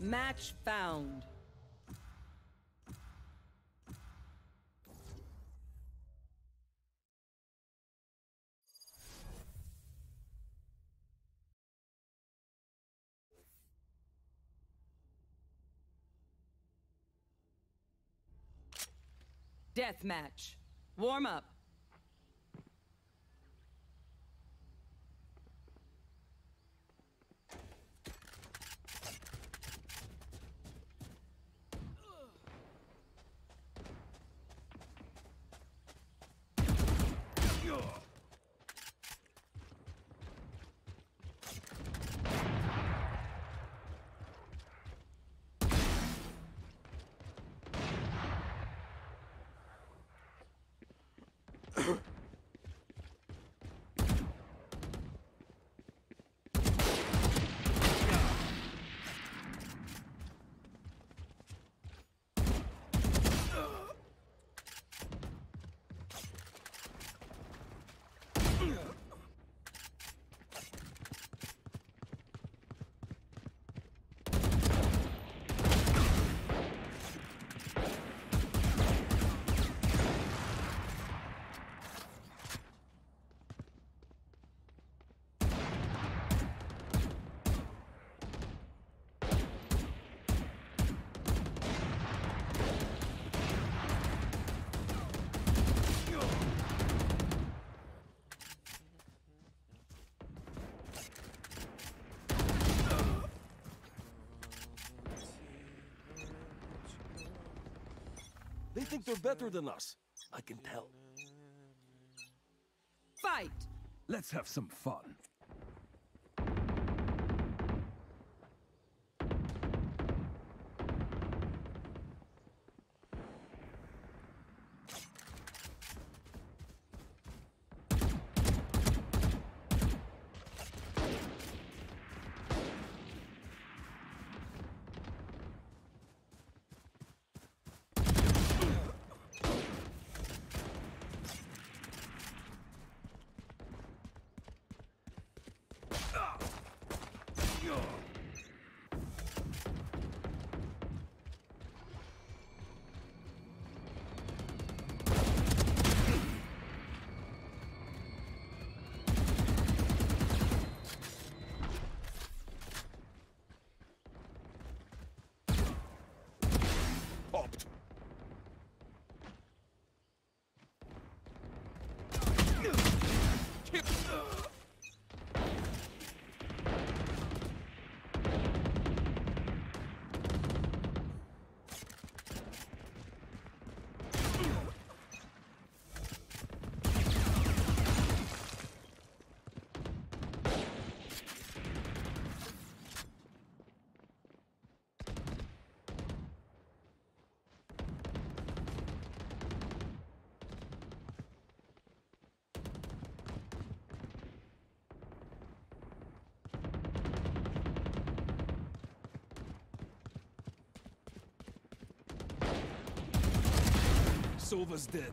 Match found. Death match. Warm up. They think they're better than us. I can tell. Fight! Let's have some fun. Sova's dead.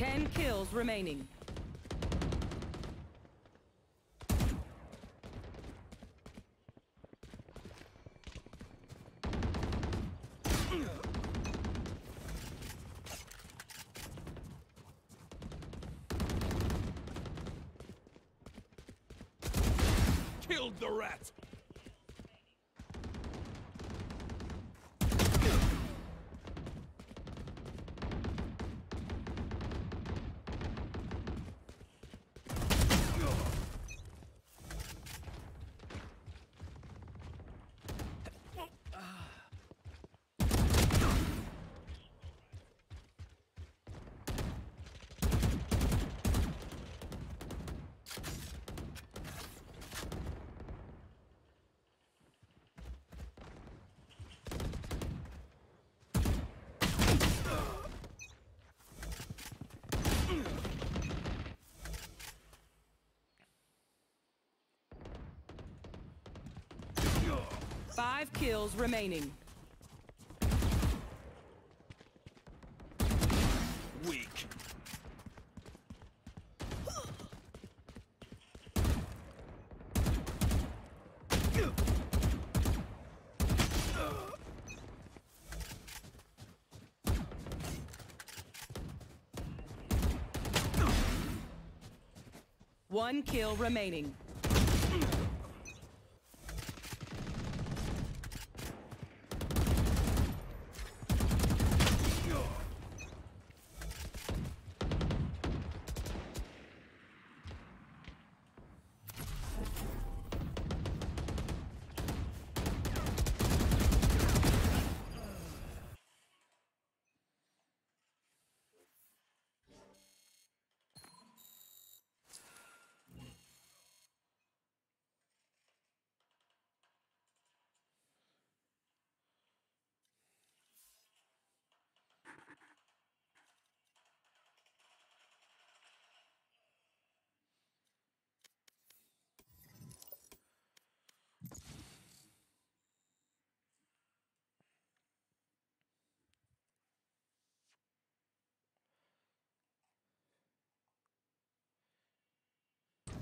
Ten kills remaining. Killed the rat! Five kills remaining. Weak. One kill remaining.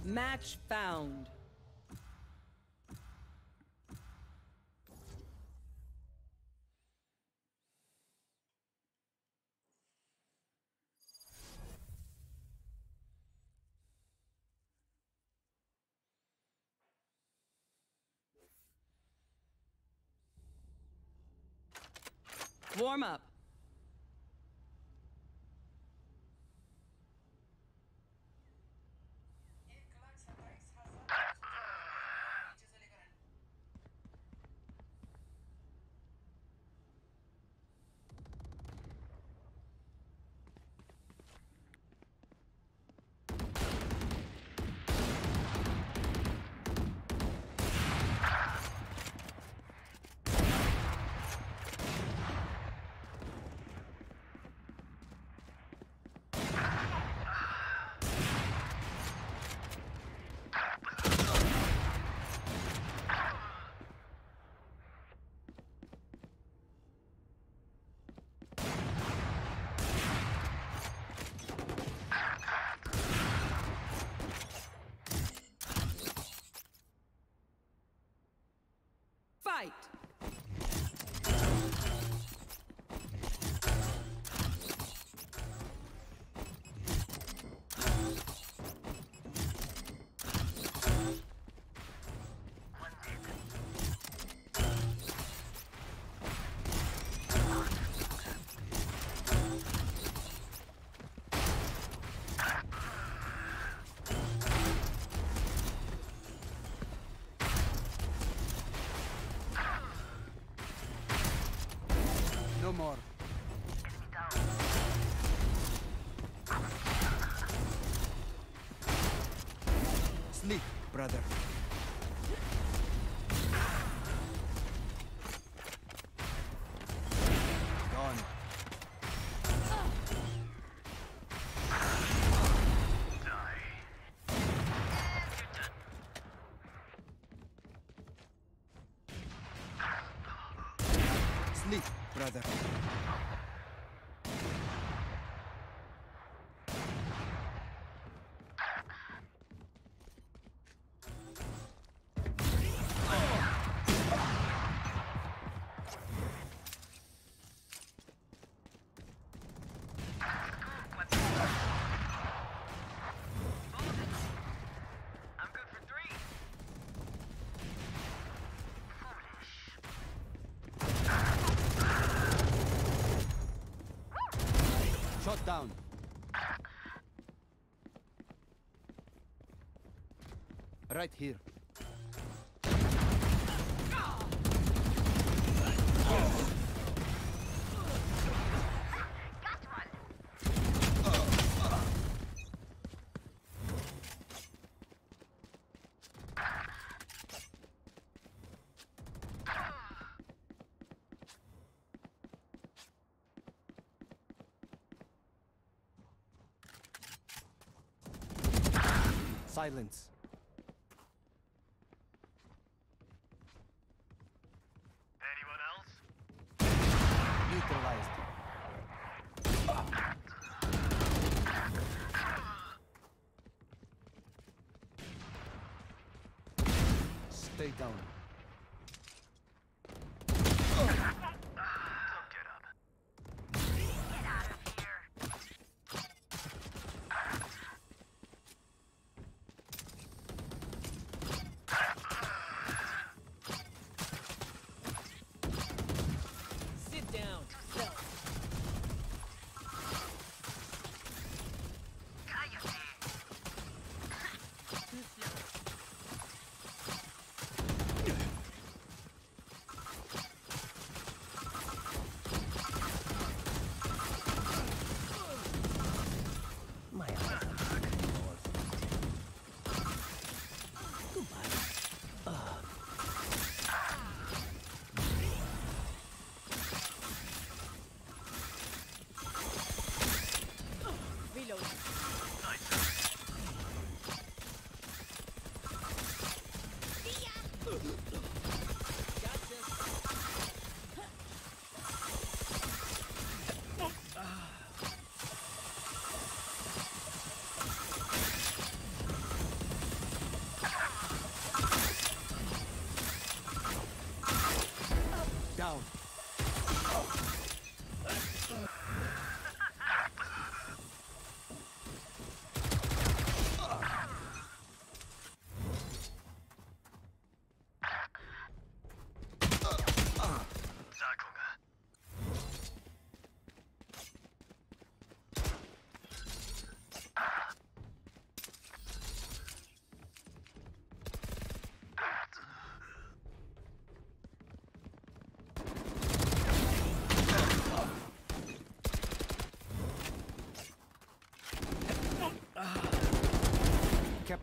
Match found. Warm up. Brother. Sleep, brother. Shut down. Right here. Silence. Anyone else? Neutralized. Stay down.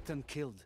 Captain killed. Killed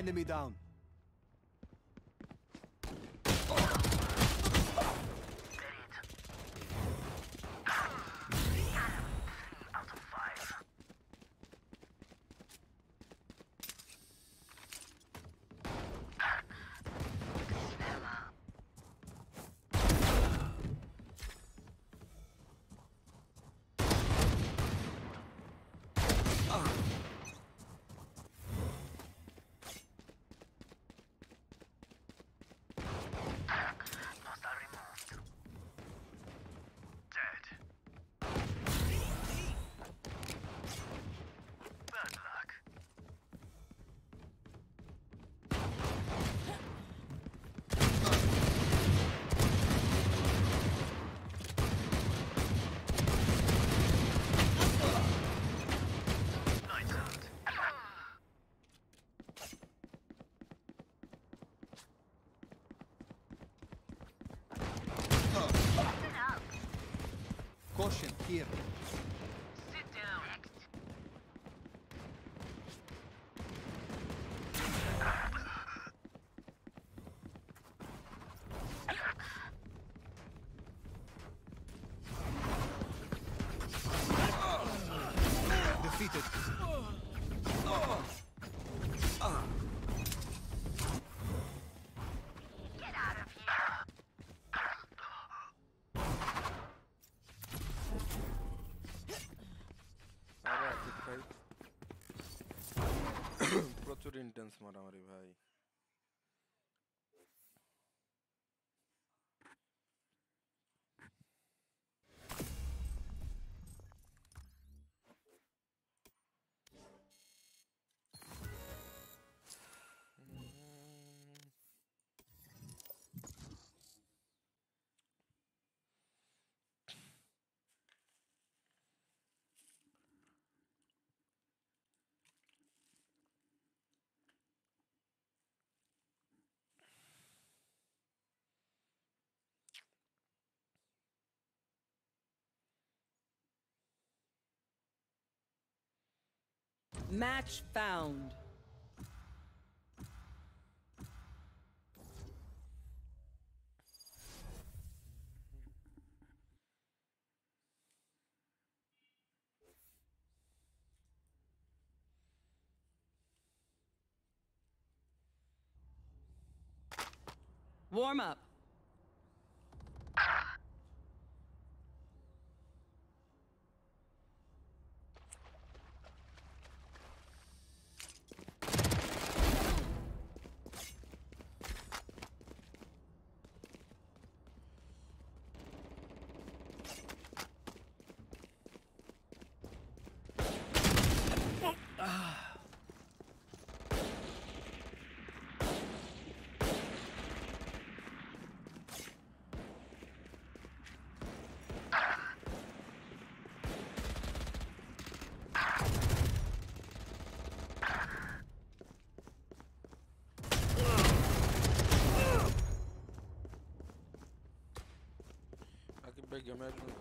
Enemy down. Кир. প্রচুর intense মারামারি ভাই। Match found. Warm up. geometric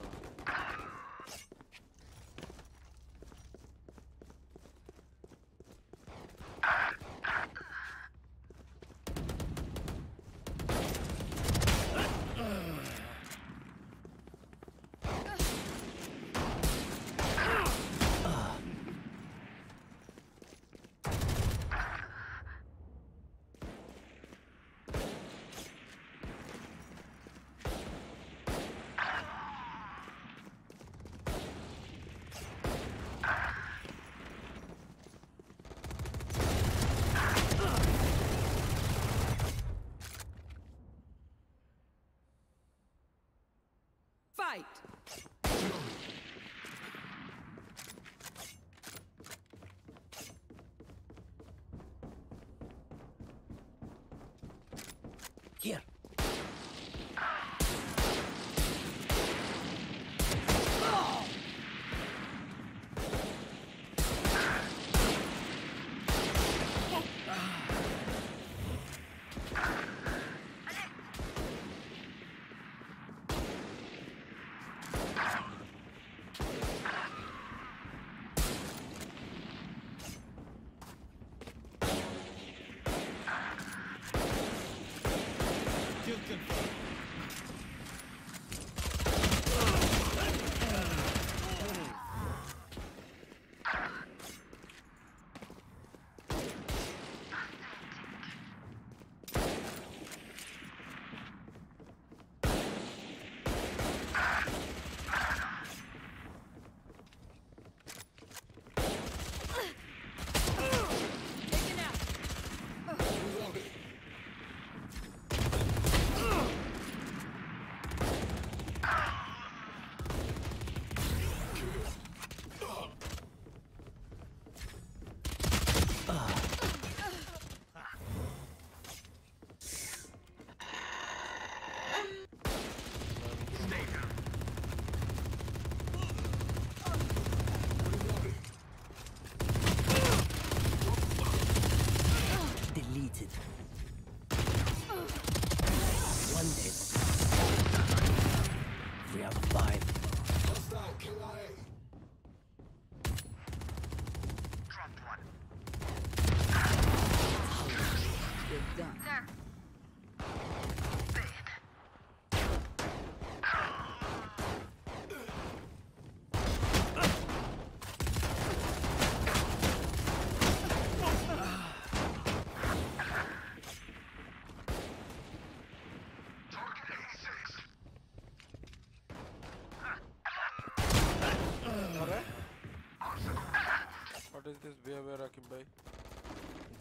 भाई।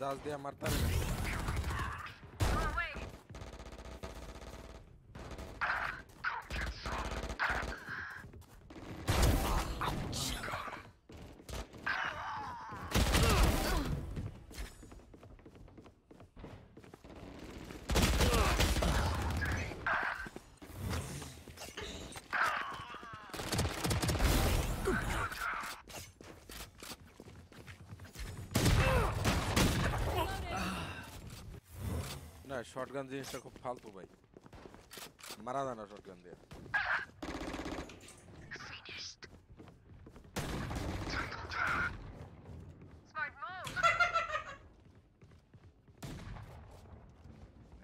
दास दिया मरता না shotgun জিনিসটা খুব ফালতু ভাই মারা যায় না শটগান দিয়ে Smart move.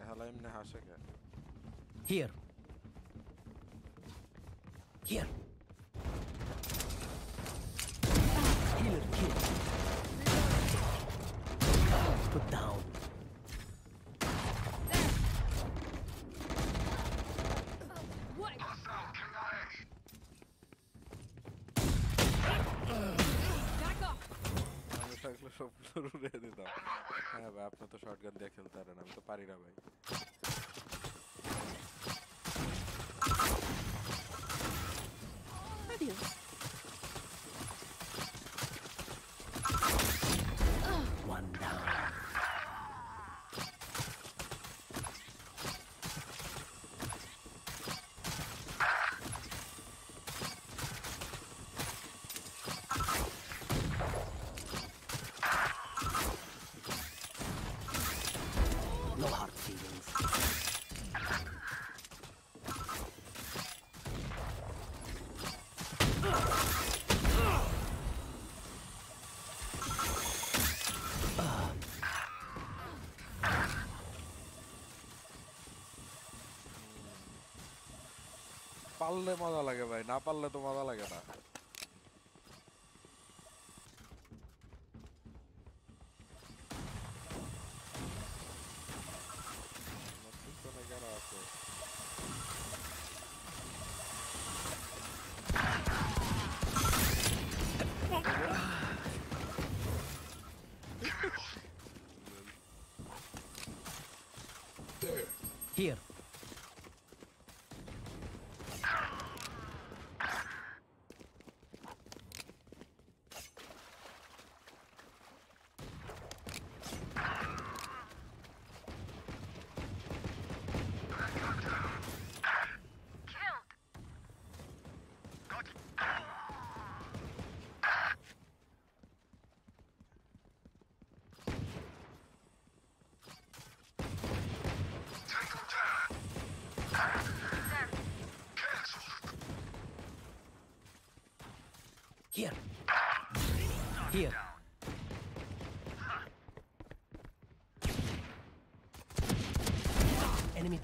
এহালা এমনি হাসে কে Here. Here. দিতাম হ্যাঁ ভাই, আপনি তো শটগান দিয়ে খেলতে পারেন, আমি তো পারি না ভাই। One পারলে মজা লাগে ভাই না পারলে তো মজা লাগে না।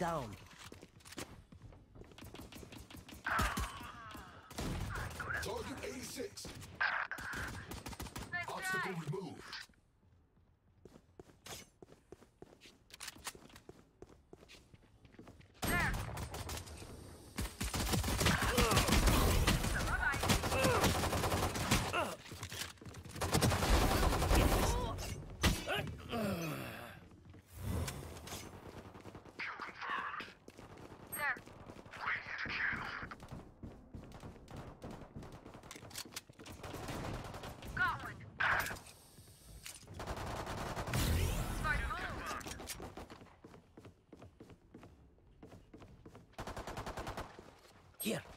Down. Target 86. Obstacle removed. Here.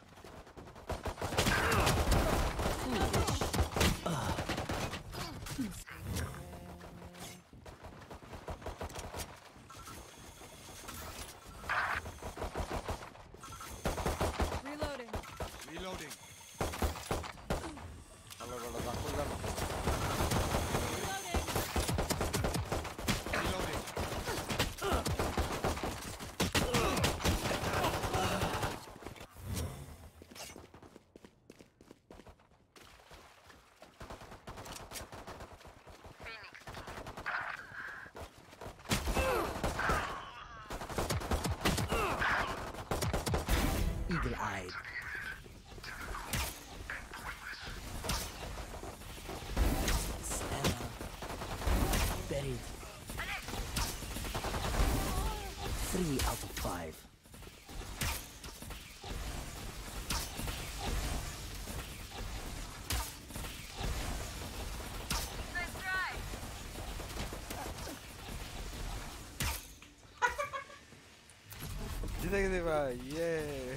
conseguido, vai. Yeah.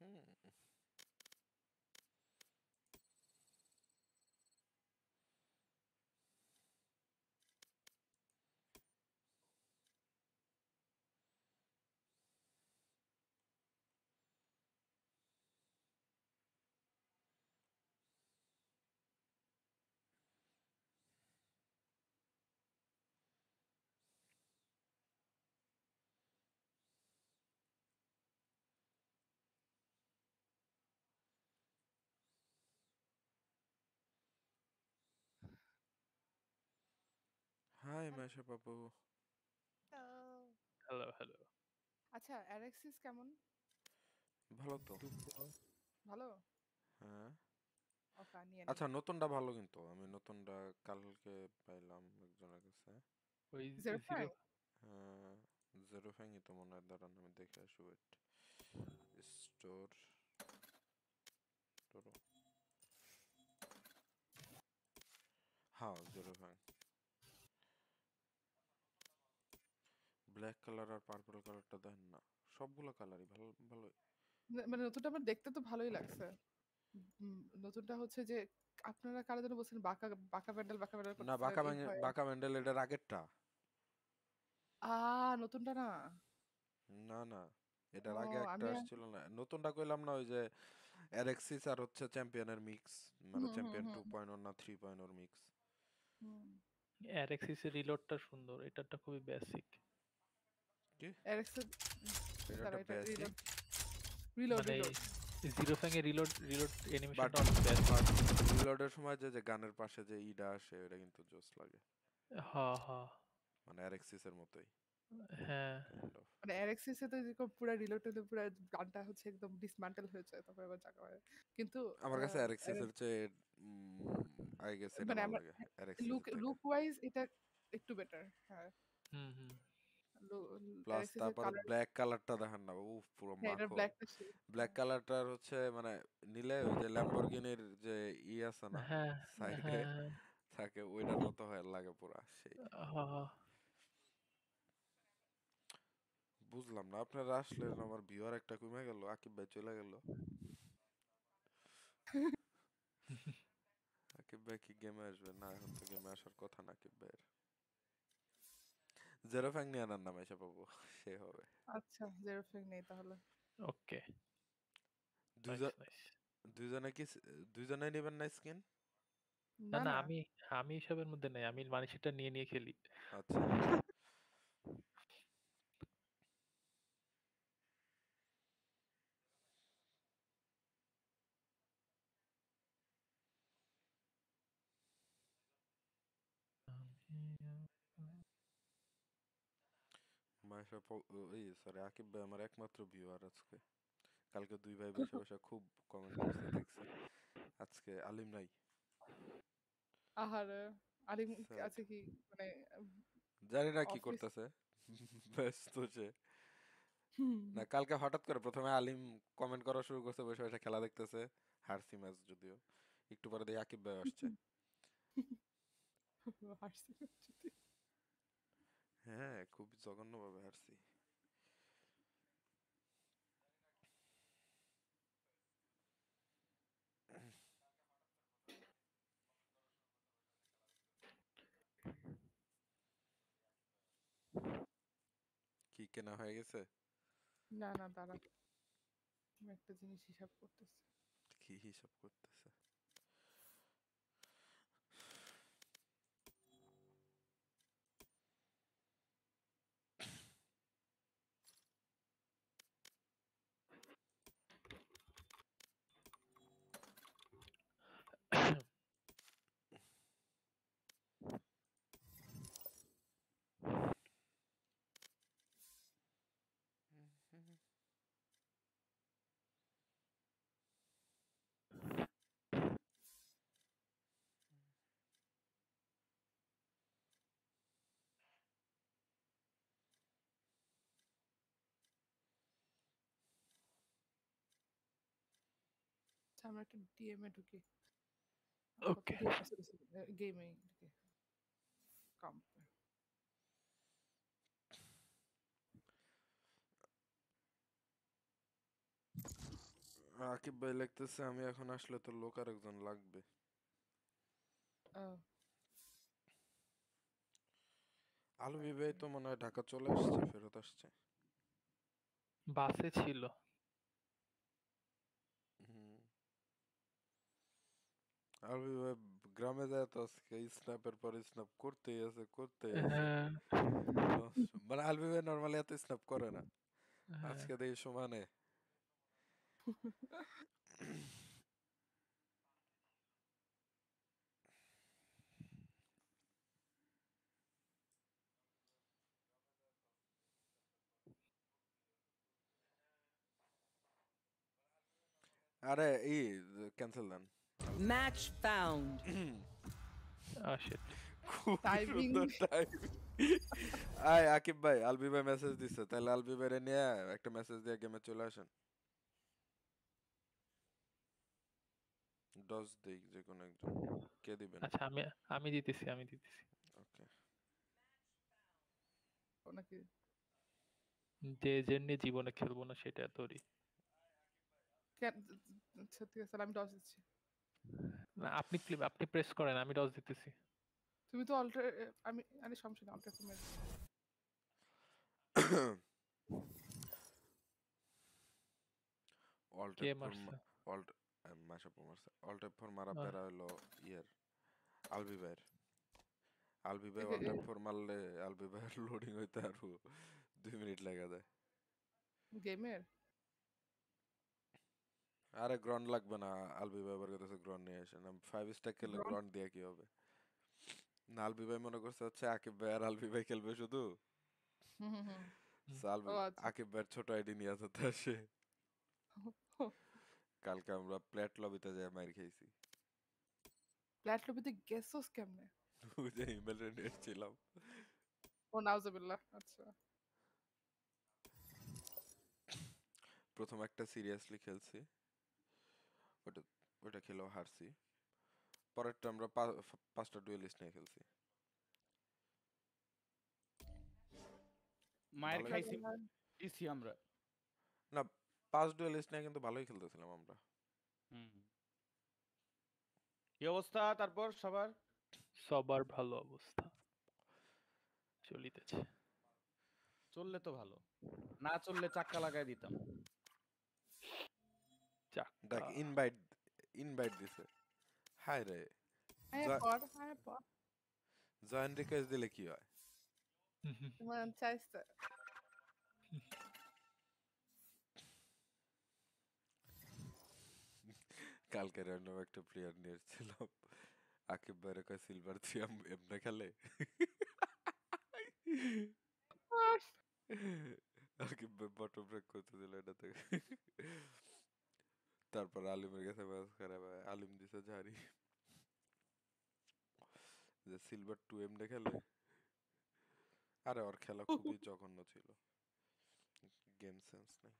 Hmm. Hi মাসা বাবু হ্যালো হ্যালো আচ্ছা অ্যারেক্সিস কেমন? ভালো তো। ভালো? হ্যাঁ। আচ্ছা নতুনটা ভালো কিন্তু। আমি নতুনটা কালকে পাইলাম একজনের কাছে। ওই Zero? হ্যাঁ জিরো ফ্যাংই তো মনে হয় দাঁড়ান আমি দেখে আসি ওয়েট স্টোর স্টোর হ্যাঁ জিরো ফ্যাং ব্ল্যাক কালার আর পার্পল কালারটা দেখেন না। সবগুলো কালারই ভালো ভালো না- মানে নতুনটা আমার দেখতে তো ভালোই লাগছে। নতুনটা হচ্ছে যে আপনারা কারা যেন বলছেন বাঁকা বাঁকা প্যান্ডেল বাঁকা প্যান্ডেল না বাঁকা বাঁকা ব্যান্ডেল এটার আগেরটা। আ নতুনটা না? না না এটার আগে একটা আসছিল না। নতুনটা কইলাম না ওই যে অ্যারেক্সিস আর হচ্ছে চ্যাম্পিয়নের মিক্স মানে চ্যাম্পিয়ন হুম। টু পয়েন্ট না থ্রি পয়েন্ট ওর মিক্স হুম, অ্যারেক্সিসের রিলোডটা সুন্দর এটাটা খুবই বেসিক অ্যারেক্সের এটা দাঁড়া, একটা এটা basic, reload reload reload zero reload reload অ্যানিমেশনটা অনেক বেস্ট but রিলোডের সময় যে যে গানের পাশে যে ইডা আসে ওটা কিন্তু জোস লাগে হ্যাঁ হ্যাঁ মানে মতোই হ্যাঁ মানে অ্যারেক্সিসে তো যেরকম পুরো রিলোড হলে পুরো গানটা হচ্ছে একদম ডিসম্যান্টেল হয়ে যায় তারপরে আবার জায়গা হয় কিন্তু আমার কাছে আহ, অ্যারেক্সিসের চেয়ে আই গেস এটা মানে ভালো আমার লাগে অ্যারেক্সিস লুক লুক ওয়াইজ এটা একটু বেটার হ্যাঁ হুম হুম প্লাস তারপরে ব্ল্যাক কালারটা দেখেন না উফ পুরো মাখো ব্ল্যাক কালারটার হচ্ছে মানে নিলে ওই যে ল্যাম্বরগিনির যে ই আছে না হ্যাঁ সাইডে হ্যাঁ। থাকে ওইটার মতো হয় লাগে পুরা সেই। বুঝলাম না আপনারা আসলেন আমার ভিউয়ার একটা কমে গেল আকিব ভাই চলে গেল। আকিব ভাই কি গেমে আসবে? না এখন তো গেমে আসার কথা না আকিব ভাইয়ের। জেরো ফ্যাং নিয়ে আনার নাম এসে পাবো সে হবে। আচ্ছা জেরোফ্যাং নেই তাহলে। ওকে। দুইজন নাইস দুইজনে কি দুজনে নেবেন না স্কিন না না আমি আমি এসবের মধ্যে নাই আমি মানে সেটা নিয়ে নিয়ে খেলি। আচ্ছা। প- সরি আকিব ভাই আমার একমাত্র ভিউয়ার আজকে। কালকে দুই ভাই বসে বসে খুব কমেন্ট করছে দেখছি। আজকে আলিম নাই। আহার আলিম আছে কি? মানে জানি না কি করতেছে। ব্যস্ত সে। না কালকে হঠাৎ করে প্রথমে আলিম কমেন্ট করা শুরু করছে বসে বসে খেলা দেখতেছে। হারসি ম্যাচ যদিও। একটু পরে দেখি আকিব ভাই আসছে। হাসছি হ্যাঁ খুব জঘন্য ভাবে হারছি। কি কেনা হয়ে গেছে? না না দাঁড়া একটা জিনিস হিসাব করতেছি। কি হিসাব করতেছে? আমরা একটা ডিএম এ ঢুকি. গেমে ঢুকি। কাম আকিব ভাই লিখতেছে আমি এখন আসলে তো লোক আর একজন লাগবে আলু বিবাহ তো মনে হয় ঢাকা চলে আসছে ফেরত আসছে। বাসে ছিল। Albi gramedetas, que így snapper per snap kurti, ezek kurti. Már albi normaliát snap korona. Azt kell, de is omane. अरे ये cancel then Match found. Oh shit. Timing আয় আকিব ভাই আলবি ভাই মেসেজ দিছে তাহলে আলবি ভাইরে নিয়ে একটা মেসেজ দিয়ে গেমে চলে আসেন ডস দেই যে কোনো একজন কে দিবেন আচ্ছা আমি আমি দিতেছি আমি দিতেছি ওকে নাকি যে নিয়ে জীবনে খেলব না সেটা তোরই আচ্ছা ঠিক আছে আমি ডস দিচ্ছি না আপনি প্লে- আপনি প্রেস করেন আমি ডস দিতেছি। তুমি তো অল্টার আমি আরে সমস্যা নেই অল্টার ফর্মেট অল কে টাইপ ফর মারছে অল মাশাপ মারছে। অল টাইপ ফর মারা। পেরা হলো ইয়ার আলবি ভাইয়ের। আলবি ভাই এ- অল টাইপ এ- ফর মারলে আলবি ভাইয়ের লোডিং হইতে আরও দুই মিনিট লাগা যায়। গেমের আরে গ্রন্ড লাগবে না আলবি ভাই আবার কাছে গ্রন্ড নিয়ে আসেন। ফাইভ স্টার খেলে গ্রন্ড? দিয়ে কি হবে? না আলবি ভাই মনে করছে হচ্ছে আকিব ভাই আর আলবি ভাই খেলবে শুধু? আচ্ছা। আকিব ভাইয়ের ছোট আইডি নিয়ে আছে তা সে কালকে আমরা প্লেট লবিতে যাই মাইর ফ্ল্যাট লবিতে গেছোস কেমনে? ওই যে ইমেল রে নিয়েছিলাম ও নাউজুবিল্লাহ আচ্ছা। প্রথম একটা সিরিয়াসলি খেলছি। ওটা ওটা খেলেও হারছি। পরেরটা আমরা পাঁচটা ডুয়েলিস্ট নিয়ে খেলছি। মায়ের খাইছি দিছি আমরা। না পাঁচ ডুয়েলিস্ট নিয়ে কিন্তু ভালোই খেলতেছিলাম আমরা। হুম। কি অবস্থা তারপর সবার? সবার ভালো অবস্থা। চলিতেছে। চললে তো ভালো। না চললে চাক্কা লাগাই দিতাম। দেখ ইনভাইট ইনভাইট দিছে। হাই রে। জয়েন রিকোয়েস্ট দিলে কি হয়? তোমার চাইছে। কালকে র্যান্ডম একটা প্লেয়ার নিয়েছিলাম আকিব বাইরে সিলভার থ্রি এমনি খেলে? আকিব বটম ব্রেক করতেছিল এটাতে। তারপর আলিমের কাছে ম্যাচ খারাপ আলিম দিছে ঝাড়ি। যে সিলভার টু এমনি খেলে। আরে ওর খেলা খুবই জঘন্য ছিল। গেম সেন্স নেই।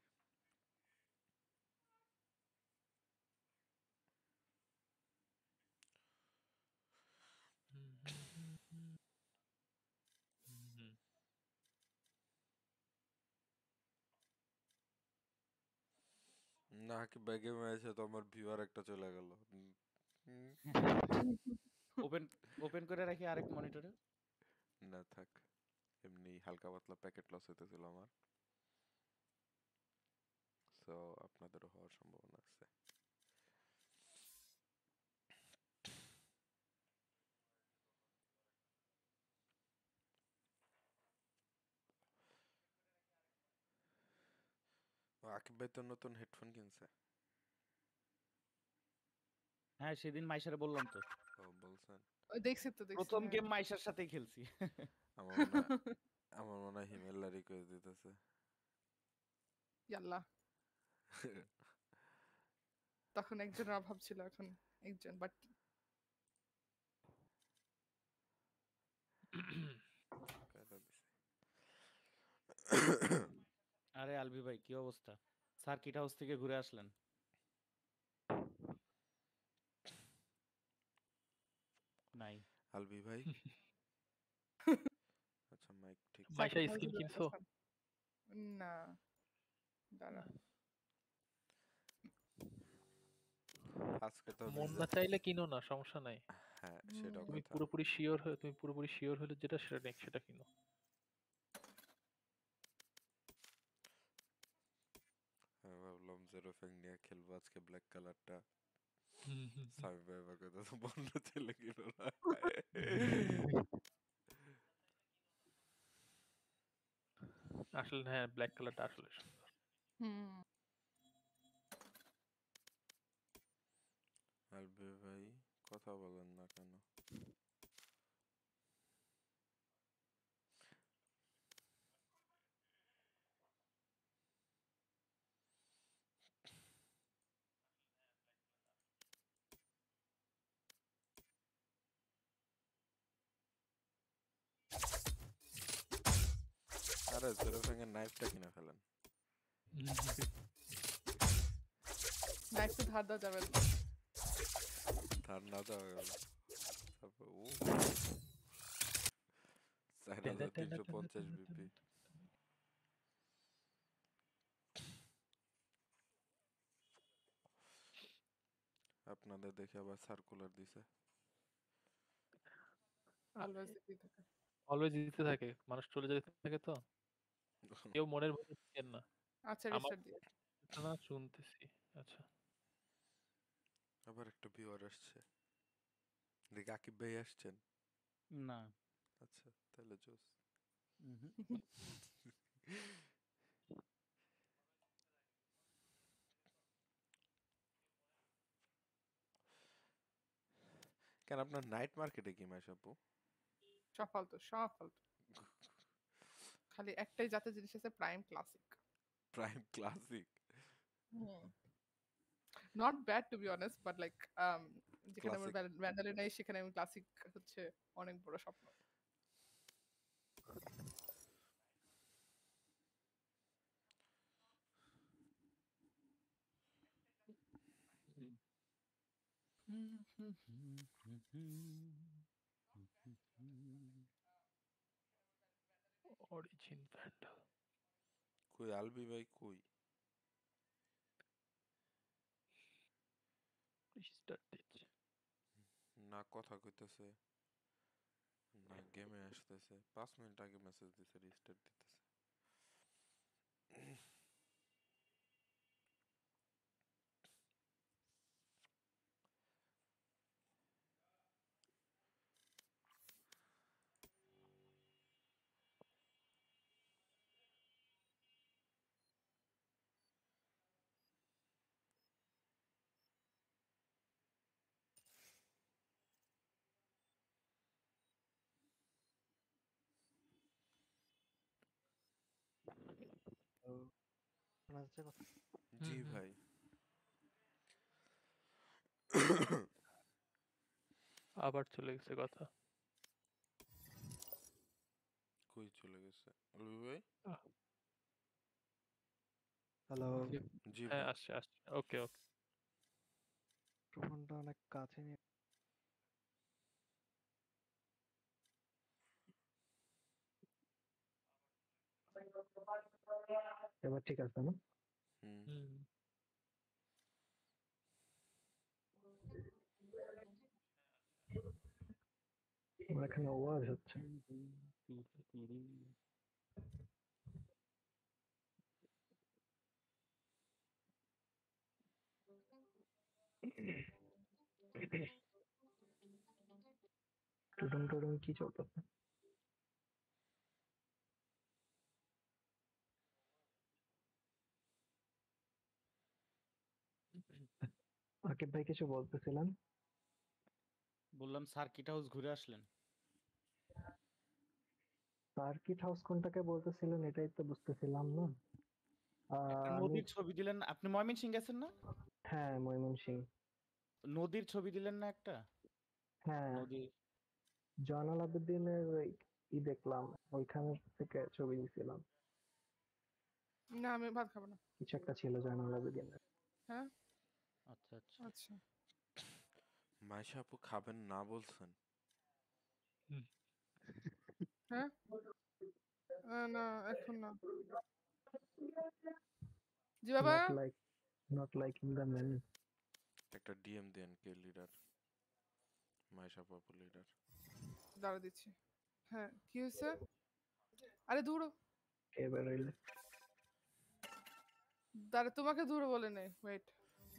না কি ব্যাগে মেরেছে তো আমার ভিউয়ার একটা চলে গেল। ওপেন ওপেন করে রাখি আরেক মনিটরে না থাক এমনি হালকা পাতলা প্যাকেট লস হইতেছিল আমার। সো আপনাদেরও হওয়ার সম্ভাবনা আছে আকিব ভাই তো নতুন হেডফোন কিনছে। হ্যাঁ সেদিন মাইশারে বললাম তো। ও বলছেন। ওই দেখছি তো দেখছি প্রথম হ্যাঁ। গেম মাইশার সাথেই খেলছি। আমার মনে হয় আমার মনে হয় হিমেল রিকোয়েস্ট দিতেছে। ইয়াল্লা। তখন একজনের অভাব ছিল এখন একজন বাট আরে আলবি ভাই কি অবস্থা? সার্কিট হাউস থেকে ঘুরে আসলেন। নাই। আলবি ভাই। আচ্ছা মাইক ঠিক মাইশা স্কিন কিনছো না দাঁড়া আজকে তো মন না চাইলে কিনো না সমস্যা নাই। হ্যাঁ সেটাও তুমি পুরোপুরি শিওর হয়ে তুমি পুরোপুরি শিওর হলে যেটা সেটা নেক সেটা কিনো আমি ভাবলাম জিরো ফ্যাং নিয়ে খেলব আজকে ব্ল্যাক কালারটা সামি ভাই কথা তো বন্ধ ছেলে কিনো না আসলে হ্যাঁ ব্ল্যাক কালারটা আসলে সুন্দর। হুম আলবি ভাই কথা বলেন না কেন আরে জিরো ফ্যাং এর নাইফটা কিনে ফেলেন। নাইফ তো ধার দেওয়া যাবে না। ধার না দেওয়া গেল তারপর ও। চার হাজার তিনশো পঞ্চাশ বিপি। আপনাদের দেখে আবার সার্কুলার দিছে। অলওয়েজ দিতে থাকে। অলওয়েজ দিতে থাকে। মানুষ চলে যেতে থাকে তো? কেউ মনের মধ্যে থাকেন না। আচ্ছা আমার রিস্টার্ট দিয়ে না শুনতেছি আচ্ছা। আবার একটা ভিউয়ার আসছে। দেখি আকিব ভাই আসছেন? না। আচ্ছা তাহলে জোস। কেন আপনার নাইট মার্কেটে কি মাস আপু? সব ফালতু সব ফালতু খালি একটাই জাতের জিনিস আছে prime classic prime classic not bad to be honest but like যেখানে আমার. ভ্যান্ডালে নাই সেখানে আমি ক্লাসিক হচ্ছে অনেক বড় স্বপ্ন। অরিজিন ভ্যান্ডাল কই আলবি ভাই কই রিস্টার্ট দিচ্ছে না কথা কইতেছে না গেমে আসতেছে পাঁচ মিনিট আগে মেসেজ দিছে রিস্টার্ট দিতেছে জি। ভাই। আবার চলে গেছে কথা। কই চলে গেছে? আলবি ভাই? হ্যালো জি হ্যাঁ ভাই। আসছে আসছে। ওকে ওকে ফোনটা অনেক কাছে নিয়ে এবার ঠিক আছে না? এখানে আওয়াজ হচ্ছে। টুডুম টুডুম কি চলতেছে? আকিব ভাই কিছু বলতেছিলেন? বললাম সার্কিট হাউস ঘুরে আসলেন? সার্কিট হাউস কোনটাকে বলতেছিলেন? এটাই তো বুঝতেছিলাম না। নদীর ছবি দিলেন। আপনি ময়মনসিং গেছেন না? হ্যাঁ ময়মনসিং। নদীর ছবি দিলেন না একটা? হ্যাঁ। নদী জয়নাল আবেদিনের ওই ই দেখলাম ওইখান থেকে ছবি দিছিলাম। না আমি ভাত খাব না। কিছু একটা ছিল জয়নাল আবেদিনের। হ্যাঁ? আচ্ছা আচ্ছা। আচ্ছা। মাইশা আপু খাবেন না বলছেন? হ্যাঁ? না এখন না। জি বাবা? Not like not like in the menu একটা ডিএম দেন কে লিডার? মাইশা আপু লিডার। দাঁড়া দিচ্ছি। হ্যাঁ কি হয়েছে? আরে দূরো কে বেরোইলে? দাঁড়া তোমাকে দূরো বলে নেই। ওয়েট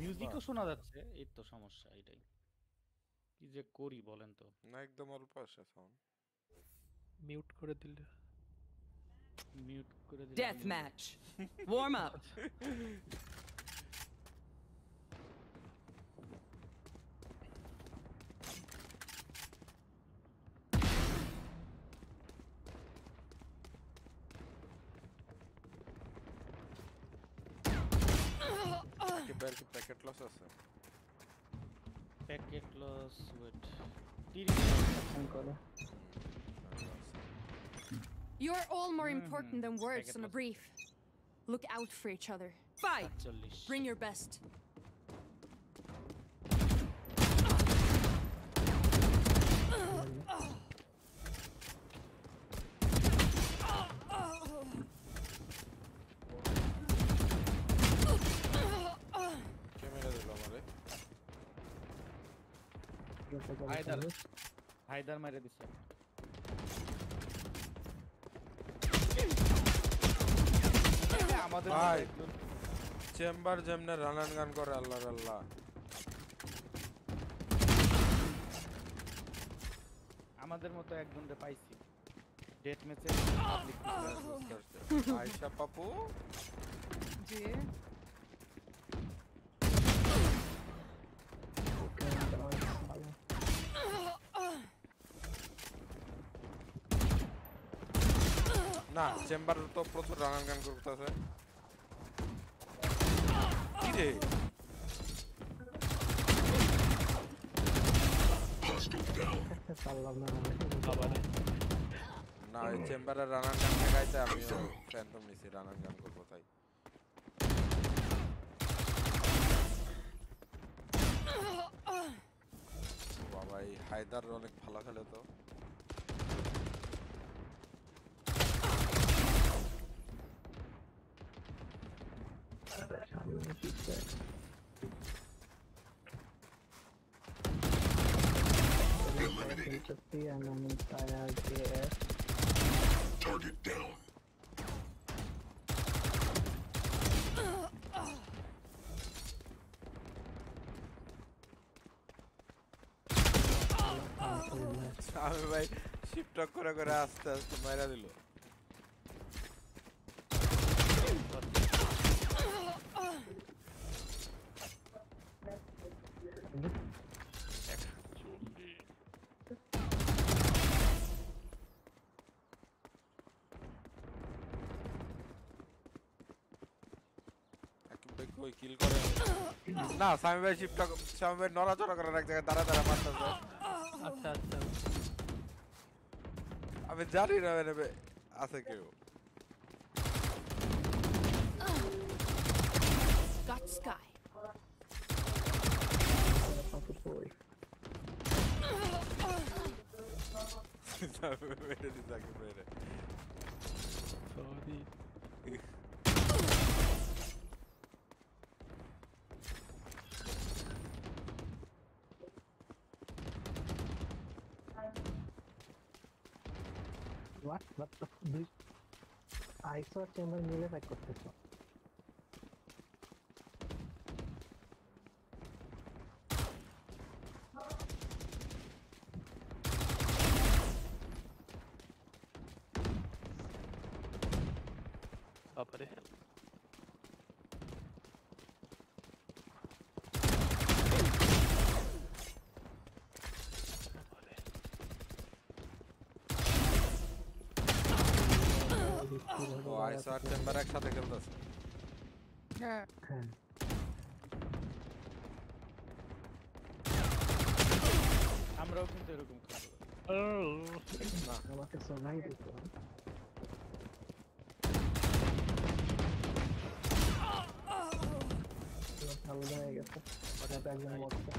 মিউজিকও শোনা যাচ্ছে। এই তো সমস্যা এটাই। কি যে করি বলেন তো? না একদম অল্প আসে সাউন্ড মিউট করে দিলে। মিউট করে দিলে Death ম্যাচ match. Warm దగ్గరికి packet loss packet loss You're all more important than words on a brief. Look out for each other. Fight! Bring your best. Haider Haider মারে দিছে আমাদের ভাই। একজন চেম্বার যেমনে রানান গান করে আল্লাহর আল্লাহ আমাদের মতো একজনকে পাইছি ডেট ম্যাচে আয়শা পাপু জি না চেম্বার তো প্রচুর রানান গান করতেছে। কি রে না ওই চেম্বারে রানান গান গাইতে আমিও ফ্যান্টম নিছি রানান গান করব তাই। বাবা এই হায়দার অনেক ভালো খেলে তো। সামনে পিছে Empathy and an entire AF. আমি ভাই শিফটক করে করে আস্তে আস্তে মাইরা দিল না সামি ভাই শিফটক সামি ভাই নড়াচড়া করে এক জায়গায় দাঁড়া দাঁড়া মারতেছে আচ্ছা আচ্ছা আমি জানি না মানে আছে কেউ Got Sky. Fucking boy. মেরে what? What the fuck? I saw chamber melee I got this one. R chamber একসাথে খেলতেছে হ্যাঁ হ্যাঁ আমরাও কিন্তু এরকম খেলবো আমাকে সোনাই দিত ভালো হয়ে গেছে হঠাৎ একজন মরছে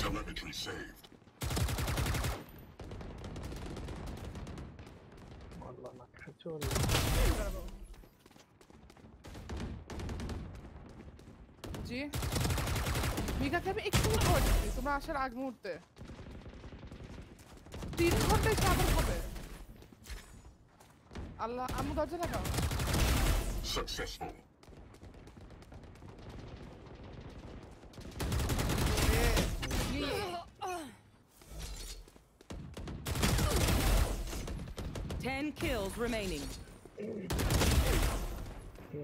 Telemetry saved. মরলো মাত্র চল জি মিকাকে আমি একটু খাবার দিচ্ছি তোমরা আসার আগ মুহূর্তে। তিন ঘন্টায় সে আবার আল্লাহ আম্মু দরজা লাগাও। Successful. Ten kills remaining. কে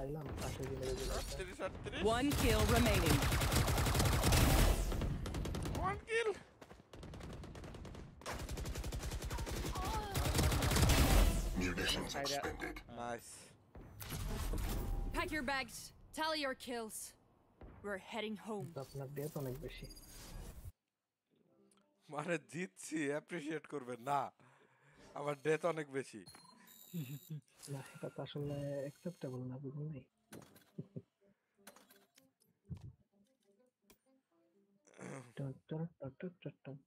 পাইলাম পাশে গেলে দিল One kill remaining. One kill Munitions expended. Nice Pack your bags. Tally your kills. We're heading home. কিন্তু আপনার ডেথ অনেক বেশি মানে জিতছি অ্যাপ্রিশিয়েট করবেন না আমার ডেথ অনেক বেশি না সেটা তো আসলে অ্যাকসেপ্টেবল না বুঝুন নাই? টন টন টন টন টন।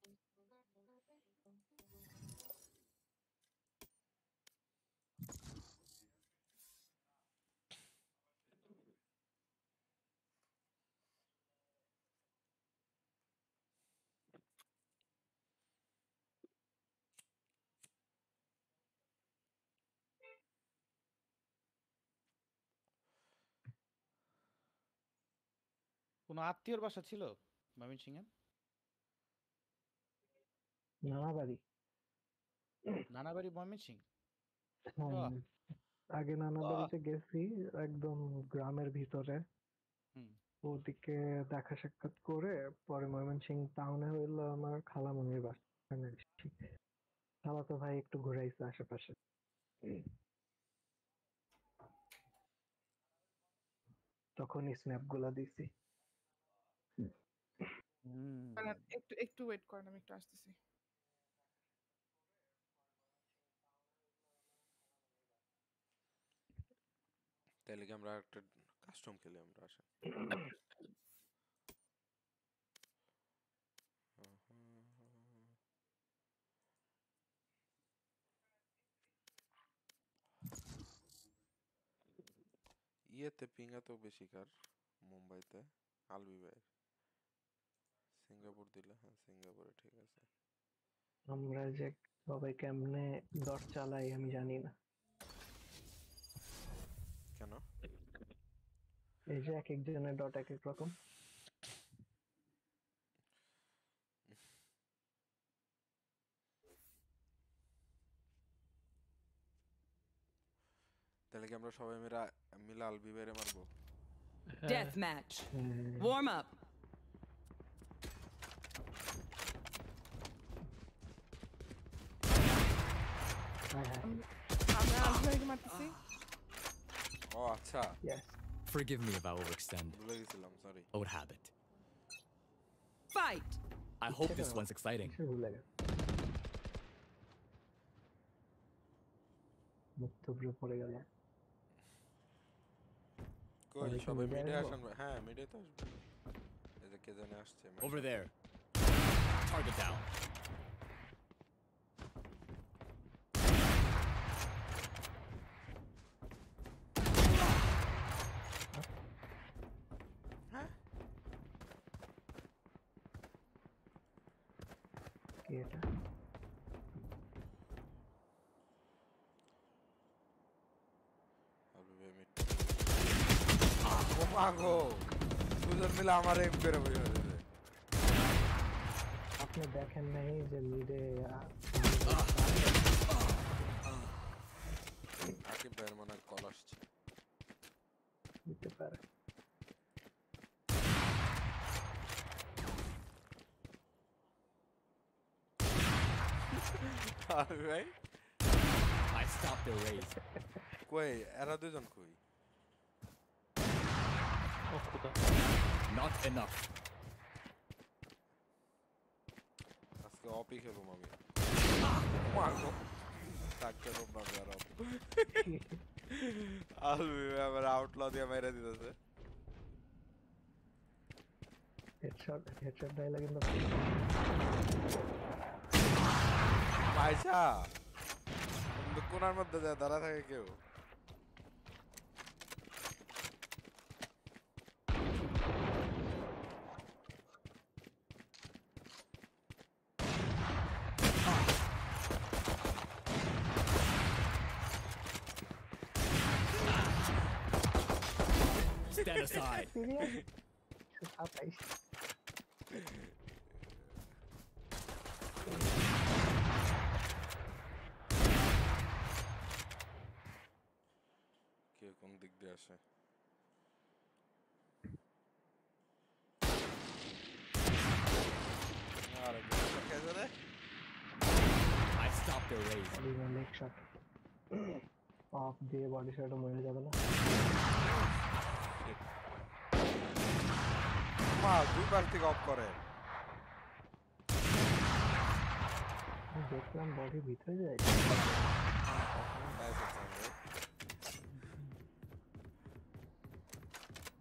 কোনো আত্মীয়র বাসা ছিল ময়মনসিংহে নানা বাড়ি নানা বাড়ি ময়মনসিং হুম, আগে নানা বাড়িতে গেছি একদম গ্রামের ভিতরে। ওদিকে দেখা সাক্ষাৎ করে পরে ময়মনসিং টাউনে হইল আমার খালামনির বাসা। খালাতো ভাই একটু ঘুরাইছে আশেপাশে। তখন স্ন্যাপগুলা দিছি। একটু একটু ওয়েট করেন আমি একটু আসতেছি। তাহলে কি আমরা একটা কাস্টম খেলি আমরা আসেন। ইয়েতে পিঙ্গা তো বেশি কার মুম্বাইতে আলবি ভাই সিঙ্গাপুর দিলে হ্যাঁ সিঙ্গাপুরে ঠিক আছে। আমরা যে সবাই কেমনে দর চালাই আমি জানি না। কেন? এই যে এক একজনের ডট এক এক রকম। তাহলে কি আমরা সবাই মিলে মিলে আলবি ভাইরে মারবো? Death match. হুম, Warm up. হ্যাঁ হ্যাঁ আমরা আলভাইকে মারতেছি ও আচ্ছা yes Forgive me if I overextend. ভুলে গেছিলাম sorry Old habit. Fight. I hope this one's exciting. সে ভুলে গেছে মুখ থুবড়ে পড়ে গেল কই সবাই কি সবাই মিডে মিডে আসবো? আসেন হ্যাঁ মিডে তো আসবে এই যে কে জানে আসছে Over there. Target down. theater. मांगो सुजन मिला हमारे एम्पेयर भाई वजह अपने बैकहैंड में ही जल्दी दे यार आके बैर मना कॉलर्स बिते पर। ভাইয়ের মনে হয় কল আসছে দিতে পারে আলবি ভাই I stopped their raise. কই এরা দুজন কই ও খোদা Not enough. আজকে অপি খেলবো আমি মা গো থাকতে রোববা আর আলবি ভাই আমার আউটল দিয়ে মেরে দিতেছে হেডশট হেডশট ডায়লগ কিন্তু পয়সা কিন্তু কোনার মধ্যে যায় দাঁড়া থাকে কেউ। Stand aside. সিরিয়াস সাতাইশ কে কোন দিক দিয়ে আসে I stopped their raise. Neck shot off দিয়ে বডি শটও মরে যাবে না মা দুইবার থেকে অফ করে। আমি দেখলাম বডি ভিতরে যায়।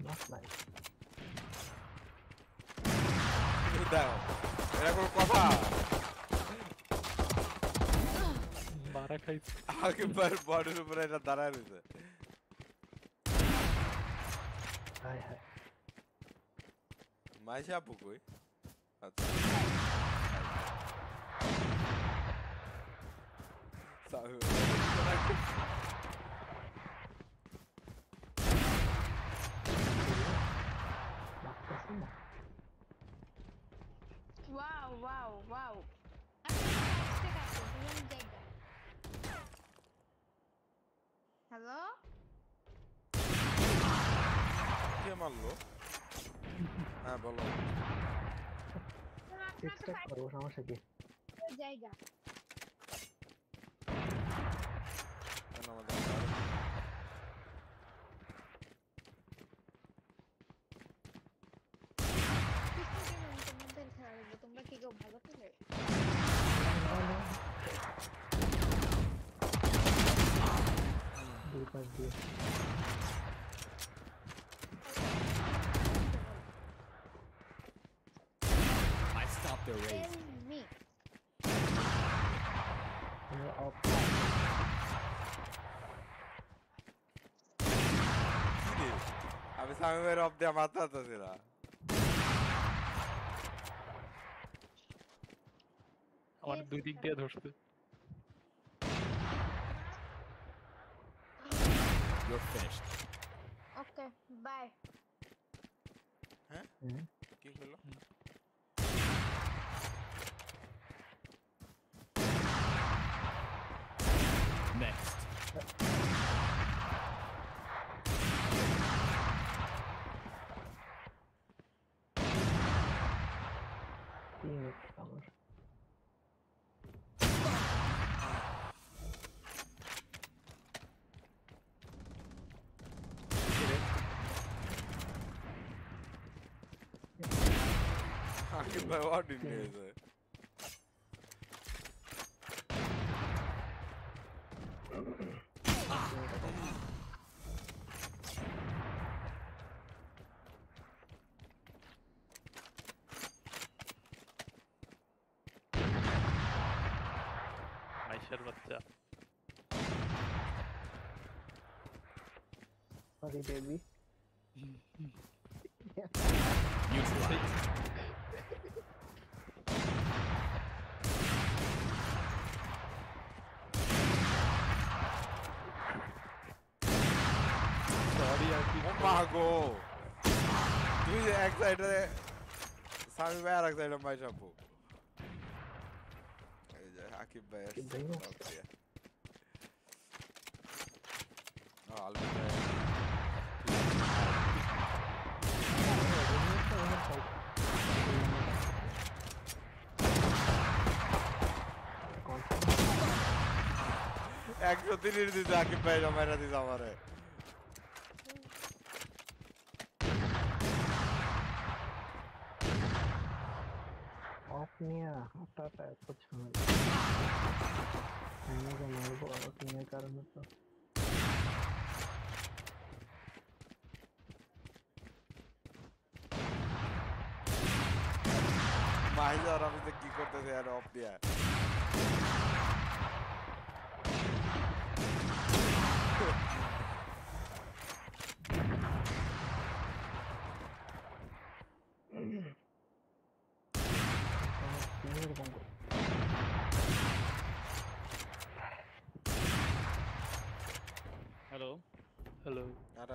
Not nice. down. मेरा को पापा मारा खाई आगे पर बॉडी ऊपर ऐसा दारा है इसे हाय हाय माइशा आपको कोई अच्छा साहब ওয়াও হ্যালো কে মারলো? হ্যাঁ বলো। এক্সট্রা করব সমস্যা কি? জায়গা। কেন Calma que eu vou primeiro. Ele faz duas. I stopped the race. Me. You're up. Abi sen ver op diye matlat atıyla. আমার দুই দিক দিয়ে ধরছে You're finished. ওকে বাই হ্যাঁ কি হলো Next. তিন আমার fucking my ordinary. Sorry, baby. কি ও মা গো তুই এক সাইডে সামি ভাই আর এক সাইডে মাই শাম্পু এই যে আকিব ভাই আকিব ভাই আসছে ও আলবি ভাই একশো তিরিশ দিতে আকিব ভাই জমাইরা দিতে আমারে लगता था कुछ मैंने तो मेरे को आदत नहीं है कारण तो। माही और अभी तक की करते थे यार, ऑफ़ दिया है।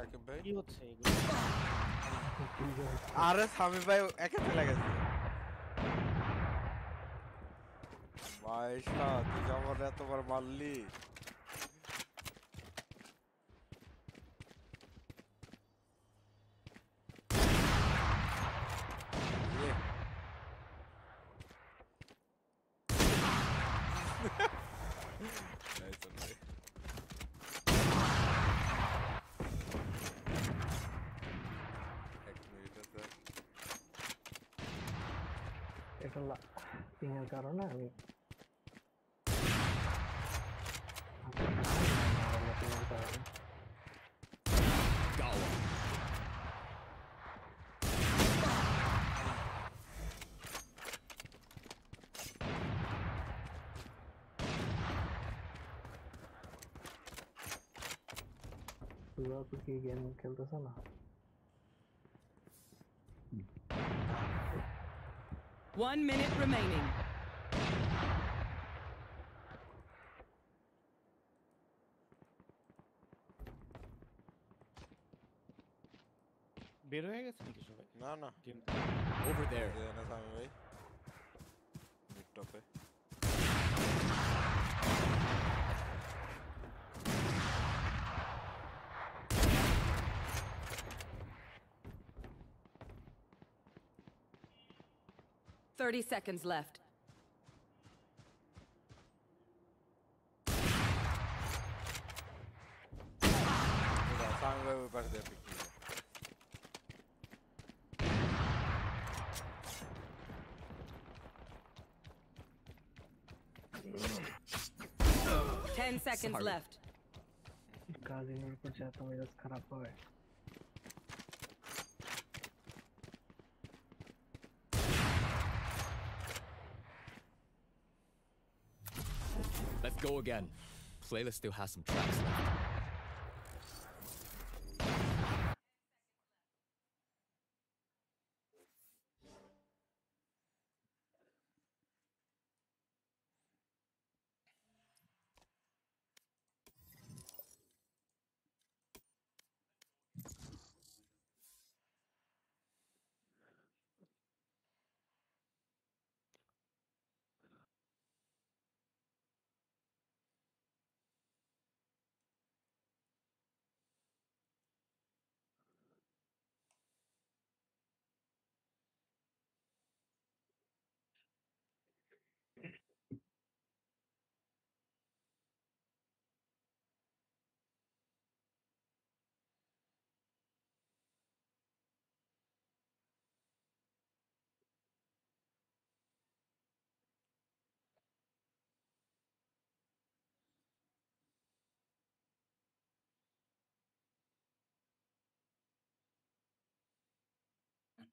আকিব ভাই। কি হচ্ছে এগুলো? আরে সামি ভাই একা চলে গেছে। মাইশা তুই যে আমার এতবার মারলি। Liverpool की गेम खेलता था ना One minute remaining. over there. Yeah, 30 seconds left. Ten seconds Sorry. left. Again. Playlist still has some tracks left.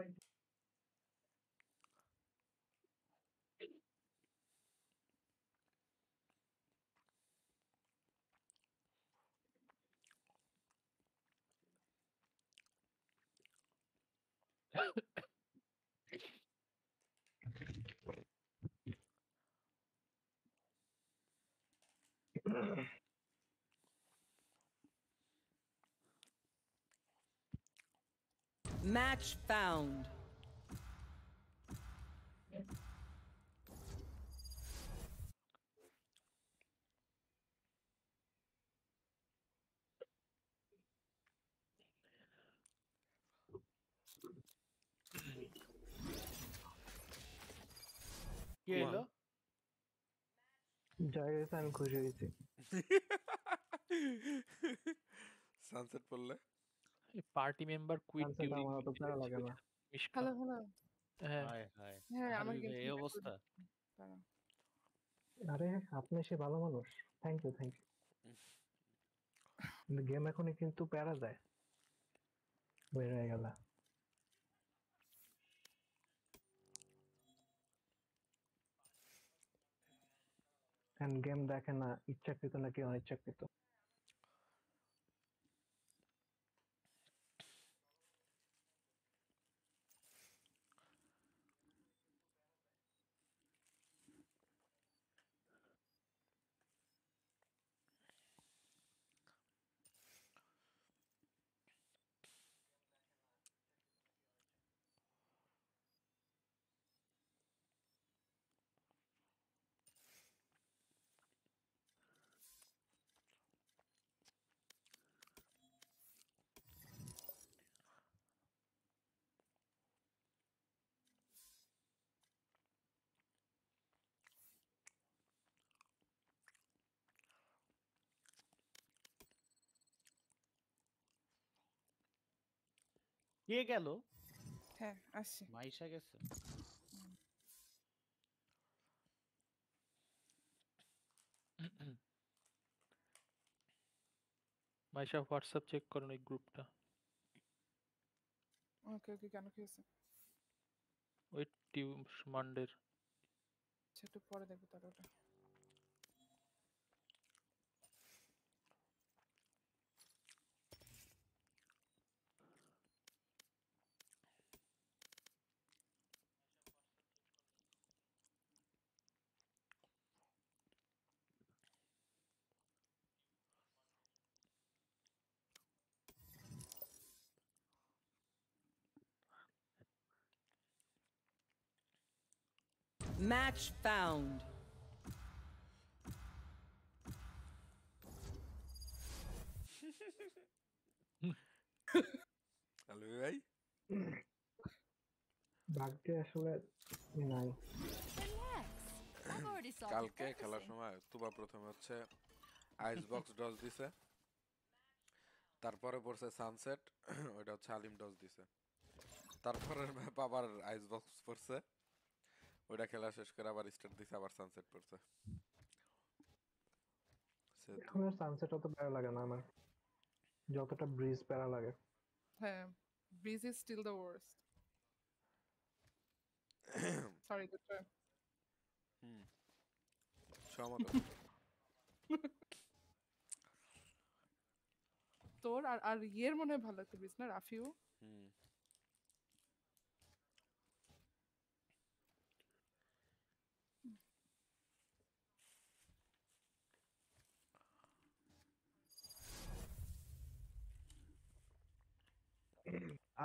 like Match found. কি হলো জয় গেছে আমি খুশি হয়েছি সানসেট পড়লে Party member quit during hello hello. হ্যাঁ। হায় এই অবস্থা। আরে আপনি সে ভালো মানুষ। Thank you thank you game এখনই কিন্তু প্যারা দেয়। বের হয়ে গেল। গেম দেখে না ইচ্ছাকৃত নাকি অনিচ্ছাকৃত? কে গেল? হ্যাঁ আসছি। মাইশা গেছে। মাইশা হোয়াটসঅ্যাপ চেক করুন ওই গ্রুপটা। ওকে ওকে কেন কি হয়েছে? ওই টিউ মান্ডের। আচ্ছা একটু পরে দেখব তাহলে ওটা। Match found. হ্যালো ভাই ভাগ্যে আসলে নাই। কালকে খেলার সময় তুবা প্রথমে হচ্ছে আইস বক্স ডজ দিছে। তারপরে পড়ছে সানসেট ওইটা হচ্ছে আলিম ডজ দিছে। তারপরে ম্যাপ আবার আইস বক্স পড়ছে। ওইটা খেলা শেষ করে আবার স্টার্ট দিছে আবার সানসেট পড়ছে। এখন আর সানসেট অত প্যারা লাগে না আমার। যতটা ব্রিজ প্যারা লাগে। হ্যাঁ bridge is still the worst sorry try hmm. সহমত। তোর আর আর ইয়ের মনে হয় ভালো ব্রিজ না রাফিও হুম।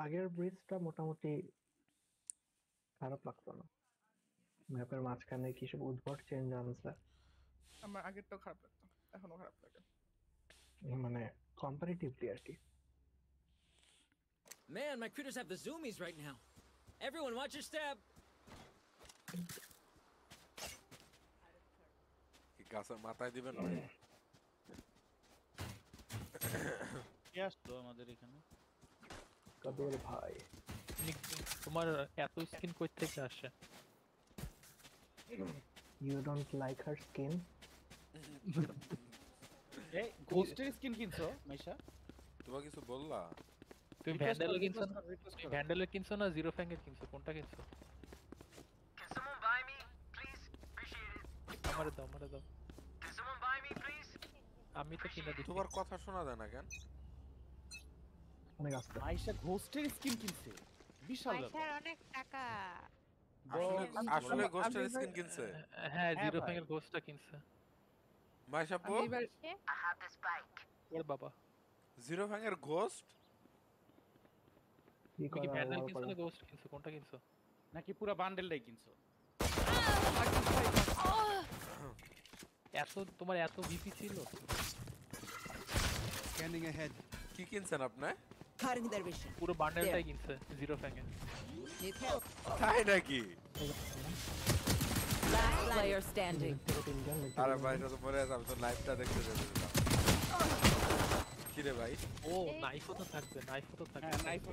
আগের ব্রিজটা মোটামুটি খারাপ লাগতো না। ম্যাপের মাঝখানে কি সব উদ্ভট চেঞ্জ আনছে? আমার আগেরটাও খারাপ লাগতো এখনও খারাপ লাগে। মানে কম্পারেটিভলি আর কি। Man, my critters have the zoomies right now. Everyone, watch your step. কি গাছের মাথায় দিবেন? কে আসলো আমাদের এখানে? কাদের ভাই? তোমার এত স্কিন কই থেকে আসে? You don't like her skin এই গোস্টের স্কিন কিনছো মাইশা? কিছু বললা? তুমি ভ্যান্ডেলও কিনছো না। ভ্যান্ডেলও কিনছো না জিরো ফ্যাঙ্গের কিনছো? কোনটা কিনছো? আমারে দাও আমারে দাও। আমি তো কিনে দিচ্ছি। তোমার কথা শোনা যায় না কেন? অনেক আস্তে মাইশা ঘোস্টের স্কিন কিনছে বিশাল ব্যাপার। পয়সার অনেক টাকা আসলে আসলে গোস্টের আমি স্কিন ভাই- কিনছে হ্যাঁ হ্যাঁ জিরো ভাই। ফ্যাঙ্গের গোস্টটা কিনছে মাইশাপু আমি এবার ওর বাবা জিরো ফ্যাঙের ঘোস্ট কি তুমি কি করা ভ্যান্ডেল ব্যবহার কিনছো করে না গোস্ট কিনছো কোনটা কিনছো নাকি পুরো বান্ডেলটাই কিনছো এত তোমার এত ভিপি ছিল Scanning ahead. কি কিনছেন আপনি খারেন দরবেশন পুরো বান্ডেলটাই কিনছে জিরো ফ্যাঙ্গে তাই নাকি? লাস্ট প্লেয়ার স্ট্যান্ডিং আরে ভাই তো পরে আমি তো লাইভটা দেখতে যাব কি রে ভাই? ও নাইফও তো থাকবে নাইফও তো থাকবে। নাইফও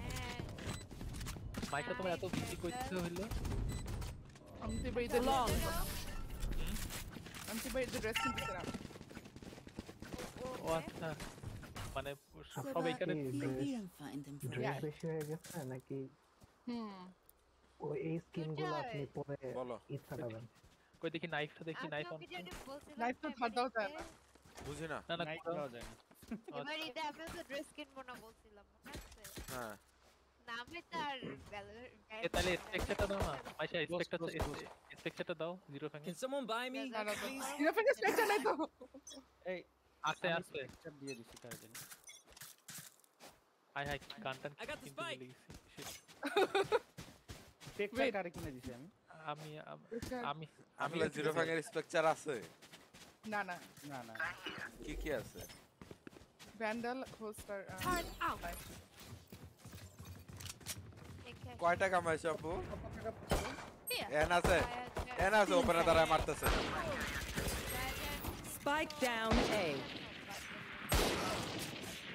মাইকটা তোমার এত বিজি করতে হলো আমি তো ভাই দ্য লং আমি তো ভাই দ্য ড্রেস কিনতে ও আচ্ছা। মানে সব এখানে ড্রেস হয়ে গেছে নাকি? হুম। ও এই স্কিনগুলো আপনি পরে ইচ্ছা পাবেন কই দেখি নাইফটা দেখি নাইফ নাইফ তো ধার দাও যায় বুঝি না। না না দাও। যায় না এবার এটা আপনি তো ড্রেস কিনবো না বলছিলাম মনে আছে? হ্যাঁ। নামে তার এ তাহলে স্ট্রাকচারটা দাও না। আচ্ছা স্ট্রাকচারটা স্ট্রাকচারটা দাও zero ফ্যাঙ্গে can someone buy me zero ফ্যাঙ্গে structure নাই তো। এই আছে আমি আছে দিয়ে দিছি তার জন্য। হাই হাই গানটা I got the কিনতে spike. ভুলে গেছি Shit. কারে কিনে দিছি আমি? আমি আমি আমি জিরো ফ্যাঙের স্ট্রাকচার আছে। না না। না না। কি কি আছে? ভ্যান্ডাল হোস্টার Turn out. কয় টাকা মাইশাপু Here. এন আছে। এন আছে ওপরে দাঁড়ায় মারতেছে। Spike down A.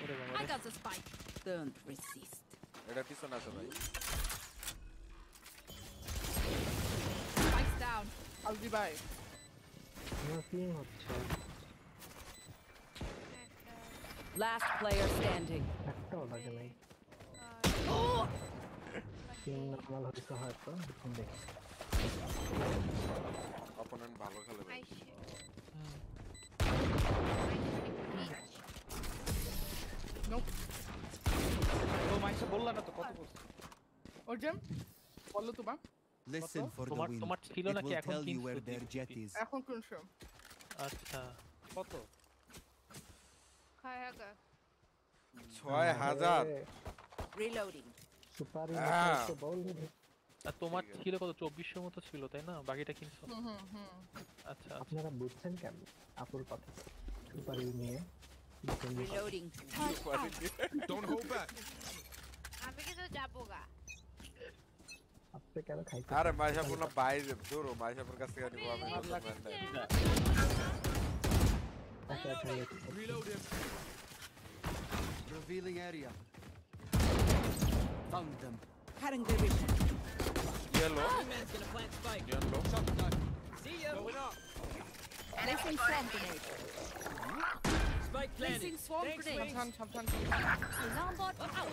ওরে বাবা I got the spike. Don't resist. এটা পিছনে আছে ভাই Spike's down. আলজি ভাই আমার ফিলিং হচ্ছে Last player standing. একটাও লাগে নাই ফিলিং নর্মাল হয়েছে হয়তো এখন দেখি অপোনেন্ট ভালো খেলে ভাই তো মাইশা বললা না তো কত করছে অর্জুন বললো তোমার Listen for the তোমার wind. তোমার ছিল It নাকি will এখন tell you কিনছো where their GP? jet is. এখন কোন শো আচ্ছা কত ছয় হাজার Reloading. Super Ah. বল আর তোমার ছিল কত চব্বিশশো মতো ছিল তাই না বাকিটা কিনছো হুম হুম হুম আচ্ছা আচ্ছা আপনারা বুঝছেন কেমন আপুর কথা সুপার নিয়ে Reloading. Don't hold back. আমি কিন্তু যাবো গা আপনি কেন খাইতে আরে মাইশাপু না বাইরে দূর মাইশাপুর কাছ থেকে নিবো আমি আমার নতুন লাগছে ব্যান্ডে। কিনা? আচ্ছা আচ্ছা Reload him. Revealing area. Found them. Cutting their You're See ya. Placing swarm grenade. Placing swarm grenade. Top tank, top tank. Alarm bot on our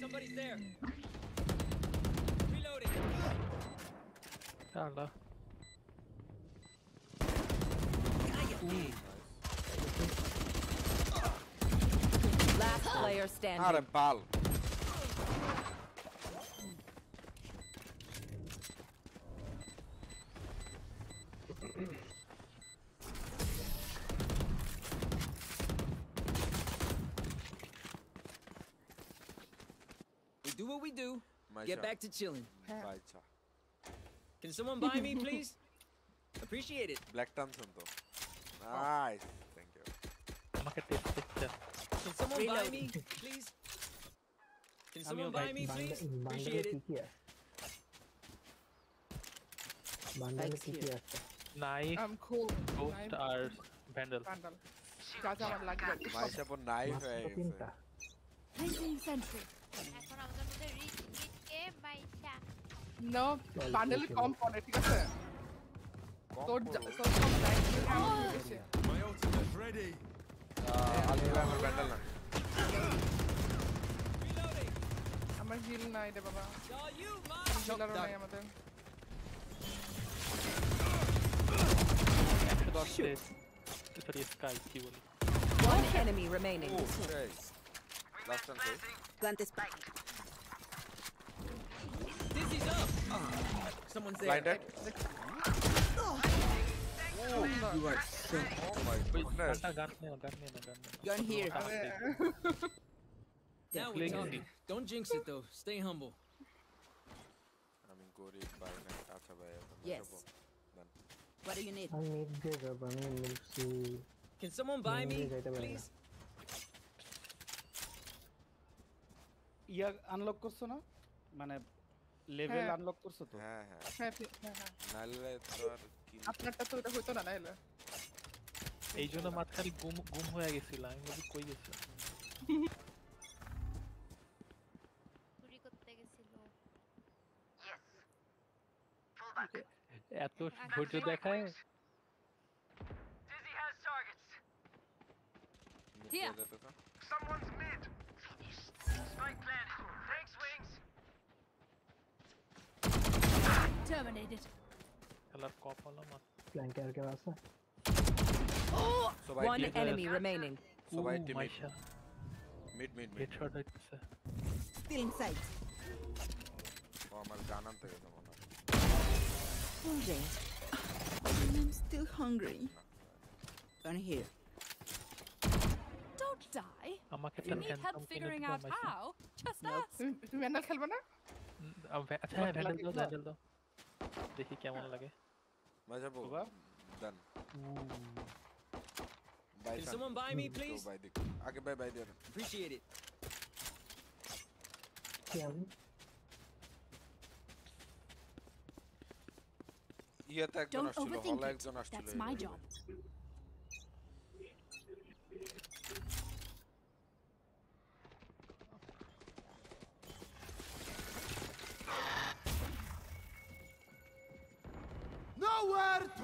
Somebody's there. Reloading. Hello. Ooh. Last player standing. Not a ball. Get back to chilling. Can someone buy me, please? Appreciate it. Black Thompson, though. Nice. Thank you. Can someone buy me, please? Can someone buy me, please? Appreciate it. Knife. I'm cool. Both are vandal. Vandal. Jaja vandal. Maisha पर knife है. Placing sentry. No, বান্ডেলে কম পড়ে ঠিক আছে তোর যা- তোর সব নাই বেশি My ultimate's ready. আলিম ভাই আমার ব্যান্ডেল না আমার হিল নাই রে বাবা হিলারও নাই আমাদের একশো দশ সরি স্কাই কি বলি One enemy remaining. ও সেই লাস্ট টাইম সেই Plant the spike. Dizzy's up. Oh, someone's there. blinded You are so. oh my goodness গানটা গান নিয়ে গান নিয়ে গান নিয়ে Gun here. Yeah, Now play we're talking. Don't jinx it though. Stay humble. আমি গরিব ভাই না আচ্ছা ভাই এখন Yes. যাবো। দেন। What do you need? আমি মিড দিয়ে যাবো আমি বলছি Can someone buy me, নিয়ে যাইতে পারি না। please? ইয়া আনলক করছো না মানে লেভেল হ্যাঁ। আনলক করছ তো? হ্যাঁ হ্যাঁ। হ্যাঁ হ্যাঁ হ্যাঁ। নাহলে তো আর কি আপনারটা তো এটা হইতো না নাইলে এই জন্য মাঝখানে গুম গুম হয়ে গেছিল আমি বলি কই গেছে? চুরি করতে গেছিল। এত ধৈর্য দেখায়? নিচে Here. যেতে তো Terminated. খেলার কপ হলো মাত্র ফ্ল্যাঙ্কে আর কেউ আছে সবাই One মিড enemy remaining. সবাই উ, team Maisha mid mid mid headshot হইতেছে Still in sight. ও আমার গান আনতে গেছে মনে হয় Moving. I'm still hungry. Gun here. Don't die. আমাকে If একটা you need help ফ্যান্টম কিনে figuring দিবা out Maisha how, just Nope. ask. তুমি তুমি ম্যান্ডেল খেলবে না উম, আম ভ্যা- আচ্ছা হ্যাঁ ভ্যান্ডেল দাও ভ্যান্ডেল দাও দেখি কেমন লাগে ভাই যাবো বাবা? দেন buy Can someone buy me, please? Buy দিক আগে bye bye then Appreciate it. কি আমি ইয়েতে একজন Don't আসছিল overthink হলে it. একজন আসছিল That's এই my level-এ। job.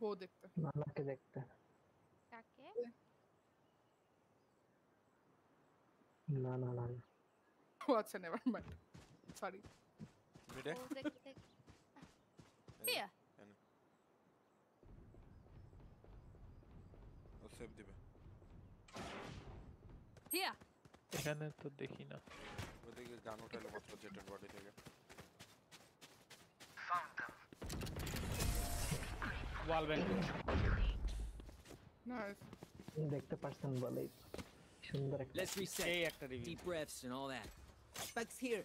বউ দেখতে নানাকে দেখতে কাকে না না না না। ও আচ্ছা নেভার মাইন্ড সরি মিডে বউ দেখতে Here. ও সেভ দিবে Here. এখানে তো দেখি না ওদিকে গান উঠাইলো মাত্র জেটের বডি থেকে ওয়াল ব্যাংক নাইস দেখতে পারছেন বলেই সুন্দর একটা Let's reset. এই একটা review Deep breaths and all that. Spike's here.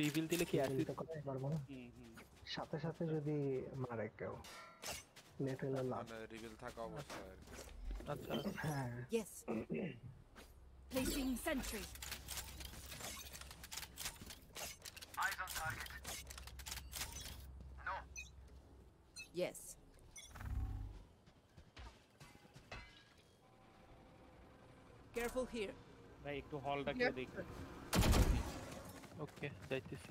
Reveal দিলে কি অ্যাসিড তো করতে পারবো না সাথে সাথে যদি মারে কেউ লেট হলে লাভ মানে রিভিল থাকা অবস্থায় আর কি আচ্ছা হ্যাঁ Yes. Placing sentry. Yes. Careful here. ভাই একটু হলটা Yep. কেউ দেখি ওকে যাইতেছি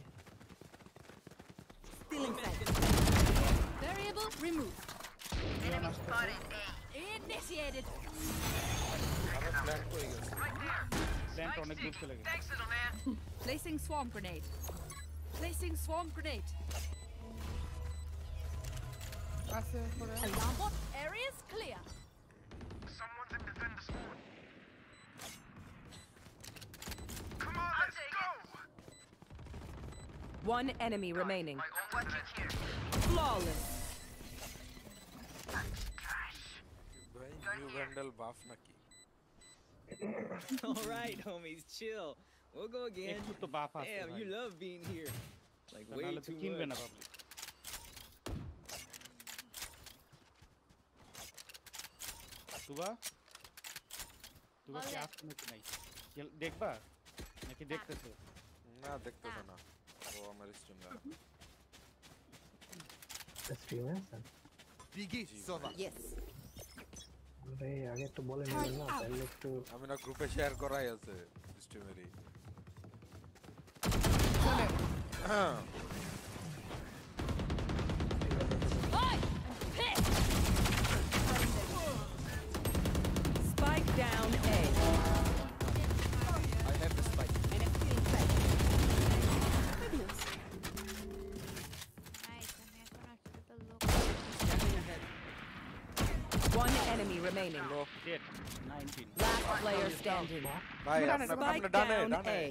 Still in sight. Variable removed. Initiated. আমি প্ল্যান করে গেছি প্ল্যান্ট অনেক দূর চলে গেছে Placing swarm grenade. Placing swarm grenade. Gracias. Alarm bot area is clear. Someone's in defender spawn. Come on, let's go! One enemy remaining. Flawless. Buff Naki. Alright, homies, chill. We'll go again. Damn, you love being here. Like, way too much. না much. Public তুবা তুবা কি বলে। আসছে নাকি নাই খেল- দেখবা নাকি দেখতেছো না দেখতেছে না ও আমার স্ট্রিম না স্ট্রিমে আছেন Biggie, Sova. Yes. আরে আগে তো বলে নিবেন না তাহলে একটু আমি না গ্রুপে শেয়ার করাই আছে স্ট্রিমেরই down A. I have the spike. Nice আমি এখন আসলে তো লোক Scanning ahead. One enemy remaining. Date 19 Last player standing. ভাই ডানে, আপনার Spike আপনার ডানে down ডানে A.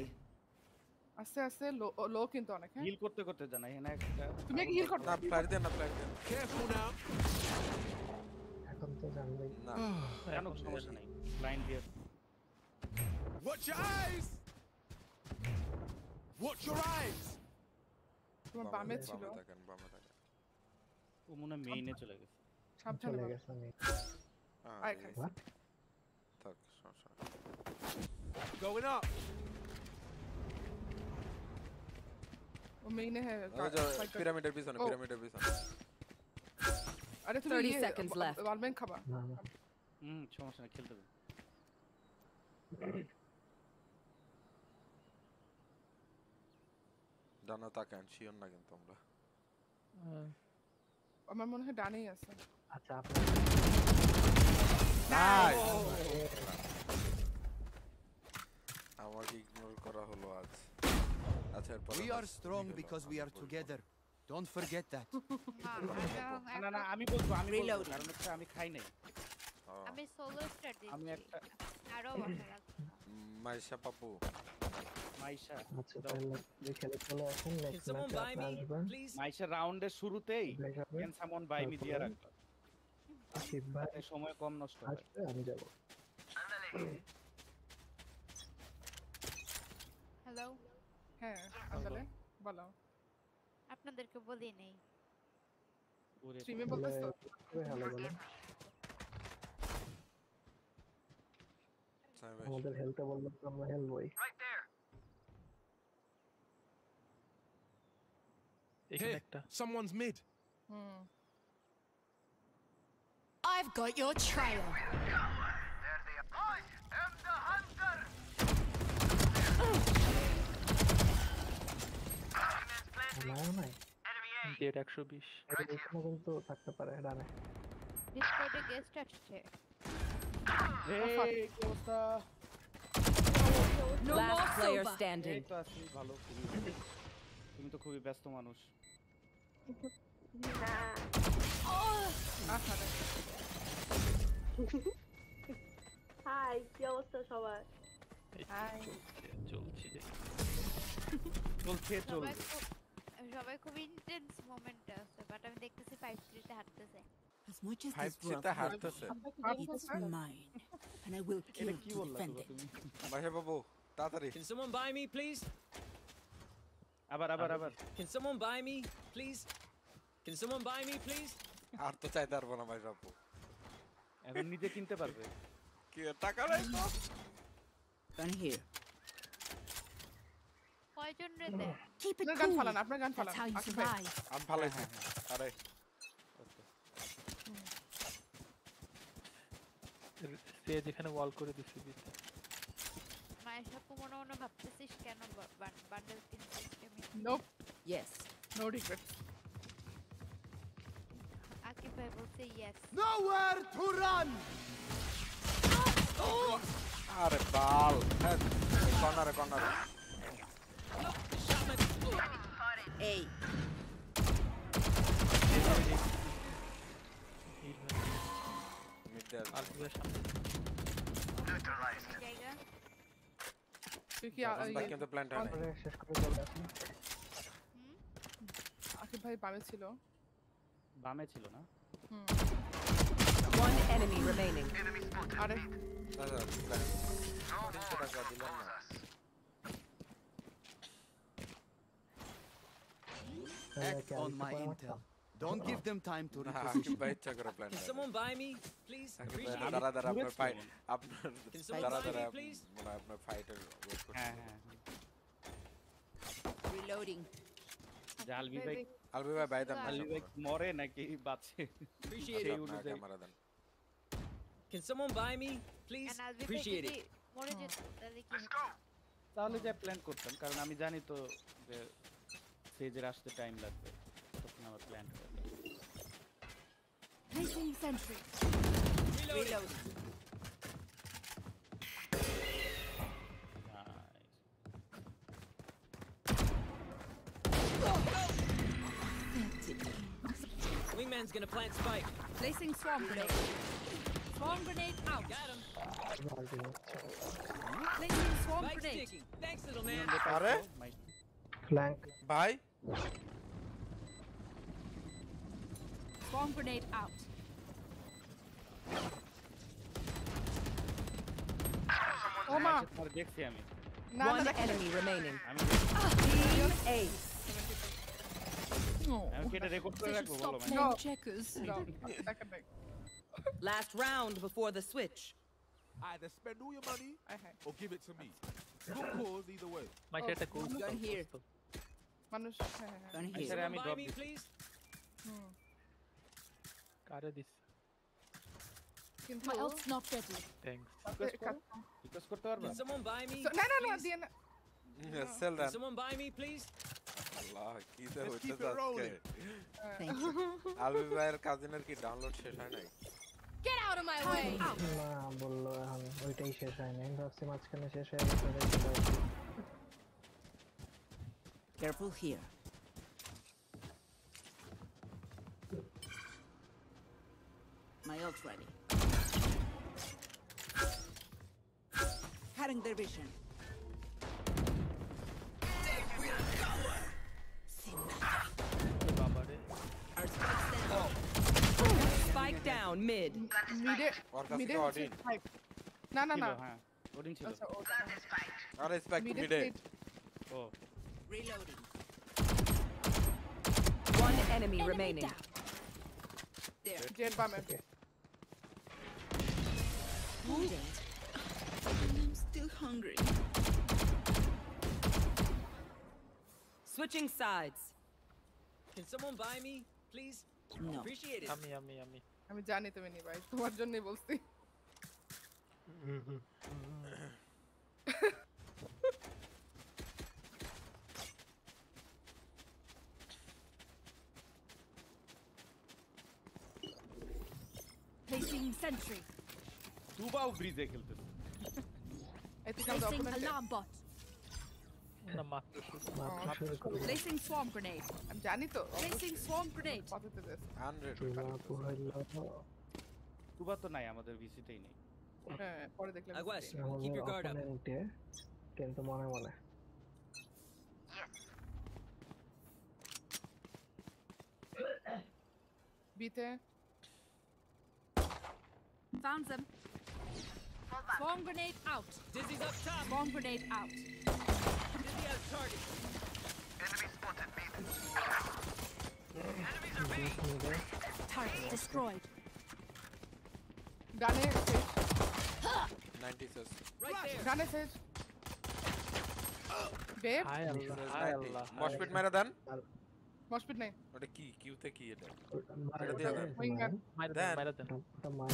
আস্তে আস্তে লো লো কিন্তু অনেক হ্যাঁ হিল করতে করতে জানা এখানে একটা তুমি কি হিল করতে না ফ্ল্যাশ দেন না ফ্ল্যাশ দেন Careful now. এখন তো জানবেই না কেন সমস্যা নাই লাইন দিয়ে Watch your eyes. Watch your eyes. তোমার বামে ছিল বামে থাকেন বামে থাকেন ও মনে হয় মেইনে চলে গেছে সাবধানে চলে বলো। গেছে আমি হ্যাঁ, আয় এই- খাইছি। What? থাক সমস্যা নেই। Going up. ও মেইনে হ্যাঁ ওই যে fight করে- পিরামিডের পিছনে ও। পিরামিডের পিছনে আরে তুমি 30 ইয়ে, seconds বা- left. বালবেন খাবা না না হুম সমস্যা নাই খেলতে দেবে ডানা তাকান শিওর না কিন্তু আমরা আমার মনে হয় ডানেই আছে আচ্ছা আপনার নাইস আমাকে ইগনোর করা হলো আজ আচ্ছা এরপর We are strong because we are together. Don't forget that. না না আমি বলবো আমি বলবো Reload. কারণ হচ্ছে আমি খাই নাই আমি সোলো দিচ্ছি আমি একটা আরও মাইশা পাপু। মাইশা রাউন্ডের শুরুতেই বাই মি দিয়ে রাখল সময় কম নষ্ট আমি যাব। হ্যালো হ্যাঁ আসলে বলো। আপনাদেরকে বলি নেই। স্ট্রিমে হ্যালো বলো। আমাদের হেলতে বললে তো আমরা হেলবই এখানে Here, একটা someone's mid. Hmm I've got your trail. আমারও নাই ডেট একশো বিশ এখানে কিন্তু থাকতে পারে ডানে ডিসকর্ডে গেস্ট আসছে এই কি অবস্থা No Last more player silver. এই standing. তো আছি ভালো খুবই ভালো। তুমি তো খুবই ব্যস্ত মানুষ আহা রে। হাই কি অবস্থা সবার Hi. চলছে চলছে সবাই চলবে খুব সবাই খুব ইন্টেন্স মোমেন্টে আছে বাট আমি দেখতেছি ফাইভ স্ট্রিটে হাঁটতেছে As much as five this world সিটে হাঁটতেছে আচ্ছা, it's mine, and I will এটা kill কি to বললা defend তোমরা it. তুমি মাইশা পাপু তাড়াতাড়ি Can someone buy me, please? আবার আবার আবার Can someone buy me, please? Can someone buy me, please? আর তো চাইতে পারবো না মাইশা পাপু এখন নিজে কিনতে পারবে কি টাকা নাই তো Gun here. কয়জন রে দেয় Keep it আপনার গান cool. ফালান আপনার গান ফালান That's how you আশিফ ভাই। survive. আমি ফালাইছি আরে সে যেখানে ওয়াল করে দিচ্ছে দিতে মায়ের সাপু মনে মনে ভাবতেছিস কেন বান্ডেল কিনছিস আমি Nope, Yes. no regrets. Akib ভাই বলছে ইয়েস Nowhere to run. আরে বাল হ্যাঁ কর্নারে কর্নারে A. মিডে আর সামনে জায়গা তুই কি রাজন ভাই কিন্তু প্ল্যান্ট হয় নাই। পরে শেষ করে চলে আসি আকিব ভাই বামে ছিল বামে ছিল না হুম One enemy remaining. আরে আচ্ছা, প্ল্যান্ট। তিনশো টাকা দিলাম না। Act on my intel. Don't give them time to না, reposition. আকিব ভাই ইচ্ছা করে প্ল্যান্ট Can হয়। someone buy me, please? Akib ভাই Appreciate দাঁড়া it. দাঁড়া আপনার দূরে ফাইট ছিল। আপনার Can someone দাঁড়া buy me, দাঁড়া please? মনে হয় আপনার ফাইটের ওয়েট করছে হ্যাঁ হ্যাঁ Reloading. জালবি ভাই আলবি ভাই ভাই দেন না জালবি ভাই মরে নাকি বাঁচে Appreciate সেই it. আপনার অনুযায়ী camera then Can someone buy me, please? And Alvin ভাই Appreciate যদি it. মরে যেত তাহলে কি হতো? তাহলে যা প্ল্যান করতাম কারণ আমি জানি তো যে স্টেজের আসতে টাইম লাগবে তখন আমার প্ল্যান করে Placing sentry. Reloading. Reloading. Wingman's gonna plant spike. Placing swarm grenade. Swarm grenade out. Got him. Placing swarm Spike's grenade. Sticking. Thanks, little man. Are? Flank. Bye. Swarm grenade out. ও মা আর দেখছি আমি না না One দেখেন enemy remaining. আমি Team Ace. আমি কি এটা রেকর্ড করে রাখবো বলো মানে No. checkers. No, দেখেন নাই Last round before the switch. Either spend all your money আয় হায় or give it to me. Good cause either way. Maisha এটা কোর্স Gun here. মানুষ হ্যাঁ হ্যাঁ হ্যাঁ Gun Can here. Sir, someone আমি buy drop me, দিচ্ছি। please? হুম কারে this কিন্তু My ult's not ready. Thanks কাছে- কাছে- রিকোয়েস্ট করতে পারবা Can someone buy me? So- না না না please? দিয়ে না sell Can then someone buy me, please? আল্লাহ কি যে Let's হইতেছে keep it আজকে rolling. Thank you. আলবি ভাইয়ের কাজিনের কি ডাউনলোড শেষ হয় নাই Get out of my way. না বললো এখন ওইটাই শেষ হয় নাই ভাবছি মাঝখানে শেষ হয়ে গেছে তাই চলে আসি। Careful here. My ult ready. Cutting their vision. বাবারে Our spike stand Spike down mid. মিডে ওর কাছে মিডে তো হচ্ছে অডিন spike। না না ছিল, না হ্যাঁ ওদিন ছিল আচ্ছা ও আরে spike মিডে মিডে O Reloading. One enemy remaining. There. Jet বামে Wounded. I'm still hungry. Switching sides. Can someone buy me, please? No. Appreciate it. আমি আমি আমি আমি জানি তুমি নি ভাই তোমার জন্যই বলছি Placing sentry. দুবাও ব্রিজে খেলতেছে এই থেকে আমাদের Placing opponent- alarm bot. না মাত্র শুরু মাত্র শুরু করলাম Placing swarm grenade. আমি জানি তো Placing swarm grenade. পাঠাতে দেশ হান্ড্রেড বাপু হইল দুবা তো নাই আমাদের ভিসিতেই নেই হ্যাঁ পরে দেখলাম Aguas, keep আমাদের your guard up. অপোনেন্টে কিন্তু মনে মনে বিতে Found them. Swarm grenade out. Dizzy's up top. Swarm grenade out. Dizzy has target. Target destroyed. গানে শেষ নাইনটি শেষ Right there. গানে শেষ বেব হায় আল্লাহ হায় আল্লাহ মশপিট মেরে দেন মশপিট নেই ওটা কি কিউতে কি এটা মারা দিয়ে দেন। দেন। উইঙ্গার মাইরা দেন। দেন মাইরা দেন ওটা মার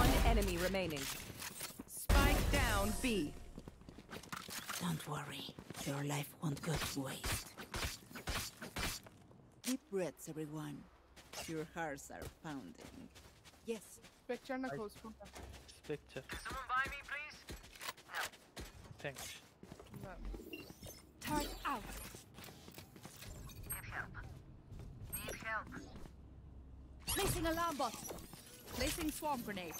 one enemy remaining. Spike down B. Don't worry. Your life won't go to waste. Deep breaths, everyone. Your hearts are pounding. Yes. Spectre and a close Spectre. Can someone buy me, please? No. Thanks. No. Turn out. Need help. Need help. Placing alarm bot. Placing swarm grenade.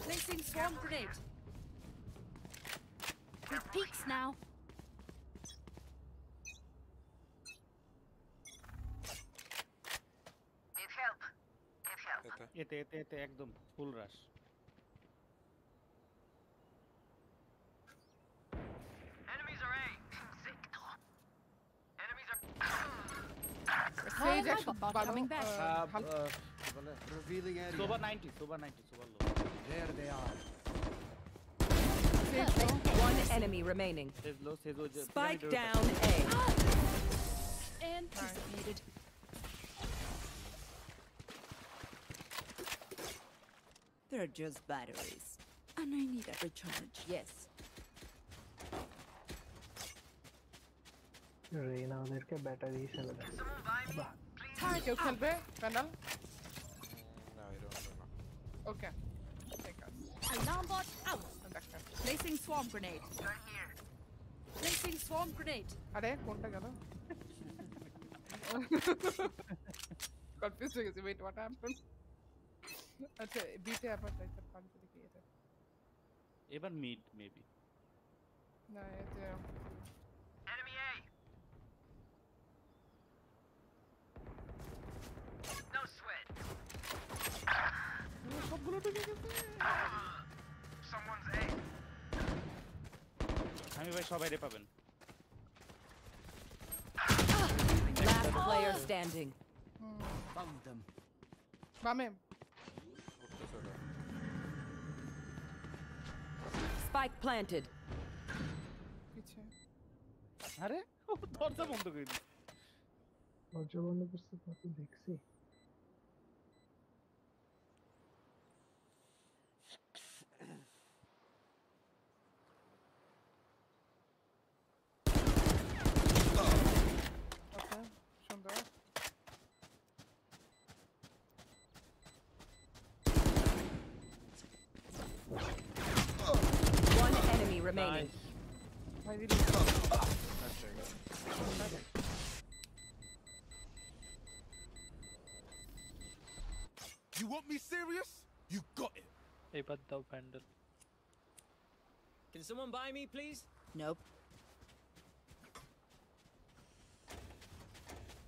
Placing swarm grenade. It peaks now. এতে এতে এতে এতে একদম ফুল রাশ Sage একশো বারো, coming back. আহ, ভালো। Revealing area. Sober 90, sober 90, sober low. There they are. One enemy remaining. Spike down A. Anticipated. They're just batteries. And I need a recharge. Yes. Reyna, there's a battery. Someone buy me? Thank ওকে ঠিক আছে Alarm bot out. দেখা Placing swarm grenade. Placing swarm grenade. আরে কোনটা গেল confuse হয়ে গেছি wait what happen আচ্ছা বিতে আবার যাইতে পারি তো দেখি এটা এবার মিড মেবি না এতে আমি ভাই সবাই রে পাবেন Last player standing. Found them. বামে উঠতেছে ওটা Spike planted. পিছে আরে ও দরজা বন্ধ করে দিই দরজা বন্ধ করছে তাকে দেখছি remaining. Nice. Ah. You want me serious? You got it. Hey, but the pendant. Can someone buy me, please? Nope.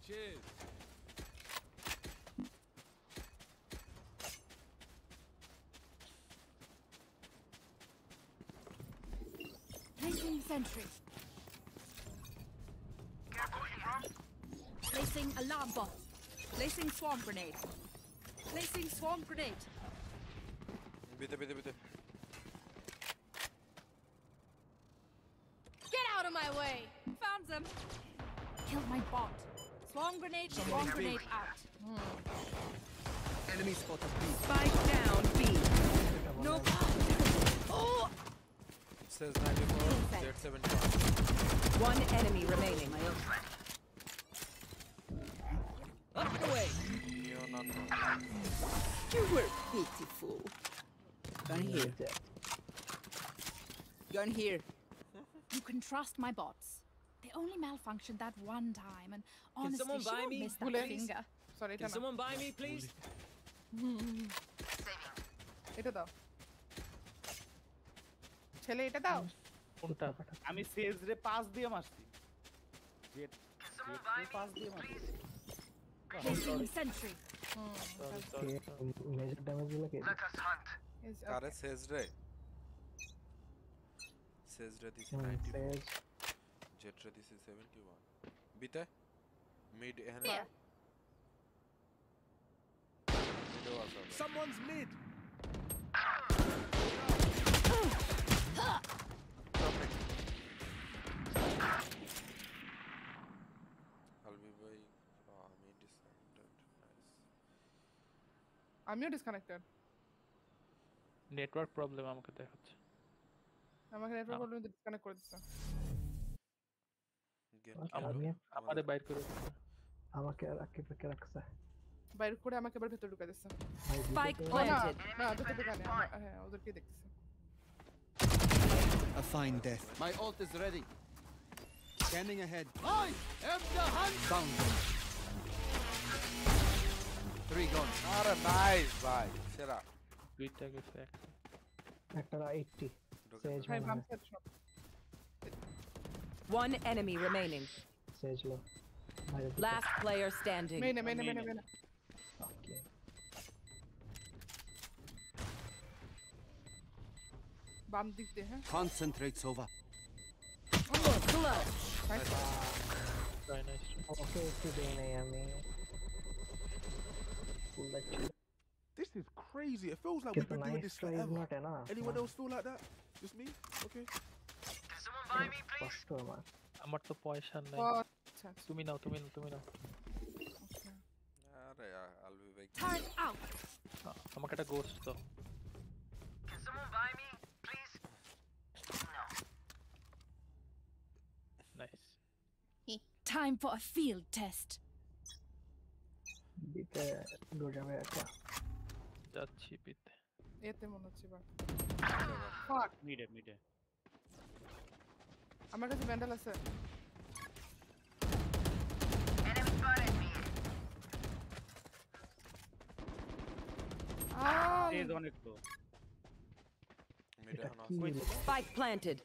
Cheers. sentry. Placing alarm bomb. Placing swarm grenade. Placing swarm grenade. Bitte, bitte, bitte. Get out of my way! Found them. Killed my bot. Swarm grenade, swarm Somebody grenade beat. out. Hmm. Enemy spotted B. Spike down, B. No. Oh! says 94 jet 71 One enemy remaining. Up and away! neon unknown You were pitiful. Gun here. Gun here. You can trust my bots. They only malfunctioned that one time, and honestly, someone she buy won't me, miss that please? finger. Sorry এটা Can না someone buy me, please? এটা দাও ছেলে এটা দাও কোনটা আমি সেজ রে পাস দিয়ে মারছি জেট জেট পাস দিয়ে মারছি Placing sentry. মেজর ড্যামেজ গুলো কে Is- কারে okay. সেজ রে সেজ রে দিছি হুম, 94 সেজ জেট রে দিছি 71 বিতে মিড এখানে Here. মিডও আছে Someone's mid. আলবি ভাই আমি ডিসকানেক্টেড নাইস আমিও ডিসকানেক্টেড নেটওয়ার্ক প্রবলেম আমাকে দেখাচ্ছে আমাকে নেটওয়ার্ক প্রবলেম ডিসকানেক্ট করে দিচ্ছে গেম আচ্ছা, আমি আমাদের বাইর করে দিচ্ছে। আমাকে আর আকে পেকে রাখছে বাইরে করে আমাকে এবার ভেতরে ঢুকে দিচ্ছে ভাই Spike দিতে ও না planted. না ওদেরকে দেখে আনে আমার- হ্যাঁ ওদেরকে দেখতেছে A fine death. My ult is ready. Scanning ahead. I am the hunter! Bound. Three gone. Not a nice buy. Shut up. Good tag effect. Actor 80. Sage low. One enemy remaining. Sage low. Last player standing. Main, main, main, main. বাম দিক দিয়ে হ্যাঁ Concentrate, Sova. Nice. Very nice. ওকে একটু দেই নাই আমি ফুল লাগছিল This is crazy. It feels like Get we've been the doing nice this try is forever. not enough. Anyone man. else feel like that? Just me? Okay. কষ্ট আমার আমার তো পয়সা নাই ও আচ্ছা আচ্ছা তুমি নাও তুমি নাও তুমি নাও okay. আরে আল বি ভাই Turn out. আ- আমাকে একটা গোস্ট তো Time for a field test. দিতে গজাবে একটা যাচ্ছি পিতে এতে মনে হচ্ছে এবার ফাক মিডে মিডে আমার কাছে ব্যান্ডেল আছে আম, তেজ অনেক তো মিড এটা এখন কি আছে Spike planted.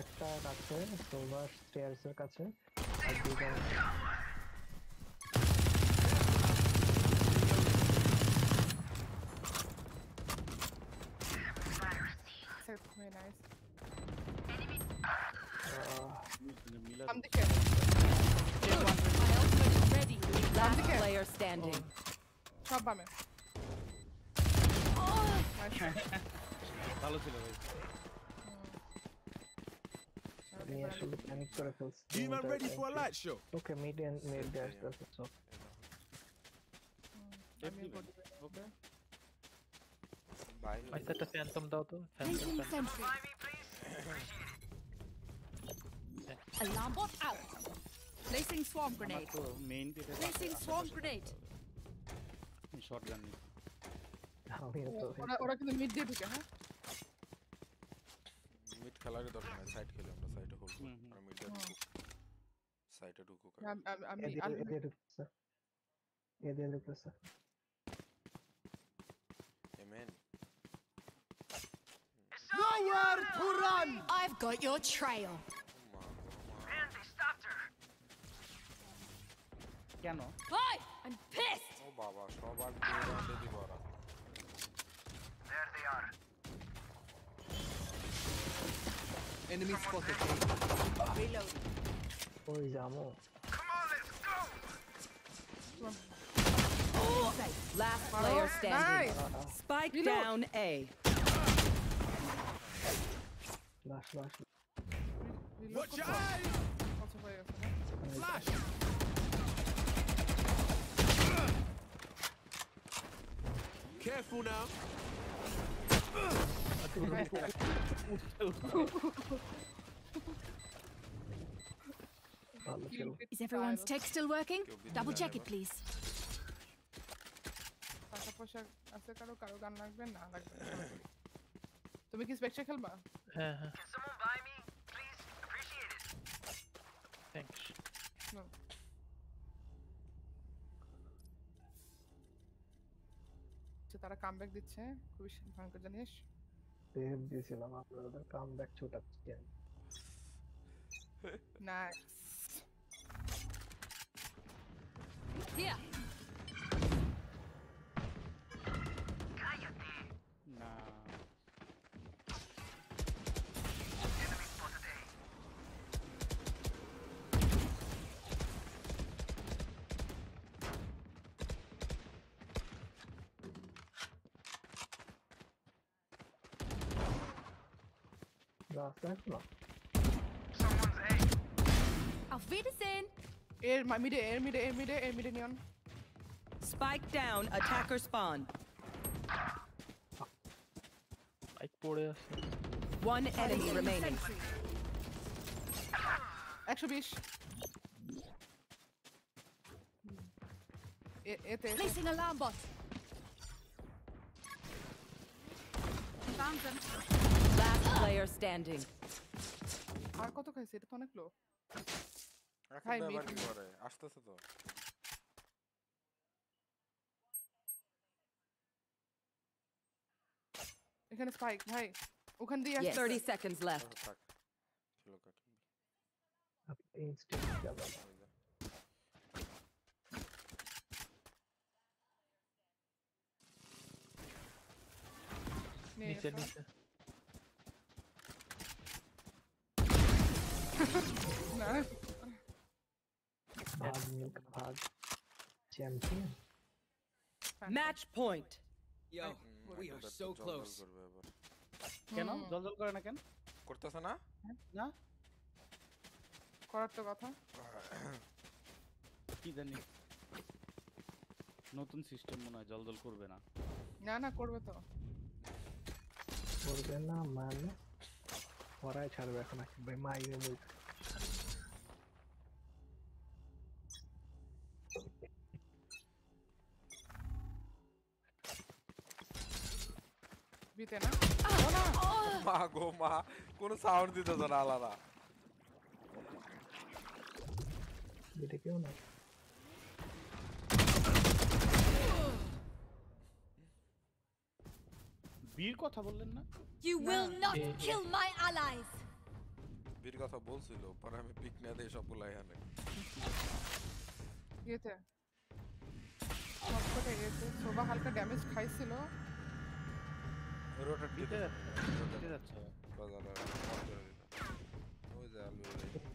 একটা কাছে সোভার স্টেয়ার্স এর কাছে I do that. They're pointers. Uh, I'm the killer. My ready. Last player standing. Oh. Shot by me. Oh. Nice. আমি আসলে প্যানিক করে ফেলছি You man ready for a light show? Okay mid and mid dash that's so আমি ওকে ভাই আচ্ছা একটা phantom দাও তো Phantom Placing sentry. Alarm bot out. Placing swarm আমার grenade. তো মেইন দিকে Placing swarm grenade. Short gun নেই আমি তো ওরা ওরা কিন্তু মিড দিয়ে ঢুকে হ্যাঁ মিড খেলারই দরকার নাই সাইড খেলে আমরা সাইডে হোল্ড হুম, হুম। আর মিডে সাইডে ঢুকুক আগে। আম- আম- আমি এদের আল- এদের ঢুকতেছে এদের ঢুকতেছে Amen. Nowhere to run! I've got your trail. কেন Hi! I'm pissed! ও বাবা সবার দুই রাউন্ডে দিব Enemy spotted. Reloading. Oh, his ammo. Come on, let's go! Oh. Last player standing. Nice. Spike you down. A. Flash, flash. Watch your eyes! Flash! Careful now. ভালো ছিল Is everyone's tech still working? You'll be Double the check it, driver. please. টাকা পয়সা আছে কারো কারো গান লাগবে না লাগবে না, সবাই করি। তুমি কি স্পেকট্রা খেলবা হ্যাঁ হ্যাঁ থ্যাঙ্কস No. আচ্ছা, তারা কামব্যাক দিচ্ছে খুবই ভয়ঙ্কর জানিস সেভ দিয়েছিলাম আপনাদের কাম ব্যাক ছোটাচ্ছি আমি। Nice Here. না রাস্তা এখনো Auf Wiedersehen. এর মিডে এর মিডে এর মিডে এর মিডে নিয়ন Spike down. Attacker spawn. Bike পড়ে আছে One enemy remaining. একশো বিশ এ- এতে এতে। Placing alarm bot. Found them. Last player standing. আর কত খাইছে এটা তো অনেক লো রাকিব ভাই, ভাই আবার mid- কি করে আসতেছে তো এখানে স্পাইক ভাই ওখান দিয়ে Yes. আসতেছে 30 seconds left. থাক ছিল কাকি ইনস্ট্যান্ট গেল নিয়ে নিচে গেছে। নিচে না ভাগ মিল্ক ভাগ champion Match point. Yo, we are so close. করবে এবার কেন হুম। জল জল করে না কেন করতেছে না না করার তো কথা কি জানি নতুন সিস্টেম মনে হয় জল জল করবে না না না করবে তো করবে না মানে ওরাই ছাড়বে এখন আকিব ভাই মাইরে মুখ বিতে না মা গো মা কোনো সাউন্ড দিতেছে না আলাদা এটা কেউ না বীর কথা বললেন না? You will not kill my allies. বীর কথা বলছিল পরে আমি পিক না দিয়ে সবগুলো এখানে ইয়েতে হটস্পটে গেছে সোবা হালকা ড্যামেজ খাইছিল রোটেট দিতে দিতে যাচ্ছে বাজারে অন করে দিতে ওই যে আলু ওই দেখছেন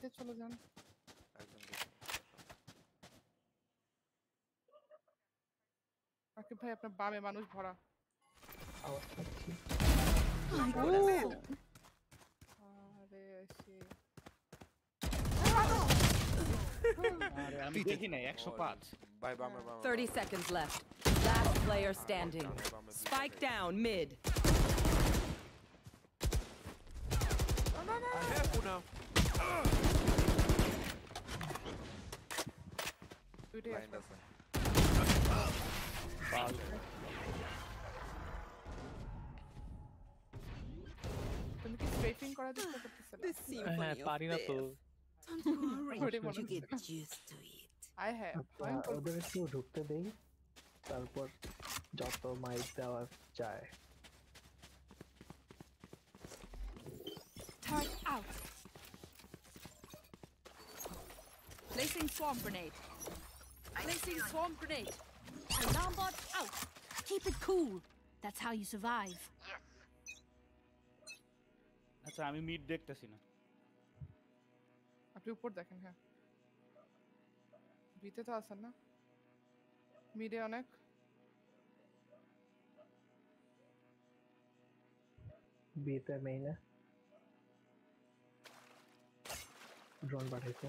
Reveal আছে। বিতে চলে যান একজন দেখুন। আকিব ভাই আপনার বামে মানুষ ভরা আওয়াজ পাচ্ছি আরে সে আরে আমি দেখি নাই একশো পাঁচ বাই বামে বামে 30 seconds left. Last player standing. Spike down mid. দুইটাই লাইন আসবে আছে তুমি কি স্ট্রেটিং করার চেষ্টা করতেছিলে হ্যাঁ পারি না তো ওরে মনে হচ্ছে। I have. আচ্ছা I'm good. ওদের একটু ঢুকতে দেই তারপর যত মাইক দেওয়া যায় Turret out. Placing swarm grenade. Placing swarm grenade. Alarm bot out. Keep it cool. That's how you survive. আচ্ছা আমি মিড দেখতেছি না আপনি উপর দেখেন হ্যাঁ বিতে তো আছেন না মিডে অনেক বিতে মেইনে ড্রোন পাঠাইছে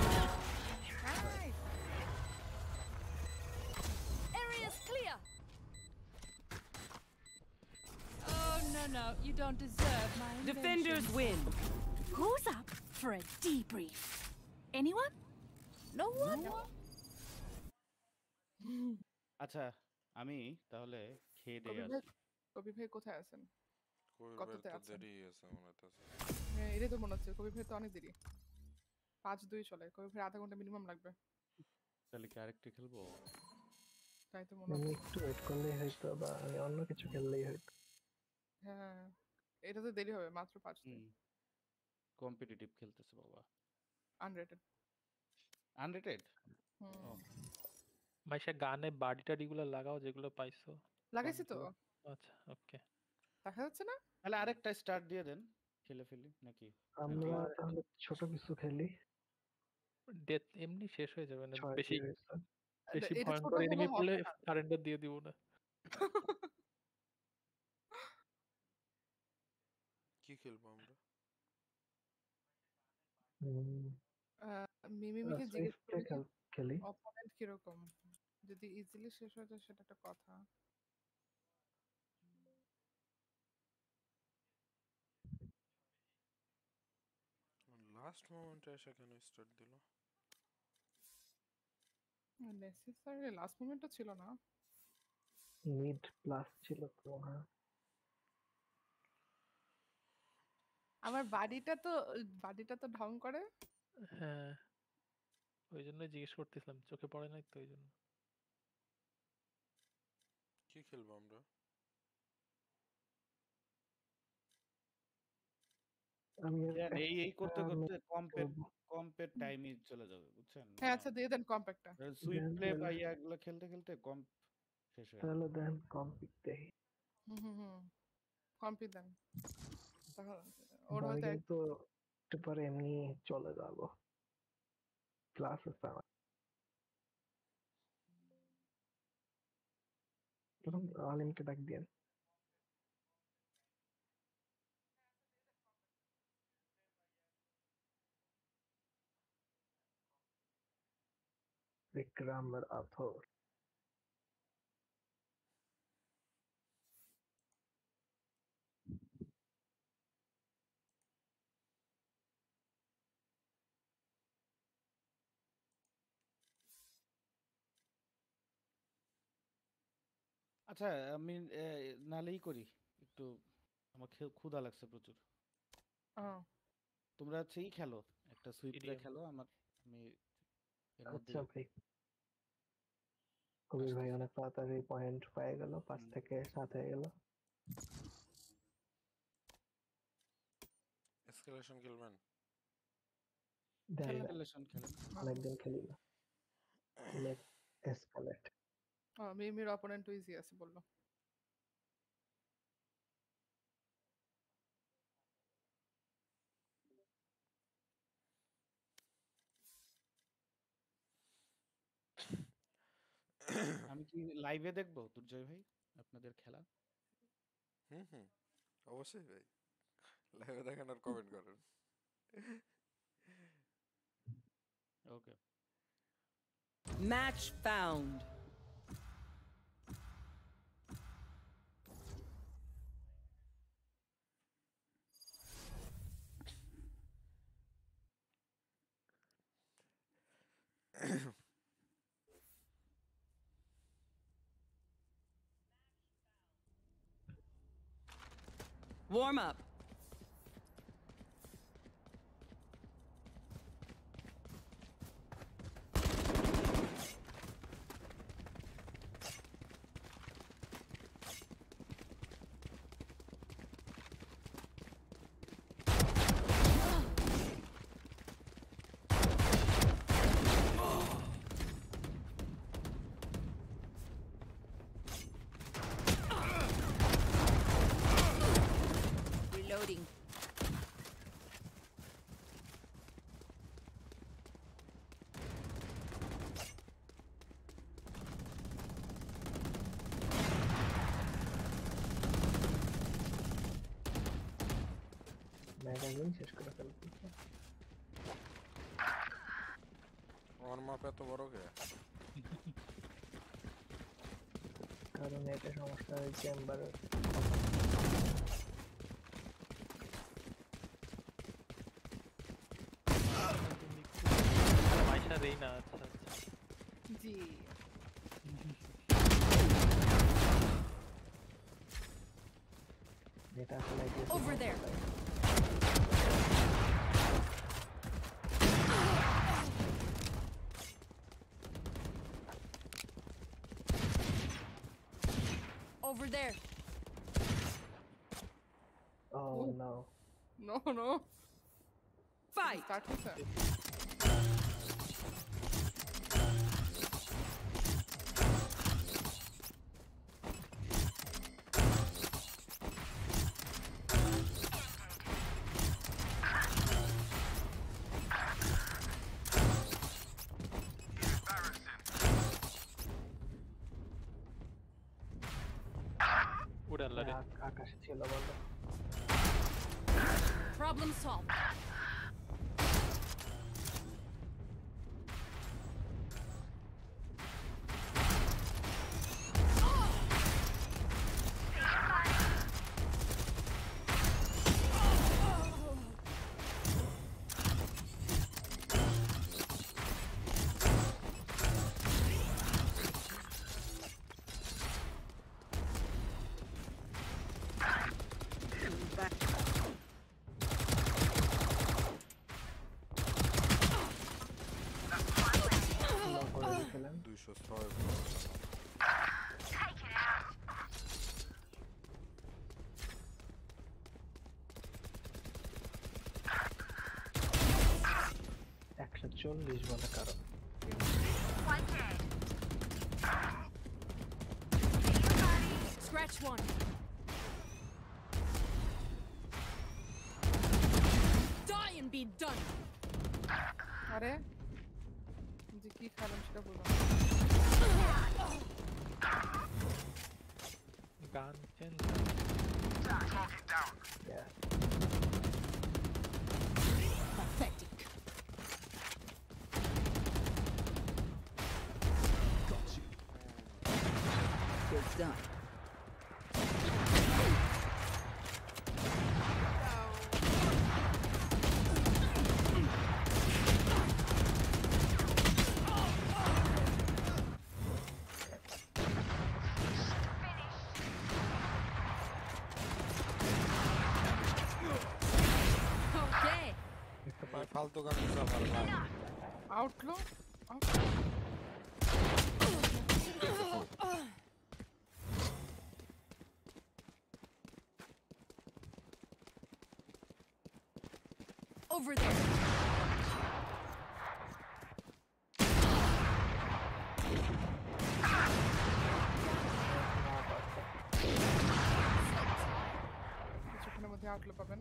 no no, you don't deserve my Defenders invention. win. Who's up for a debrief? Anyone? No one? আচ্ছা আমি তাহলে খেয়ে দিয়ে কবি আসি ভাই কবি ভাই কোথায় আছেন কবির কততে ভাই তো আছেন? দেরি আছে মনে হইতেছে হ্যাঁ এটাই তো মনে হচ্ছে কবি ভাই তো অনেক দেরি পাঁচ দুই চলে কবি ভাই আধা ঘন্টা মিনিমাম লাগবে তাহলে কি আরেকটু খেলবো তাই তো মনে আমি হচ্ছে একটু ওয়েট করলেই হয়তো বা আমি অন্য কিছু খেললেই হয়তো হ্যাঁ এটা তো দেরি হবে মাত্র পাঁচ দুই কম্পিটিটিভ খেলতেছে বাবা। আনরেটেড আনরেটেড মাইশা গানে বাড়ি টাড়ি গুলো লাগাও যেগুলো পাইছো। লাগাইছি তো। আচ্ছা ওকে দেখা যাচ্ছে না? তাহলে আরেকটা স্টার্ট দিয়ে দেন খেলে ফেলি নাকি? আমরা তাহলে ছোট কিছু খেলি। ডেথ এমনি শেষ হয়ে যাবে না বেশি? বেশি ভয়ঙ্কর এনিমি পড়লে সারেন্ডার দিয়ে দিব না। কি খেলব আমরা? মিমিমিকে জিজ্ঞেস খেল খেলি। অপোনেন্ট কীরকম? যদি ইজিলি শেষ হয়ে যায় সেটা একটা কথা। লাস্ট মোমেন্টে এসে কেন স্টার্ট দিল? নেসেসারি লাস্ট মোমেন্টও ছিল না। মিড প্লাস ছিল তো হ্যাঁ। আমার বাড়িটা তো বাড়িটা তো ঢং করে। হ্যাঁ ওই জন্য জিজ্ঞেস করতেছিলাম চোখে পড়ে নাই তো ওই জন্য। কি খেলব আমরা? এই এই করতে করতে কম্পের। কম্পের টাইমই চলে যাবে বুঝছেন? হ্যাঁ আচ্ছা দিয়ে দেন কম্প্যাক্টটা সুইপ প্লে বা তাহলে। ইয়াগুলো খেলতে খেলতে কম্প শেষ হয়ে তাহলে দেন কমপ্লিট দেখি হুম হুম হুম। কমপ্লিট দেন। তখন ওর আমি হয়তো এক- কিন্তু একটু পরে এমনি চলে যাব ক্লাস আছে আমার তখন আলিমকে ডাক দিয়েন विक्रम राठौर আচ্ছা আমি নালেই করি। একটু আমার ক্ষুধা লাগছে প্রচুর। আহ, তোমরা হচ্ছে ই খেলো একটা সুইপ প্লে খেলো আমার আমি এর মধ্যে আচ্ছা ভাই। কবির ভাই অনেক তাড়াতাড়ি পয়েন্ট পেয়ে গেল পাঁচ থেকে সাত হয়ে গেল। এসকেলেশন খেলবেন। খেলেন। অনেকদিন খেলি না। লেট এসকালেট আহ, মিমির অপোনেন্ট ইজি আছে বলল। আমি কি লাইভে দেখব দুর্জয় ভাই? আপনাদের খেলা? হুম হুম। অবশ্যই ভাই। লাইভে দেখেন আর কমেন্ট করেন। Okay match found. Warm up. শেষ করে ফেলছি আমার মাপ এত বড় কে কারণ এটা সমস্যা ওই চেম্বারের মাইশা দেই না আচ্ছা আচ্ছা জি যেটা আসলে Over there. Over there. Oh no. No, no. Fight. আকাশে ছিল বলো Problem solved. চল্লিশ বলে কারণ Scratch one. Die and be done. আরে যে কি খেলাম সেটা বললাম done. फालतू का गुस्सा भर रहा है आउटलुक Over there. কিছুক্ষণের মধ্যে আউটলো পাবেন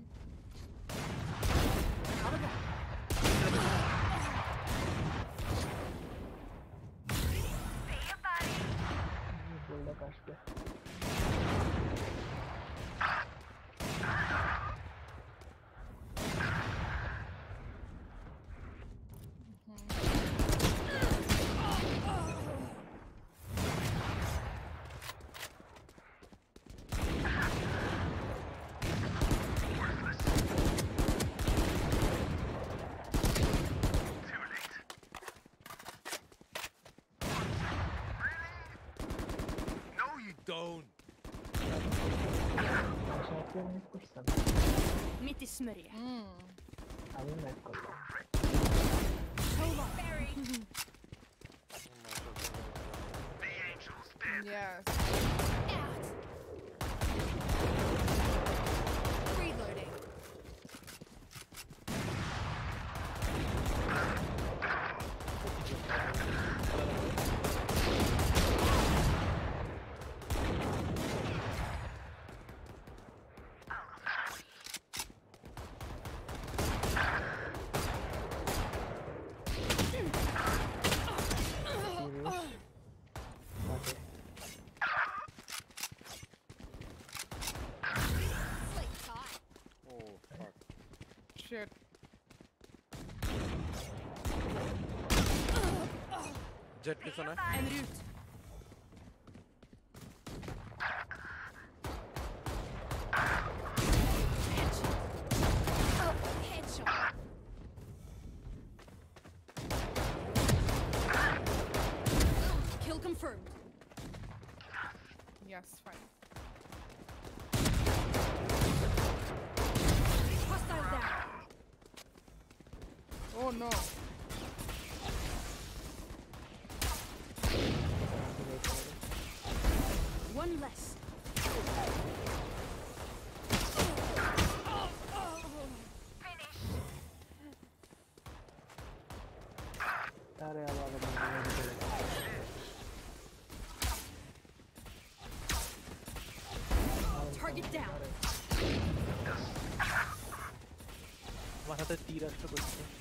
বুলডক আসবে yapmışsın. Mitt i smörje. Mm. Alınlar kollar. Yes. Jet की है tira, questo.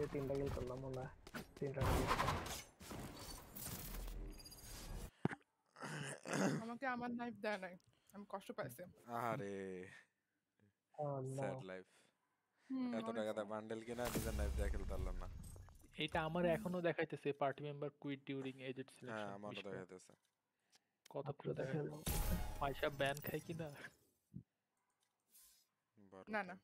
দিয়ে তিনটা কিল করলাম মনে হয়। তিনটা আমাকে আমার নাইফ দেয় নাই আমি কষ্ট পাইছি। আরে স্যাড লাইফ এত টাকা দিয়ে বান্ডেল কিনা নিজের নাইফ দিয়ে খেলতে পারলাম না। এটা আমার এখনও দেখাইতেছে পার্টি মেম্বার কুইট ডিউরিং হ্যাঁ সিলেকশন আমারও দেখাইতেছে। কতগুলো আপনাদের দেখা খেলো। পয়সা ব্যান খাই কিনা? না না।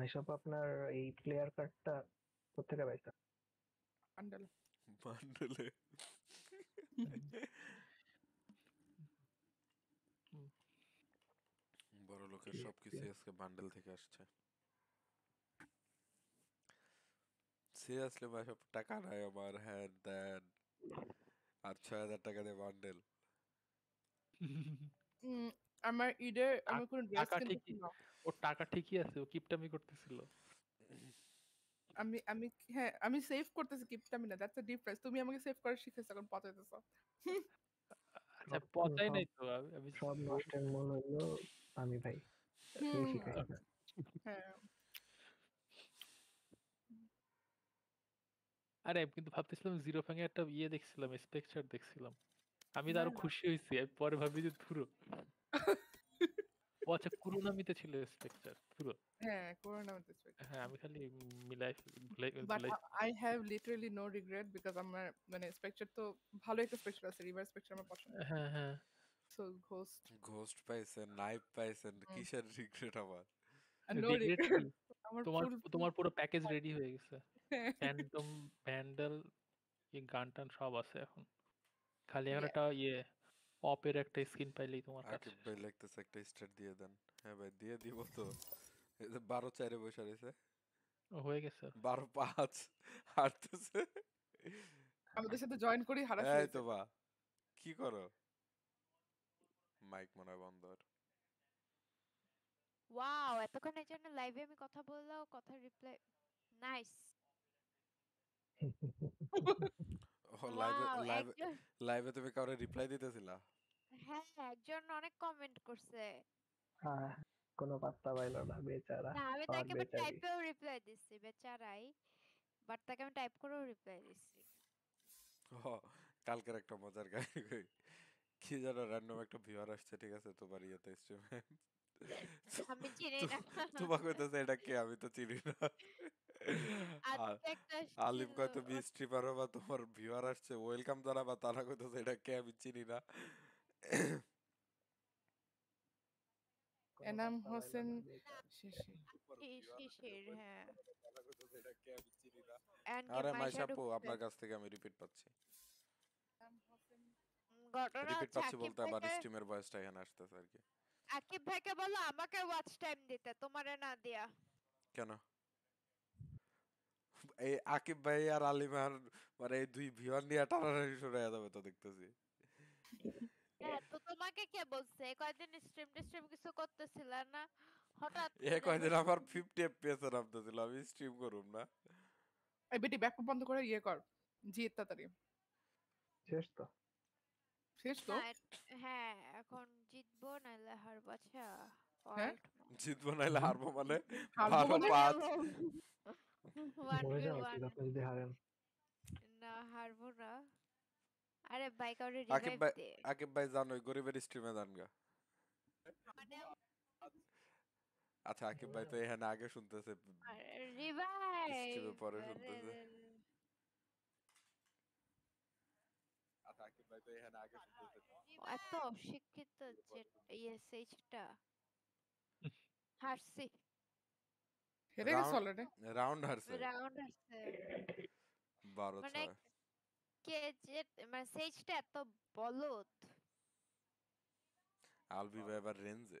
ভাইসব আপনার এই প্লেয়ার কার্ডটা কোথেকে পাইছেন? বান্ডেল বান্ডেলে বড় লোকের সবকিছু আজকে বান্ডেল থেকে আসছে। সিরিয়াসলি ভাই সব টাকা নাই আমার। হ্যাঁ দেন আর ছয় হাজার টাকা দিয়ে বান্ডেল আমার ঈদে আমি কোনো ড্রেস কিনতে ওর টাকা ঠিকই আছে ও কিপটামি করতেছিল। আমি আমি হ্যাঁ আমি সেভ করতেছি কিপটা আমি না দ্যাটস আ ডিফারেন্স তুমি আমাকে সেভ করা শিখেছো এখন পচাইতেছো। আচ্ছা পচাই নাই তো আমি- সব নষ্টের মূল হইল আমি ভাই হ্যাঁ। আরে আমি কিন্তু ভাবতেছিলাম জিরো ফ্যাঙে একটা ইয়ে দেখছিলাম স্পেকচার দেখছিলাম। আমি তো আরও না। খুশি হয়েছি আমি পরে ভাবি যে ধুরো। ও আচ্ছা কুরুনামিতে ছিল স্পেকচার ধুরো হ্যাঁ করোনা হতেছে হ্যাঁ আমি খালি মিলাই ভুলাই but I have literally no regret because আমার মানে স্পেকচার তো ভালো একটা স্পেকচার আছে রিভার স্পেকচার আমার পছন্দ। হ্যাঁ হ্যাঁ সো ঘোস্ট ঘোস্ট পাইছেন নাইফ পাইছেন কিসের রিগ্রেট আমার? নো রিগ্রেট রিগ্রেট তোমার তোমার পুরো প্যাকেজ রেডি হয়ে গেছে। হ্যাঁ। ফ্যান্টম ভ্যান্ডেল এই গান টান সব আছে এখন। খালি এখন একটা ইয়ে অপের একটা স্কিন পাইলেই তোমার কাছে আকিব ভাই লাগতেছে একটা স্টার দিয়ে দেন। হ্যাঁ ভাই দিয়ে দিব তো। এই যে বারো চারে বসে রয়েছে। হয়ে গেছে বারো পাঁচ হারতেছে আমাদের সাথে জয়েন করি হারা এই তো বা কি করো? মাইক মনে হয় বন্ধ। ওয়াও এতক্ষণের জন্য লাইভে আমি কথা বললাম কথা রিপ্লাই নাইস লাইভে লাইভে লাইভে তুমি কাউরে রিপ্লাই দিতেছিলা? হ্যাঁ একজন অনেক কমেন্ট করছে। হ্যাঁ কোনো পাত্তা পাইল না বেচারা। না আমি তাকে টাইপেও রিপ্লাই দিচ্ছি বেচারাই। বাট তাকে আমি টাইপ করেও রিপ্লাই দিচ্ছি ও কালকের একটা মজার কই। কি যেন র্যান্ডম একটা ভিউয়ার আসছে ঠিক আছে? তোমার ইয়েতে স্ট্রিমে আমি চিনি না। তোমাকে কইতেছে এটা কে আমি তো চিনি না। আজকে একটা আলিম কয় তুমি বা তোমার ভিউয়ার আসছে ওয়েলকাম জানাবা তারা কইতেছে এটা কে আমি চিনি না। এনাম হোসেন শিশির। হ্যাঁ। আরে আপনার কাছ থেকে আমি রিপিট পাচ্ছি। ঘটনা রিপিট পাচ্ছি বলতে আবার স্ট্রিমের ভয়েসটা এখানে আসতেছে আর কি। আকিব ভাইকে বলো আমাকে ওয়াচ টাইম দিতে তোমারে না দিয়া। কেন? এই আকিব ভাই আর আলিমার মানে এই দুই ভিওয়ান নিয়ে টানাটানি শুরু হয়ে যাবে তো দেখতেছি। হ্যাঁ তো তোমাকে কে বলছে? কয়দিন স্ট্রিম টিস্ট্রিম কিছু করতেছিল না? হঠাৎ এ কয়দিন আমার ফিফটি এফপিএস এর নামতেছিল আমি স্ট্রিম করুম না। এই বেটি ব্যাকআপ বন্ধ করে ইয়ে কর জিত তাড়াতাড়ি। শেষ তো। শেষ তো? হ্যাঁ এখন জিতবো নাহলে হারবো। আচ্ছা হ্যাঁ? জিতবো নাইলে হারবো মানে হারবো মানে? পাঁচ। না হারবো না আরে বাইক আউরে রিভাইভ দে আকিব ভাই জানোই গরিবের স্ট্রিমে যান গা আচ্ছা আকিব ভাই তো এখানে আগে শুনতেছে রিভাইভ স্ট্রিমে পরে শুনতেছে আচ্ছা আকিব ভাই তো এখানে আগে শুনতেছে এত অশিক্ষিত যে ইয়ে সেইটা হারছি হেরে গেছে অলরেডি রাউন্ড হারছে রাউন্ড আছে বারো মানে ছয় কে যে মানে সেইটা এত বলদ। আলবি ভাই এবার রেঞ্জে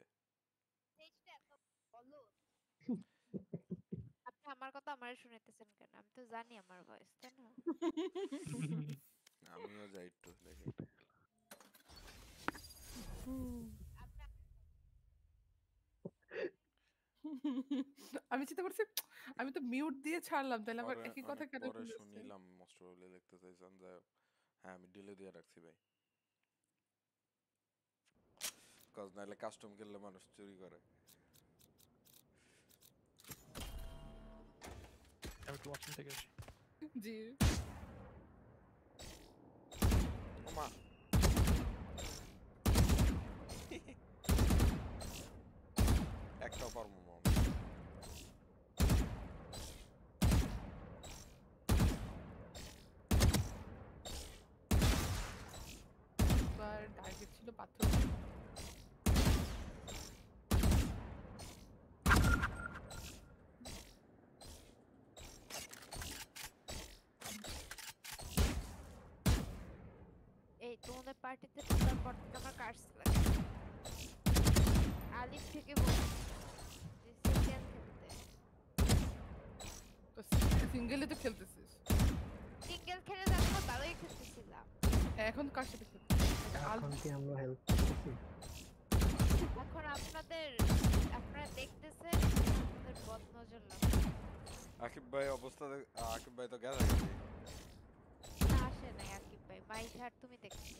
সেইটা এত বলদ। আপনি আমার কথা আমারে শুনাইতেছেন কেন? আমি তো জানি আমার ভয়েস তাই না? আমিও যাই একটু দেখি। আমি চিন্তা করছি আমি তো মিউট দিয়ে ছাড়লাম তাহলে আবার একই কথা কেন পরে শুনিলাম মোস্ট প্রবাবলি লিখতে চাইছেন হোক। হ্যাঁ আমি ডিলে দিয়ে রাখছি ভাই। কজ নাইলে কাস্টম কিনলে মানুষ চুরি করে। আমি একটু ওয়াশরুম থেকে আসি। জি। ওমা। একটাও পারব না আমি। এবার ছিল পাথর এই তোমাদের পার্টিতে পর থেকে আমার কার্স লাগে আলিফ থেকে সিঙ্গেল খেলতে। তো তো খেলতেছিস। সিঙ্গেল খেলে দেখো ভালোই খেলতেছিলাম। এখন কার সাথে আল- এখন কি আমরা হেল্প করতেছি? এখন আপনাদের আপনারা দেখতেছেন আপনাদের বদ নজর লাগছে। আকিব ভাই অবস্থা আকিব ভাই তো গেল গেছে না আসে নাই আকিব ভাই। মাইশার তুমি দেখতেছো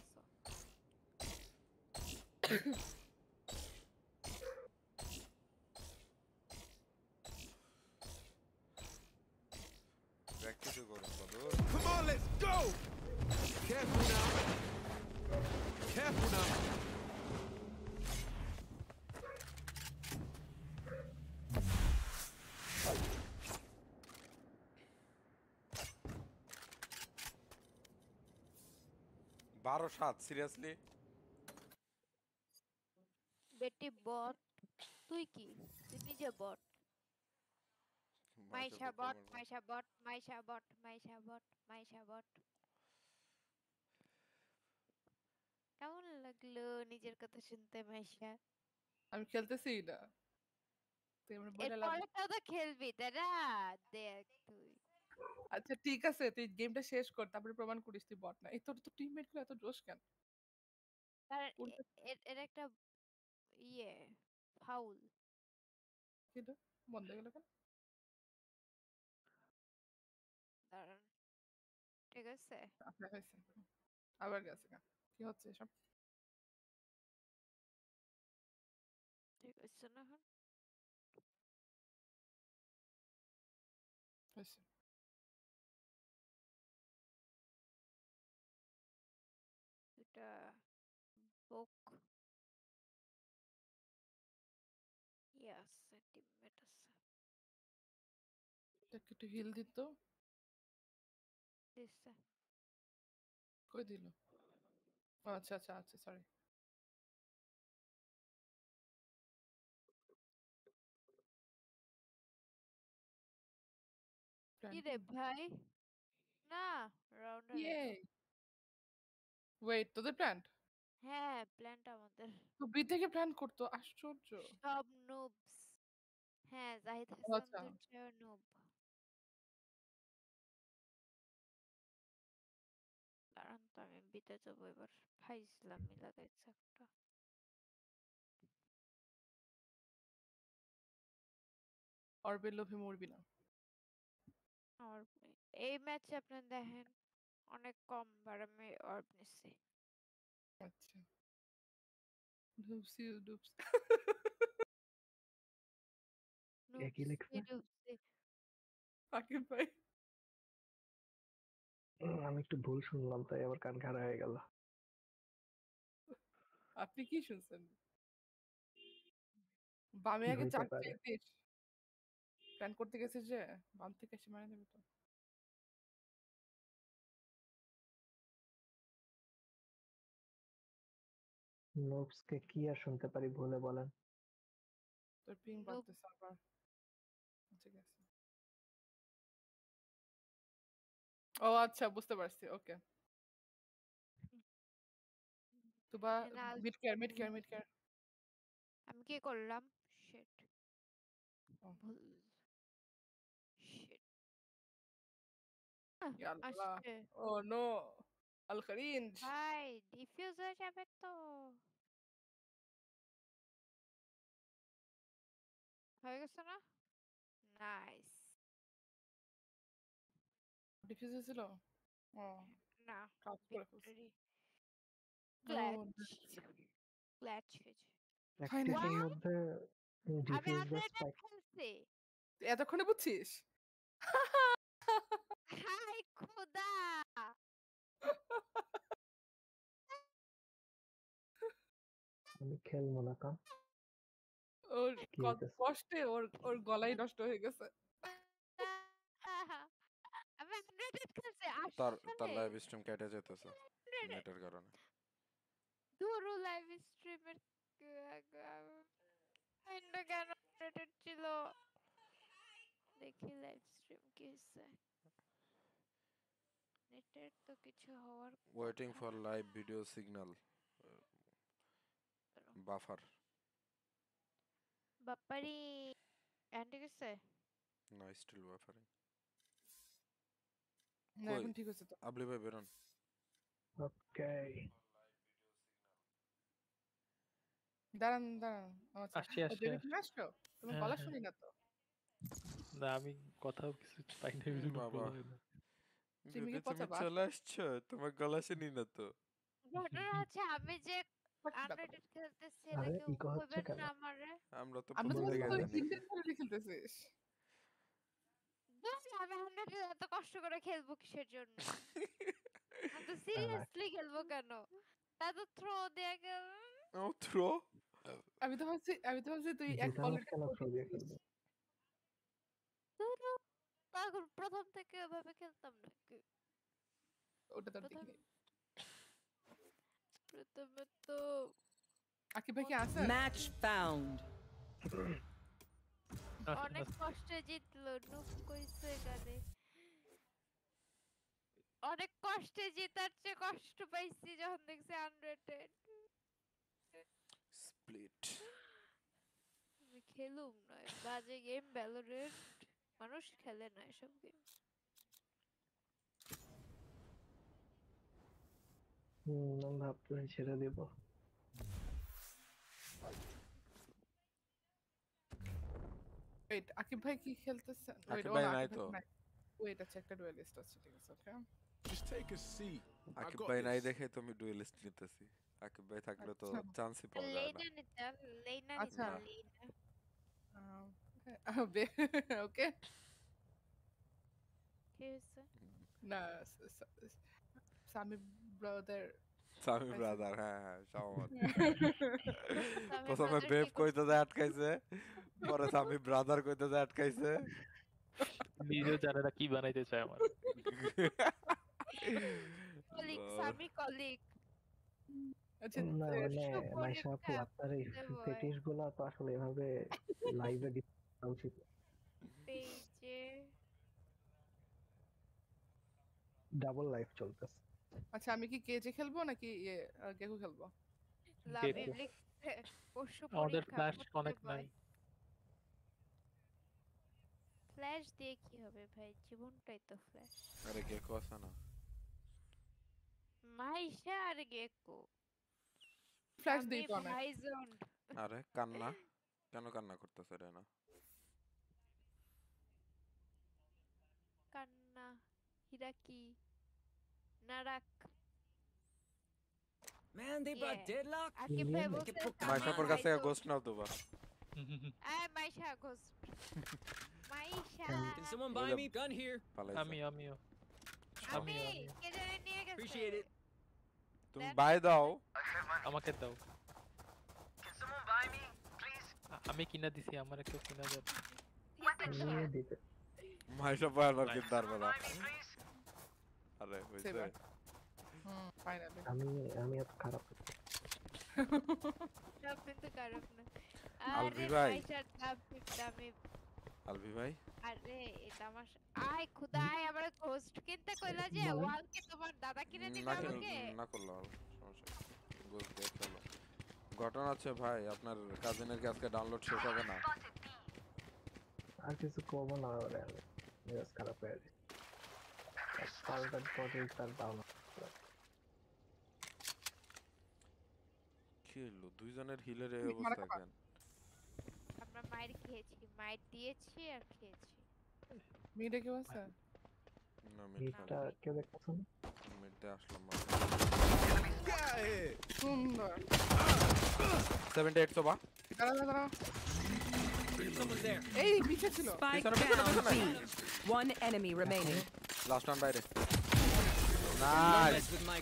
প্র্যাকটিস করুন বন্ধু Come on, let's go! Careful now. Careful now. বারো সাত সিরিয়াসলি বেটি বট তুই কি? তুই নিজে বট। মাইশা বট মাইশা বট মাইশা বট মাইশা বট মাইশা বট। কেমন লাগল নিজের কথা শুনতে মাইশা? আমি খেলতেছি না। তুই আমার বলে খেলবি না? দেখ তুই। আচ্ছা ঠিক আছে তুই গেমটা শেষ কর তারপরে প্রমাণ করিস তুই বট না। এই তোর তো টিমমেটগুলো এত জোশ কেন? এর একটা ইয়ে ফাউল কিন্তু বন্ধ গেল কেন? ঠিক আছে। হয়েছে আবার গেছে কেন? কি হচ্ছে এসব? ঠিক আছে না হয়েছে। একটু হিল দিত। দিচ্ছে কই দিল? আচ্ছা আচ্ছা আচ্ছা সরি কিরে ভাই? না রাউন্ডার ইয়ে ওয়েট তোদের প্ল্যান্ট হ্যাঁ প্ল্যান্ট আমাদের। তো বি থেকে প্ল্যান করতো? আশ্চর্য। সব নুবস হ্যাঁ জাহিদ হাসান দুটো নুব তো আমি বিতে যাবো এবার ফাইজলাম লাগাইছে একটা অর্বের লোভে মরবি না আর এই ম্যাচে আপনি দেখেন অনেক কম বার আমি অর্ব নিচ্ছি আচ্ছা ডুবসি ডুবসি কে কি লিখছে ডুবছি আকিব ভাই উম, আমি একটু ভুল শুনলাম তাই আবার কান খাড়া হয়ে গেল। আপনি কি শুনছেন? বামে কি আগে চারটে? দেশ প্ল্যান করতে গেছে যে বাম থেকে এসে মারা যাবে তো। নোবসকে কি আর শুনতে পারি ভুলে বলেন। তোর পিং বাড়তেছে আবার। ঠিক আছে ও আচ্ছা বুঝতে পারছি okay. Tuba mid care mid care mid care আমি কি করলাম? শিট শিট আসছে। ও নো আল খারিঞ্জ ভাই ডিফিউজ হয়ে যাবে তো। হয়ে গেছে না? নাইস ডিফিউজ হয়েছিল? ও না কাজ করে ফেলছে। ক্ল্যাচ। হয়েছে। মধ্যে আমি খেলছি এতক্ষণে বুঝছিস? হাই খোদা! আমি খেলব না কাম। ওর কত কষ্টে ওর ওর গলাই নষ্ট হয়ে গেছে আমি আন্ডারটেড খেলছি তার তার লাইভ স্ট্রিম কেটে যেতেছে নেটের কারণে। দুরু লাইভ স্ট্রিমের এন্ড কেন আপডেটেড ছিল? দেখি লাইভ স্ট্রিম কি হচ্ছে নেটের তো কিছু হওয়ার waiting for live video signal buffer বাপারি end গেছে? না স্টিল বাফারিং না এখন ঠিক হচ্ছে তো। আবলি ভাই বেরোন। ওকে দাঁড়ান দাঁড়ান আচ্ছা আসছি, আসছি, তুমি আসছো। তুমি হ্যাঁ, গলা হ্যাঁ। শুনি না তো? না আমি কথাও কিছু পাই না বাবা। তুমি চলে আসছো? তোমার গলা শুনি না তো? ঘটনা হচ্ছে আমি যে আনরেটেড খেলতেছি এটা কেউ কইবেন না আমারে। আমরা তো আমরা তো প্রথম থেকে খেলতেছিস। আমি হান্ড্রেড এত কষ্ট করে খেলব কিসের জন্য? তো সিরিয়াসলি খেলব কেন? এত থ্রো দিয়ে গেল ও থ্রো আমি তো ভাবছি আমি তো ভাবছি তুই এক অলরেডি কেন থ্রো দিয়ে খেলবে। তখন প্রথম থেকে ওভাবে খেলতাম নাকি? ওটা প্রথম দেখি প্রথমে তো আকিব ভাই কি আছে? Match found. অনেক কষ্টে জিতলো নুক কইছে গানে অনেক কষ্টে জেতার চেয়ে কষ্ট পাইছি যখন দেখছি আনরেটেড স্প্লিট খেলুম নয় বাজে গেম ভ্যালোরেন্ট মানুষ খেলে না এসব গেম হুম ভাবতেছি ছেড়ে দিব। ওয়েট আকিব ভাই কি খেলতেছেন ওয়েট ও নাই তো। ওয়েট আচ্ছা একটা ডুয়েলিস্ট আছে ঠিক আছে ওকে Just take a seat. Akib ভাই নাই. দেখে তুমি ডুয়েলিস্ট নিতেছি আকিব ভাই থাকলে তো আচ্ছা। চান্সই পাওয়া যায় না নিতে লেইনা আচ্ছা। নিতে ওকে না সামি ব্রাদার সামি আচ্ছা। ব্রাদার হ্যাঁ হ্যাঁ প্রথমে বেব কইতে যায় আটকাইছে পরে সামি ব্রাদার কইতে যায় আটকাইছে। নিজেও জানে না কি বানাইতে চায় আমার কলিগ সামি কলিগ আপনার এই। তো আসলে এভাবে লাইভে উচিত ডাবল লাইফ চলতেছে। আচ্ছা আমি কি কেজে খেলব নাকি ইয়ে গেকু খেলব? আমাদের ফ্ল্যাশ অনেক নাই। ফ্ল্যাশ দিয়ে কি হবে ভাই? জীবনটাই তো ফ্ল্যাশ আরে কে আছে না? মাইশা আর গেকো ফ্ল্যাশ দিই তো ভাইজন। আরে কান্না। কেন কান্না করতেছে রে না কান্না হিরাকি নারাক Man, they brought Yeah. deadlock. Akib ভাই বলছে মাইশাপুর কাছে গোস্ট নাও তো বা। আয় Maisha Maisha Can someone buy me? Gun here. পালাইছে আমি আমিও আমি কে জানে নিয়ে গেছে Appreciate it. তুমি বাই দাও আমাকে দাও আ- আমি কিনা দিছি আমার কেউ কিনা যাবে নিয়ে দিতে মাইশা পায় আর কি দার বেলা আরে হইছে সেবার। হুম ফাইনালি আমি আমি এত খারাপ না। সব কিন্তু খারাপ না আলভি আরে ভাই। মাইশার দাম দামি আলভি ভাই? আরে এটা আমার স- আয় খুদা আয় আমার ঘোস্ট কিনতে কইলা যে ওয়াল কি তোমার দাদা কিনে কিন- আমাকে না করল সমস্যা ঘটনা আছে ভাই আপনার কাজিনের কি আজকে ডাউনলোড শেষ হবে না। আর কিছু করব না আমি। মেজাজ খারাপ হয়ে গেছে। পরেই তার ডাউন কি হলো দুইজনের হিলের এই অবস্থা কেন? আমরা মায়ের খেয়েছি মায়ের দিয়েছি আর খেয়েছি মিডে কেউ আছে না মিড মিটটা কেউ দেখতেছেন মিডে আসলাম সুন্দর 78 সোবা দাঁড়া দাঁড়া দাঁড়া Someone's there. এই পিছে ছিল Spike Piছনে, piছনে, down piছনে। B. One enemy remaining. Last run বাইরে Don't nice mess with my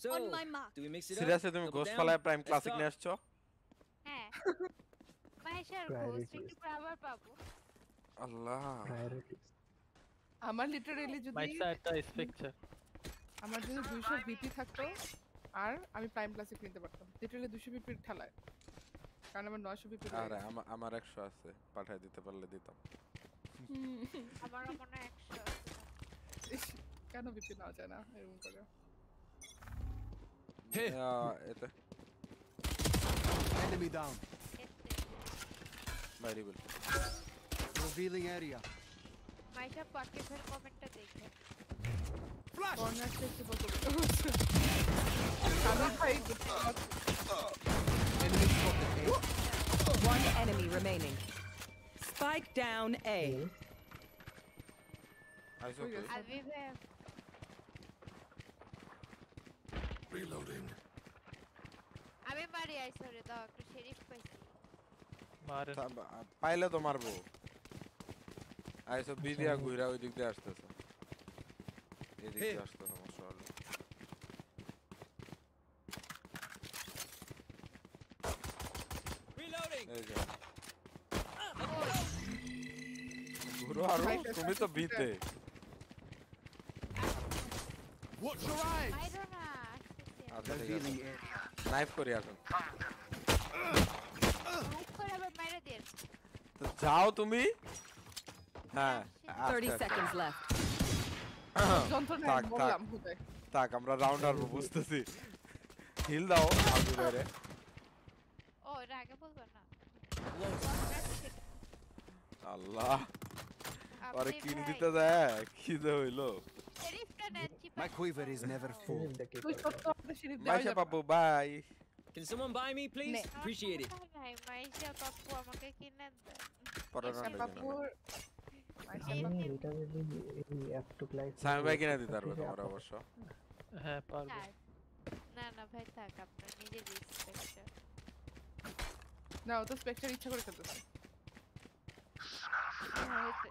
So, On my mark. do we mix it up? তুমি নিয়ে আসছো? হ্যাঁ. একটু আবার পাবো। আল্লাহ। আমার লিটারেলি যদি মাইসা একটা স্পেকচার আমার যদি দুইশো বিপি থাকতো আর আমি প্রাইম পারতাম। লিটারেলি বিপির ঠেলায় কারণ আমার বিপি আরে আমার 100 আছে। পাঠায় দিতে পারলে দিতাম। আমারও মনে কেন বিপি নেওয়া যায় না এরকম করে? আহ, এতে Enemy down. বাইরে বল Revealing area. মাইশা পাকিফের কমেন্টটা দেখে কর্নার থেকে বলতে সাদা ভাই Enemy spotted. One enemy remaining. Spike down A. আইসো কই Reloading. আমি মারি আইসরে দাও একটা শেরিফ পাইছি মারেন তা- বা- পাইলে তো মারবো আইসো বি দিয়া ঘুরা ওই দিক দিয়ে আসতেছে এদিক দিয়ে আসতে সমস্যা হলো Reloading. এই যে ঘুরো আরো তুমি তো বিতে Watch your eyes. মাইরো না আসতেছি Knife করি এখন যাও তুমি। হ্যাঁ, আচ্ছা, আচ্ছা। আমরা রাউন্ড আরবো বুঝতেছি। হিল দাও আগে আল্লাহ। আরে কিন দিতে যায় কি যে হইল। দেখি তুই সত্য আপনার সিঁড়ি দেওয়া মাইশা যাবে পাবো by Can someone buy me, please? Ne. Appreciate it. নাই মাইশা পাপ্পু আমাকে কিনে দেন পরে মাইশা রাউন্ডে পাপুর মাইশা আমি পাপুর এটা যদি এই এতটুক লাইফ সামি ভাই কিনে দিতে পারবে তোমার অবশ্য হ্যাঁ পারবো থাক। না না ভাই থাক আপনার নিজের রিসপেক্টটা না ও তো স্পেকটার ইচ্ছা করে খেলতেছে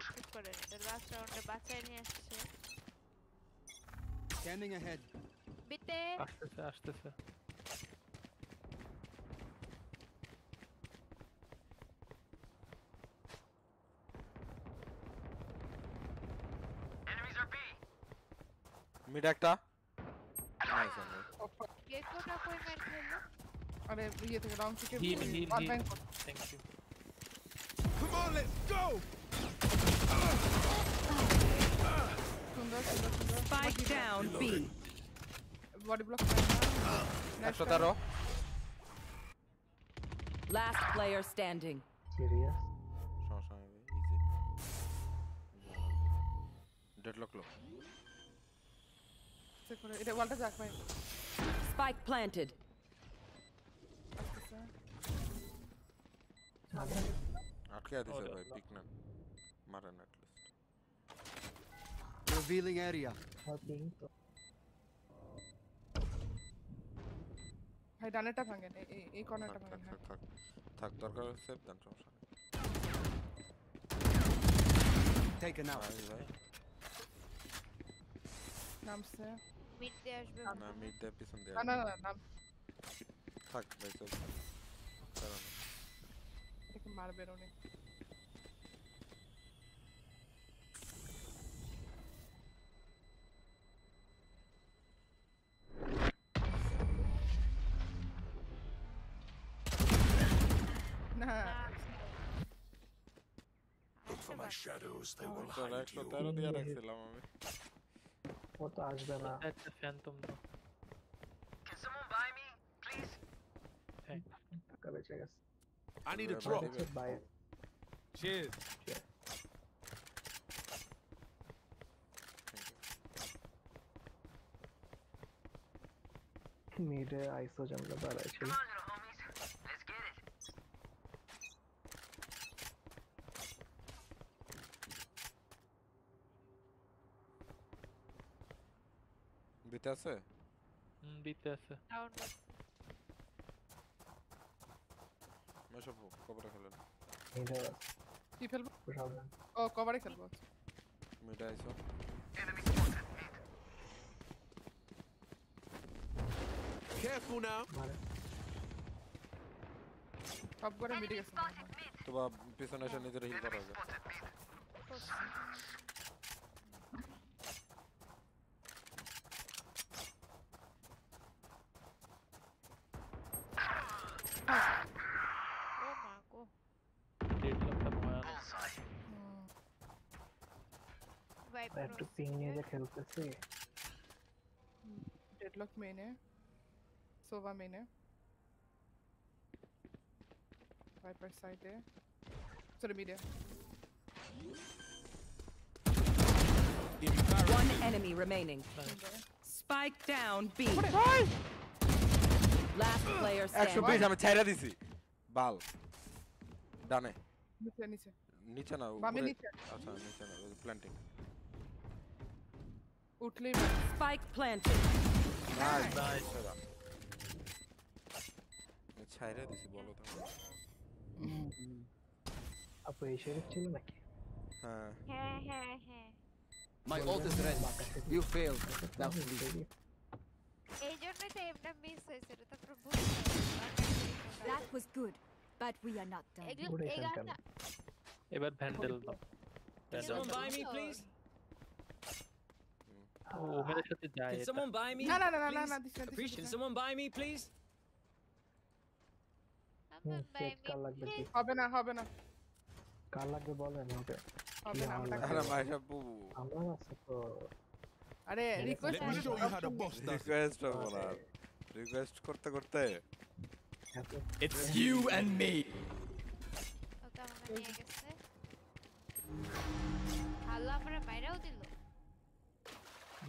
চুপ করেন লাস্ট রাউন্ডে বাঁচায় নিয়ে আসছে Scanning ahead. বিতে আসতেছে আসতেছে মিড একটা নাইস গেকোটা কই মার খেলো আরে ইয়ে থেকে রং থেকে heal hill one hill bank thank you Come on, let's go! সুন্দর সুন্দর সুন্দর Spike down B. Body block একশো তেরো Last player standing. সিরিয়াস সমস্যা নেই ইজি ডেডলক লো করে এটা ওয়ালটা যাক ভাই Spike planted. আটকে দিছে ভাই পিক না মারেন অ্যাট লিস্ট Revealing area. ভাই ডানেটা ভাঙেন এই- এই এই কর্নারটা ভাঙেন থাক থাক থাক দরকার সেভ দেন সমস্যা নেই। Taken out. ভাই। নামছে। মিড দিয়ে আসবে না মিড দিয়ে পিছন দিয়ে না না না নাম থাক ভাই চল। কারণ মারবে রনি shadows, they will চল hide একশো you. তেরো দিয়ে রাখছিলাম আমি ও তো আসবে না একটা ফ্যান্টম দাও টাকা বেঁচে গেছে I need a Yeah, drop. buddy. By Cheers. মিডে আইসো জানলে দাঁড়ায় ছিল আছে হুম দিতে আছে Down আছে। মেসব কবরে খেলেন মিডে কি ফেলবো সাবধান ও কভারে খেলবো মিডে আইসো Careful now. মারে সব করে মিটে গেছে তো বা পিছনে এসে নিজের হিল করা হবে যে খেলতেছি ডেডলক মেইনে সোভা মেইনে ভাইপার সাইডে sorry media One enemy remaining. Spike down B. Last player একশো বিশ standing. আমি ছাইরা দিছি বাল ডানে নিচে নিচে নিচে না বামে উপরে- নিচে। আচ্ছা নিচে না প্ল্যান্টিং উঠলেই Spike planted. নাইস নাইস ছাইরা দিছি বলো তো আপু এই শরীর ছিল নাকি হ্যাঁ হ্যাঁ হ্যাঁ হ্যাঁ My ult is ready. You failed. Now leave. এই জন্যই তো এমটা মিস হয়েছিল তারপর That was good, but we are not done. এগুলো Good এই idea, গানটা এবার ভ্যান্ডেল দাও Can someone buy me, please? ও ওমেনের সাথে যায় Can এটা someone buy me? না না না না না please? না দিস না দিস Appreciate. Can না someone buy me, please? Hmm set কার লাগবে কি হবে না হবে না কার লাগবে বলেন ওকে হবে না আমরা আরে মাইশা বু আমার আছে তো আরে request Let me show you how the boss does it. Request বলার রিকোয়েস্ট করতে করতে এত It's you and me. ওটা মনে নিয়ে গেছে আল্লাহ আমরা মাইরাও দিল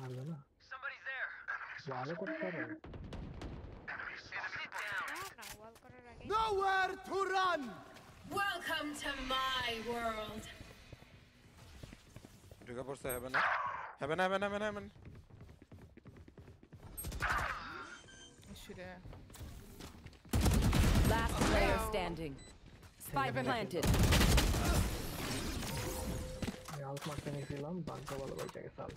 মারবে না ওয়ালে করতে পারে না না ওয়াল করার আগে Nowhere to run. Welcome to my world. ঢুকে পড়ছে হবে না হবে না হবে না হবে না হবে না শিরে Last player standing. Spike planted. আমি আউট মারতে নিয়েছিলাম বাঙ্কা বলে বলতে গেছে out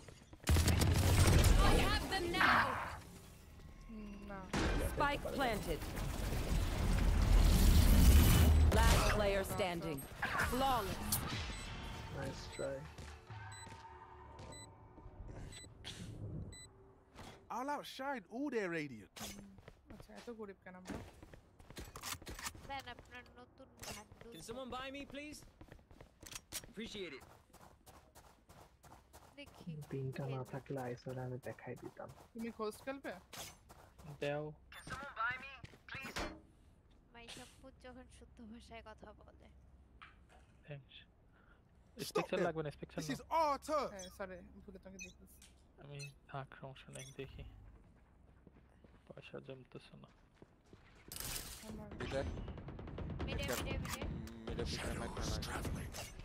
I have them now. না Spike planted. Last player standing. Flawless. Nice try I'll outshine all their radiant. আচ্ছা এত গরিব কেন আমরা দেন আপনার নতুন Bhandu Can someone buy me, please? Appreciate it. দেখি। পিনটা না থাকলে আইসরে আমি দেখাই দিতাম। তুমি হোস্ট খেলবে দেও। মাইশাপুর যখন শুদ্ধ ভাষায় কথা বলে। থ্যাঙ্কস স্পেকচার লাগবে না স্পেকচার This is our হ্যাঁ সরি ভুলে তোমাকে দেখতেছি। আমি থাক সমস্যা নেই দেখি। পয়সা জমতেছে না। আমার মিডে মিডে Mid-cap. মিডে মিডে মিডে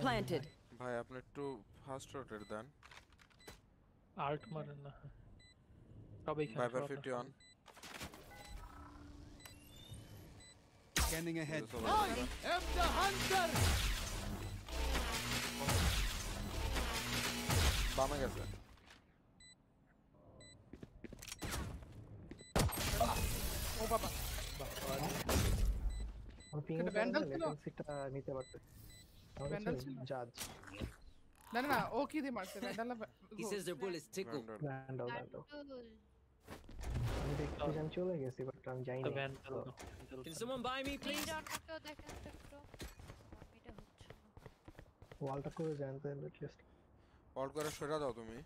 planted. ভাই আপনি একটু ফাস্ট রোটেট দেন আল্ট মারেন না সবাই খেলে ভাইপার সবার 51 Scanning ahead. This is over. I am the hunter. বামে গেছে ও বাবা আমার পিং সেটা Vandal ছিল? লেটেন্সিটা নিতে পারতে Vandal ছিল? জাজ না না না ও কি দিয়ে মারছে ভ্যান্ডালা He says their bullets tickle. Vandal. Vandal vandal গান্ডুল আমি দেখছি যে আমি চলে গেছি বাট আমি যাই তো না vandal Can someone buy me, please? Mid অন্য কেউ দেখেন তো একটু মিডে হচ্ছে না ওয়ালটা করে যান তো লিস্ট অল্ট করে সরে দাও তুমি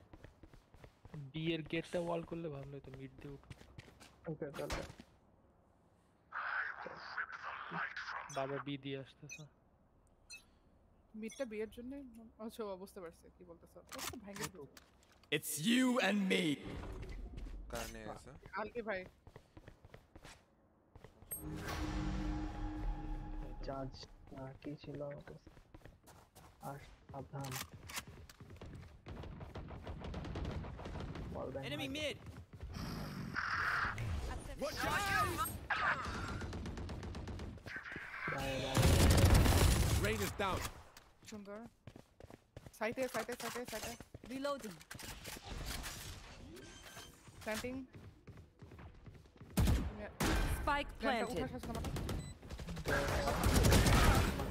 বি এর গেটটা ওয়াল করলে ভালো হতো মিড দিয়ে উঠো ওকে চলে বাবা বি দিয়ে আসতেছে মিডটা বিয়ের জন্য আচ্ছা ও বুঝতে পারছি কি বলতেছো ওটা তো ভাঙে দিও। It's you and me. কার নিয়ে গেছে আলকে ভাই জাজ কি ছিল আমার কাছে আর সাবধান বল ব্যাংক Enemy mid. আচ্ছা Watch your eyes! Rain is down. সুন্দর সাইটে সাইটে সাইটে সাইটে Reloading. Planting Spike planted.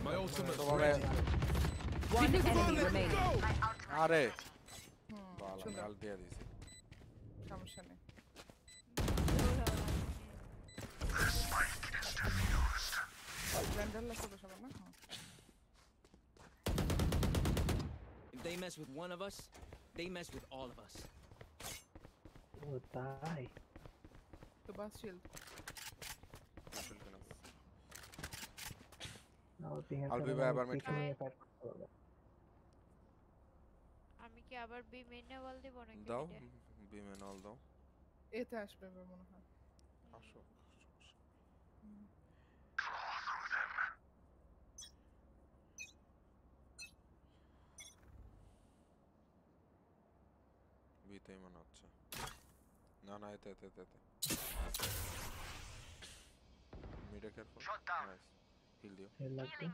My ultimate's তোমার ready. One enemy remaining. আরে হুম বাল আমি সুন্দর আল দিয়ে দিছি সমস্যা নেই ভ্যান্ডাল আছে তো they mess with one of us, they mess with all of us. ও তাই তো বাস শিল্ড আমার পিং এর I'll be কারণে back, আমি আবার mid পিছনে খেলবো। fight করতে পারবো। আমি কি আবার বি মেনে বল দিব নাকি দাও মিডে? বিমেন অল দাও এতে আসবে এবার মনে হয় আসো No, no, ete, ete, ete. Mira careful. Shot down. Nice. Healed you. Healed you.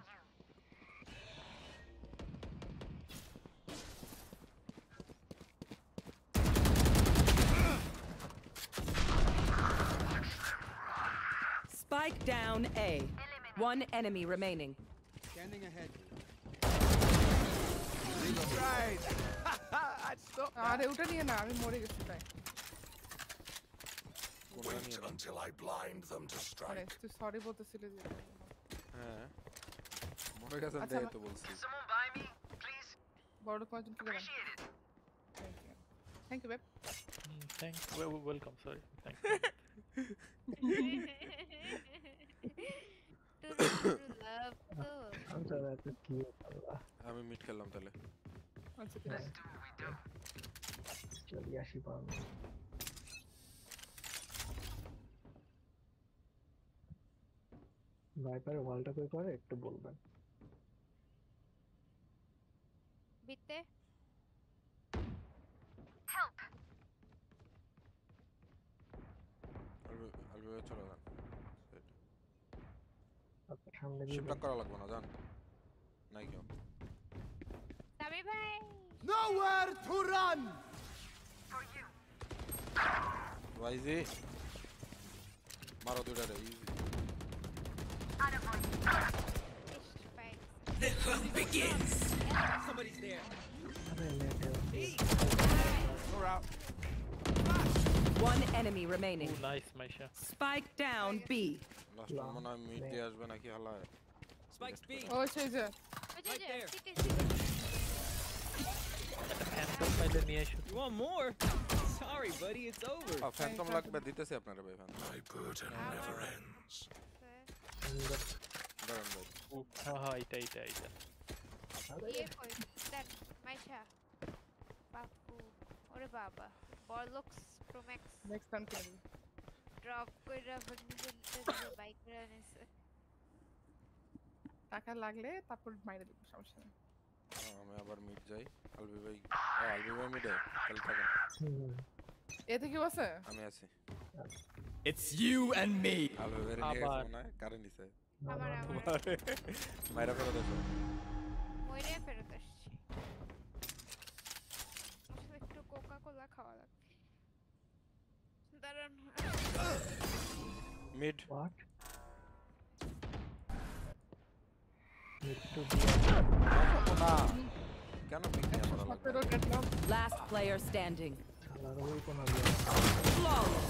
Spike down A. One enemy remaining. Standing ahead. Right. I stopped. Ah, they uta nahi na. Abhi more gaya. Wait until I blind them to মানে strike. তুই sorry বলতেছিলি যে হ্যাঁ মনে গেছে আচ্ছা, দেয় আমার- তো বলছি বড় লোক একজন কিনে দেন thank you babe thank welcome sorry thank লাভ তো আচ্ছা এত কি আল্লাহ আমি মিট খেললাম তাহলে আচ্ছা ঠিক আছে চলি আসি পান ভাইপারের ওয়ালটা কই করে একটু বলবেন। বিতে আলবি আলবি চলে যান সামনে করা লাগবে না জান নাই কেউ। তামি ভাই! Nowhere to run! ওয়াইজি মারো দুইটা easy The hunt begins. Somebody's there. We're out. One enemy remaining. Ooh, nice, Spike down B. Last I I. Spike B. Oh, it's Right there. You want more? Sorry, buddy, it's over. Phantom लग पे दीते से अपने रे भाई. My burden never ends. দাঁড়ান ভাই হ্যাঁ হ্যাঁ এটা এটা এটা ইয়ে কই দেখ মাইশা বাপু ওরে বাবা বরলক্স প্রোম্যাক্স নেক্সট টাইম কিনে ড্রপ কইরা নিজে বাইক করে টাকা লাগলে তারপর মাইরে দিব সমস্যা নেই আমি আবার মিট যাই আলবি ভাই আলবি ভাই মিটে তাহলে থাকেন এতে কি বসে আমি আছি It's you and me. Albi ভাই নিয়ে গেছে আবার। মনে হয় কারে নিছে আমার আমার মাইরা ফেরত এসো মইরে ফেরত আসছি আসলে একটু কোকা কোলা খাওয়া লাগবে দাঁড়ান মিড হোয়াট একটু না কেন পিক নিয়ে পড়া লাগবে সতেরো গেটলাম Last player standing. শালার ওই কোন Flawless.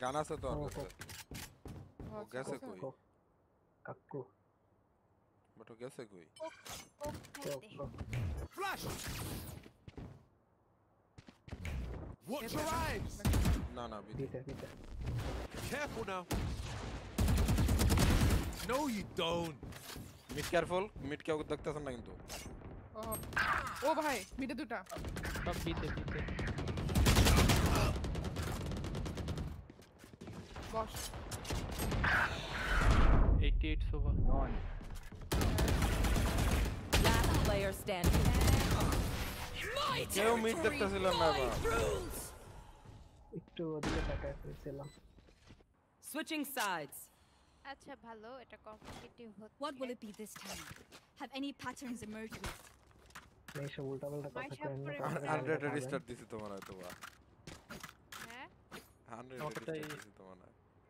गाना से तो आपको वो कैसे कोई कक्कू बट वो कैसे कोई flash Watch your eyes. No, no, bitte. bitte, bitte. Careful now. No, you don't. Mid careful. Mid क्या को दक्ता समझना किंतु. ओ भाई, mid दूटा. सब पीछे पीछे. বস 88 সোভা Last player standing. কেউ মিড দেখতেছিলাম না এবার একটু ওদিকে তাকায় ফেলছিলাম Switching sides. আচ্ছা ভালো এটা কম্পিটিটিভ হচ্ছে What will it be this time? Have any patterns emerged yet? এইসব উল্টাপাল্টা কথা মাইশা করেন না পরে তাহলে হান্ড্রেড পাবেন। রিস্টার্ট দিছি তোমার হয়তো বা হ্যাঁ হান্ড্রেড আমারটাই- রিস্টার্ট দিছি তোমার হয়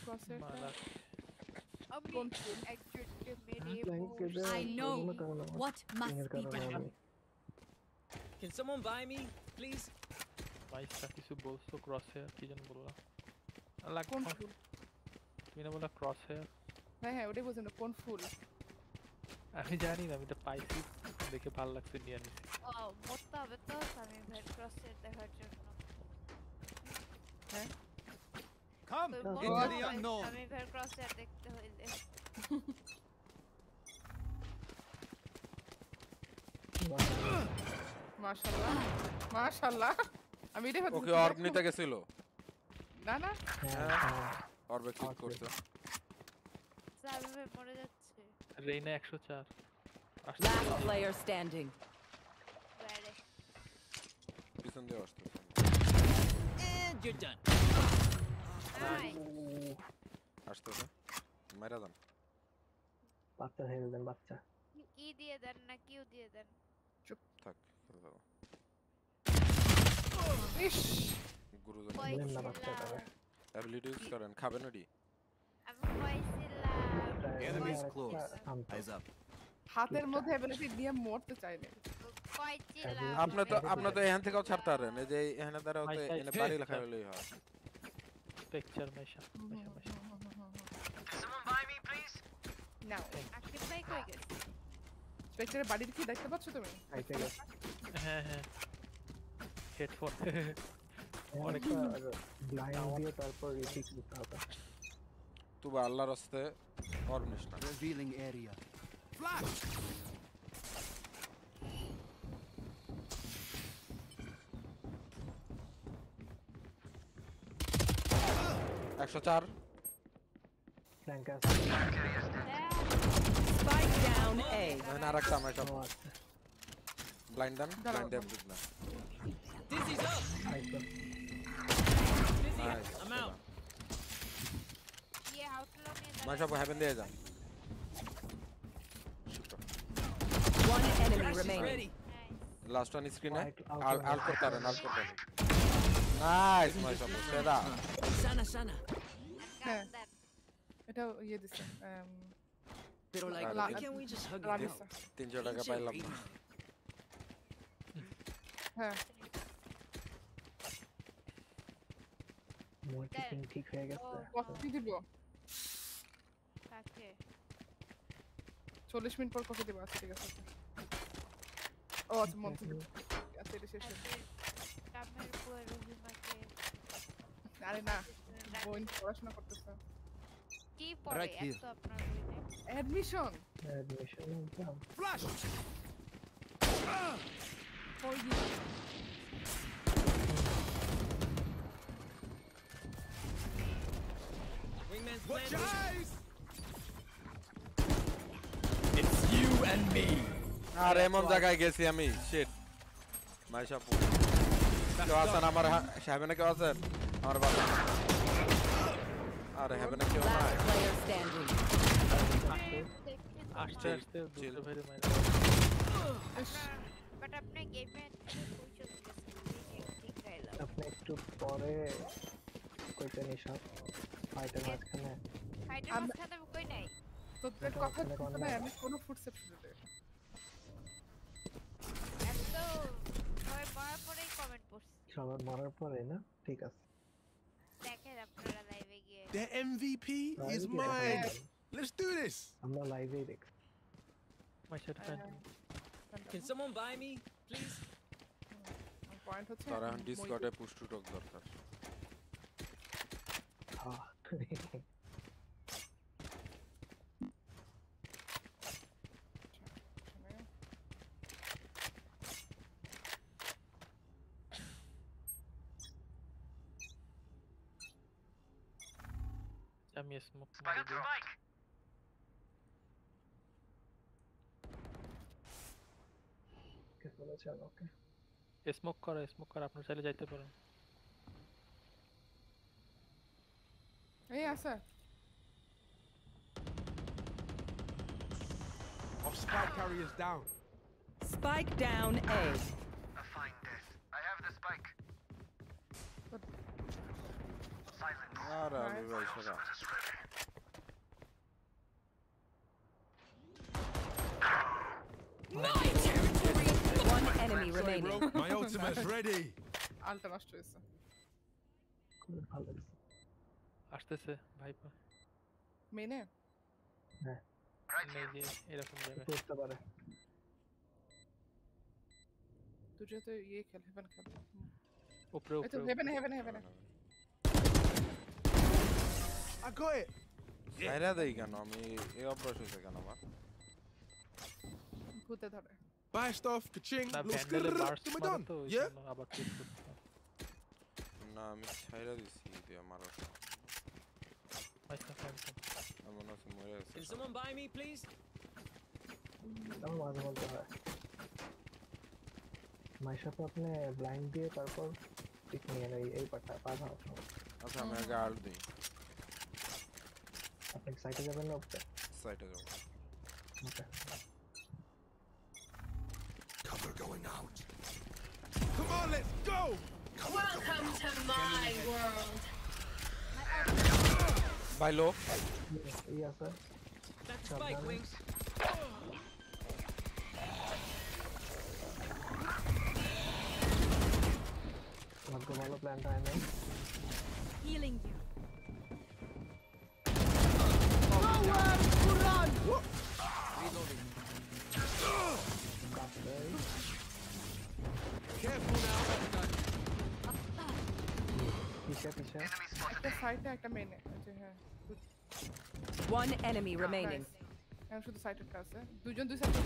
ভাই ক্রসে আমি কোন একজনকে মেরে Flank K they, I know কোনো কারণে আমার what ping must এর be কারণে done. আমি Can someone buy me, please? মাইসটা কিছু বলছো ক্রস হেয়ার কি যেন বললাম আল্লাহ কোন কোন- ফুল তুমি না বললা ক্রস হেয়ার হ্যাঁ হ্যাঁ ওটাই বলছেন কোন ফুল আমি জানি না আমি এটা পাইছি দেখে ভালো লাগছে নিয়ে নিছি ও মরতে হবে তো আমি ভাই ক্রসের দেখার জন্য হ্যাঁ Come! Into the unknown. আমি ফের ক্রস এর দেখতে হইলে মাশাআল্লাহ মাশাআল্লাহ। আমি এটা হতে ওকে অর্ব নিতে গেছিল। না না। হ্যাঁ, অর্ব ক্লিক যাচ্ছে। Reyna 104 Last player standing. Ready. You're done. আসতেছে মেরা যান বাচ্চা ছেড়ে দেন বাচ্চা ই দিয়ে দেন না কিউ দিয়ে দেন থাক ইস গুরুজন না বাচ্চাটারে অ্যাবিলিটি ইউজ করেন খাবেন আমি কইছিলাম up. হাতের মধ্যে এবিলিটি দিয়ে মরতে চাই না আপনি তো আপনি তো এখান থেকেও ছাড়তে পারেন এই যে এখানে দ্বারা হতে এনে। বাড়ি লেখা হলেই হয় picture, Misha. Misha, Misha. Someone buy me, please. Now, active psycho, I guess. স্পেক্টারের বাড়ির কি দেখতে পাচ্ছ তুমি হ্যাঁ হ্যাঁ হেডফোন অনেকটা ব্লাইন্ড দিয়ে তারপর রিসিভ করতে হবে তুবা আল্লাহর রাস্তায় অর্নিশ না রিভিলিং এরিয়া ফ্ল্যাশ একশো চার ফ্ল্যাঙ্ক আছে Spike down A. এখানে আর একটা আমার সব ও আচ্ছা ব্লাইন্ড দেন ব্লাইন্ড দেন বুঝলাম Dizzy's up. একদম Dizzy, Nice. I'm out. ইয়ে আউটলো নিয়ে আমার সব হ্যাভেন দিয়ে যান One enemy Crash is remaining. ready. Last one স্ক্রিনে Right, out all of all the- করতে পারেন আল করতে পারেন নাইস মাই সব সেরা Sana, sana. হ্যাঁ দেন এটা ইয়ে দিছে um, Pero like, Claro, why que- can't we just hug it Ramisa out? তিনশো টাকা পাইলাম না হ্যাঁ মার্কেটিং ঠিক হয়ে গেছে কত কি দিব কাকে চল্লিশ মিনিট পর কত দিব আচ্ছা ঠিক আছে okay. ও আচ্ছা মন থেকে আচ্ছা এটা শেষ হয়েছে। কামের বুয়া রহিমাকে আরে না বোন পড়াশোনা করতেছে কি পড়ে Right here. এত আপনার বইতে admission admission exam Flash! For you Wingman's Watch planted. your eyes! It's you and me. আর এমন জায়গায় গেছি আমি শিট মাই সব কেউ আছেন আমার হ্যাভেনে কেউ আছেন আমার বাবা আর হ্যাভেনে কেউ নাই Last player standing. আসতে Chill, আসতে chill. দুটো ভেরি মাইরা বাট আপনি গেমে পৌঁছে ঠিক গাইলাম আপনি একটু পরে কইতে নিশা ফাইটের মাঝখানে ফাইটার আমরা- মাঝখানে আমি কই নাই তোদের এটা কথা ওখানে শুনতে কোনো নাই নাই। আমি কোনো ফুটস্টেপ শুনতে এত সবার মরার পরে না ঠিক আছে দেখেন আপনারা লাইভে গিয়ে The MVP is Live-এ mine. দেখাবো। Let's do this. আমরা লাইভেই দেখছি মাইশার ফ্যান্ট Can someone buy me, please? Point হচ্ছে তারা এখন মই- ডিসকর্ডে পুশ টু টক দরকার Tam jest smutno. poleciała, okej. Okay. Smoke করো স্মোক করো আপনার চাইলে যাইতে পারেন এই আছে Our spy carrier's down. Spike down A. Silence. আর আলী ভাই সেরা One enemy Sorry, remaining. bro. My ultimate's ready. আলটা নষ্ট হয়েছে খুবই ভালো লাগছে আসতেছে ভাইপা মেনে হ্যাঁ এই যে এরকম জায়গায় করতে পারে তুই যেহেতু ইয়ে খেল হেভেন খেল হুম। উপরে এই তো উপরে heaven heaven heaven I got it. ছাইরা দেই কেন আমি এই অভ্যাস হয়েছে কেন আমার ভূতে ধরে Buy stuff, ka-ching, না little ভ্যান্ডেলে skrrr, burst then we're মারে done. তো ওই Yeah? জন্য আবার চেক করতে হয়। না আমি ছাইরা দিছি দিয়ে আমার আচ্ছা ফ্যান্টম এমন আছে মরে আছে Can someone buy me, please? আমার মাঝে মধ্যে হয় মায়ের সাথে আপনি ব্লাইন্ড দিয়ে তারপর পিক নিয়ে নেই এই পাটা বাধা আছে আচ্ছা আমি আগে আর্ট দিই Excited, साइट है जबन ऊपर साइट है okay cover going out. Come on let's go! Welcome to my world. By low yes, sir. That's spike wings. आपको वाला प्लान टाइम है healing you. Careful now. পিছে পিছে একটা সাইডে একটা মেনে আছে হ্যাঁ One enemy remaining. এখন শুধু সাইডেরটা আছে দুজন দুই সাইডে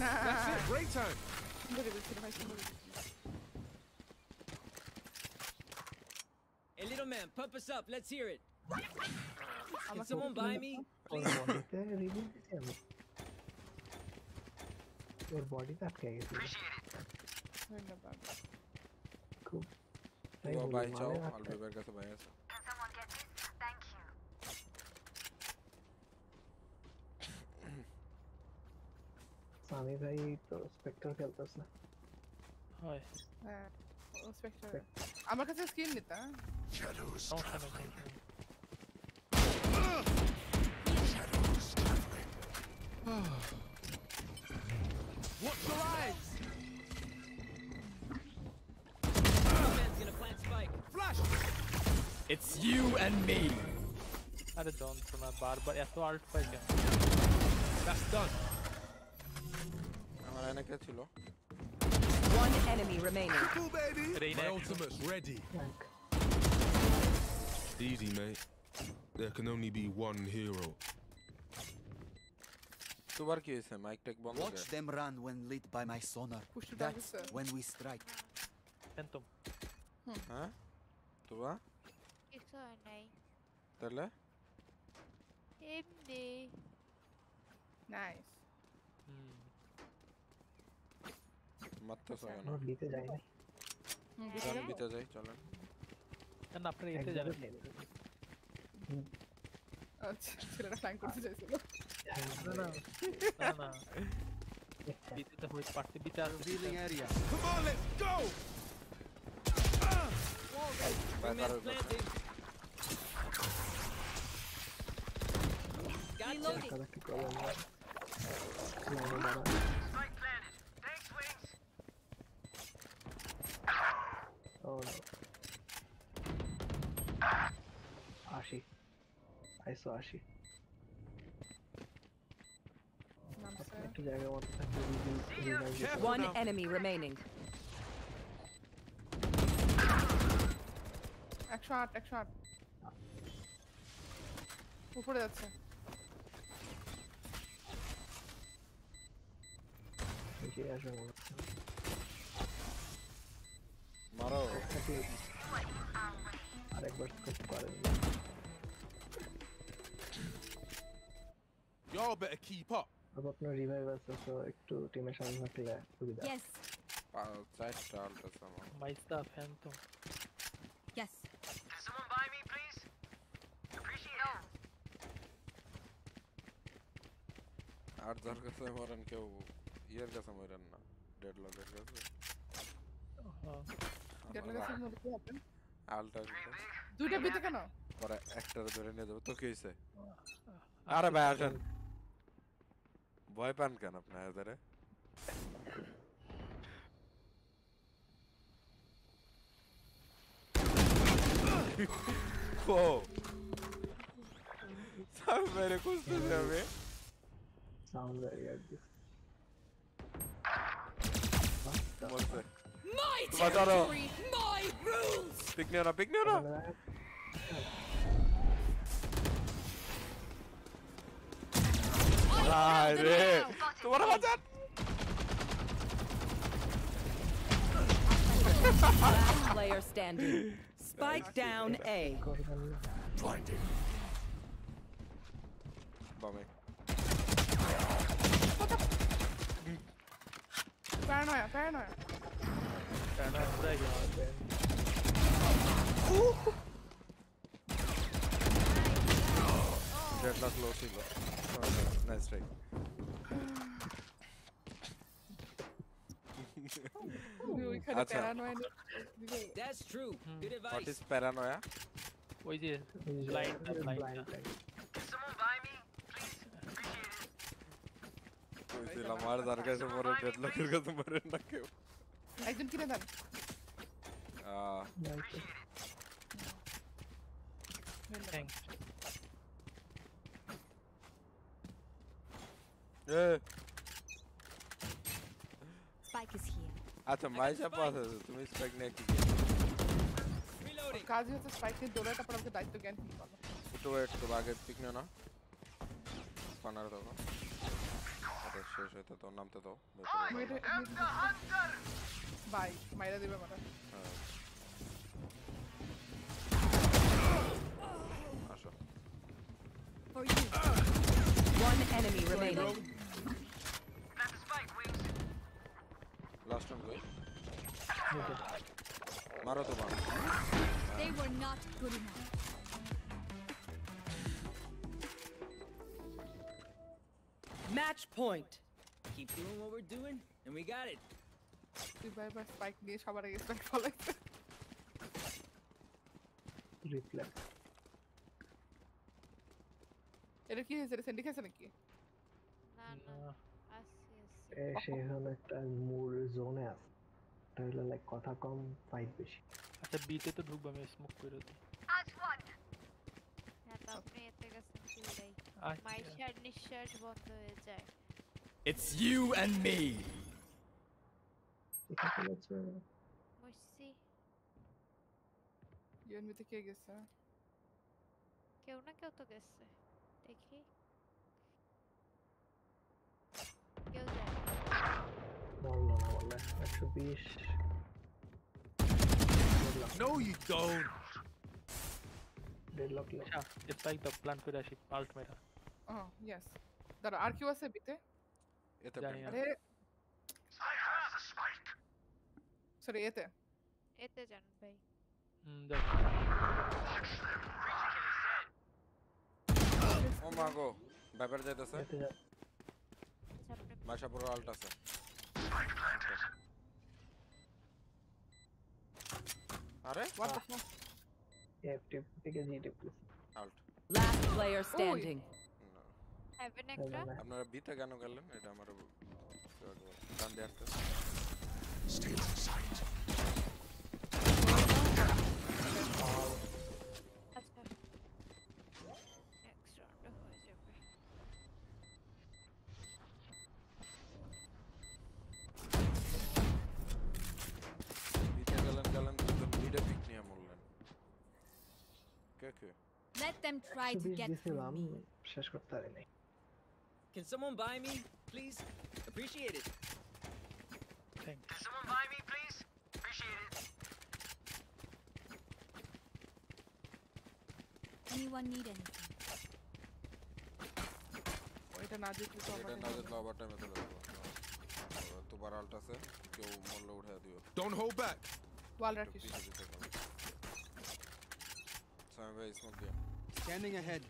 না That's it. Break time. Little man, pump us up. Let's hear it. Can someone buy me? Your body that guy. Cool. Go buy chow. I'll be back. Can someone get this? Thank you. Sami, भाई तो আমার কাছে skin নিতা Shadows সমস্যা নেই traveling. সমস্যা নেই। Shadows traveling. Watch your eyes. Man's gonna plant spike. Flash. It's you and me. আরে যন্ত্রণা বারবার এত আল্ট পাই কেন That's done. আমার এনেকে ছিল one enemy remaining. Cool, baby. My ultimate ready. Easy, mate. There can only be one hero. Tu varki se Mike tek bomb. Watch them run when lit by my sonar. That's when we strike. Phantom. Ha? Tu va? Hiç oynayın. Terle? Şimdi. Nice. Hmm. মারতে হয় না দিতে যাই না চল দিতে যাই চলেন। না আপনি এতে যাবেন? আচ্ছা ছেলেটা ফ্লাইং করতে চাইছিল। না না না দিতে তো হইছে পারতে দিতে আর reeling area come on let's go Reloading. O no আশি আইসো আশি নামছে একটু জায়গা মতো থাকলে রিভাইভ One enemy remaining. একশো আট একশো আট উপরে যাচ্ছে নিচে আসবে মনে হচ্ছে মারো একসাথে আরেকবার করতে পারেন Y'all better keep up. अब अपना रिवाइव আছে তো একটু টিমের সাথে থাকলে সুবিধা Yes. পা- চারটা আল্ট আছে আমার মাইস্তা Phantom Yes. Can someone buy me, please? Appreciate it. আর যার কাছে মরেন কেউ ইয়ের কাছে মরেন না ডেড লগের কাছে যেটার কাছে মনে কি হবে? আলটা দুইটা বিতে কেন? পরে একটার ধরে নিয়ে যাব। তো কি হয়েছে আরে ভাই আসেন। ভয় পান কেন আপনি এদারে ও। সাহেব মেরে খুঁজতেছে আমি। Sounds very ugly. বলছে। My territory, my rules. Pikniyor na, pikniyor na. Haydi. Last player standing. Spike down A. Blinding. Paranoia, paranoia বামে প্যারানয়া প্যারানয়া ডেড লক লো ছিল নাইস ট্রাই তুমি ওইখানে আচ্ছা paranoia That's true. Good what advice. Is paranoia ওই যে blind blind Can someone buy me, please? Appreciate it. কইছিলাম আর যার কাছে পরে ডেড লকের কাছে মরে না কেউ একজন কিনে দেন আহ thanks a Spike is here. আচ্ছা মাইশা পাস আছে তুমি স্পেক নিয়ে কি ওর কাজই হচ্ছে স্পাইক নিয়ে দৌড়ায় তারপর আমাকে দায়িত্ব জ্ঞান কি করো একটু ওয়েট করো আগে পিক নিও না পানার দাও এটা শেষ হইতে তো নামতে দাও ভেতরে যাও। বাই মাইরা দিবে আমার হ্যাঁ। আসো For you. One enemy remaining. Plant the spike, wings. Last time কই মারো তো মারো They were not good enough. Match point. Keep doing what we're doing, and we got it. তুই বারবার স্পাইক নিয়ে সবার আগে স্পাইক ফলাইছে Reflect. এটা কি হয়েছে এটা সেন্ডি খেয়েছে নাকি না না আসছি আসছি এ সে হলো একটা মূল জোনে আছে এটা হলো লাইক কথা কম ফাইট বেশি আচ্ছা বিতে তো ঢুকবো আমি স্মোক করে দিই হ্যাঁ তো মাইশার নিঃশ্বাস বন্ধ হয়ে যায় It's you and me. এটা হচ্ছে মুসি ইউএনবিতে কে গেছে কেউ না কেউ তো গেছে দেখি কেউ যায় বললো না বলে একশো বিশ No, you don't. দেড় লক্ষ আচ্ছা স্পাইক দাও plan Oh, yes. Dar archivoase bite? Ete bite. अरे I have the spike. Sorry, ete. Ete जान भाई. हम्म देख. Watch them. ओ मागो बैपर जाता सर माशा पूरा अल्टा सर अरे what the fuck F tip ठीक है जी tip ult last player standing Haven একটা আপনারা বিটা কেন গেলেন এটা আমার গান দিয়ে আসতে Let them try to get through me. শেষ করতে পারি নাই Can someone buy me, please? Appreciate it. Can someone buy me, please? Appreciate it. Anyone need anything? ওইটা না জিতলে তো এটা আমাকে না হবে জিতলে ওভার টাইমে চলে যাবো তো ওভার আল্ট আছে কেউ মরলে উঠে দিও Don't hold back. ওয়াল একটু রাখিস পিছে পিছে খেলো। সামি ভাই স্মোক দিয়ে Scanning ahead.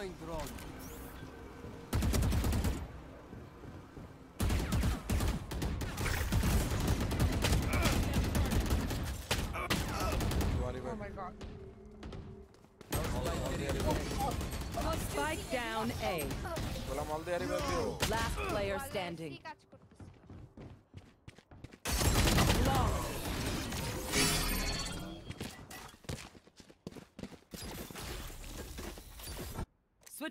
Deploying drone. Spike down A. Last player standing.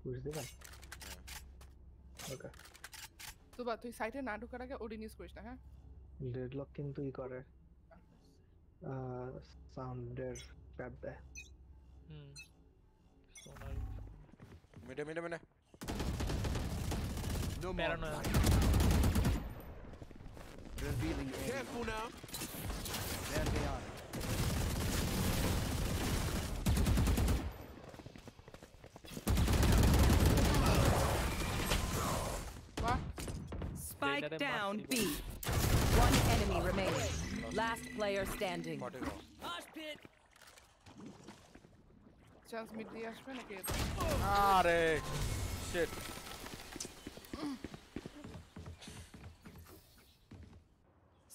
Push দিবেন হ্যাঁ ওকে তুবা তুই সাইটে না ঢোকার আগে ওডিন ইউজ করিস না হ্যাঁ ডেডলক কিন্তু ই করে সাউন্ডের প্যাড দেয় হুম সোনার মিডে মিডে মিডে No more. Paranoid Revealing area. Careful now. There they are. Spike down B. One enemy remaining. Last player standing.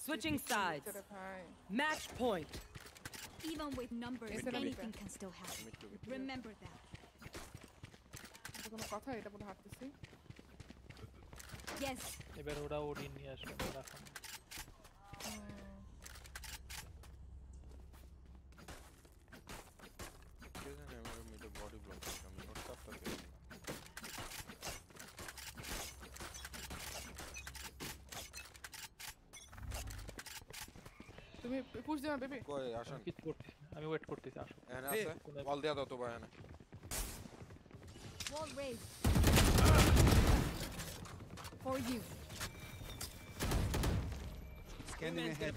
Switching sides. Match point. Even with numbers, anything can still happen. Remember that. Yes, এবার ওরা Odin নিয়ে আসবে ওরা এখন body block আমি তুমি push দিও না বেবি কই আসেন। আমি কিছু করতেছি না, আমি ওয়েট করতেছি আসো এখানে আছে? বল দিয়া দাও তো ভাই এখানে। Wall raised. For you. Scanning ahead.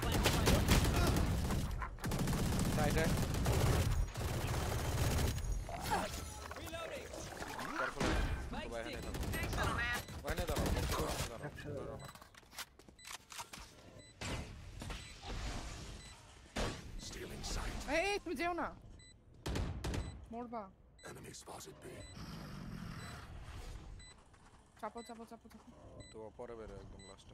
সাইডে Careful. তো ভাই এখানে থাকো ভাই এখানে দাঁড়াও বক্স করে এখানে দাঁড়াও দাঁড়াও। Stealing sight. এই এই, তুমি যেও না মরবা Enemy spotted B. চাপো চাপো চাপো চাপো তো পরে বেরো একদম লাস্টে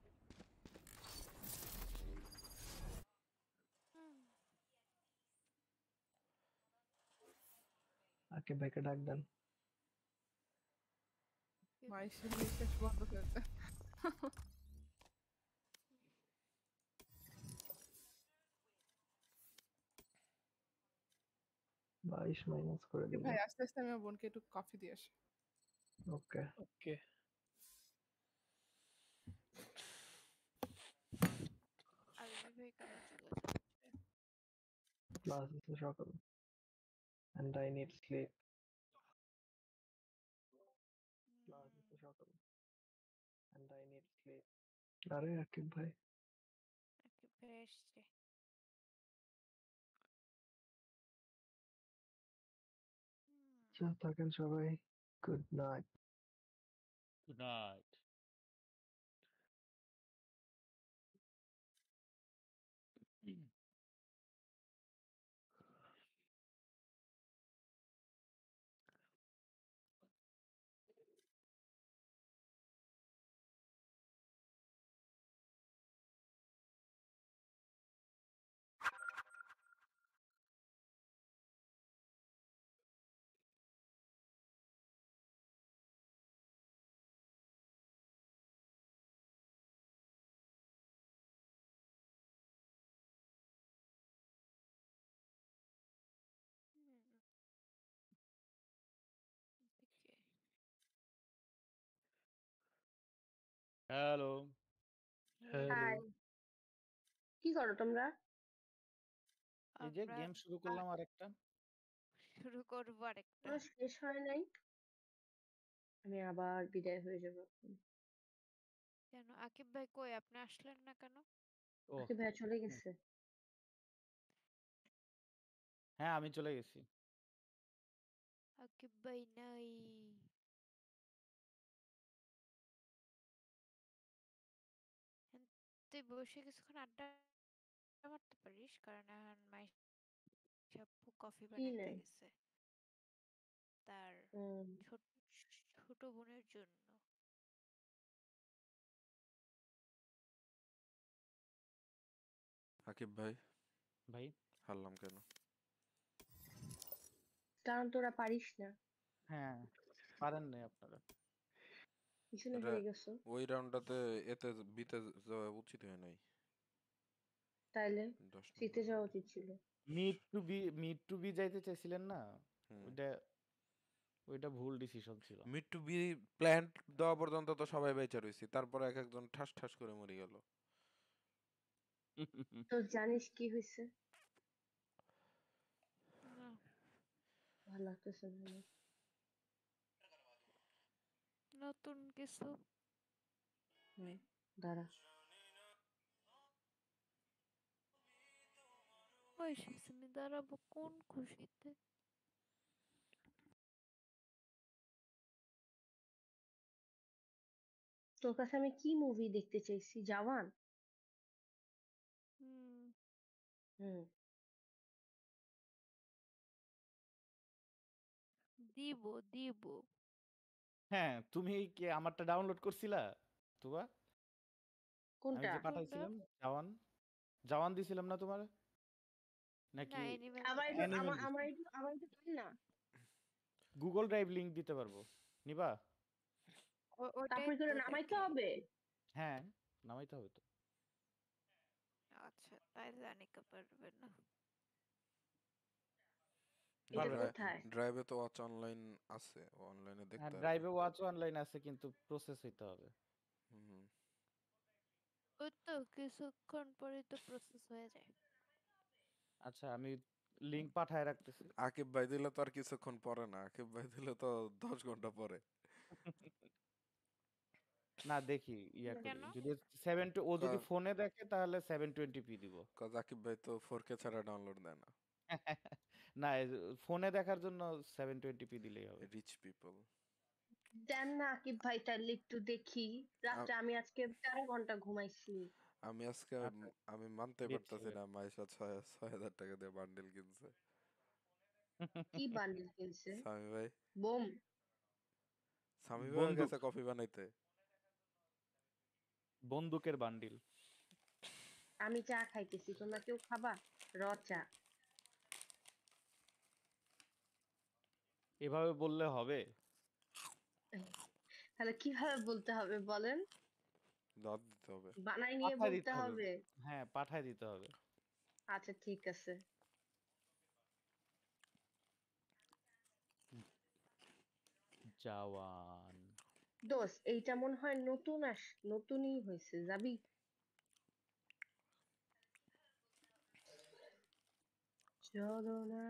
আকিব ভাইকে ডাক দেন। বন্ধ বাইশ মাইনাস করে দিন ভাই আস্তে আস্তে আমি আমার বোনকে একটু কফি দিয়ে আসি। ওকে। ওকে। আর এভাবে কেন চলে যাচ্ছে? ক্লাস সকাল। and I need sleep class আছে সকাল and I need sleep আরে আকিব ভাই একেবারে এসছে আচ্ছা থাকেন সবাই good night Good night. Hello. Hi কি করো তোমরা? এই যে আমরা গেম শুরু করলাম আরেকটা। শুরু করব আরেকটা। এখনও শেষ হয় নাই? আমি আবার বিদায় হয়ে যাব। কেন? আকিব ভাই কই? আপনি আসলেন না কেন? ও আকিব ভাইয়া চলে গেছে। হ্যাঁ আমি চলে গেছি। আকিব ভাই নাই। বসে কিছুক্ষণ আড্ডা মারতে পারিস। কারণ এখন কফি কি বানাইতে নাই গেছে তার ছোট বোনের জন্য। আকিব ভাই? ভাই? হারলাম কেন? কারণ তোরা পারিস না। হ্যাঁ পারেন নাই আপনারা। পিছনে হয়ে গেছো? ওই রাউন্ডটাতে এতে বিতে যাওয়া উচিত হয় নাই। তাইলে জিতে যাওয়া উচিত ছিল। Mid to B mid to B যাইতে চাইছিলেন না। ওইটা ওইটা ভুল ডিসিশন ছিল। মিড টু বি প্ল্যান্ট দেওয়া পর্যন্ত তো সবাই বেঁচে রয়েছি তারপরে এক একজন ঠাস ঠাস করে মরে গেল। তো জানিস কি হয়েছে ভালো লাগতেছে না। নতুন কিছু? দাঁড়া। ওই আমি দাঁড়াবো কোন খুশিতে? তোর কাছে আমি কি মুভি দেখতে চাইছি জওয়ান? হুম। হুম। দিব দিব। হ্যাঁ তুমি কি আমারটা ডাউনলোড করছিলা? তুবা? আমি কোনটা? যে পাঠাইছিলাম জাওয়ান। জাওয়ান দিছিলাম না তোমার? নাকি না এনিমেল আমার একটু Animal আমার দিছি? আমার একটু আমার একটু দিন না। গুগল ড্রাইভ লিংক দিতে পারব। নিবা? ওটাই তারপরে করে তো নামাইতে দেখি হবে? হ্যাঁ নামাইতে হবে তো। আচ্ছা তাই জানিকা পারবে না। এটা পারবে না। কোথায়? ড্রাইভে তো ওয়াচ অনলাইন আছে অনলাইনে হ্যাঁ দেখতে। ড্রাইভে ওয়াচও অনলাইন আছে কিন্তু প্রসেস হইতে হবে। হুম। ওই তো কিছুক্ষণ পরে তো প্রসেস হয়ে যায়। আচ্ছা আমি লিংক পাঠায় রাখতেছি। আকিব ভাই দিলে তো আর কিছুক্ষণ পরে না আকিব ভাই দিলে তো দশ ঘণ্টা পরে। না দেখি ইয়া করি। কেন? যদি সেভেন টু ও যদি ফোনে দেখে তাহলে সেভেন টোয়েন্টি পি দিব। কাজ আকিব ভাই তো ফোর কে ছাড়া ডাউনলোড দেয় না। না ফোনে দেখার জন্য সেভেন টোয়েন্টি পি দিলেই হবে। রিচ পিপল দেন না আকিব ভাই তাহলে একটু দেখি। রাত্রে আমি আজকে তেরো ঘণ্টা ঘুমাইছি। আমি আজকে আমি মানতে পারতাছি না মাইশা ছয় ছয় হাজার টাকা দিয়ে বান্ডেল কিনছে। কি বান্ডিল কিনছে? সামি ভাই। বোম। সামি ভাই। গেছে কফি বানাইতে। বন্দুকের বান্ডিল আমি চা খাইতেছি তোমরা কেউ খাবা? র চা। এভাবে বললে হবে? তাহলে কীভাবে বলতে হবে বলেন? দাঁত দিতে হবে। বানাই নিয়ে পাঠায় বলতে হবে? হবে। হ্যাঁ পাঠায় দিতে হবে। আচ্ছা ঠিক আছে। জাওয়ান। দোস্ত এইটা মনে হয় নতুন আস নতুনই হয়েছে যাবি? চলো না।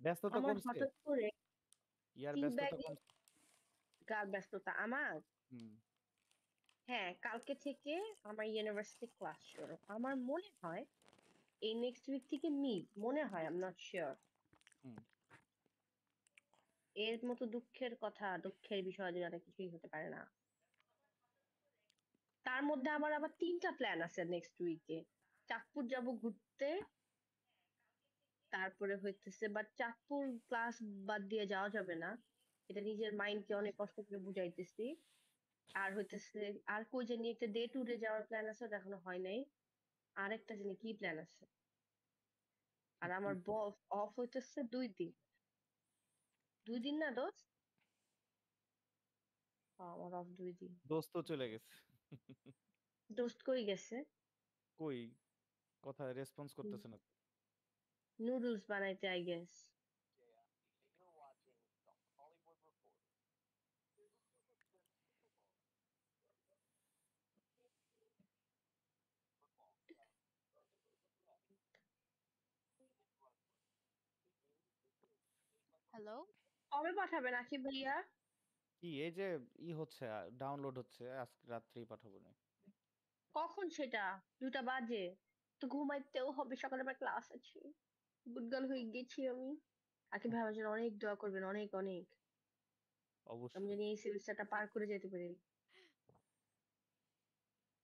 ব্যস্ততা আমার হঠাৎ করে ইয়ার ব্যস্ততা কার ব্যস্ততা? আমার? হ্যাঁ কালকে থেকে আমার ইউনিভার্সিটি ক্লাস শুরু। আমার মনে হয় এই নেক্সট উইক থেকে মিড মনে হয় আই এম নট শিওর। এর মতো দুঃখের কথা দুঃখের বিষয় দুনিয়াতে কিছুই হতে পারে না। তার মধ্যে আমার আবার তিনটা প্ল্যান আছে নেক্সট উইকে চাঁদপুর যাব ঘুরতে তারপরে হইতেছে বাট চাঁদপুর ক্লাস বাদ দিয়ে যাওয়া যাবে না। এটা নিজের মাইন্ডকে অনেক কষ্ট করে বুঝাইতেছি। আর হইতেছে আর কই জানি একটা ডে ট্যুরে যাওয়ার প্ল্যান আছে ওটা এখনও হয় নাই। আর একটা জানি কি প্ল্যান আছে। আর আমার বস অফ হইতেছে দুই দিন। দুই দিন না দোস্ত? আমার অফ দুই দিন। দোস্ত চলে গেছে। দোস্ত কই গেছে? কই? কথা রেসপন্স করতেছে না। নুডলস বানাইতে আই গেস হ্যালো কবে পাঠাবেন আকিব ভাইয়া? কি এই যে ই হচ্ছে ডাউনলোড হচ্ছে আজকে রাত্রেই পাঠাবো না কখন সেটা? দুটা বাজে। তো ঘুমাইতেও হবে সকালে আমার ক্লাস আছে। গুডগার্ল হয়ে গেছি আমি। আকিব ভাই আমার জন্য অনেক দোয়া করবেন অনেক অনেক। অবশ্যই। আমি জানি এই সেমিস্টারটা পার করে যেতে পারি।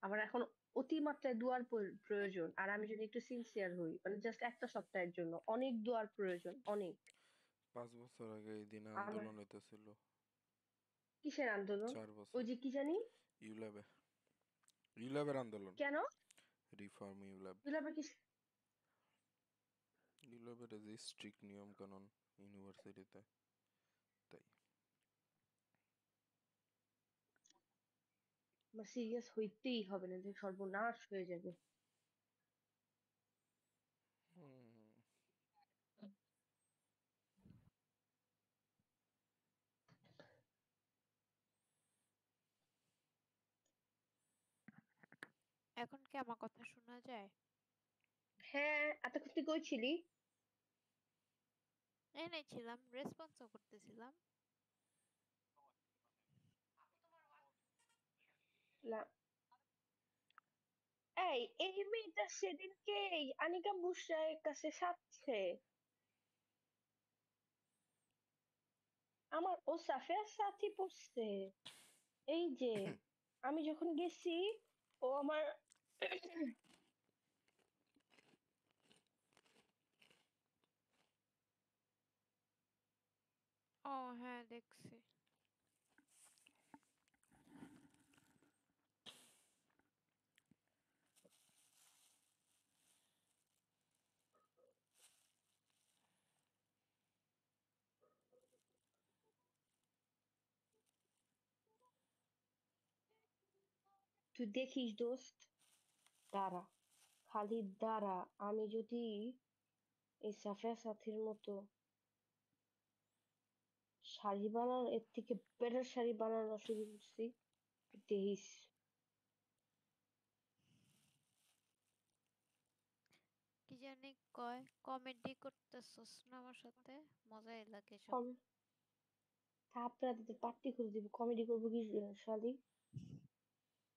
আমার এখন অতিমাত্রায় দোয়ার প্রয়োজন। আর আমি যদি একটু সিনসিয়ার হই মানে জাস্ট একটা সপ্তাহের জন্য অনেক দোয়ার প্রয়োজন অনেক। পাঁচ বছর আগে এই দিনে আন্দোলন হইতেছিল। কিসের আন্দোলন? চার বছর। ওই যে কি জানি? ইউল্যাবে ইউল্যাবের আন্দোলন। কেন? রিফর্ম ইউল্যাব দুলাভাই কি ইউল্যাবের যে স্ট্রিক্ট নিয়ম কানুন ইউনিভার্সিটিতে তাই। আমার সিরিয়াস হইতেই হবে না যে সর্বনাশ হয়ে যাবে। আমার কথা শোনা যায়? হ্যাঁ এতক্ষণ তুই কই ছিলি এনে ছিলাম রেসপন্সও করতেছিলাম। এই এই মেয়েটা সেদিনকে আনিকা বুশরায়ের কাছে সাথে। আমার ও সাফিয়ার সাথে পড়ছে। এই যে আমি যখন গেছি ও আমার ও হ্যাঁ দেখছি তুই দেখিস দোস্ত দাঁড়া খালি দাঁড়া আমি যদি এই সাফিয়া সাথীর মতো শাড়ি বানানো এর থেকে বেটার শাড়ি বানানো শুরু করছি। দেখিস। কি জানি কয় কমেডি করতেছস না আমার সাথে? মজাই লাগে সব। থাপড়া দিতে পার্টি করে দিব কমেডি করব কি শালি?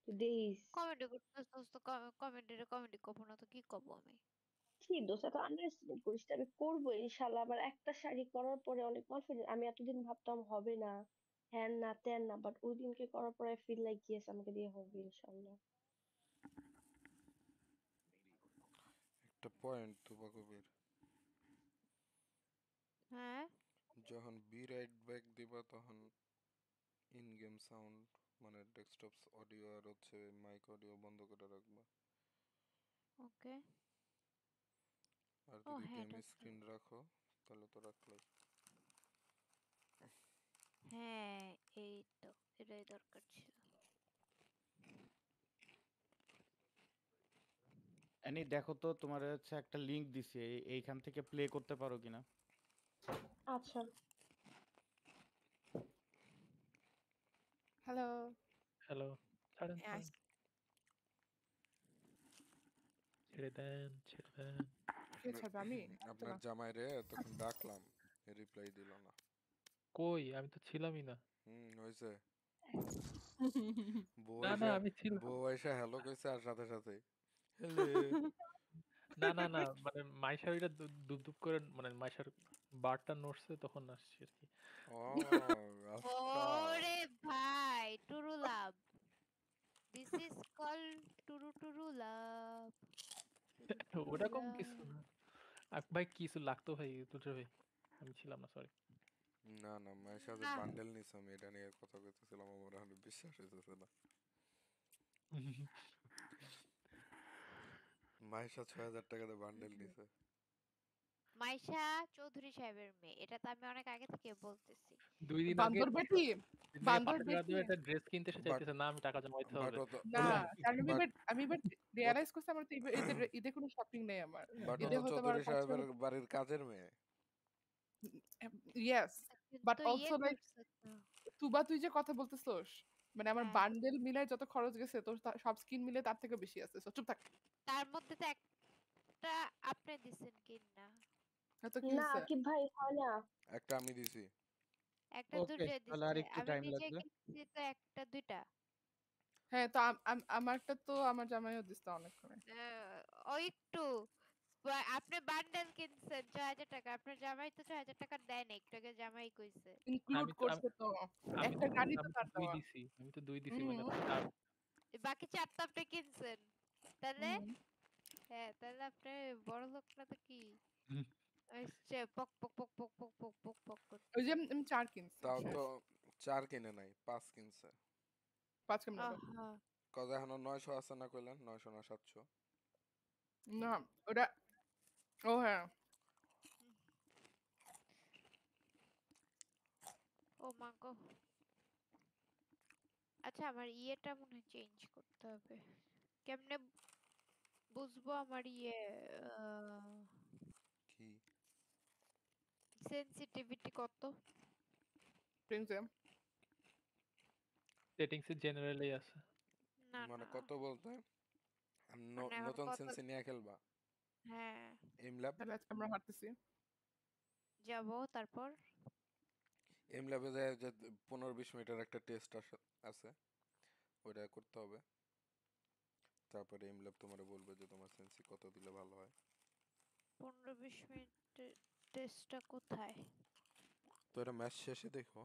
তুই কমেডি করতেছস তো কমেডিরে কমেডি কব না তো কি কব আমি? কি দোষ? এত আন্ডারস্টিমেট করিস আমি করব ইনশাল্লাহ। আমার একটা শাড়ি করার পরে অনেক কনফিডেন্ট আমি এতদিন ভাবতাম হবে না। হ্যান না ত্যান না বাট ওই দিনকে করার পরে ফিল লাইক ইয়েস আমাকে দিয়ে হবে ইনশাল্লাহ। একটা পয়েন্ট তুবা কবির হ্যাঁ? যখন বি রাইট ব্যাক দিবা তখন ইন গেম সাউন্ড মানে ডেস্কটপ অডিও আর হচ্ছে মাইক অডিও বন্ধ করে রাখবা। ওকে। আর যদি হ্যাঁ গেম স্ক্রিন রাখো তাহলে তো রাখলাই হ্যাঁ এই তো এটাই দরকার ছিল। এনি দেখো তো তোমার হচ্ছে একটা লিংক দিছি এইখান থেকে প্লে করতে পারো কিনা? আচ্ছা। হ্যালো হ্যালো ছাড়েন হ্যাঁ, ছাড়েন। ছেড়ে দেন ছেড়ে দেন কে ছাড়বে আমি আপনার জামাই রে তখন ডাকলাম রিপ্লাই দিল না। কই? আমি তো ছিলামই না। হুম হয়েছে বউ না না এসে- আমি ছিলাম। বউ এসে হ্যালো কইছে আর সাথে সাথে না না না মানে মাইশার ওইটা দু- দুপ দুপ করে মানে মাইশার বারটা নড়ছে তখন আসছি আর কি। ও ওরে ইজ কল টুরু টুরু ওটা কম কিছু না। ভাই কিছু লাগতো ভাই তুলছে ভাই। আমি ছিলাম না সরি না না মায়ের সাথে বান্ডেল এটা নিয়ে কথা কইতেছিলাম আমার বিশ্বাস হইতেছে না। সাথে ছয় হাজার টাকাতে বান্ডেল নিছে। মাইশা চৌধুরী সাহেবের মেয়ে এটা তো আমি অনেক আগে থেকে বলতেছি। দুই দিন আগে বান্দর বেটি এদিকে বান্দর পাশের রাধু দেখে একটা ড্রেস কিনতে এসে চাইতেছে না আমি টাকা জমাইতে বাট হবে। না আমি এবার আমি এবার রিয়ালাইজ করছি আমার তো ঈদে- ঈদের ঈদে কোনো শপিং নেই আমার। বাট ও ঈদে তো হয়তো আবার চৌধুরী পাঁচ ছয় সাহেবের বাড়ির কাজের মেয়ে। Yes but also like Tuba তুই যে কথা বলতেছস মানে আমার হ্যাঁ। বান্ডেল মিলায় যত খরচ গেছে তোর সব স্কিন মিলে তার থেকে বেশি আছে। চুপ থাক। তার মধ্যে তো একটা আপনি দিছেন কিনা? এত কি না? আকিব ভাই হয় না। একটা আমি দিছি। একটা দুটো তাহলে দিছে একটু আমি time নিজে লাগবে। কিনছি তো একটা দুইটা। হ্যাঁ তো আম- আম- আমারটা তো আমার জামাইও দিচ্ছে অনেক করে আহ, ওই একটু। বা- আপনি বান্ডেল কিনছেন ছয় হাজার টাকা। আপনার জামাই তো ছয় হাজার টাকা দেয় না একটু আগে জামাই কইছে। ইনক্লুড আমি তো- করছে তো। আমি একটা তো- গাড়ি তো আমি তার দুই দেওয়া। দিছি আমি তো দুই দিছি মানে হুম। বাকি চারটা আপনি কিনছেন। তাহলে হুম। হ্যাঁ তাহলে আপনি বড় লোক না তো কি? ওই পক পক পক পক পক পক পক পক ওই যে আমি চার কিনছি। তাও তো চার কিনে নাই পাঁচ কিনছে। পাঁচ আহা। কজ এখনও নয়শো আছে না কইলেন? নয়শো না সাতশো। না ওটা ও হ্যাঁ। ও মা গো। আচ্ছা আমার ইয়েটা মনে হয় চেঞ্জ করতে হবে। কেমনে বুঝব আমার ইয়ে সেনসিটিভিটি কত? প্রিন্সে সেটিংস এ জেনারেলি আছে। না মানে কত বলতে? মানে নতুন সেন্সে নিয়ে খেলবা। হ্যাঁ। এমল্যাব আমরা হাঁটতেছি। যাব তারপর? এমল্যাবে যায় যে পনেরো বিশ মিনিটের একটা টেস্ট আছে। ওটা করতে হবে। তারপরে এমল্যাব তোমার বলবে যে তোমার সেন্সি কত দিলে ভালো হয়। পনেরো বিশ মিনিটের টেস্টটা কোথায়? তো এটা ম্যাচ শেষে দেখো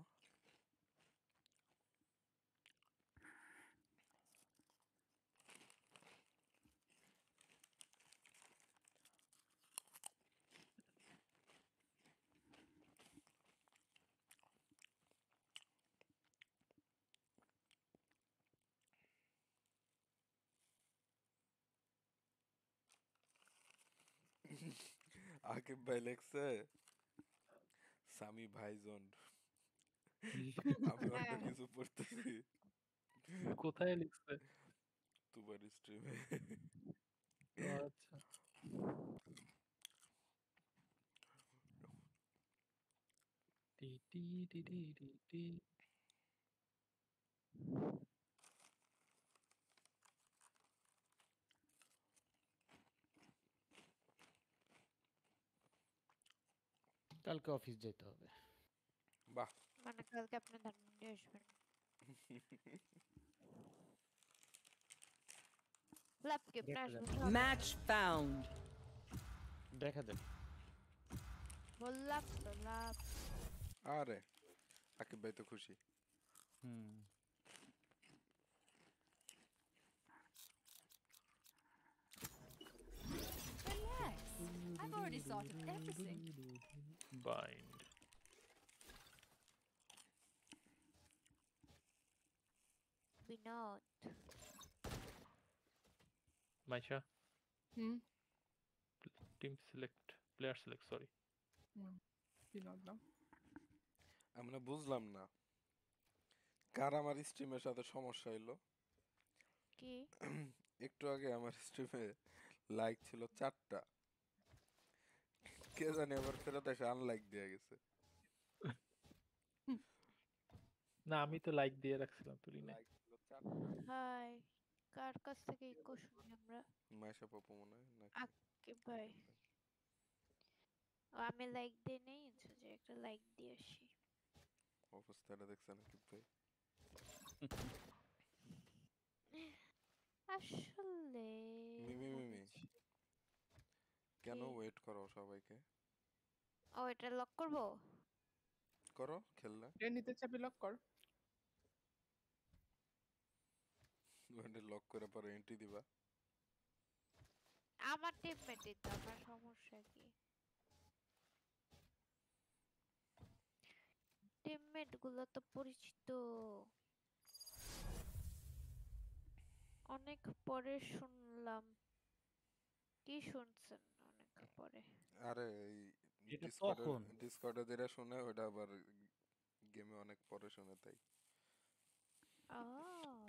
আকিব ভাই লেখছে সামি ভাইজন। আমি অন্য হ্যাঁ। কিছু পড়তেছি। কোথায় লিখছে? তোমার স্ট্রিমে আচ্ছা। টি টি টি টি টি। কালকে অফিস যেতে হবে বাহ মানে কালকে আপনি ধানমন্ডি আসবেন লাপকে আপনি দেখা আসবেন যাক। সব। Match found. দেখা যাক বললাম তো লাভ আরে আকিব ভাই তো খুশি হুম Relax. I've already sorted everything. combined. We not. Maisha? Hmm? Team select. Player select, sorry. We not now. I'm আমরা বুঝলাম না কার আমার স্ট্রিমের সাথে সমস্যা হইল কি একটু আগে আমার স্ট্রিমে লাইক ছিল চারটা কে জানি আবার ফেরত এসে আনলাইক দিয়ে গেছে। না আমি তো লাইক দিয়ে রাখছিলাম তুলি না হাই কার কাছ থেকে ইকো শুনি আমরা? মাইশা পাপু মনে হয় নাকি আকে ভাই। আমি লাইক দিয়ে নেই যে একটা লাইক দিয়ে আসি। অবস্থাটা দেখছেন আকিব ভাই? আসলে কেন ওয়েট করো সবাইকে? ও এটা লক করব? করো খেললে ট্রেন নিতে চাবি লক কর। ওখানে লক করে পরে এন্ট্রি দিবা। আমার আমার সমস্যা কি? টিমমেটগুলো তো পরিচিত। অনেক পরে শুনলাম। কি শুনছেন? পরে আরে এই এটা ডিসকর্ডে তখন। ডিসকর্ডে যেটা শুনে ওটা আবার গেমে অনেক পরে শুনে তাই Oh.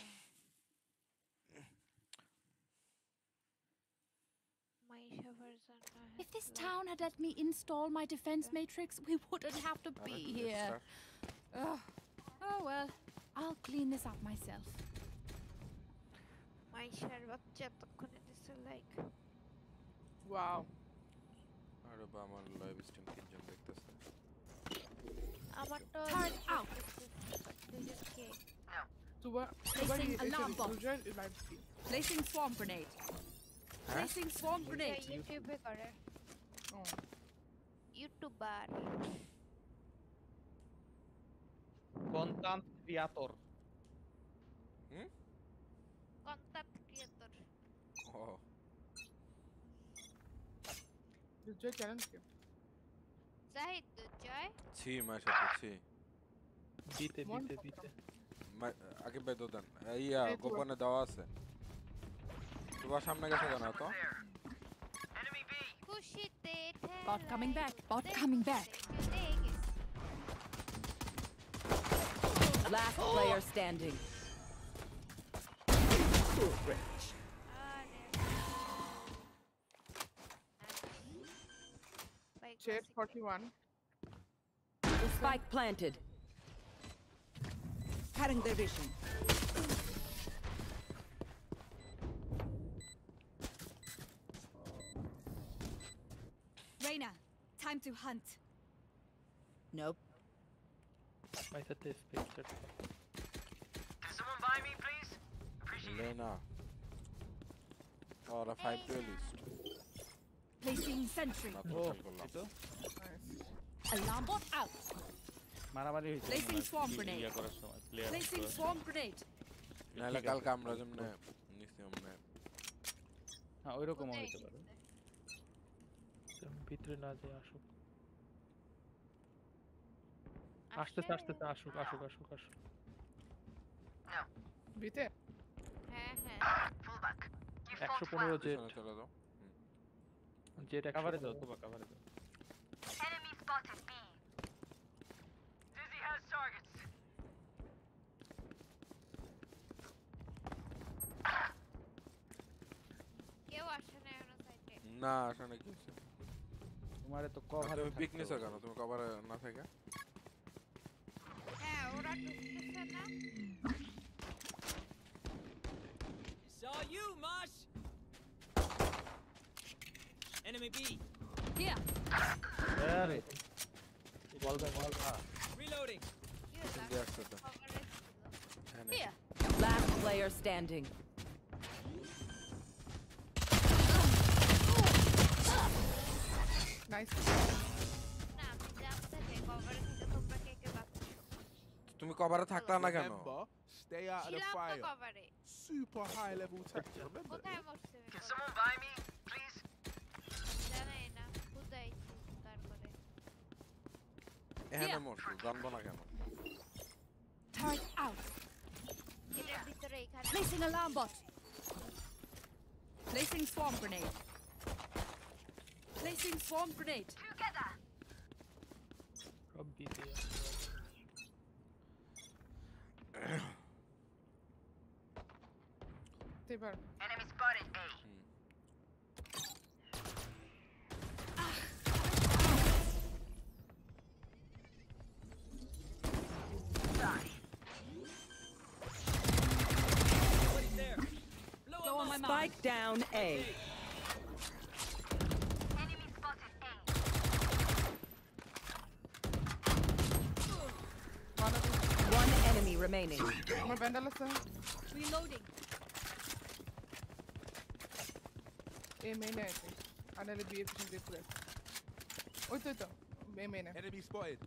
Maisha version. If this town had let me install my defense matrix, we wouldn't have to be Alright, here. let's Ugh. Oh well, I'll clean this up myself. মাইশার বাচ্চা এতক্ষণে দিছে লাইক ওয়াও আরে বা আমার live stream তিনজন দেখতেছে। আমার তো আউট কে placing alarm bot live placing swarm grenade. placing swarm grenade. ইউটিউবে করে। ইউটিউবার creator হুম? Creator দুজয় চ্যানেল কে জাহিদ জয় ছি মায়ের সাথে ছি দিতে মন দিতে কত? দিতে মা- আকিব ভাই দোদান ইয়া এই তো। গোপনে দেওয়া আছে তোমার সামনে গেছে কেন তো খুশিতে Bot coming back. Bot coming back. Last player standing. shit, 41. The spike planted. Cutting their vision. Reyna, time to hunt. Nope. Why is this picture? Can someone buy me, please? Appreciate Lena. it. Lena. Oh, the fight duelist. Placing sentry. ও এই তো Alarm bot out. মারামারি হয়েছে। Placing swarm grenade. ইয়া করার সময় player Placing swarm grenade. নাহলে কালকে আমরা যেমনে নিছি অমনে। হ্যাঁ ওইরকমও হইতে পারে। ভিতরে না যায় আসুক। আসতেছে আসতেছে আসুক আসুক আসুক আসুক। বিতে হ্যাঁ হ্যাঁ। Fullback. You একশো fought পনেরো well. জেট পিছনে চলে যাও। জেট একশো কাভারে দাও পনেরো। তোবা কাভারে দাও Enemy spotted B. Dizzy has targets. কেউ আসে না এখনো সাইডে না আসলে কি হয়েছে তোমারে তো আর কভারে তুমি পিক নিছো কেন তুমি কভারে না থেকে হ্যাঁ ওরা ঢুকতেছে না Saw you, Mosh! Enemy B. Here. আরে বলবে বলবা Reloading. কি হলো দিয়ে আসতেছে কভারে এখানে Here. Last player standing. Nice না আমি জানতে চাই কভারে থেকে তোমরা কে কে পাচ্ছ তুমি কভারে থাকতা না কেন Remember, stay out of the ছিলাম তো fire. কভারে Super high level tactic. Remember that. কোথায় মরছে Can someone buy me, Henne morsu, Danbala Henne. Turret out. Placing alarm bot. Placing swarm grenade. Placing swarm grenade. Together. Probably there. They burn. Enemy Strike down A. Enemy remaining. Reloading. A main I think. Another B efficient they press. Oh, to to. A main. Enemy spotted.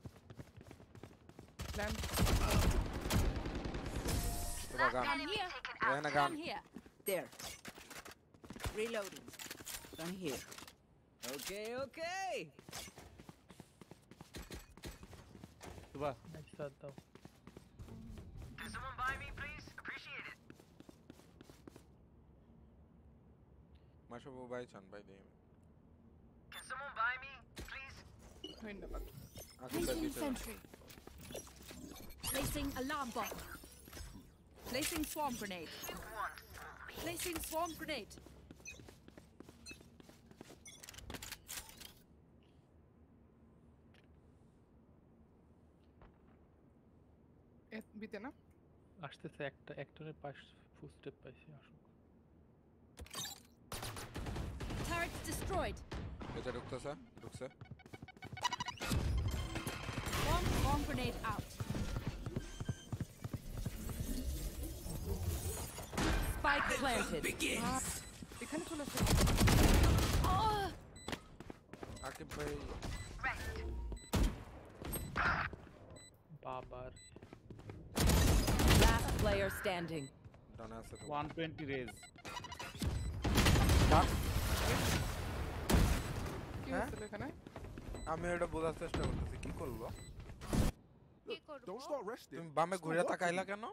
Land. Last enemy taken out. There. Reloading. Down here. Okay, okay. Tuba. Next shot though. Can someone buy me, please? Appreciate it. Buy Chan Can someone buy me, please? Placing sentry. Placing alarm bot. Placing swarm grenade. Placing swarm grenade. আসতেছে একটা একজনের পাশ footstep পাইছি আসুক Turret destroyed. এটা ঢুকতেছে ঢুকছে Bomb bomb grenade out. Spike planted. আহ, এখানে চলে আসে Oh! আকিব ভাই বাবার Last player standing. ডানে আছে তো 120 রেজ কি হ্যাঁ? আমি এটা বোঝার চেষ্টা করতেছি কি করল কি Don't start resting. তুমি বামে ঘুরে. তাকাইলা কেন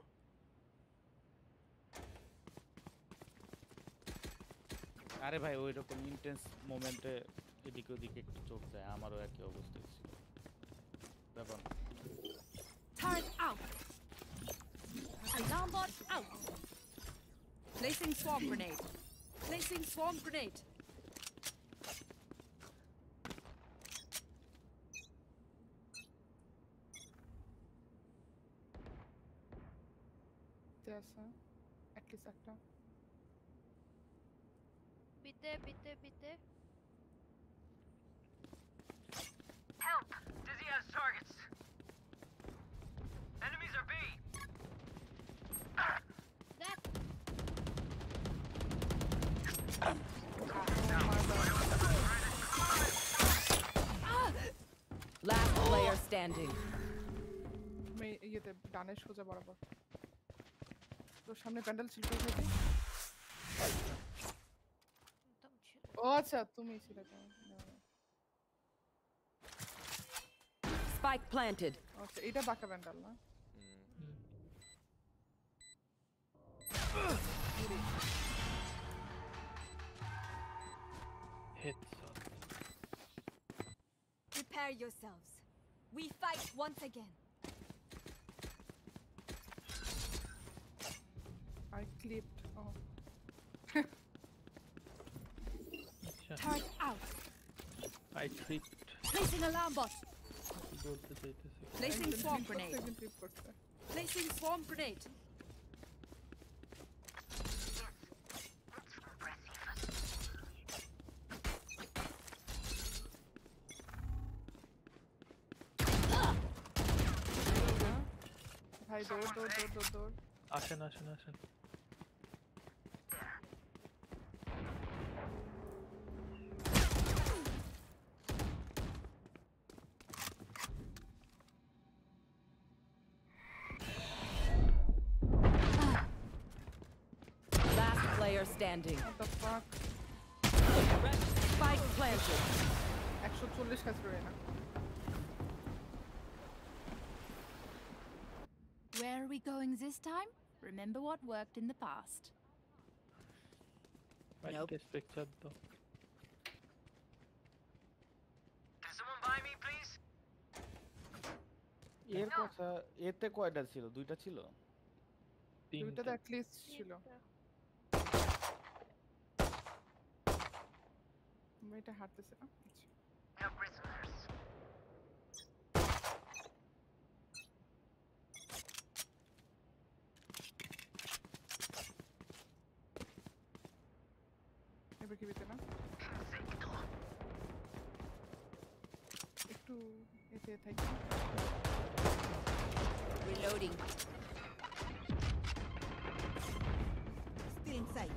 আরে ভাই ওই রকম ইন্টেন্স মোমেন্টে এদিকে ওদিকে একটু চোখ যায় আমারও একই অবস্থা ছিল ব্যাপার। Out. Alarm bot out. Placing swarm grenade. Placing swarm grenade. There's a, at least actor. Bitte, bitte, bitte. Help! Dizzy has targets. Last player standing. আমি ইয়েতে ডানে সোজা বরাবর তোর সামনে প্যান্ডেল ছিল ও আচ্ছা তুমি ছিলে। Spike planted. আচ্ছা এটা বাঁকা প্যান্ডেল না Hit Prepare yourselves. We fight once again. I clipped. off. Turret out. I clipped. Placing alarm bot. Placing swarm grenade. Placing swarm grenade. Door, door, door. Achando, achando, achando. Where are we going this time? Remember what worked in the past. Test picture তো Can someone buy me, please? এর কথা এতে কয়টা ছিল দুইটা ছিল দুইটা তো অ্যাটলিস্ট ছিল আমরা এটা হারতেছে না এতে থাকি Reloading. Still in sight.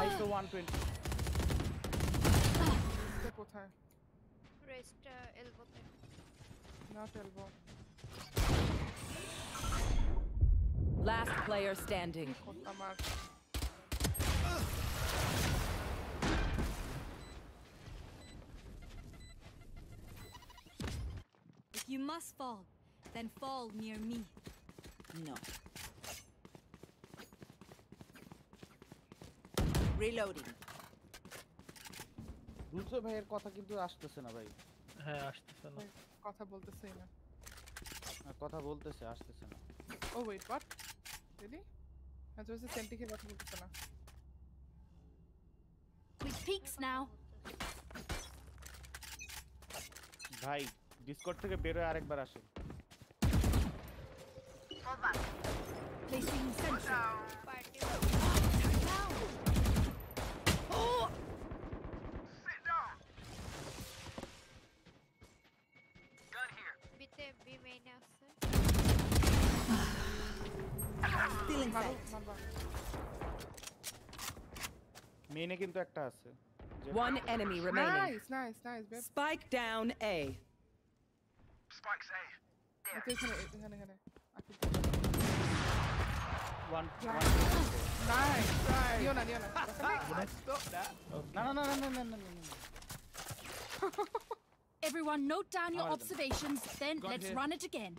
আইসো 120 এটা কোথায় rest এলবোতে not elbow Last player standing. Must fall, then fall near me. No. Reloading. রুলসো ভাইয়ের কথা কিন্তু আসতেছে না ভাই হ্যাঁ আসতেছে না কথা বলতেছেই না কথা বলতেছে আসতেছে না ও ওয়েট হোয়াট রিলি আচ্ছা হচ্ছে সেন্টি কথা বলতেছে না With peeks now. ভাই ডিসকর্ড থেকে বের হয়ে আরেকবার আসে মেইনে One enemy remaining. Nice, nice, nice. Spike down A. Spikes A. There. Okay, kena, kena, kena. Aku One, one. Nice, nice. Diona, Diona. Stop that. Okay. No, no, no, no, no, no, no. Everyone, note down your observations, then Got let's here. run it again.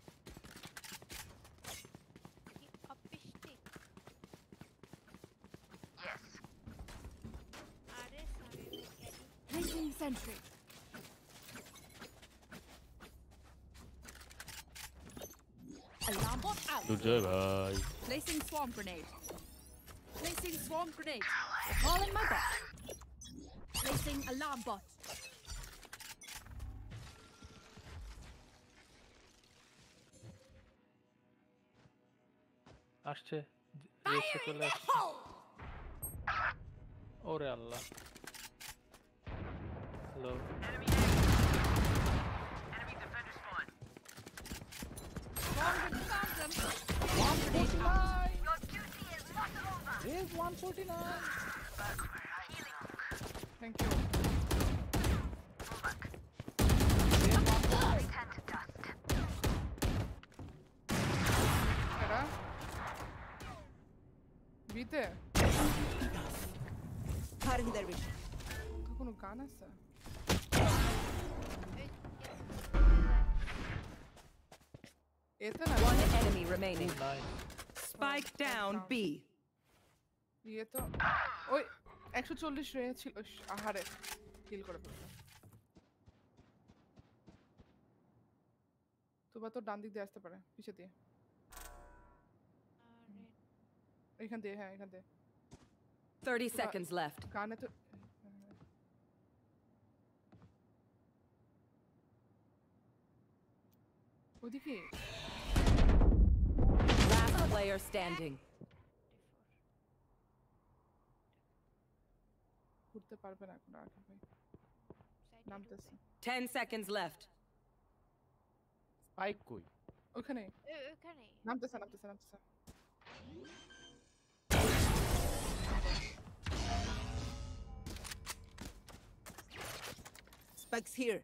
Yes. Placing sentry. Alarm bot out. দুর্জয় ভাই Placing swarm grenade. Placing swarm grenade. Calling my bot. Placing alarm bot. আসছে রেসে চলে আসছে ওরে আল্লাহ hello 149! Your duty is not over! Raise 149! Thank you. Vite. Cutting their vision. কোনো গান আছে One enemy remaining. Nice Spike down B. ইয়ে তো ওই একশো চল্লিশ রে ছিল ইস, আহারে কিল করে ফেললো তোবা তো ডান দিক দিয়ে আসতে পারে পিছে দিয়ে এখান দিয়ে হ্যাঁ এখান দিয়ে 30 seconds left. গানে তো ওদিকে Last player standing. ঘুরতে পারবে না এখন আগে ভাই নামতেছে 10 seconds left. স্পাইক কই ওখানে ওখানে নামতেছে নামতেছে নামতেছে Spike's here.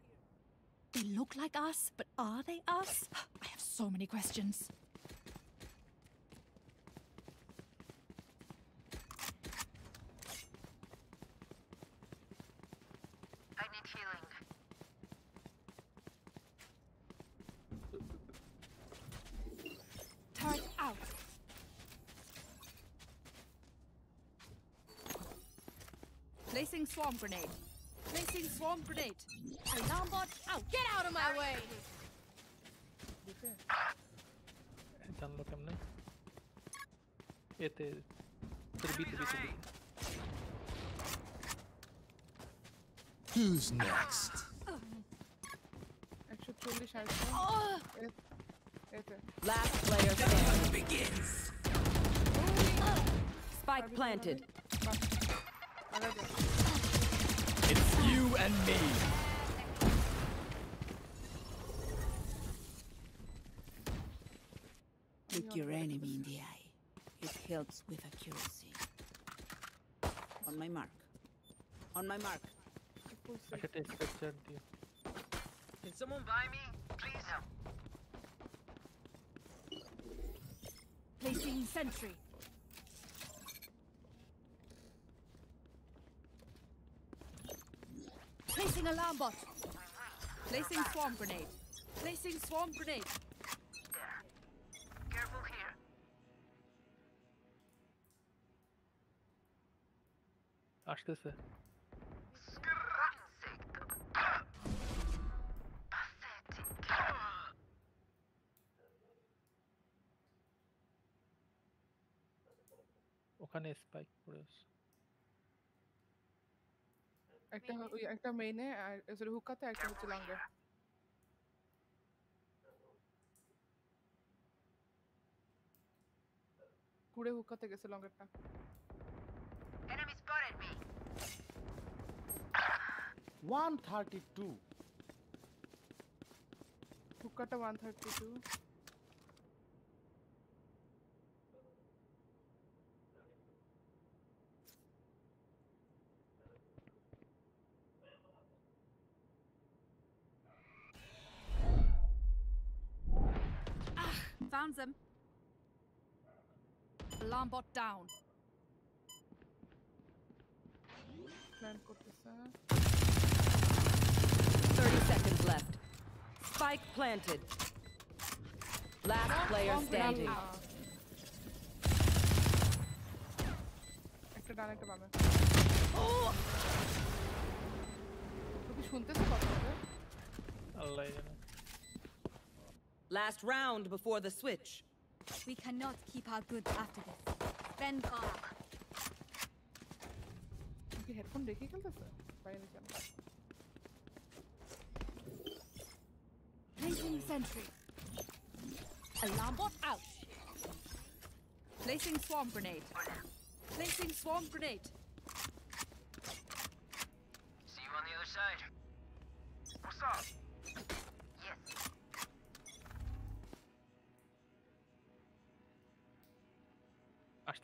They look like us, but are they us? I have so many questions. swarm grenade. Placing swarm grenade. Alarm bot out. Get out of my way! जान लो It is. ये ते Who's next? Ah. Last player standing. begins. Spike planted. It's you and me. Look your enemy in the eye. It helps with accuracy. On my mark. On my mark. I should take a picture Can someone buy me? Please. help. Placing sentry. an alarm bot. Placing swarm grenade. Placing swarm grenade. There. Careful here. Açtası. একটা ওই একটা মেইনে আর sorry হুকাতে একটা হচ্ছে লঙ্গে কুড়ে হুকাতে গেছে লঙ্গেরটা enemy spotted me 132 হুকাটা 132 Found them. Alarm bot down. Plan করতেছে 30 seconds left. Spike planted. Last player standing. একটা ডান একটা বামে তুমি শুনতেছো কথা হবে আল্লাহ জানে Last round before the switch. We cannot keep our goods after this. Ben Gara. 이렇게 헤드폰 되게 생겼어요. 마이너지 Placing sentry. Alarm bot out. Placing swarm grenade. Placing swarm grenade. See you on the other side. What's up?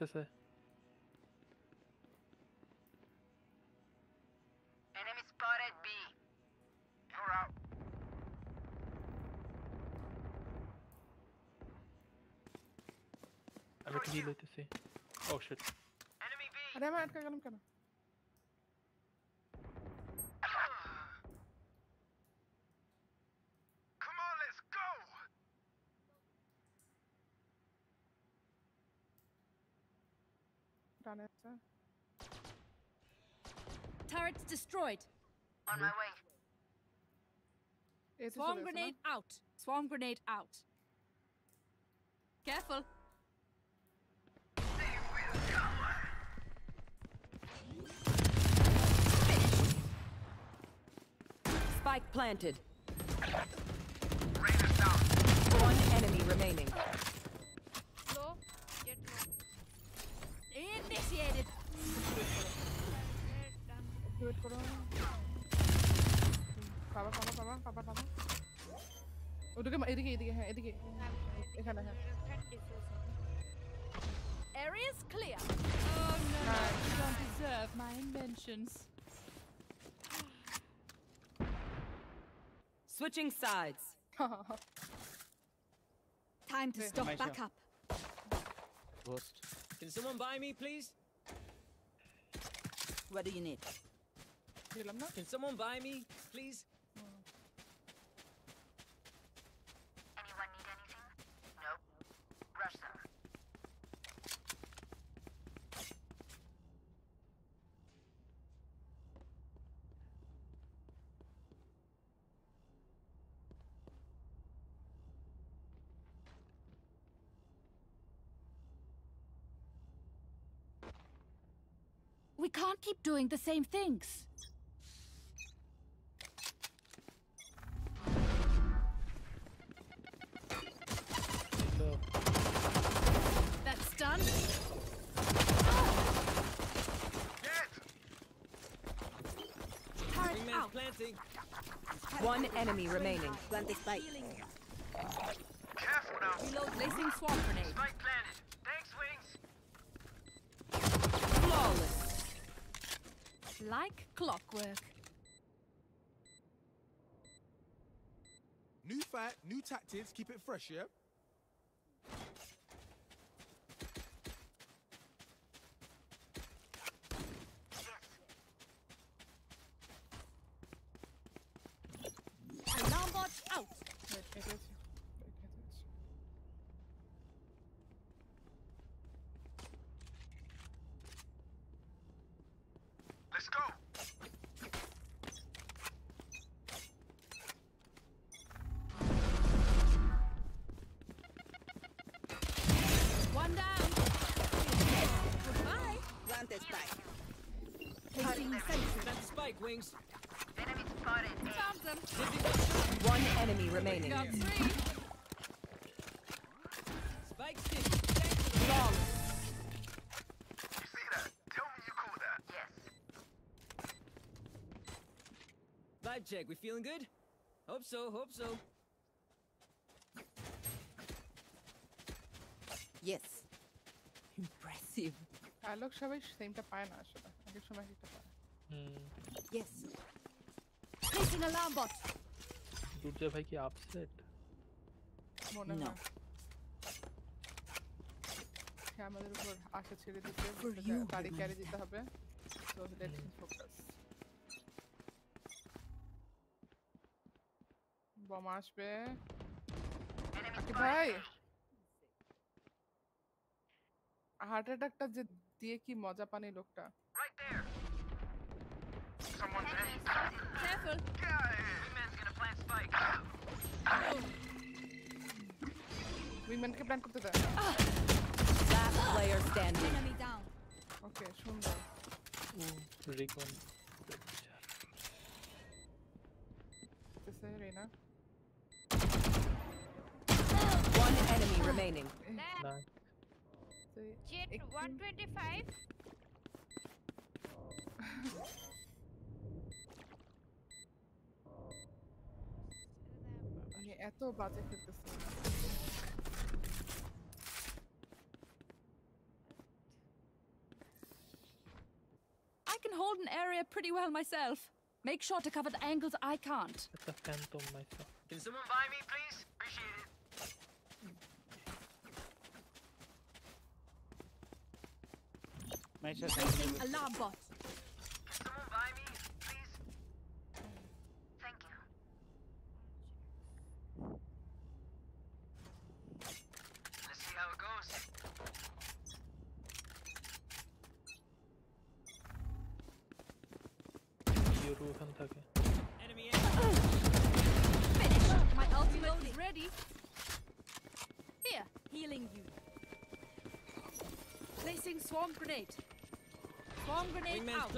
আসতেছে Enemy spotted B. You're out. আমি কি hill হইতেছি ও sheet Enemy B. আরে আমি আটকা গেলাম কেন Thanks, Turrets destroyed. On my way. Swarm grenade out. Swarm grenade out. Careful. Spike planted. One enemy remaining. Initiated. They're done. একটু ওয়েট করো বাবা বাবা বাবা বাবা বাবা ওদিকে মা- এদিকে এদিকে হ্যাঁ এদিকে এখানে হ্যাঁ Can defuse it. Area's clear. Oh no, you don't deserve my inventions. Switching sides. Time to Okay. stock Maisha. back up. Ghost. Can someone buy me, please? What do you need? Can someone buy me, please? Can't keep doing the same things. So, That's done. Out. planting. One enemy remaining. Planting spike. Careful now. Reload. Placing swarm grenade. Spike planted. Thanks, Wings. Flawless. Like clockwork. New fight, new tactics, keep it fresh, yeah? Alarm bot out. Vibe check. We feeling good? Hope so. Hope so. Yes. Impressive. Dialogue সবাই সেমটা পায় না আসলে আগের সময় একটা পায় Yes. Placing alarm bot. দুর্জয় ভাই কি আপসেট মনে No. হয় সে আমাদের উপর আশা ছেড়ে দিতে For বলছে you, যে তারই woman. ক্যারি দিতে হবে so let him focus bomb আসবে আকিব ভাই হার্ট অ্যাটাকটা যে দিয়ে কি মজা পানি লোকটা Right there. Someone's ready. Careful. Wingman's gonna plant spike. উইমেনকে plan করতে দেয় Last player standing. Enemy down. ওকে সুন্দর রিকন remaining. Jett 125. এত বাজে খেলতেছে I can hold an area pretty well myself. Make sure to cover the angles I can't. It's a phantom myself. Can someone buy me, please? Nice alarm bot.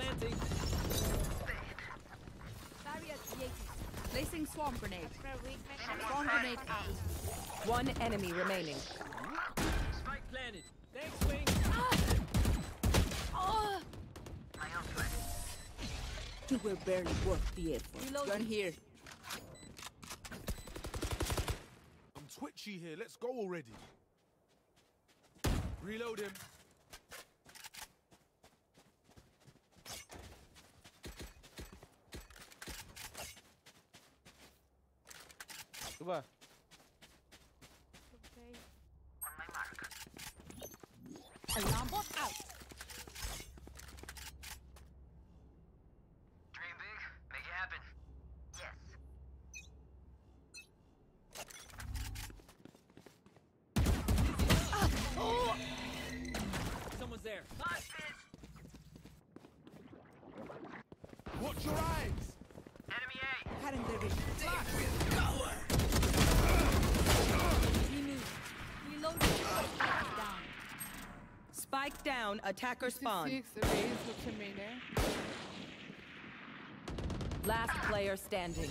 Planting. Barrier created. Placing swarm grenade. Swarm grenade out. One enemy remaining. Spike planted. Thanks, Wing. Ah! Oh. You will barely work the effort. Reloading. Here. I'm twitchy here. Let's go already. Reload him. Suba On my mark. alarm bot out. down. Attacker spawn. Last player standing.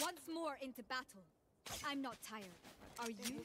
Once more into battle. I'm not tired. Are you?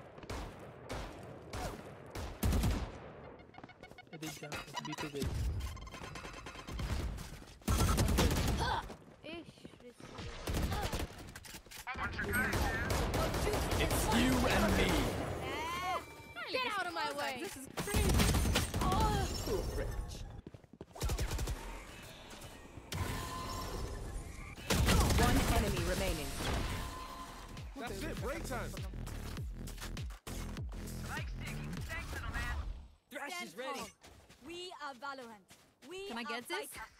Silah bitti değil. It's you and me. Get out of my way. This is crazy. Oh, rich. One enemy remaining. That's it. Break time. We Can I are get this? fighters.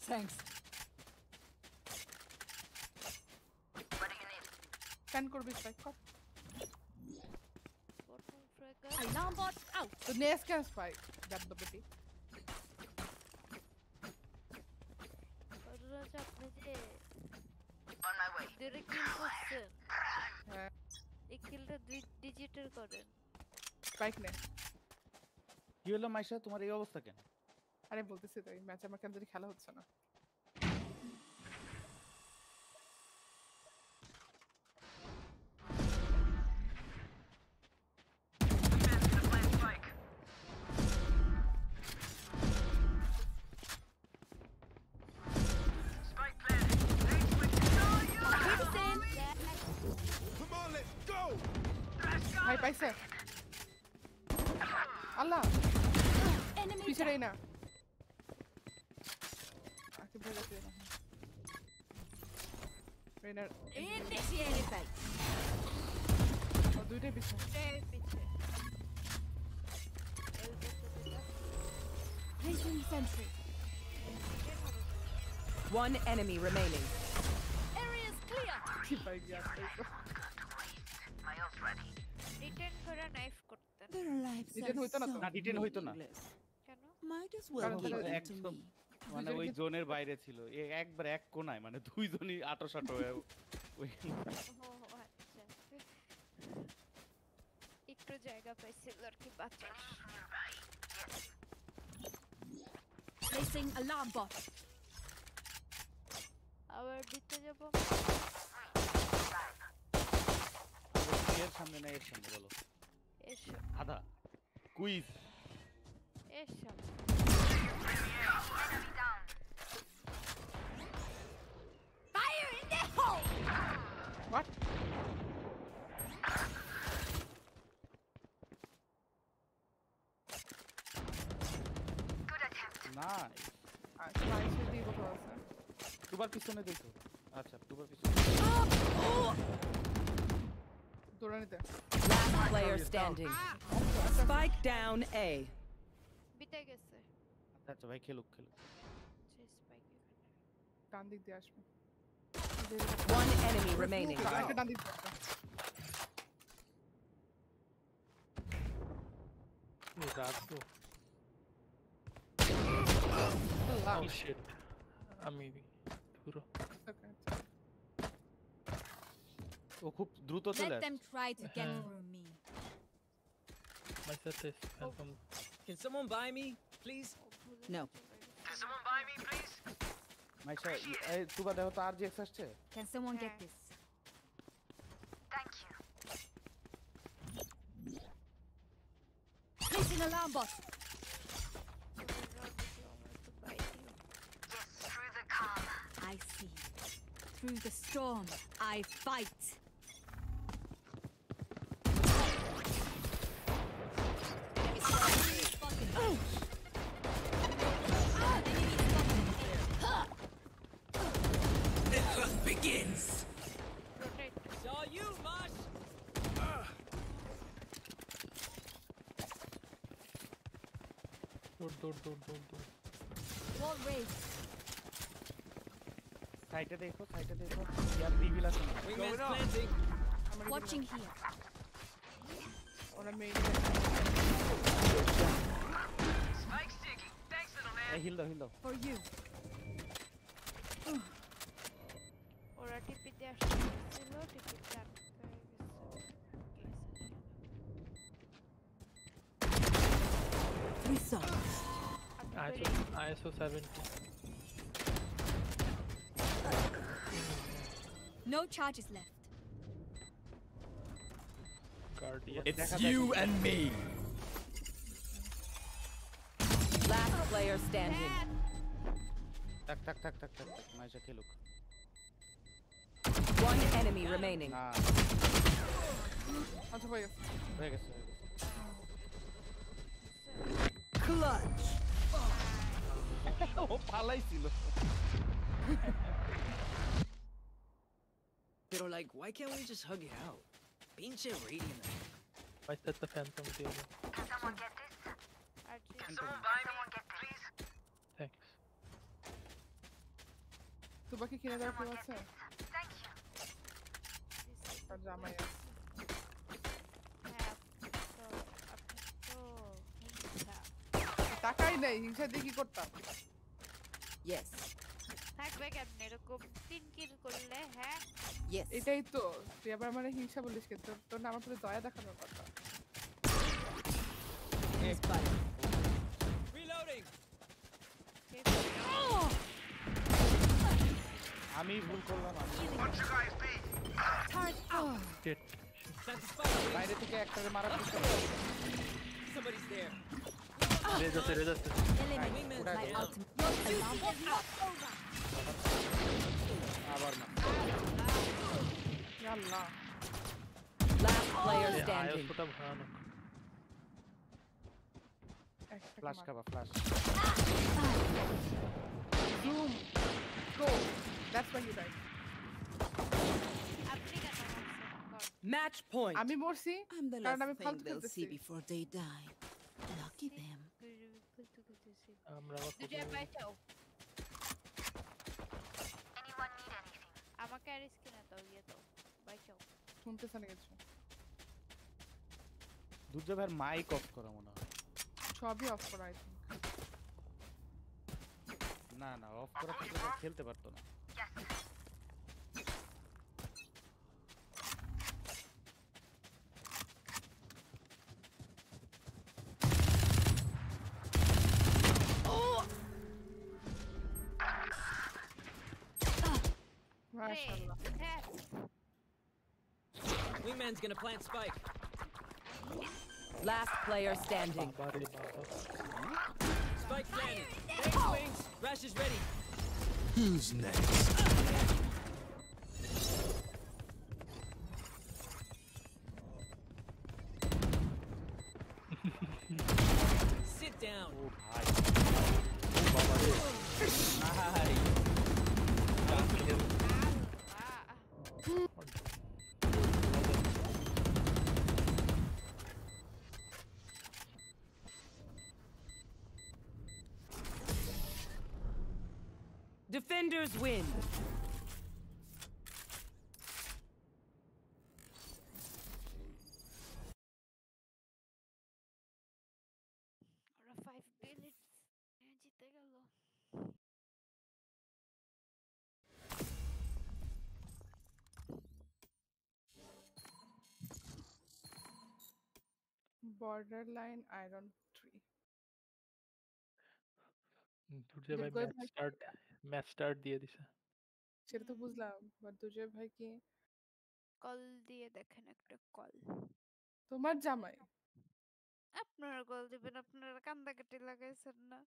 Thanks. Scan করবি strike কর Alarm bot out. তো নে scan spike that the বেটি অনুরাজ আপনি যে দুটো কিল করছেন হ্যাঁ এই কিলটা দুই ডিজিটের করেন স্পাইক নে কি হলো মাইশা তোমার এই অবস্থা কেন আরে বলতেছি তাই ম্যাচ আমার কেন জানি খেলা হচ্ছে না। One enemy remaining. Area is clear. Return করে নাইফ করতেন রিটার্ন হইতো না তো? না ডিটেন হইতো না। কেন? Might as কারণ well তাহলে give it to একদম মানে ওই জোনের বাইরে ছিল। এ একবার এক কোনায় মানে দুইজনই আটো সাটো হয়ে ওই আচ্ছা। একটু জায়গা পাইছিল আর কি বাঁচার। Placing alarm bot. আবার দিতে যাব এর সামনে না এর সামনে বলো এসো আধা কুইজ এসো Fire in the hole. What না আচ্ছা আইসে দিয়ে কোথাও আছে টুবার পিছনে দেখো আচ্ছা টুবার পিছনে দৌড়ানিতে Last player standing. Spike down A. বিতে গেছে আচ্ছা আচ্ছা ভাই খেলুক খেলুক সেই স্পাইক ডান দিক দিয়ে আসবে One enemy remaining. একটা ডান দিক দিয়ে আসবে রাত তো আল্লাহ Oh shit. আমি পুরো Okay, ও খুব দ্রুত চলে Let আসে them try to get Uh-huh. through me. my set is phantom. Can someone buy me, please? No. Can someone buy me, please? Maisha এই টুবা দেখো তো আর জি এক্স আসছে Can someone get this? Thank you. Placing alarm bot. I see. Through the storm, I fight. Oh! The hunt begins! Saw you, Mosh! Uh. Door, door, door, door, door. What race? Side देखो side देखो। यार TV सुनो। Watching here on a main spike sticking. Thanks little man. heal though for you. or a tip it there hello tip it there 70 No charges left. guardian It's you and me. Last player standing. থাক থাক থাক থাক থাক থাক, মাইশা খেলুক One enemy remaining. না আচ্ছা হয়ে গেছে হয়ে গেছে হয়ে গেছে Clutch. O পালাইছিল Pero like, why can't we just hug it out? Pinche rating. Why is the phantom deal? Can someone get this? Can someone buy me? one get this. Thanks. Tu vai que queria dar pra você. Thank you. Pode dar amanhã. Tá caindo aí, a. Yes. থাকবে কেমনে এরকম তিন কিল করলে হ্যাঁ Yes. এটাই তো তুই আবার মানে হিংসা বলিস কিন্তু তোর- তোর না আমার প্রতি দয়া দেখানোর কথা Reloading! আমি ভুল করলাম আমি Shit. Plant the spike. বাইরে থেকে একটারে মারার চেষ্টা Somebody's there. Raise us, raise us. Wingman's Udah, down. আবার না আল্লাহ Last player Yeah, standing. IS ওটা ভয়ানক। একটা ফ্ল্যাশ খাবা flash zoom go that's why you right আপনি কেন মারছেন? কর। Match point. আমি মরছি I'm the কারণ last আমি thing ফালতু they'll খেলতেছি see before they die. Lucky them. ফালতু করতেছি। আমরা আমাকে কিনে দাও ইয়ে দাও বাইচাও শুনতেছে না কিছু দুর্জয় ভাইয়ের মাইক অফ করা মনে হয় সবই অফ করা আই থিংক না না অফ করা থাকলে খেলতে পারতো না gonna plant spike. Last player standing. Spike planted. Wings. Rash is ready. Who's next? Line iron tree Durjoy ভাই দুর্জয় ম্যাচ ভাই- স্টার্ট ম্যাচ স্টার্ট দিয়ে দিছে। সেটা তো বুঝলাম বাট দুজয় ভাই কি? কল দিয়ে দেখেন একটা কল তোমার জামাই? আপনারা কল দিবেন আপনারা কান্দাকাটি লাগাইছেন না।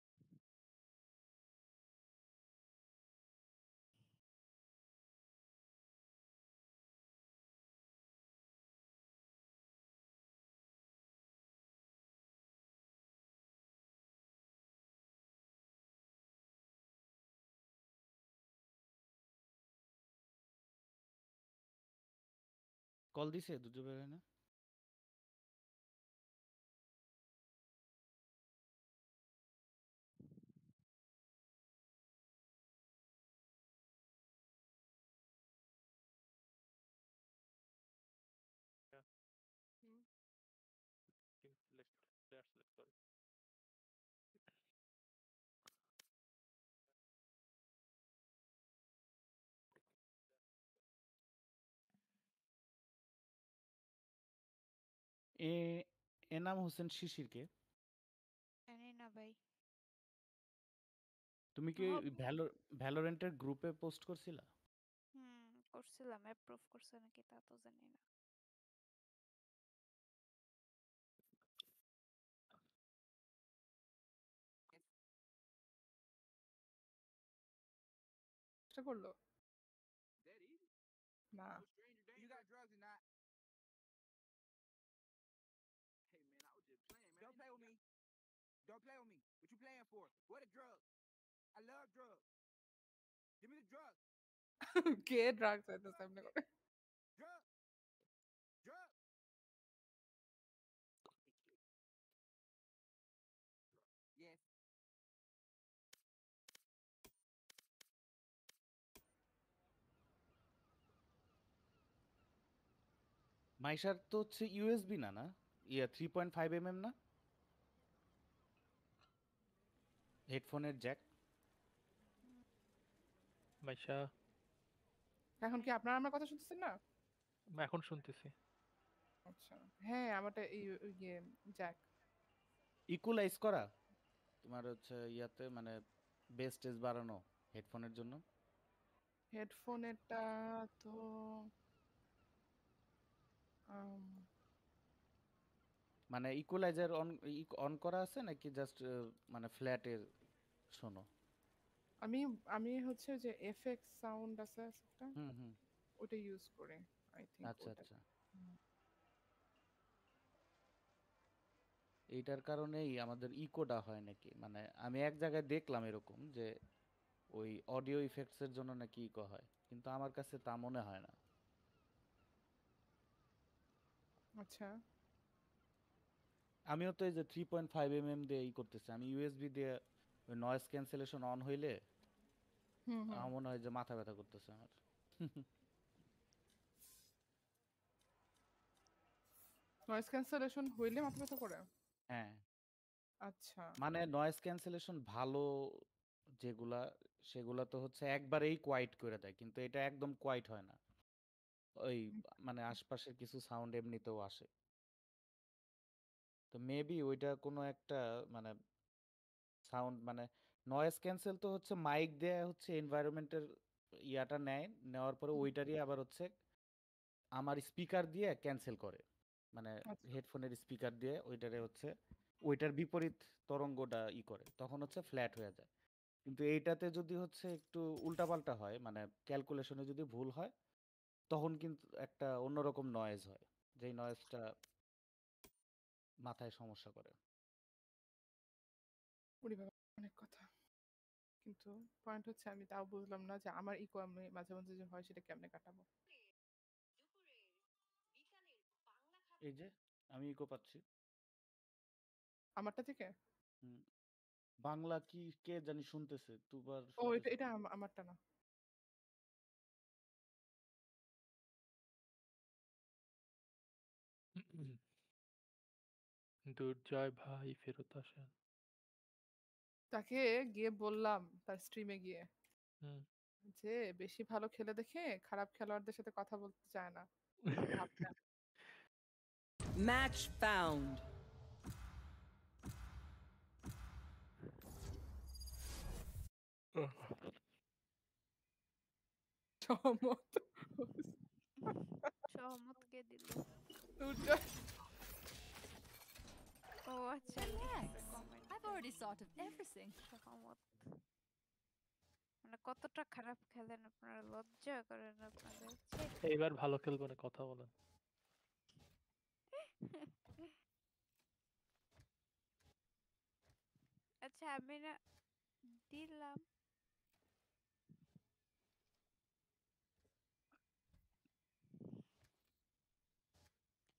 কল দিছে দুর্জয় ভাই না এ এনাম হোসেন শিশিরকে? জানি না ভাই। তুমি কি। ভ্যালো ভ্যালোরেন্টের গ্রুপে পোস্ট করছিলা? হুম করছিলাম। অ্যাপ্রুভ করছে নাকি তা তো জানি না। চেষ্টা করল। না। কে ড্রাগস হইতেছে এমনি করে Drug. Drug. Yes. মাইশার তো হচ্ছে ইউএসবি না না yeah three point five M M না হেডফোনের জ্যাক মাইশা এখন কি আপনারা আমার কথা শুনতেছেন না? এখন শুনতেছি। আচ্ছা হ্যাঁ আমারটা এই ইয়ে জ্যাক ইকুলাইজ করা? তোমার হচ্ছে ইয়াতে মানে বেস টেস বাড়ানো হেডফোনের জন্য? হেডফোনেরটা তো মানে ইকুলাইজার অন অন করা আছে নাকি জাস্ট মানে ফ্ল্যাটের শোনো? আমি আমি হচ্ছে যে এফএক্স সাউন্ড আছে একটা হুম হুম। ওটা ইউজ করে আই থিংক আচ্ছা আচ্ছা। এইটার কারণেই আমাদের ইকোটা হয় নাকি? মানে আমি এক জায়গায় দেখলাম এরকম যে ওই অডিও ইফেক্টসের জন্য নাকি ইকো হয় কিন্তু আমার কাছে তা মনে হয় না। আচ্ছা। আমিও তো এই যে three point five M M দিয়ে ই করতেছি আমি ইউএসবি দিয়ে নয়েজ ক্যান্সেলেশন অন হইলে আমার মনে হয় যে মাথা ব্যথা করতেছে আমার। নয়েজ ক্যান্সেলেশন হইলে মাথা ব্যথা করে? হ্যাঁ। আচ্ছা। মানে নয়েজ ক্যান্সেলেশন ভালো যেগুলা সেগুলা তো হচ্ছে একবারেই কোয়াইট করে দেয় কিন্তু এটা একদম কোয়াইট হয় না। ওই মানে আশপাশের কিছু সাউন্ড এমনিতেও আসে। তো মেবি ওইটা কোনো একটা মানে সাউন্ড মানে নয়েজ ক্যান্সেল তো হচ্ছে মাইক দেয়া হচ্ছে এনভায়রনমেন্টের ইয়াটা নেয় নেওয়ার পরে ওইটারই আবার হচ্ছে আমার স্পিকার দিয়ে ক্যান্সেল করে। মানে হেডফোনের স্পিকার দিয়ে ওইটারে হচ্ছে ওইটার বিপরীত তরঙ্গটা ই করে তখন হচ্ছে ফ্ল্যাট হয়ে যায়। কিন্তু এইটাতে যদি হচ্ছে একটু উল্টাপাল্টা হয় মানে ক্যালকুলেশনে যদি ভুল হয় তখন কিন্তু একটা অন্যরকম নয়েজ হয় যেই নয়েজটা মাথায় সমস্যা করে। অনেক কথা। কিন্তু পয়েন্ট হচ্ছে আমি তাও বুঝলাম না যে আমার ইকো আমি মাঝে মাঝে যে হয় সেটা কেমনে কাটাবো। এই যে আমি ইকো পাচ্ছি। আমারটা থেকে? হুম। বাংলা কি কে জানি শুনতেছে দুবার ও এটা এটা আমারটা না। দুর্জয় ভাই ফেরত আসেন। তাকে গিয়ে বললাম তার স্ট্রিমে গিয়ে। হুম। যে বেশি ভালো খেলে দেখে খারাপ খেলোয়াড়দের সাথে কথা বলতে চায় না। Match found. সহমত সহমত কে দিল আচ্ছা Thanks. I've already thought of everything. মানে কতটা খারাপ খেলেন আপনারা? লজ্জা করেন আপনাদের। এইবার ভালো খেলব না কথা বলেন। আচ্ছা আমি না দিলাম।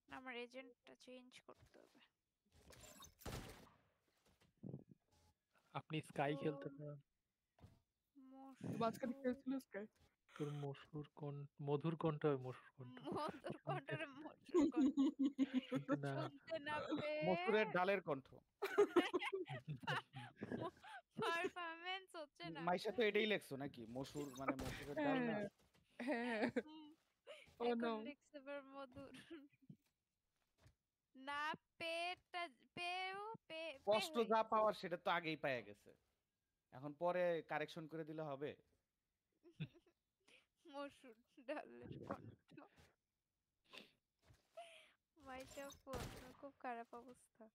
না, আমার এজেন্টটা চেঞ্জ করতে হবে। আপনি স্কাই খেলতে পারেন। মাঝখানে খেলছিল স্কাই? তোর মসুর কণ্ঠ মধুর কণ্ঠ হয় মসুর কণ্ঠ। মধুর কণ্ঠরে মসুর কণ্ঠ। মসুরের ডালের কণ্ঠ। পারফরম্যান্স হচ্ছে না মাইশা তো এটাই লেখছো নাকি? মসুর মানে মসুরের ডাল না? হ্যাঁ হ্যাঁ। Oh no. মধুর। না পেটা পেও পে কষ্ট যা পাওয়ার সেটা তো আগেই পাওয়া গেছে। এখন পরে কারেকশন করে দিলে হবে। মসুর ডালের মাইটা ফোন খুব খারাপ অবস্থা।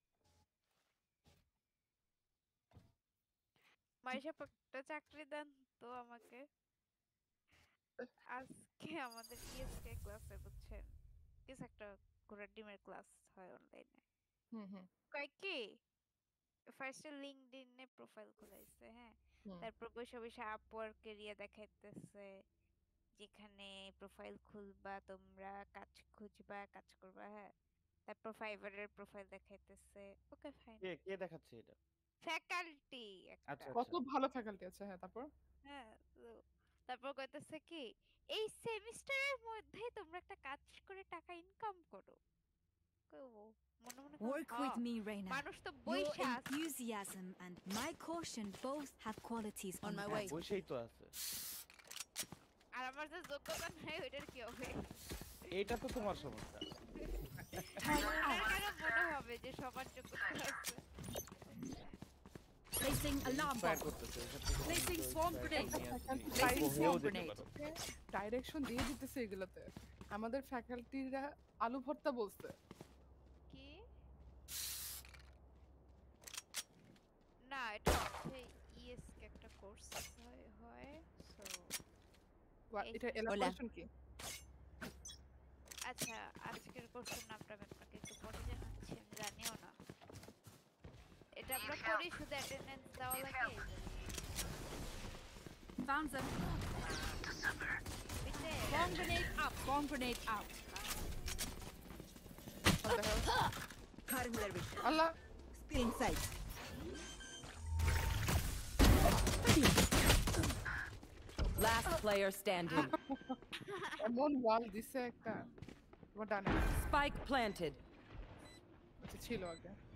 মাইশা একটা চাকরি দেন তো আমাকে। আজকে আমাদের ইএসকে ক্লাসে বুঝছেন? কিছু একটা ঘোড়ার ডিমের ক্লাস হয় অনলাইনে কয় কি? ফার্স্টে লিঙ্কডইনে প্রোফাইল খুলাইছে হ্যাঁ? তারপর বসে বসে আপওয়ার্ক এরিয়া দেখাইতেছে যেখানে প্রোফাইল খুলবা তোমরা কাজ খুঁজবা কাজ করবা হ্যাঁ? তারপর ফাইবারের প্রোফাইল দেখাইতেছে ওকে ফাইন কে কে দেখাচ্ছে এটা? ফ্যাকাল্টি একটা। আচ্ছা কত ভালো ফ্যাকাল্টি আছে হ্যাঁ তারপর? হ্যাঁ তারপর কইতেছে কি এই সেমিস্টারের মধ্যেই তোমরা একটা কাজ করে টাকা ইনকাম করো। মনে মনে Work with "হ্যাঁ, me, Reina. মানুষ তো Your বইসা আছে। enthusiasm and my caution both have qualities on my way. তো আছে। আর আমার যে যোগ্যতা নাই ওইটার কি হবে? এইটা তো তোমার সমস্যা। আমার কেন মনে হবে যে সবার যোগ্যতা আছে? Placing alarm bomb. Placing swarm grenade. Placing swarm grenade. Direction দিয়ে দিতেছে এগুলোতে। আমাদের ফ্যাকাল্টিরা আলু ভর্তা বলছে। কি? না এটা হচ্ছে ইএসকে একটা কোর্স হয় হয় সো এটা এলাবোরেশন কি? আচ্ছা আজকের কোর্সের নামটা আমি আপনাকে একটু পরে না Dobra, porysiu dead and zdała lepiej. Found them. Bomb grenade up. Bomb grenade up. What the hell? Allah. Spear inside. Last player standing. I'm on wall this sector. What done? Spike planted. It's a chill again.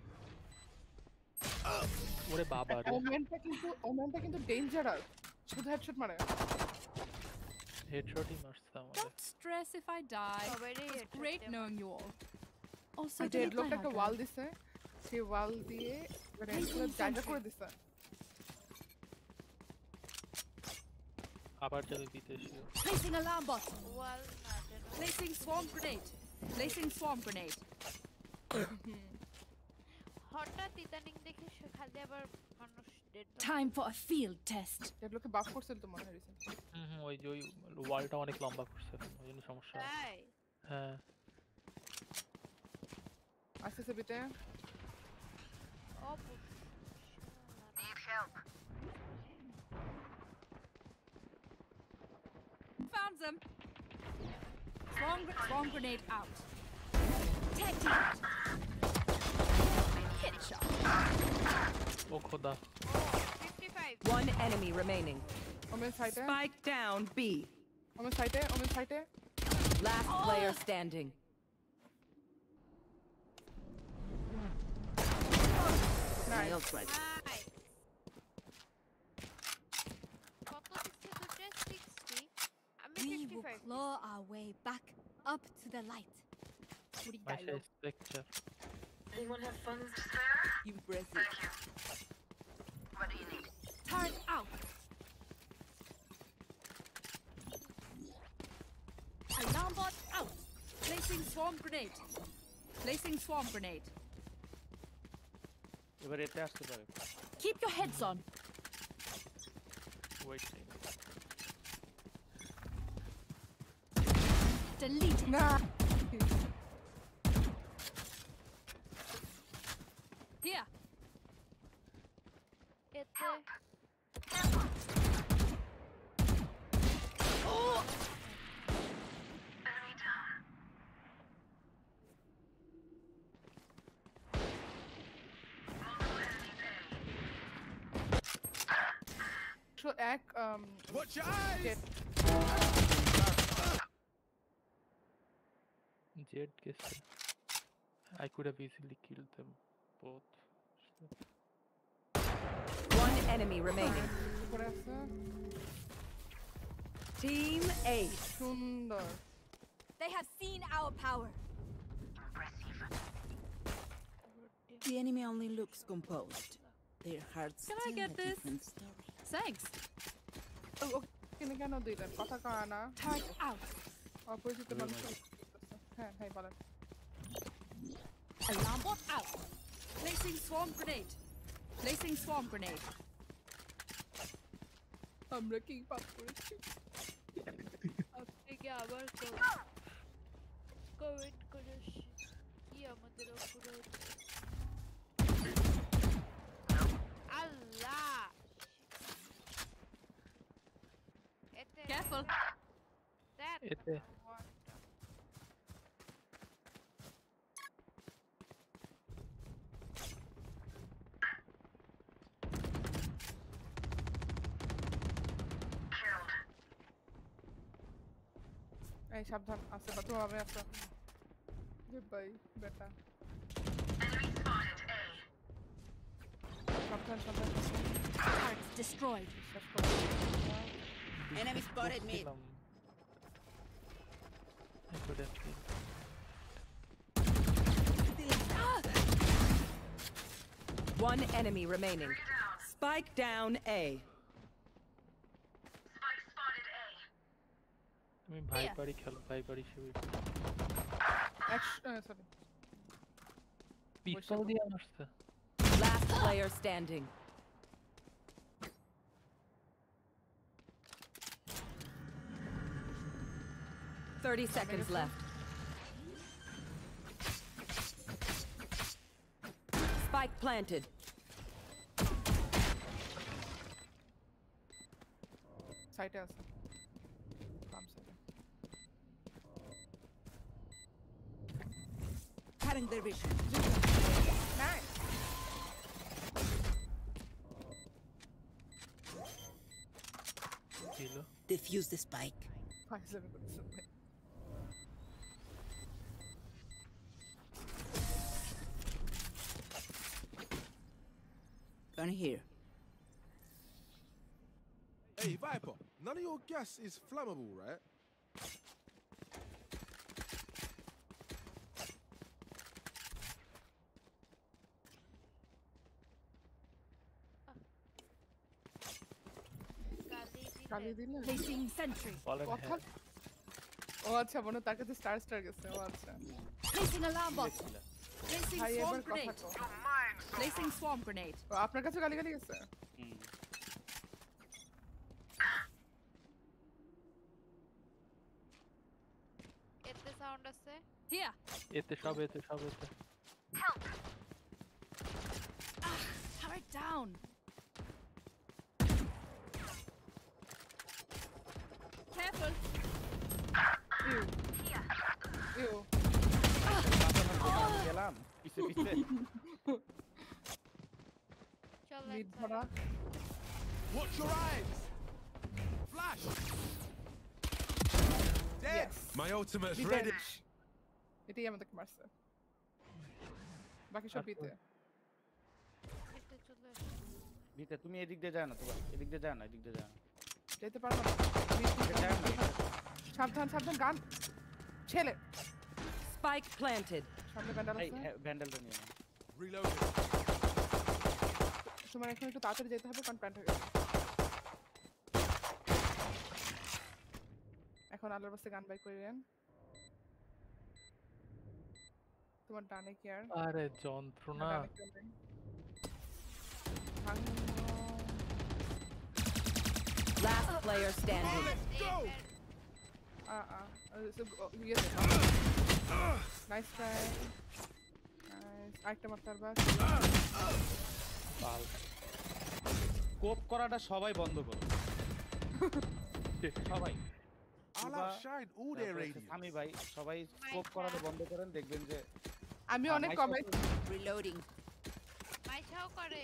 ওরে বাবা রে ওমেনটা কিন্তু ওমেনটা কিন্তু dangerous শুধু headshot মারে হেডশটই মারছে আমাদের Don't stress if I die. সবারই It's headshot great দেয়া knowing you all. Also, R delete my ডেডলকটা একটা hard ওয়াল drive. দিছে সেই ওয়াল দিয়ে মানে Placing পুরো জায়গা sentry. করে দিছে আবার যাবে বিদেশি Placing alarm bot. ওয়াল না যেন Placing swarm grenade. Placing swarm grenade. Time for a field test. ডেডলকে বাফ করছিল তো মনে হয় recent। হুম হুম ওই যে ওই ওয়ালটা অনেক লম্বা করছে এখন, ওই জন্য সমস্যা হয়। তাই হ্যাঁ আসতেছে বিতে Need help. Found them. Swarm, gr- swarm grenade out. Tag team. Headshot. Oh, Koda. One enemy remaining. Omen's right there. Spike down B. Omen's right there. Omen's right there. Last oh. player standing. Nice. nice. We will claw our way back up to the light. What do you lecture Anyone have funds to spare? Impressive. Thank you. What do you need? Turret out. Alarm bot out. Placing swarm grenade. Placing swarm grenade. এবার এতে আসতে পারে Keep your heads on. Wait Delete. না Here. It's Help. Help. Oh! Enemy down. To act, um. Watch your eyes! Jett, guess I could have easily killed them. One enemy remaining. উপরে আছে Team Ace. সুন্দর They have seen our power. Impressive. The enemy only looks composed. Their hearts Can I get this? story. Thanks. ও ও কেন কেন দিলেন কথা কয় না Turret out. অপরিচিত মানুষ হ্যাঁ হ্যাঁ বলেন Alarm bot out. Placing swarm grenade. Placing swarm grenade. I'm looking back for अब থেকে আবার কোভিড করে কি আমাদের পুরো আল্লাহ এতে Careful. That. এই সাবধান আছে বা তোমার আমি আছে ভাই বেটা সাবধান সাবধান Turrets destroyed. Enemy spotted mid. ছিলাম। একটু দেখি। One enemy remaining. Spike down A. তুমি ভাইপারই খেলো ভাইপারই শিবির সরি পিস্তল দিয়ে মারছে Last player standing. Thirty seconds left. Spike planted. সাইটে current division. Nice. Defuse the spike. Why is everybody so? Gun here. Hey, Viper, none of your gas is flammable, right? কালি দিলে Placing sentry. বলেন কথা হ্যাঁ ও আচ্ছা মনে হয় তার কাছে স্টার স্টার গেছে ও আচ্ছা Placing alarm bot. Placing ভাই swarm এবার কথা grenade. কও Placing swarm grenade. ও, আপনার কাছে গালি গালি গেছে এতে সাউন্ড আছে Here. এতে সব এতে সব এতে Turret down. bitti bitti. Çok Bir para. Watch your eyes. Flash. Dead. Yes. My ultimate's Bitti. ready. Bitti yemedik Mars'ı. Bakın şu bitti. Bitti. Tumi edik de dana tuba. Edik de dana, edik de dana. Bitti parma. Bitti. Çaptan çaptan gun. Çele. Spike planted. সামনে ব্যান্ডাল এই আছে ভ্যান্ডেলটা নিয়ে নাও Reloading. তোমার এখন একটু তাড়াতাড়ি যেতে হবে কারণ প্যান্ট হয়ে গেছে এখন আলোর বাসে গান বাই করে নেন তোমার ডানে কি আর আরে যন্ত্রণা ডানে কেউ নেই। ভাঙো। Last player standing. আ, আ, আ, সব- ও, ইয়েতে। Nice try. Nice. আরেকটা মারতে পারবা? পাল কোপ করাটা সবাই বন্ধ করো সবাই. সামি ভাই সবাই স্কোপ করাটা বন্ধ করেন দেখবেন যে আমি অনেক কমেন্ট. মাইশাও করে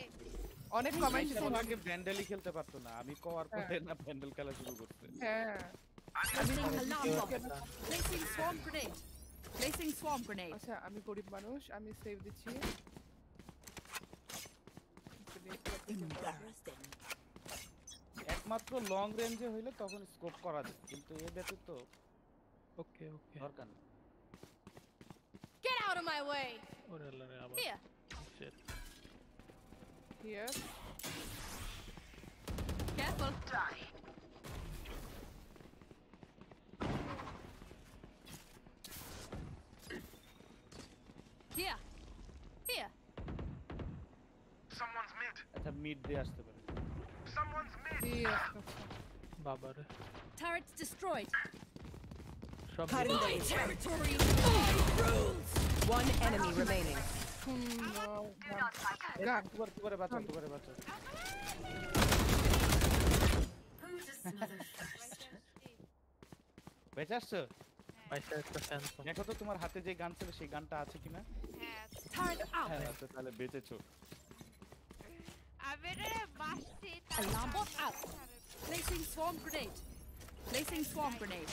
অনেক কমেন্ট তো আগে ভ্যান্ডেলই খেলতে পারতো না আমি কওয়ার পরে না ভ্যান্ডেল খেলা শুরু করতে হ্যাঁ bot. Placing swarm grenade. Placing swarm grenade. আচ্ছা আমি গরিব মানুষ আমি সেভ দিচ্ছি একমাত্র লং রেঞ্জে হইলে তখন স্কোপ করা যায় কিন্তু এ ব্যতীত ওকে ওকে দরকার নেই Get out of my way. ওরে আল্লাহ রে আবার Here. Shit. Here Careful. Here. Here. Someone's mid. আচ্ছা মিড দিয়ে আসতে পারে Someone's mid. বাবারে Turrets destroyed. সব Cutting My their territory. My rules. One enemy remaining. গান দুবার দুবারে বাঁচাও দুবারে বাঁচাও বেঁচে আসছো পাইছে একটা ফ্যান্টম দেখো তো তোমার হাতে যে গান ছিল সেই গানটা আছে কিনা হ্যাঁ Turret out. হ্যাঁ আছে তাহলে বেঁচেছো আমি রে মারছি Alarm bot out. Placing swarm grenade. Placing swarm grenade.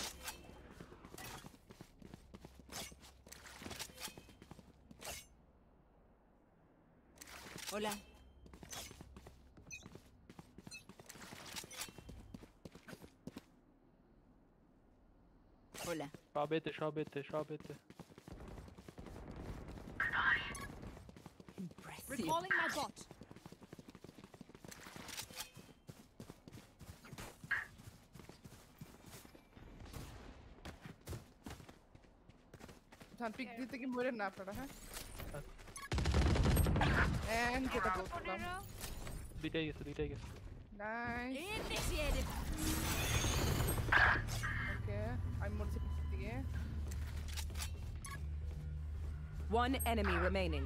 Hola. Hola. সব এতে সব এতে সব এতে Recalling my bot. ধান পিক দিতে কি মরেন না আপনারা হ্যাঁ এন্ড যেটা বলছিলাম দুইটাই গেছে দুইটাই গেছে নাইস Initiated. ওকে আমি মরছি পিক দিকে One enemy remaining.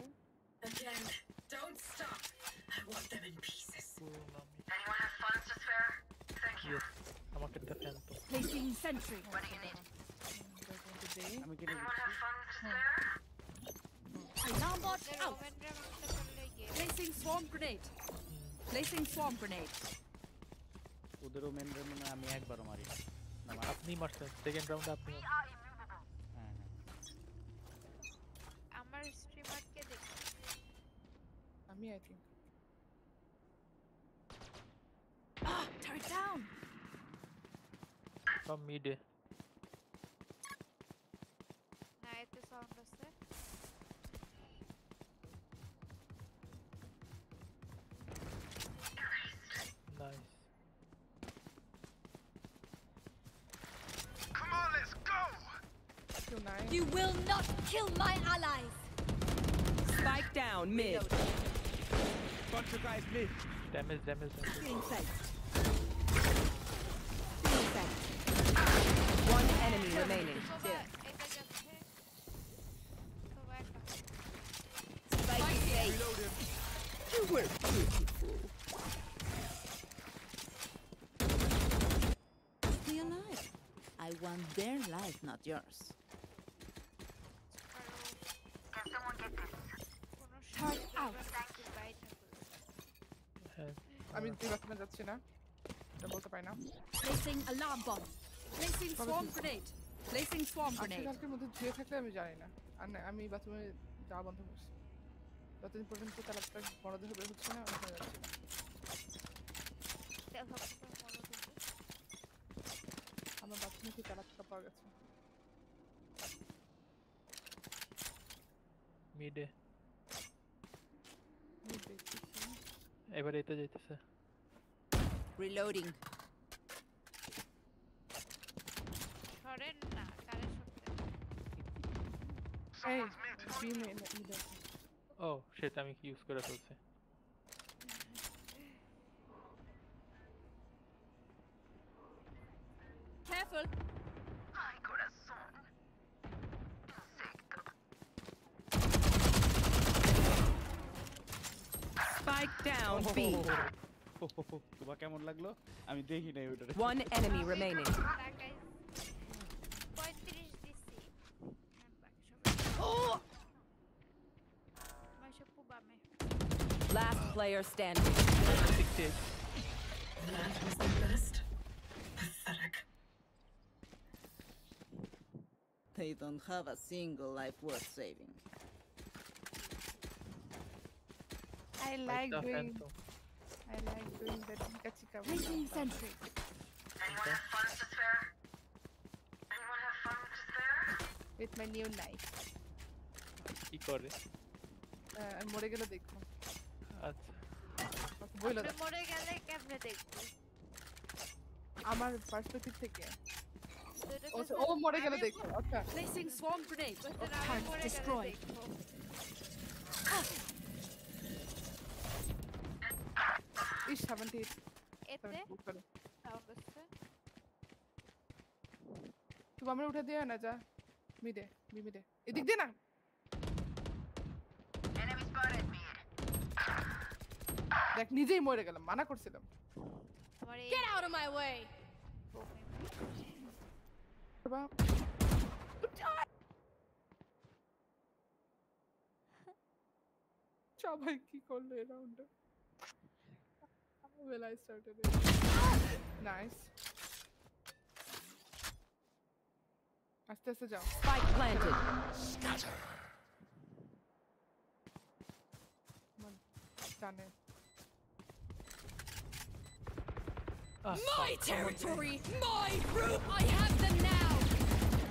Placing sentry. What do you need? আমি কিনে Anyone have funds to spare? Alarm bot out. রোমেন্দ্রা মারতে পারলে গিয়ে Placing swarm grenade. Placing swarm grenade. ওদেরও মেন মনে হয় আমি একবারও মারি না। না মারা- আপনি মারছেন সেকেন্ড রাউন্ডে আপনি mid అయితే సౌండ్ వస్తే nice Come on, let's go! You will not kill my allies! Spike down, mid. Bunch of guys mid. Damage, damage, damage. remaining. You were beautiful. Stay alive. I want their life, not yours. Can someone get this? Turn out. I'm in the recommendation now. They're both up right now. Placing alarm bot. Placing swarm grenade. Placing swarm grenade. কালকের মধ্যে ধুয়ে থাকলে আমি জানি না। আর না আমি বাথরুমে যাওয়া বন্ধ করছি। যতদিন পর্যন্ত তালাকটা বড়দের বের হচ্ছে না যাচ্ছি দেখো মনে করবে আমার বাথরুমে কি তালাকটা পাওয়া গেছে। মিডে আমি এবার এতে যাইতেছে। Reloading. ও সেটা আমি ইউজ করে ফেলছি Careful. Ay, corazón. Insecto. Spike down B. তোমার কেমন লাগলো আমি দেখি নাই ওটা One enemy remaining. player standing. Addicted. That was the best. Pathetic. They don't have a single life worth saving. I like doing... I like doing the Chica Taking sentry. Anyone have fun to spare? Anyone have fun to spare? With my new knife. Y corre. Uh, al More que lo dejo. বইলা মরে গেলে কেমনে আমার perspective থেকে। ও মরে গেলে আচ্ছা। Placing ইস 78 এতে? তুমি আমরা উঠে দিয়ে না যা। মিদে মিমিদে। এদিক দিয়ে না। দেখ নিজেই মরে গেলাম মানা করছিলাম তোমার এই Get out of my way! বাবা সবাই কি করল এই রাউন্ডে Well, I started it. Nice. আস্তে আস্তে যাও. জানে আহ, My fuck, territory! My group! I have them now!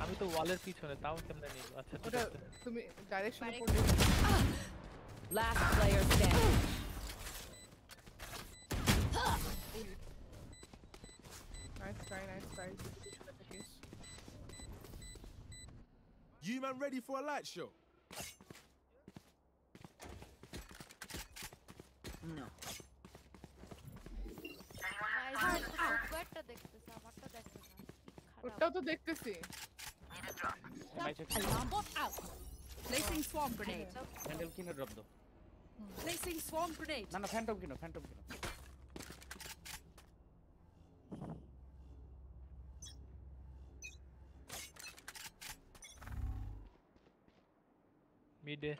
আমি তো ওয়ালের পিছনে তাও কেমনে নিব আচ্ছা ঠিক ওটা আছে তুমি ডাইরেকশনে Direct- পড়লে Last player standing. Nice try nice try You man ready for a light show? ওটাও তো দেখতেছি Alarm bot out! Placing swarm grenade. Phantom কিনে ড্রপ দাও Placing swarm grenade. না না ফ্যান্টম কিনো ফ্যান্টম কিনো মিডে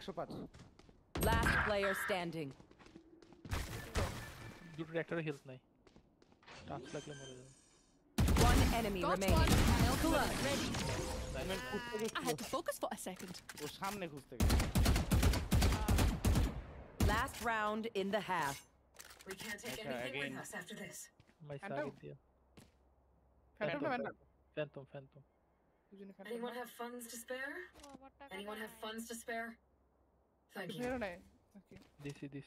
একশো পাঁচ Last player standing. দুটোর একটারও হেলথ নাই টাচ লাগলে মরে যাবে One enemy Got remaining. one. My ultimate ready. Women খুঁজতে I গেছিল had to focus for a second. ও সামনে খুঁজতে গেছিল Last round in the half. We can't take Okay, anything again. with us after this. My Phantom? সাগের দিয়া Phantom না ম্যান্ডম Phantom Phantom দুজনে Phantom Anyone have funds to spare? ও আমার টাকা Anyone have নাই। funds to spare? Thank you. Thank you. This.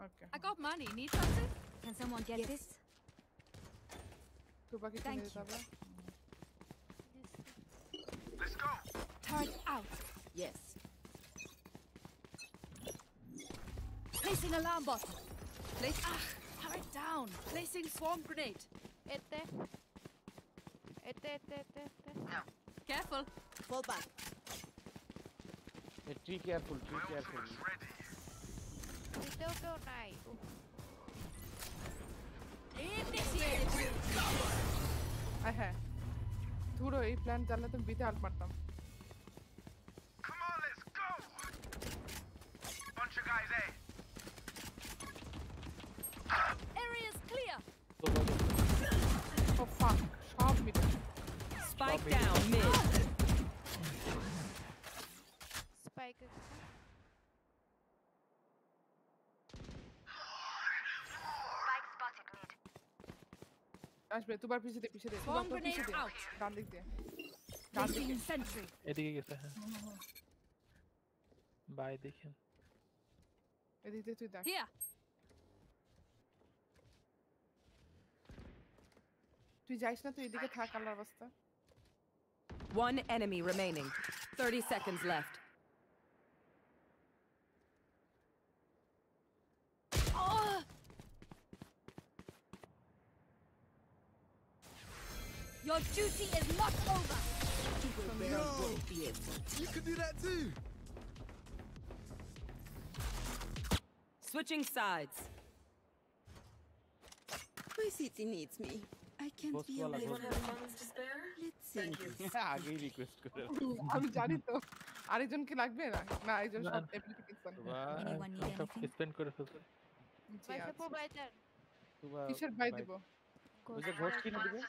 Okay. I got money. Need something? Can someone get yes. this? Thank you. Let's go. Turn out. Yes. Placing alarm bot. Place ah. it down. Placing swarm grenade. Ette. Ette, ette, ette, ette. Careful. Fall back. Tree careful tree careful দিতেও কেউ নাই উফ, Initiated. আয় হ্যাঁ ধুরো এই plan জানলে তো বিতে আট মারতাম Come on, let's আসবে তুবার পিছে দে পিছে দে Bomb তুবার পিছে grenade দে out. ডান দিক দিয়ে ডান দিকে Placing sentry. এদিকে গেছে হ্যাঁ বাই দেখেন এদিক দিয়ে তুই দেখ Here. তুই যাইস না তুই এদিকে থাক আল্লাহর অবস্থা One enemy remaining. 30 seconds left. Oh! Your duty is not over. Yo, you can do that too. Switching sides. My city needs me. I can't Boss be wala, away. boss Anyone have funds to spare? Let's Thank you. আগেই request করে আমি জানি তো আরেকজন কি লাগবে না না আরেকজন সব না। অ্যাপ্লিকেশন Anyone need সব anything? স্পেন্ড করে ফেলছে পয়সা প্রোভাইডার কিসের বাই দিব ওই যে ঘোষ কিনে দিবে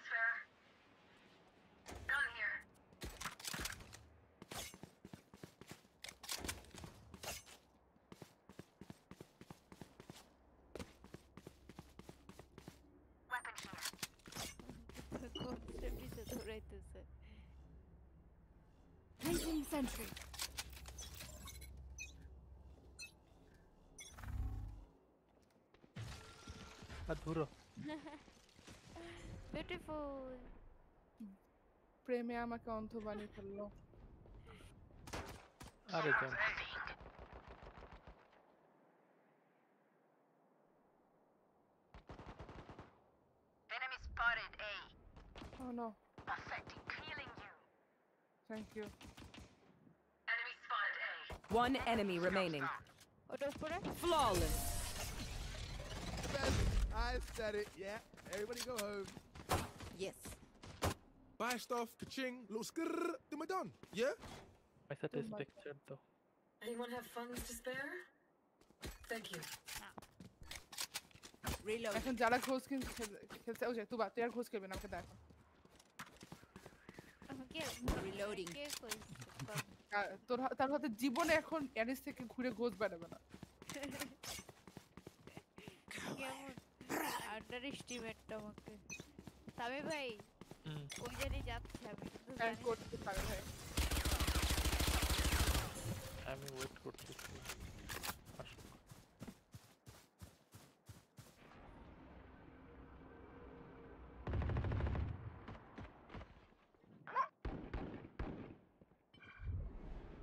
Konuşamayacağız öğretisi. Placing sentry. Hadi vurun. Beautiful. প্রেমে আমাকে অন্ধ বানিয়ে ফেললো আরে যান Enemy spotted A. Oh no. Affecting killing you. Thank you. Enemy spotted A. One enemy remaining. ওটা উপরে Flawless. I said it. Yeah. Everybody go home. Yes. Buy stuff, ka-ching, little skrrr, then we're done. Yeah? My satisfaction though. Anyone have funds to spare? Thank you. Reload. এখন যারা ঘোষ কিন খেল- খেলছে ওই যে তুবা তুই আর ঘোষ খেলবি না আমাকে দেখ কে Reloading. কে কইছে আর তোর হা- তার হাতে জীবনে এখন অ্যারিস থেকে ঘুরে ঘোষ বানাবে না কেমন আন্ডার এস্টিমেট আমাকে তবে ভাই হুম। ওই জানি যাচ্ছে আমি কিন্তু হ্যাঁ জানি করতে পারে ভাই আমি ওয়েট করতেছি আসুক।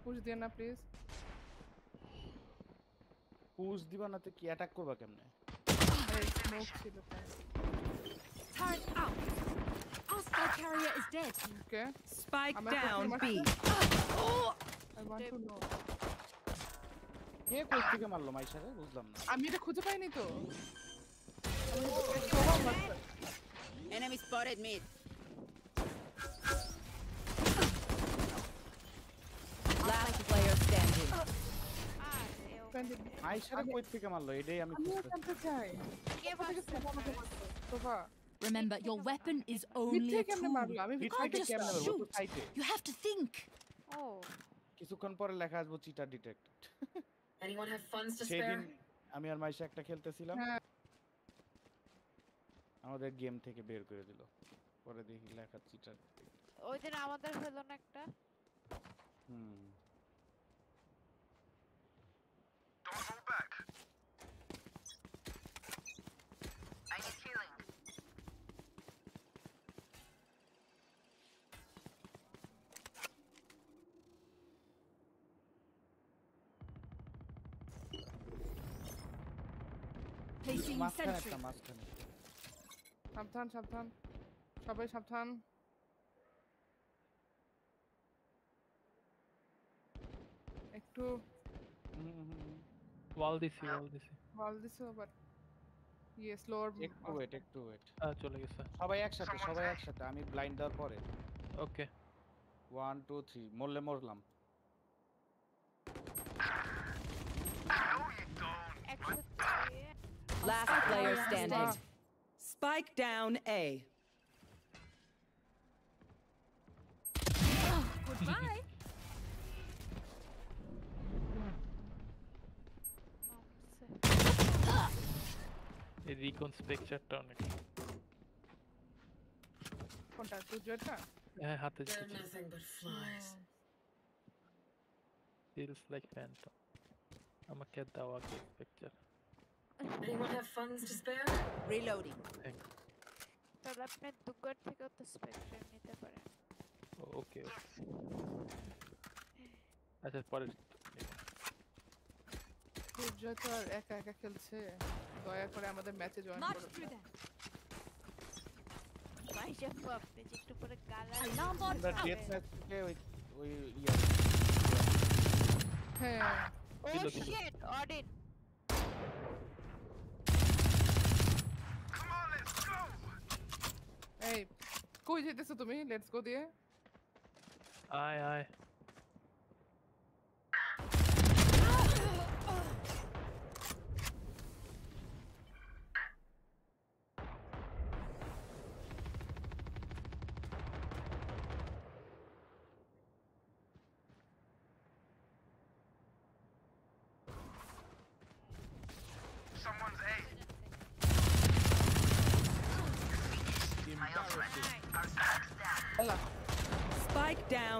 পুশ দিয়ে না প্লিজ পুশ দিবা না তো কি অ্যাটাক করবা কেমনে আরে স্মোক ছিল তাই Turret out. Our spy carrier is dead. Okay Spike আমার down প্রথম B. I want to know কে কোথ থেকে মারলো মাইশারে বুঝলাম না আমি এটা খুঁজে পাইনি তো Enemy spotted mid. Last player standing. মাইশারে কই থেকে মারলো এটাই আমি আমিও খুঁজতেছি জানতে চাই কে কোথা থেকে তোবা আমাকে বলতো? তোবা Remember, your weapon is only মিথ্যে a কেমনে tool. মারলো আমি You মিথ্যে can't just কেমনে মারবো? ও তো shoot. সাইটে। You have to think. ও কিছুক্ষণ পরে লেখা আসবো cheater detected Anyone have funds to সেদিন spare? আমি আর মাইশা একটা খেলতেছিলাম হ্যাঁ আমাদের গেম থেকে বের করে দিল পরে দেখি লেখা চিটার ওই দিন আমাদের হলো না একটা হুম Don't hold back. মাঝখানে একটা মাঝখানে। সাবধান সাবধান। সবাই সাবধান। একটু ওয়াল দিছি ওয়াল দিছি। বল দিছো বাট ইয়ে স্লোর একটু ওয়েট একটু ওয়েট হ্যাঁ চলে গেছে। সবাই একসাথে সবাই একসাথে আমি ব্লাইন্ড দেওয়ার পরে। ওকে। ওয়ান টু থ্রি মরলে মরলাম। একসাথে Last player standing. Spike down A. Goodbye. এই রিকন স্ট্রাকচারটা অনেক কোনটা তুই জয়টা হ্যাঁ হাতে They're nothing but flies. Feels like Phantom আমাকে দাও আগে structure Anyone have funds to spare? Reloading. তাহলে আপনি দুগার থেকেও তো স্পেকট্রাম নিতে পারেন ওকে আচ্ছা পরে সূর্য তো আর একা একা খেলছে দয়া করে আমাদের ম্যাচে জয়েন March করো through them. মাইশাপু আপনি যে একটু পরে গালা Alarm bot আমরা out. ডেথ ম্যাচ থেকে ওই ওই ইয়া হ্যাঁ ও দিল, দিল। Sheet Odin Hey, kuj, jete sa tumi. Let's go diye. Aye aye. My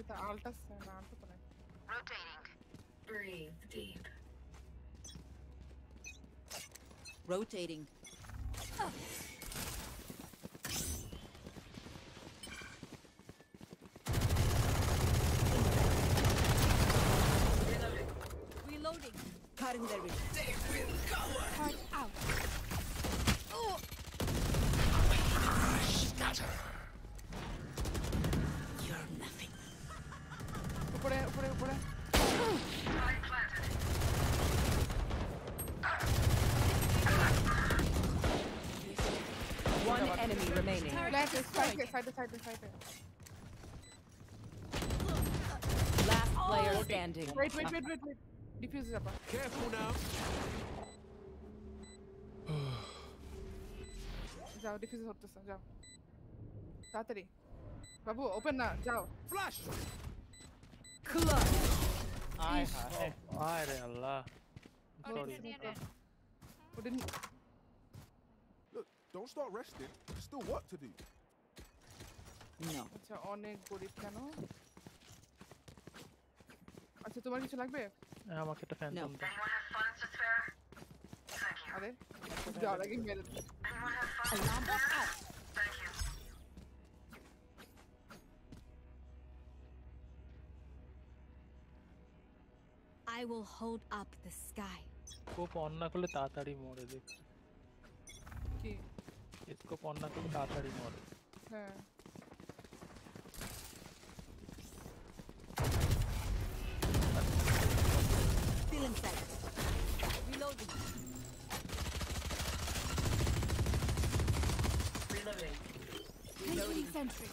Kita alta sana alta pala. Rotating. Breathe deep. Rotating. Reloading. Cutting their reach. They will cover. Hard out. Oh. Scatter. উপরে উপরে উপরে One enemy remaining. Plant সাইডে সাইডে সাইডে সাইডে Last player standing. Wait wait wait wait wait diffuse যাবা Careful now. যাও defuse হতেছে যাও তাড়াতাড়ি বাবু ওপেন না যাও Flash. Clutch. আয় হায় আরে আল্লাহ সরি ওদিন Look, don't start resting. There's still work to do. No. আচ্ছা অনেক গরিব কেন আচ্ছা তোমার কিছু লাগবে আমাকে একটা ফ্যান্টম দাও Anyone have funds to spare? Thank you. আরে যাও আগে মেরে দে। I will hold up the sky. Scope on না করলে তাড়াতাড়ি মরে দেখছি কি স্কোপ অন না করলে তাড়াতাড়ি মরে হ্যাঁ Still inside. Reloading. Reloading. Placing sentry.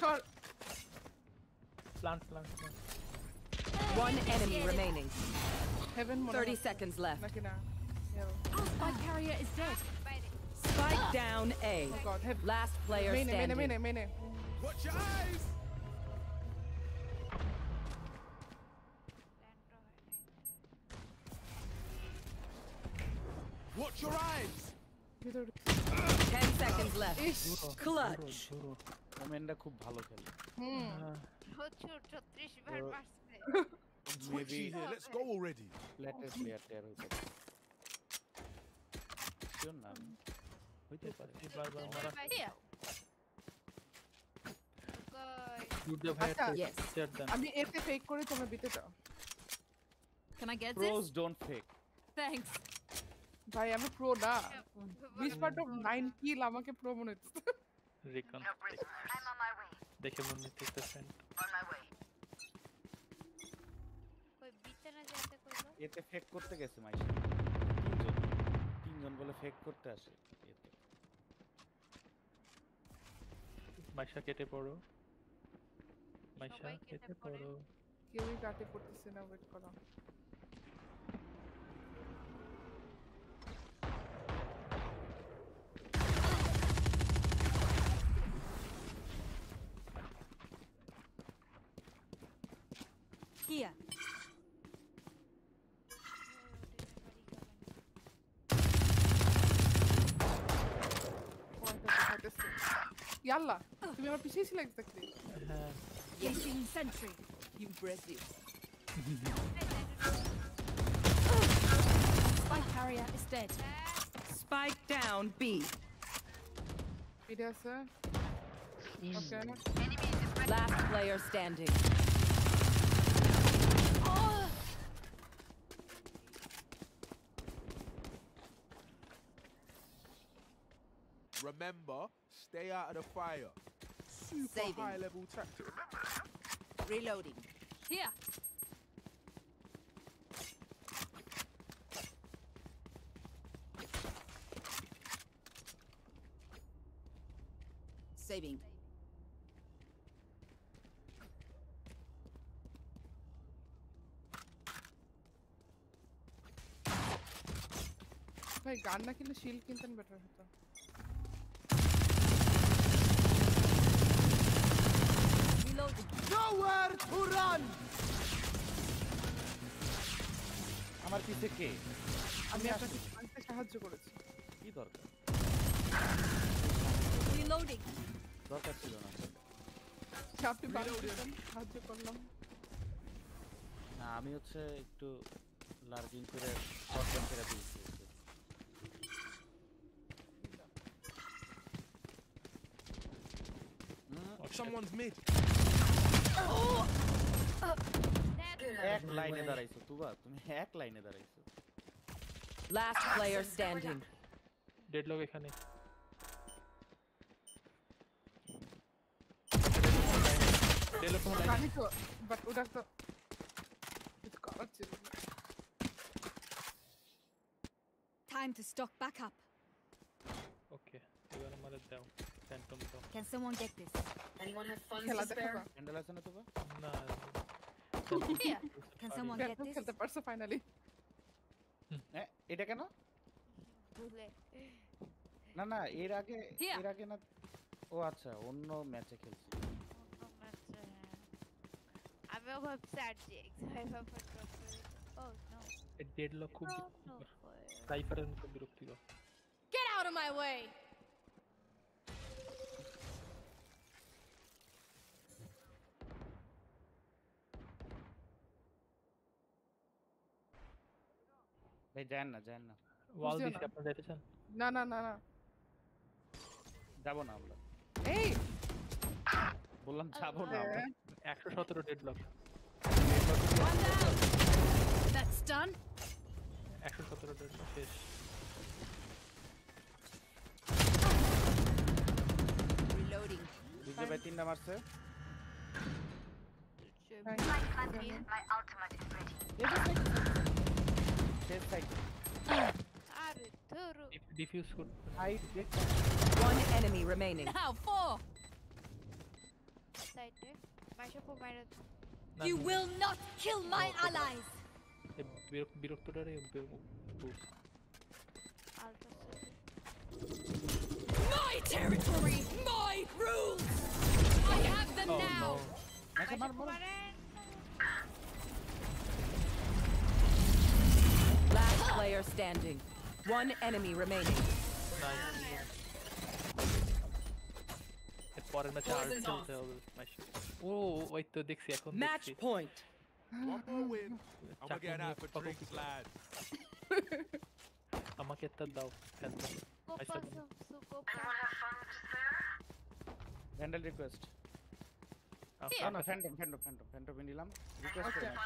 shot. Plant, plant, plant. One enemy remaining. Heaven, 30 seconds left. Our spike carrier is dead. Spike down A. Oh God, heaven. Last player minute, standing. Minute. Watch your eyes! Watch your eyes! Ten seconds left. Clutch. ধরো ওমেনটা খুব ভালো খেলে হুম প্রচুর ছত্রিশ বার তো- মারছে Twitchy here. Let's go already. Latest player টেয়ার হইতে পারে শিওর না আমি। হইতে পারে বারবার মারা Here. কই সূর্য ভাইয়ের আচ্ছা, yes. টিচার দেন আমি এতে ফেক করে তোমরা বিতে দাও Can I get প্রোস this? Don't fake Thanks. ভাই আমি প্রো না বিশ পার্ট অফ নাইন কিল আমাকে প্রো মনে হচ্ছে recon. দেখে মনে হচ্ছে পেশেন্ট এতে ফেক করতে গেছে তিনজন তিনজন বলে ফেক করতে আসে এতে মাইশা কেটে পড়ো মাইশা কেটে পড়ো কেউই কাটে করতেছে না ওয়েট করো Here. ইয়াল্লা তুমি আমার পিছিয়ে ছিলে এক্স্যাক্টলি হ্যাঁ Placing sentry. Impressive. Spike carrier is dead. Spike down B. মিডে আছে ওকে Last player standing. Remember, stay out of the fire. Super Saving. high level tactic. Reloading. Here. Saving. भाई गान ना के लिए शील्ड किंतन बेटर होता Reloading. Nowhere to run! আমার পিছে কে আমি আপনাকে সাহায্য করেছি কি দরকার Reloading. দরকার ছিল না আপনি সাহায্য করলাম না আমি হচ্ছে একটু লার্জিং করে শর্টগান করে দিয়েছি Someone's mid. এক লাইনে দাঁড়াইছো তুবা তুমি এক লাইনে দাঁড়াইছো Last player standing. ডেডলক এখানে ডেডলক কোনো লাইন জানি তো বাট ওটা তো কিছু করার ছিল না Time to stock back up. ওকে এবার আমারে দাও ফ্যান্টম দাও Can someone get this? Anyone have funds খেলা to দেখো spare? বা হ্যান্ডেল আছে না তুবা না Here. Can someone get Batman this? খেলতে পারছো ফাইনালি হ্যাঁ এটা কেন ভুলে না না এর আগে Here. এর আগে না ও আচ্ছা অন্য ম্যাচে খেলছি অন্য match এ, হ্যাঁ। আমিও ভাবছি আর জি এক্স ফাইভ ও নো ডেডলক খুব নো সাইফারের মতো বিরক্তিকর Get out of my way. ভাই যান না যান না। ওয়াল দিছি আপনি যাইতেছেন না না না না। যাব না আমরা। এই! বললাম যাব না আমরা। 117 Deadlock that's done 117 Deadlock শেষ। রিলোডিং বিজয় ভাই তিনটা মারছে। My ultimate is ready. Side আরে ধরু ডিফিউজ করতে side One enemy remaining. Now four. সাইডে মাইশাপু মাইরা না, You না, will not kill my allies. এ বিরক- বিরক্তটারে বে- বুঝ। Ultra My territory. My rules. I have them Oh, now. no. Last player standing. One enemy remaining. এর পরের ম্যাচে আর Poison's খেলতে হবে মাইশা। ও ওই তো দেখছি এখন Match দেখছি। point. One more win. And we're চাকু getting নিয়ে out for কত drinks, কিছু। lad. আমাকে একটা দাও খেলতে মাইশা কোপা দিন। সুকোপা হ্যান্ডেল রিকোয়েস্ট আচ্ছা, না না আচ্ছা। ফ্যান্টম ফ্যান্টম ফ্যান্টম ফ্যান্টম নিলাম রিকোয়েস্ট করে Okay. নিলাম।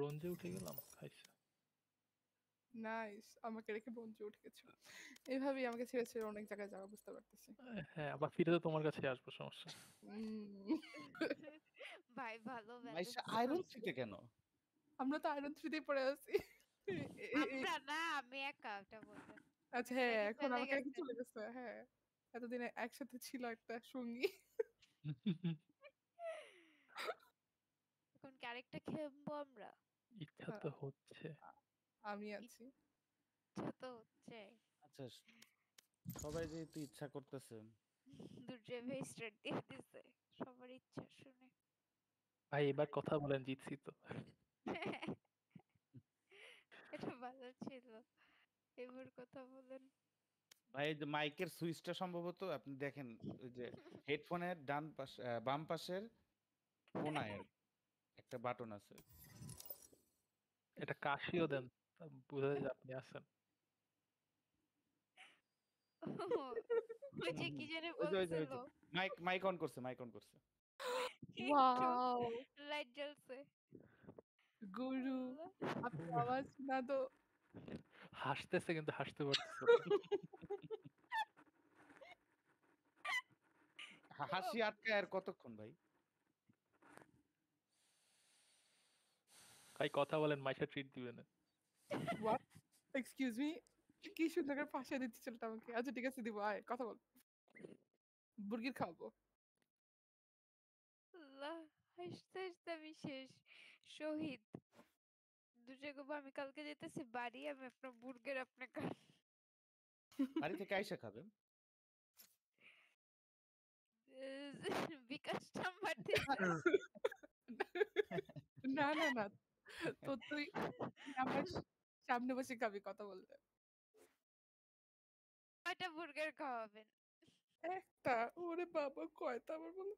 ব্রোঞ্জে উঠে গেলাম? খাইছে। নাইস আমাকে রেখে বঞ্চে উঠে গেছিল এইভাবেই আমাকে ছেড়ে ছেড়ে অনেক জায়গায় যাওয়া বুঝতে পারতেছি। হ্যাঁ আবার ফিরে তো তোমার কাছে আসব সমস্যা ভাই ভালো balance আয়রন থ্রিতে কেন? আমরা তো আয়রন থ্রিতেই পড়ে আছি। আমরা না আমি একা ওটা বলবেন আচ্ছা হ্যাঁ এখন আমাকে একই গেছেন? চলে গেছে হ্যাঁ। এতদিন একসাথে ছিল একটা সঙ্গী। এখন ক্যারেক্টার খেলব আমরা? ইচ্ছা তো হচ্ছে। আমি আছি। ইচ্ছা তো হচ্ছে। আচ্ছা সবাই যেহেতু ইচ্ছা করতেছে। স্টার্ট দিয়ে দিছে। সবার ইচ্ছা শুনে। ভাই এবার কথা বলেন জিতছি তো। এটা ভালো ছিল। এবার কথা বলেন। ভাই যে মাইকের সুইচটা সম্ভবত আপনি দেখেন ওই যে হেডফোনের ডান পাশ বাম পাশের কোনায় একটা বাটন আছে। এটা কাশিও দেন বোঝা যায় যে আপনি আছেন। ওই যে কি জানি। বলছিল। মাইক মাইক অন করছে মাইক অন করছে। ওয়াও লাইট জ্বলছে। গুরু আপনি আওয়াজ না তো হাসতেছে কিন্তু হাসতে পারতেছে হাসি আটকায় আর কতক্ষণ ভাই? ভাই কথা বলেন মাইশা ট্রিট দিবেন হোয়াট এক্সকিউজ মি কি সুন্দর করে ফাঁসিয়ে দিচ্ছে ছেলেটা আমাকে? আচ্ছা ঠিক আছে দিব আয় কথা বল। বুর্গির খাওয়াবো। আল্লাহ হাসতে হাসতে আমি শেষ। শহীদ দুর্যোগ আমি কালকে যেতেছি বাড়ি আমি আপনার বুর্গের খান বাড়ি থেকে আইসা খাবেন? বিকাশ নাম্বার না না না তো তুই আমার সামনে বসে খাবি কথা বলতে। কয়টা বুর্গের খাওয়াবেন? একটা। ওরে বাবা কয়টা বলো?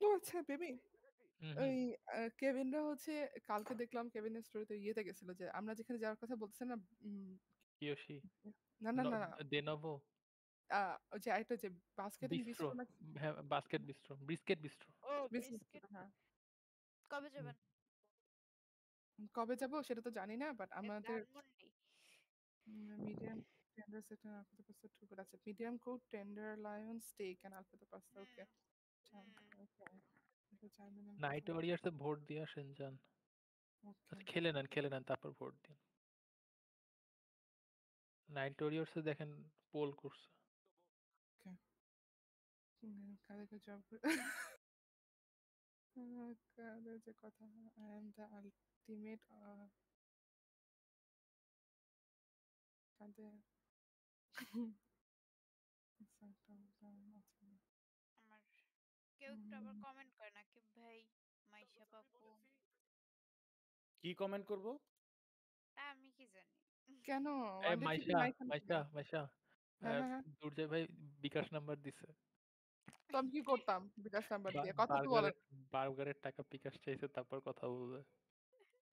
ও আচ্ছা বেবি ওই কেভিনরা হচ্ছে কালকে দেখলাম কেভিনের স্টোরিতে ইয়েতে গেছিল যে আমরা যেখানে যাওয়ার কথা বলতেছে না কিয়োশি। না না না না। দেনভো আহ, ওই যে আরেকটা যে বাস্কেটিং বিস্ট্রো হ্যাঁ বাস্কেট বিস্ট্রো ব্রিস্কেট বিস্ট্রো ও বিস্কিট হ্যাঁ। কবে যাবেন? কবে যাব সেটা তো জানি না বাট আমাদের Dhanmondi medium tender set and alpha pasta too good আছে medium code tender lion steak and alpha pasta okay night ওয়ারিয়ার্সে vote দিয়ে আসেন যান। আচ্ছা, খেলে নেন খেলে নেন তারপর ভোট দিন। নাইট ওয়ারিয়ার্সে দেখেন পোল করছে। কাদেরকে জব কাদের যে কথা I am the ultimate Kader আমার কেউ একটু আবার কমেন্ট করে না কি ভাই মাইশা পাপু কি কমেন্ট করব আমি কি জানি কেন মাইশা মাইশা মাইশা। দুর্জয় ভাই বিকাশ নাম্বার দিছে তো আমি কি করতাম বিকাশ নাম্বার দিয়ে কথা তো বলেন বার্গারের বার্গারের টাকা বিকাশ চাইছে তারপর কথা বলবে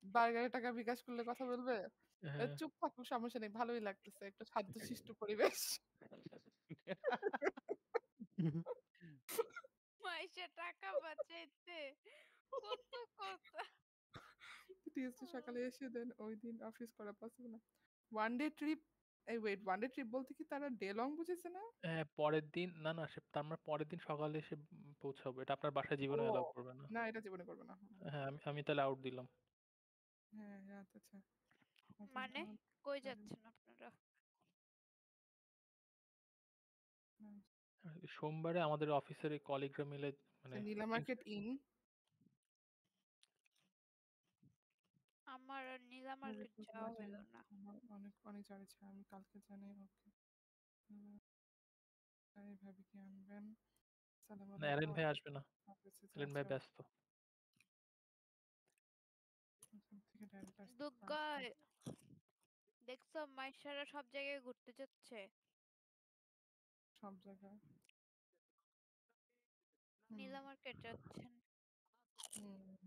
বার্গারের টাকা বিকাশ করলে কথা বলবে? হ্যাঁ। চুপ থাকুক সমস্যা নেই ভালোই লাগতেছে একটু শান্তশিষ্ট পরিবেশ। মাইশা টাকা বাঁচাইতে কত কথা। টিএসটি সকালে এসে দেন ওই দিন অফিস করা পসিবল না। ওয়ান ডে ট্রিপ এই ওয়েট ওয়ান ডে ট্রিপ বলতে কি তারা ডে লং বুঝেছে না? হ্যাঁ পরের দিন না না সে তার মানে পরের দিন সকালে এসে পৌঁছাবো এটা আপনার বাসায় জীবনে এলাও করবে না। না এটা জীবনে করবে না। হ্যাঁ আমি আমি তাহলে আউট দিলাম। হ্যাঁ রাত মানে? আমার- কই যাচ্ছেন আপনারা? হ্যাঁ, আর সোমবারে আমাদের অফিসের এই কলিগরা মিলে মানে নীলা মার্কেট ইন আমার নীলা মার্কেট যাওয়া হলো না। অনেক অনেক আমি কালকে জানি ওকে। আমি ভাবি কি আনবেন? না ভাই আসবে না। ভাই। ব্যস্ত। দুগ্গয় দেখছ মাইশারা সব জায়গায় ঘুরতে যাচ্ছে? সব জায়গায়। নীলা মার্কেট যাচ্ছেন। হ্যাঁ।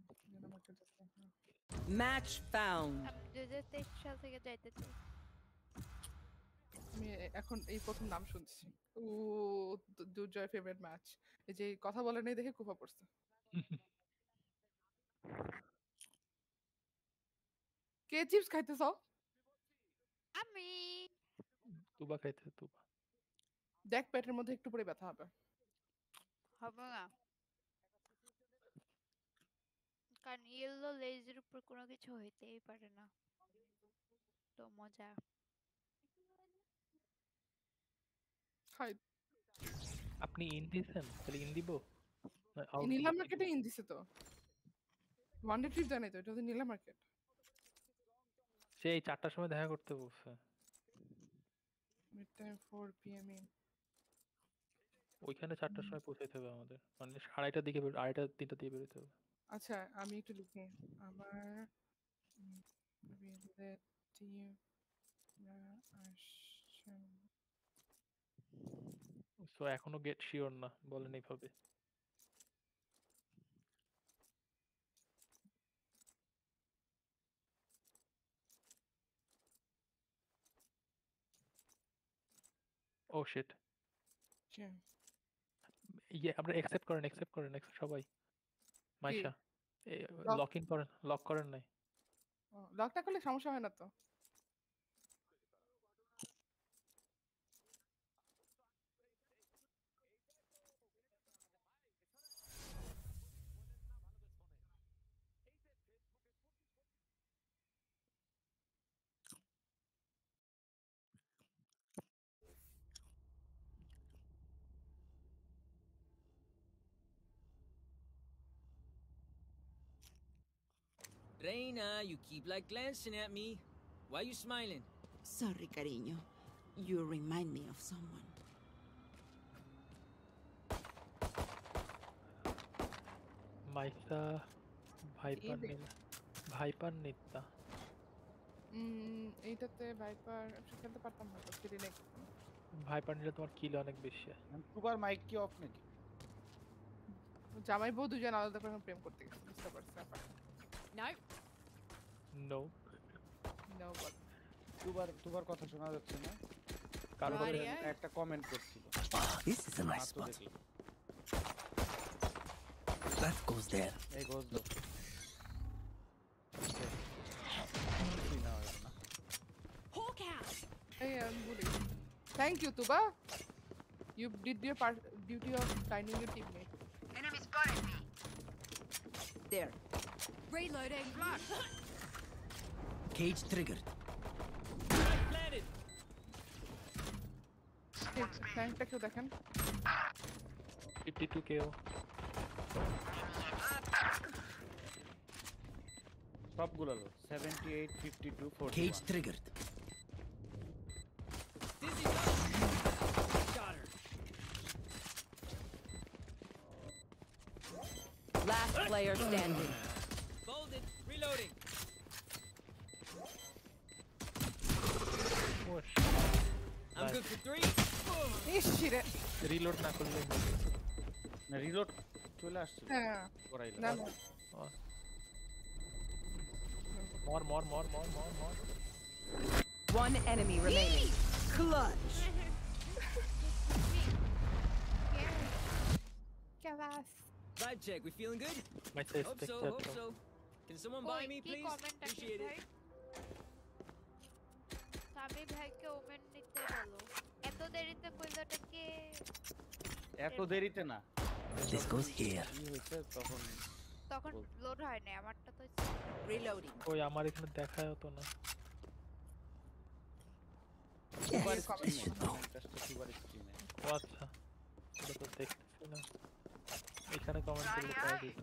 Match found. আমি দুই হাজার তেইশ সাল থেকে যাইতে চাই। আমি এখন এই প্রথম নাম শুনছি। ও দুর্জয় ফেভারিট ম্যাচ এই যে কথা বলে নেই দেখে কুফা পড়ছে। কে চিপস খাইতেছ আমি তুবা খাইতে তুবা দেখ পেটের মধ্যে একটু পরে ব্যথা হবে হবে না কারণ ইয়েলো লেজের উপর কোনো কিছু হইতেই পারে না তো মজা খাই আপনি ইন দিছেন তাহলে ইন দিব নীলা মার্কেটে ইন দিছে তো ওয়ান ডে ট্রিপ জানাই তো এটা হচ্ছে নীলা মার্কেট সে এই চারটার সময় দেখা করতে বলছে। Mid time four PM in ওইখানে চারটার সময় পৌঁছাইতে হবে আমাদের। মানে আড়াইটার দিকে আড়াইটা তিনটা দিয়ে বেরোতে হবে। আচ্ছা আমি একটু লিখি। আমার সো এখনও গেট শিওর না বলেন এইভাবে। Oh shit? ইয়ে আপনারা অ্যাকসেপ্ট করেন অ্যাকসেপ্ট করেন সবাই। মাইশা লক ইন করেন লক করেন নাই। লক না করলে সমস্যা হয় না তো? Reyna, you keep like glancing at me. Why you smiling? Sorry, cariño. You remind me of someone. Maisa Viper Viper Nitta. Mm, এইটাতে ভাইপার খেলতে পারতাম না তো কিলি নেই ভাইপার নিলে তোমার কিল অনেক বেশি সুপার মাইক কি ki off জামাই বউ bo আলাদা করে প্রেম করতে গেছে বুঝতে পারছি না নো নো বল তুবার তুবার কথা শোনা যাচ্ছে না কারো তুবার কথা- একটা- একটা কমেন্ট করছিল This is a nice মাত্র spot. দেখলাম। That goes there. এই গোজ দো কিছুই না হলো না। Hawk out! এই আমি বলি thank you Tuba you did your part duty of finding your teammate Enemy spotted me. There. Reloading. Cage triggered. Planted. থ্যাংকটা কেউ দেখেন ফিফটি টু কেও সবগুলো লো seventy eight fifty two forty Cage triggered. Dizzy Got her. Last player standing. ইস রে reload না করলে না reload চলে আসছে হ্যাঁ করাইলো না না মর মর মর মর মর মর One enemy remaining. Clutch. Kavas. Vibe check. We feeling good? Maisha Hope so. Spectre Hope so. Can someone buy ওই me, কি please? কমেন্ট আছে Appreciate ভাই it. স্বামী ভাইকে ওমেন নিতে বলো এত দেরিতে কইলাটা কে এত দেরিতে না This goes here. কি হয়েছে তখন তখন বল। লোড হয় না আমারটা তো Reloading. ওই আমার এখানে দেখায় হতো না super Yes, স্ট্রিমে this should do. কমেন্টটা সুপার স্ট্রিমে ও আচ্ছা এটা তো দেখতেছি না এখানে কমেন্ট করলে পাওয়া যেত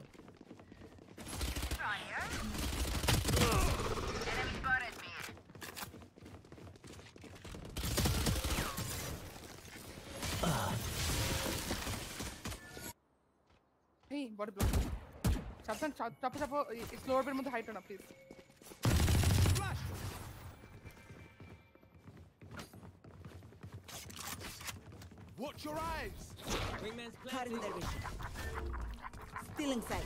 Hey, what a block. chop, chop, chop! It's lower bit. Mujhe height please. Flash. Watch your eyes. Wingman's their vision. Still in sight.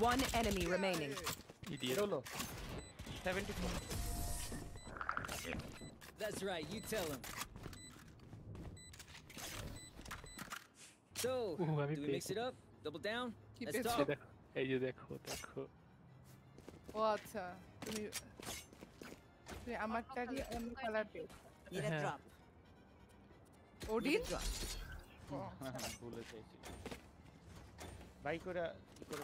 One enemy remaining. Idiot. Solo. 74. That's right, you tell him. So, Ooh, আমি do we পেয়ে mix it up? Double down? কি Let's পেয়েছো? এই talk. দেখো এই যে দেখো দেখো ও আচ্ছা তুমি তুমি আমারটারই অন্য কালার পেয়েছো Need a হ্যাঁ। drop. Odin Need a drop. ও, ভুলে চাইছি বাই করে কি করে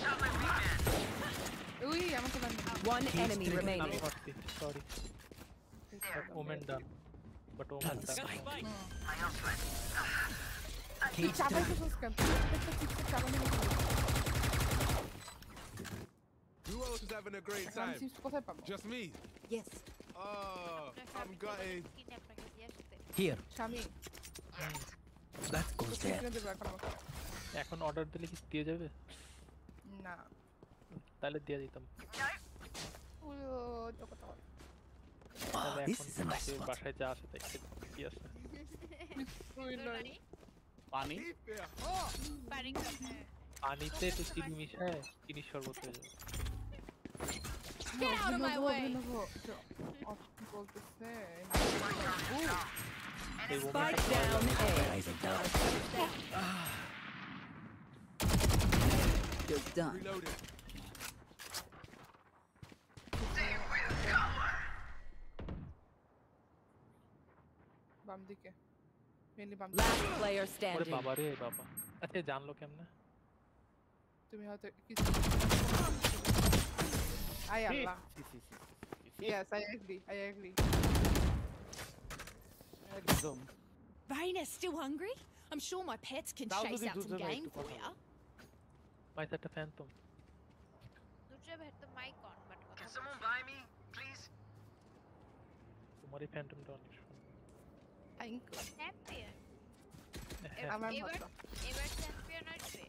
Shot my wingman. উই আমাকে লাগবে One enemy আমি remaining. মারছি sorry women done but women Plant the done spike. My ult ready. তুই Cage চাপাইতে triggered. বস কেন প্রত্যেকটা চিপসের চাবানি Who else is having a great এখন time? চিপস কোথায় পাবো Just me. Yes. Oh, I'm gutted. কিনে আপনাকে দিয়ে আসতে Here. স্বামী That goes তোকে there. কিনে দেবো এখন আমাকে এখন অর্ডার দিলে কি দিয়ে যাবে না তাহলে দিয়ে দিতাম ও তো কথা বাসায় যা আছে তাই খেতে কি আছে তুই নয় পানি পানি খাবে পানিতে একটু চিনি মিশায় চিনি শরবত হয়ে যাবে Get out of my অভিনব, way. অভিনব। যে অ- কি বলতেছে এই Spike down A. Eyes are down. You're done. Reloading. বাম দিকে মেনলি বাম লাস্ট প্লেয়ার স্ট্যান্ডিং ওরে বাবা রে বাবা আচ্ছা জানলো কেমনে তুমি হয়তো কিছু I Allah Yes, I agree. I agree. Zoom. Reyna, still hungry? I'm sure my pets can chase out some game for you. Why is that a phantom? Can someone buy me, please? Tomorrow phantom Champion. Ever, ever, ever champion or.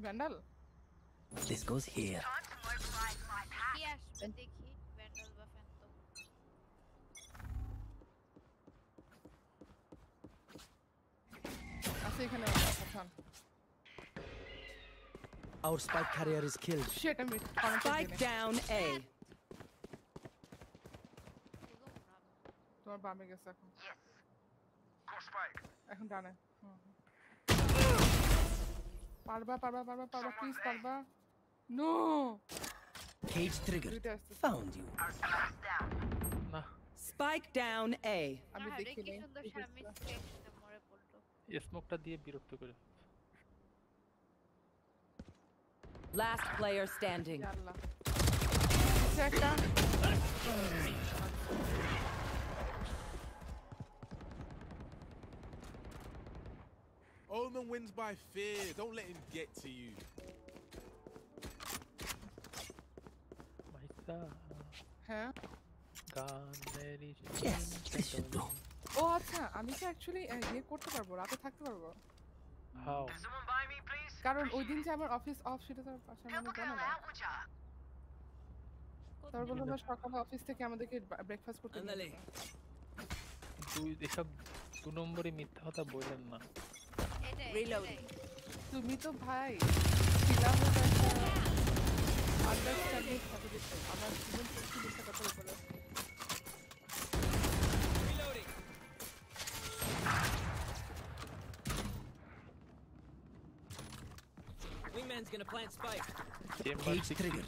Vandal. This goes here. Yes, देखिए Vandal. I see खाने वाला Pathan. Our spike carrier is killed. Shit, I'm Spike down A. তোমার বামে গেছে এখন Yes. Go spike. এখন ডানে হুম, হুম। পারবা পারবা পারবা পারবা প্লিজ পারবা নো Cage triggered. দুইটা আসছে Found you. Our spike's down. না Spike down A. আমি আরে দেখি কি নাই সুন্দর কি স্বামী করছে। স্টেশনে মরে পড়লো স্মোকটা দিয়ে বিরক্ত করে Last player standing. Omen wins by fear. Don't let him get to you. Maisa হ্যাঁ গানেরই Yes, this should do. ও আচ্ছা আমি তো অ্যাকচুয়ালি ইয়ে করতে পারব রাতে থাকতে পারব হাও Can someone buy me, please? কারণ ওই দিন যে আমার অফিস অফ সেটা তো আমাদের a জানে না? তারপর বলল আমরা সকালে অফিস থেকে আমাদেরকে ব্রেকফাস্ট করতে। দুই এসব দু নম্বরে মিথ্যা কথা বললেন না Reloading. তুমি তো ভাই ছিলাম আন্ডারস্ট্যান্ডিং সাথে আমার জীবন সত্যি Wingman's gonna plant spike. Game Cage trigger.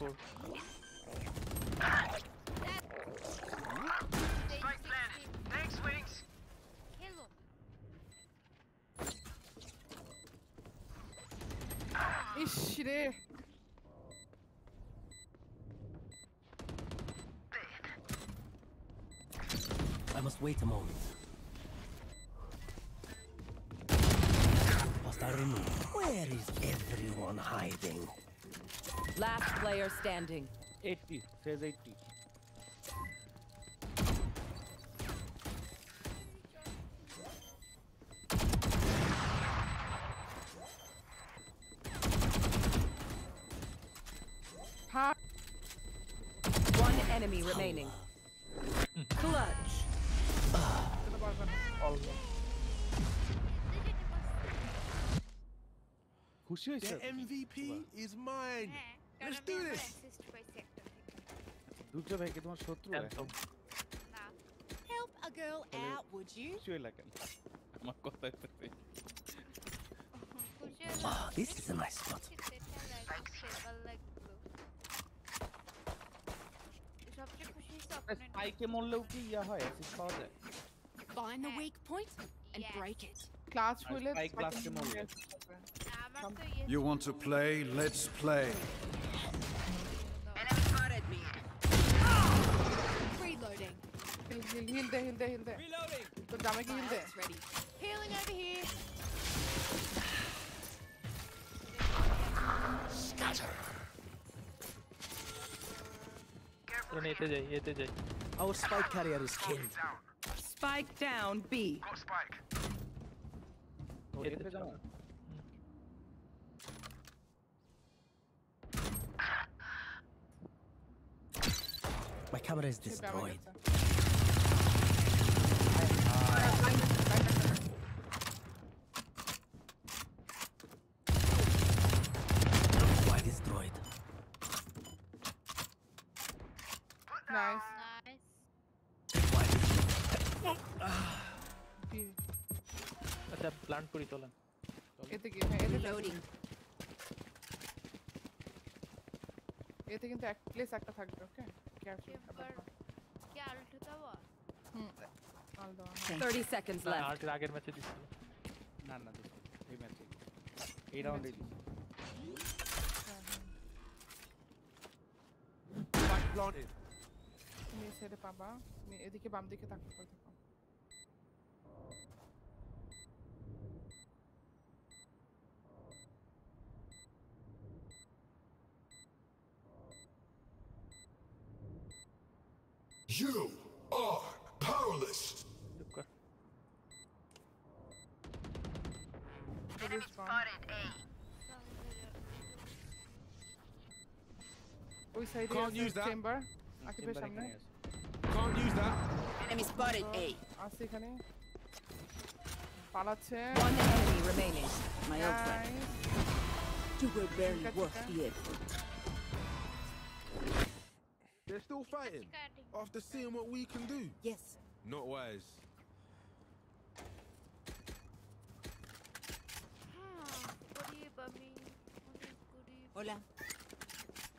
I must wait a moment. Where is everyone hiding? Last player standing. 80. Says 80. খুশি হয়েছে The MVP is mine. হ্যাঁ Let's কারণ do আমি আমার this. অ্যাসিস্ট পাইছি একটা থেকে দুটো ভাই কি তোমার শত্রু এখন না Help a girl Hello. out, would you? খুশি হইলা কেন আমার কথা হইতেছে খুশি Ah, this is a nice spot. সেবার লাগতো সবচেয়ে খুশি হয়েছে opponent স্পাইকে মরলেও কি ইয়া হয় অ্যাসিস্ট পাওয়া যায় Find the weak point and Yes. break it. Clutch আর হইলে spike last এ মরলে। you want to play? Let's play. Enemy spotted me. Reloading. Heal there, heal there, heal there. Reloading. The damage heal there. Ready. Healing over here. Scatter. Grenade today, yeah, today. Our spike carrier is killed. Spike down, B. Go spike. Oh, My camera is say ব্যামে destroyed. গেছে। Why destroyed? Nice nice আচ্ছা plan করি চলেন এতে কি হ্যাঁ এতে যাও। Reloading. এতে কিন্তু এক প্লেস একটা থাকবে ওকে क्या अल्ट था वो हम्म 30 seconds left. आठ आगे में से दिस ना ना दिस ये मैच ये राउंड ही Back planted. मेरे से रे पापा, मेरे दिखे बाम दिखे ताकत पर देखो। You are powerless. চুপ কর Enemy spotted A. ওই সাইডে Can't আছে use that. চেম্বার আকিবের সামনে Can't use that. Enemy spotted A. আছে এখানে পালাচ্ছে One enemy remaining. My old friend. Nice. You were barely Chica, worth chica. the effort. They're still fighting after seeing what we can do? Yes. Not wise. Hola.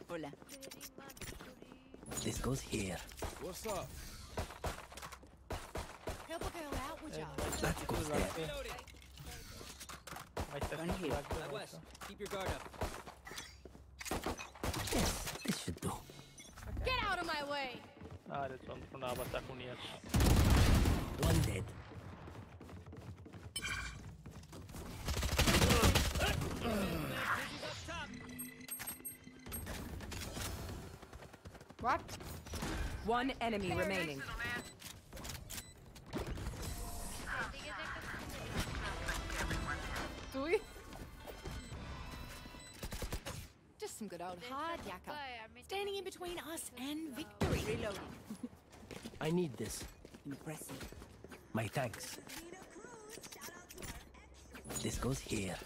Hola. This goes here. What's up? Help a girl out, would you? That goes there. Right One here. West, keep your guard up. Yes, this should do. Okay. Get out of my way! আরে যন্ত্রণা আবার চাকু নিয়ে আসছে One dead. What? One enemy remaining. তুই Just some good old hard yakka. Bye, আমি Standing in between us and victory. Reloading. I need this. Impressive. My thanks. This goes here.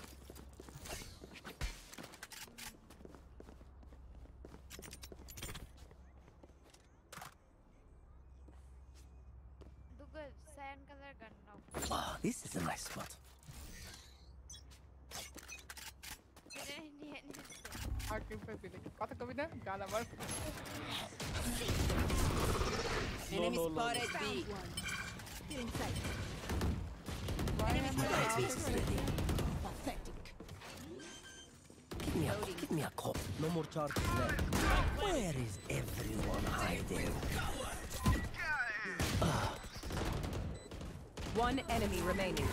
One enemy remaining.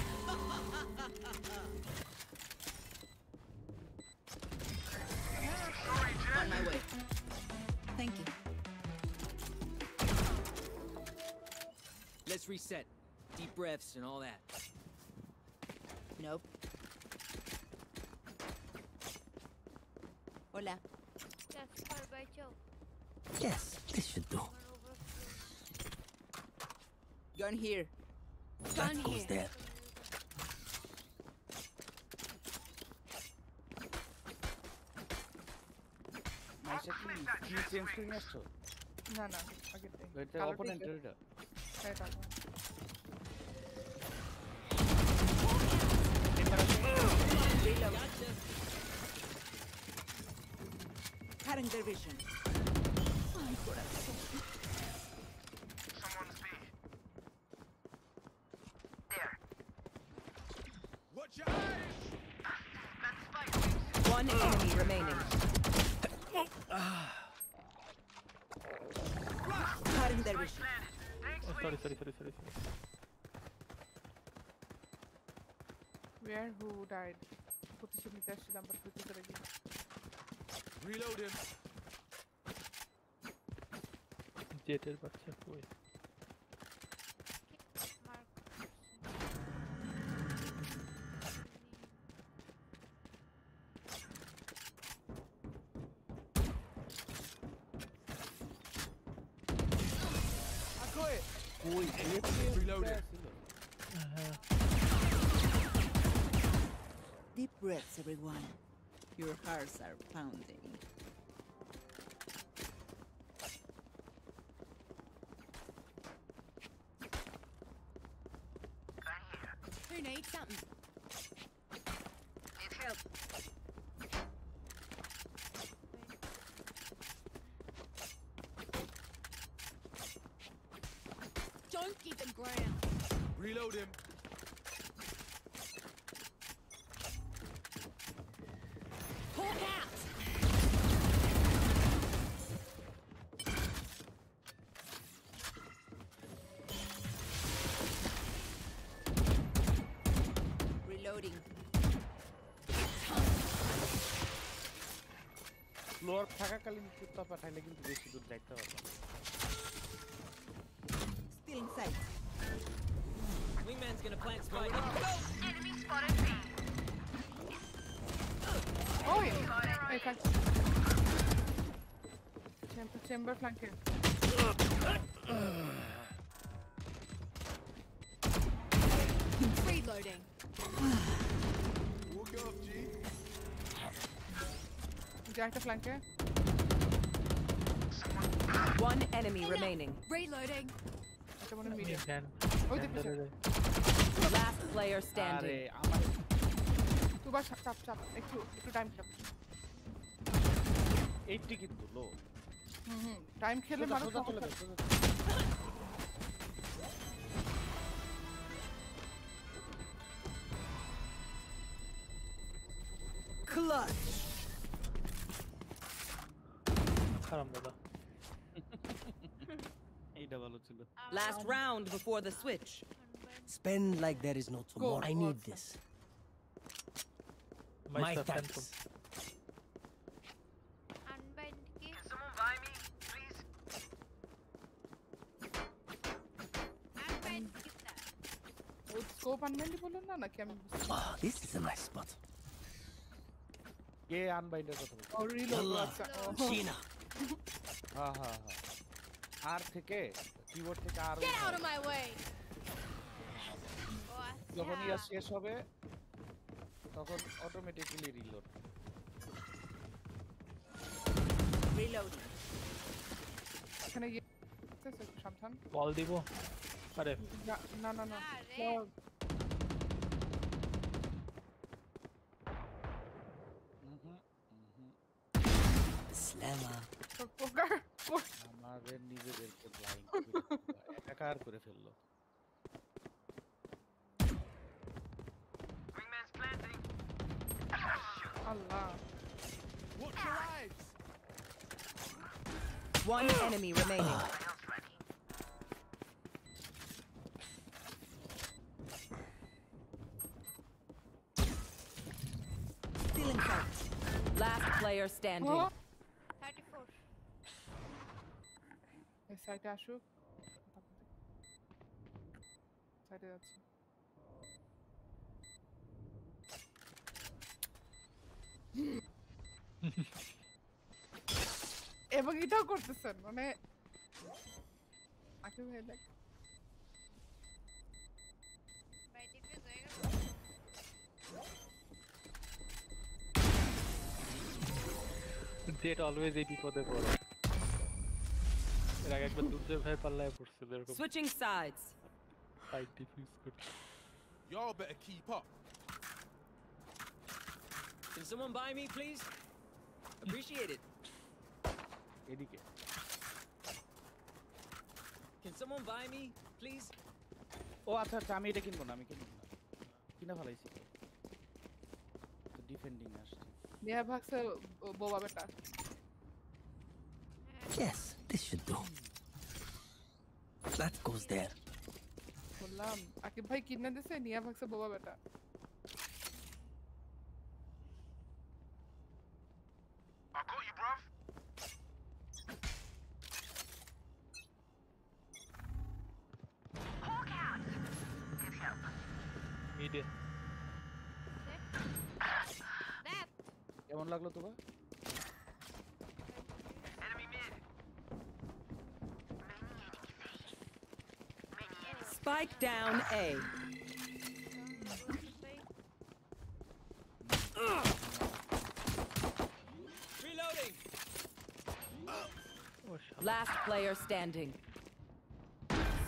On my way. Thank you. Let's reset. Deep breaths and all that. Nope. Hola. That's far by Joe. Yes, this should do. Gun here. That Down goes here. there. Cutting their vision. My God, One enemy remaining. Cutting their vision. Oh, sorry, sorry, sorry, sorry, sorry. Where who died? প্রতিশোধ নিতে আসছিলাম but প্রতি করে গিয়ে Reload him. জেটের বাচ্চা কই Who needs something? Need help. Don't give them ground. Reload him. থাকাকালীন কুত্তা পাঠাইলে কিন্তু বেশি দূর যাইতে পারবে না। Still inside. Wingman's gonna plant spike. Enemy spotted B. ওই এই flank chamber chamber ফ্ল্যাঙ্কে Reloading. Walk off, G. যে একটা ফ্ল্যাঙ্কে One enemy remaining. Reloading. একটা মনে মিডিয়াম ধ্যান ওই ধ্যান দেখতে ধরে যায়। Last player আরে standing. আমার তুই বা চাপ চাপ একটু একটু টাইম চাপ এইটটি কিন্তু লো হুম হুম টাইম খেলে সোজা মানুষ Last round before the switch. Spend like there is no tomorrow. I go, need go. this. My My stuff, thanks. Phantom. Unbind কি? Can someone buy me, please? Unbind কিটা? ও scope আনবেন্ডি বললেন না নাকি আমি বুঝতে- Oh, this is a nice spot. কে আনবাইন্ডের কথা বলছো ও reload Yalla. আচ্ছা ও। Sheena. হ্যাঁ হ্যাঁ হ্যাঁ আর থেকে কিবোর্ড থেকে আর Get out of my way. ও যখন আচ্ছা। ইয়া শেষ হবে তখন অটোমেটিক্যালি রিলোড Reloading. এখানে ইয়ে আছে, একটু সাবধান বল দিব আরে না না না না আরে। ও, ওদের নিজেদেরকে ব্লাইন্ড একাকার করে ফেললো Wingman's planting. Allah Watch your eyes. One enemy remaining. Stealing sight. Last player standing. সাইডে আসুক। সাইডে যাচ্ছে এবং এটাও করতেছেন মানে আকিব ভাই গেল। জেট অলওয়েজ এই বিপদে পড়ে। এর আগে একবার দুর্জয় ভাই পাল্লায় পড়ছিল এরকম Switching sides. ফাইট ডিফিউজ করতে Y'all better keep up. Can someone buy me, please? Appreciate it. এদিকে Can someone buy me, please? ও আচ্ছা আচ্ছা আমি এটা কিনবো না আমি কিনবো না কিনা ফেলাইছি তো ডিফেন্ডিং আসছে নেহা ভাগছে বোবা বেটা Yes, this should do. That goes there. I can bhai kidna dese niya bhag se boba beta. Strike down A. Reloading. Last player standing.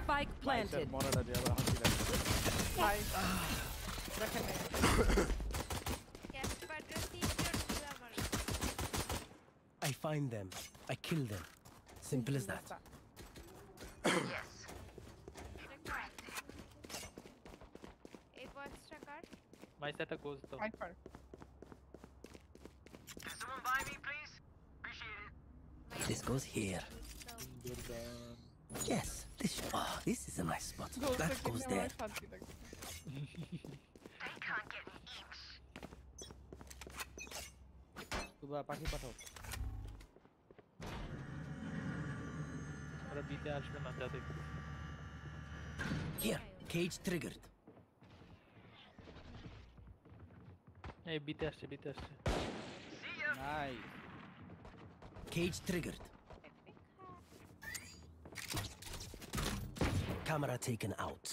Spike planted. I find them. I kill them. Simple as that. মাইসাটা গোজ দাও Hyper. Can someone buy me, please? Appreciate it. This goes here. Yes, this. Oh, this is a nice spot. Goes That to goes কিনে আমার there. শান্তি লাগছে They can't get me inch. তুবা পাখি পাঠাও ওরা বিতে আসবে না যা দেখছি Here, cage triggered. এই বিতে আসছে বিতে আসছে নাই Cage triggered. Camera taken out.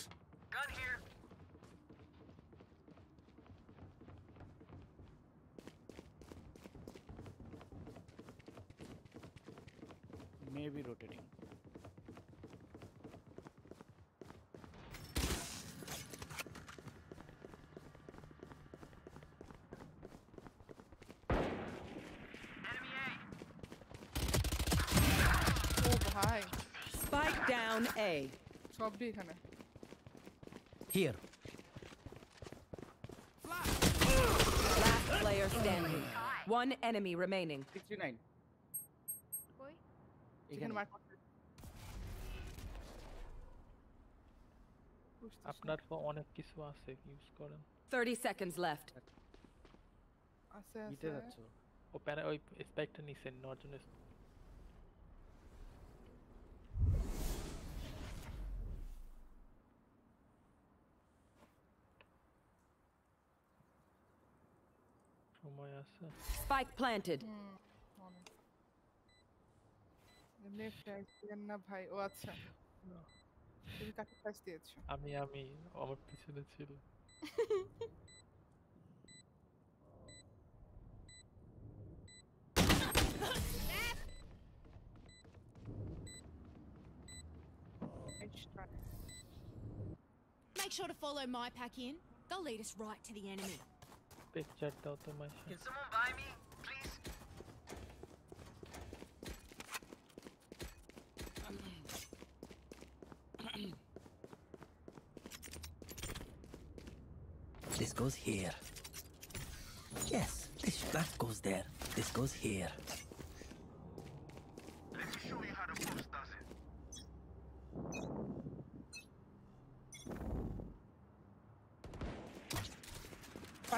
সবই এখানে Here. Last player standing. One enemy remaining. 69 কই এখানে এখানে মার্ক করতে আপনার তো অনেক কিছু আছে ইউজ করেন 30 seconds left. আছে নিতে আছে যাচ্ছ ও প্যারা ওই স্পাইকটা নিছেন নেওয়ার জন্য সময় আছে Spike planted. হুম, অনেক। এমনি ফ্ল্যাশ দিলেন না ভাই ও আচ্ছা তুমি কাকে ফ্ল্যাশ দিয়েছো আমি আমি আমার পিছনে ছিল Make sure to follow my pack in. They'll lead us right to the enemy. picture to my. Can someone buy me, please? this goes here. Yes, this that goes there. This goes here.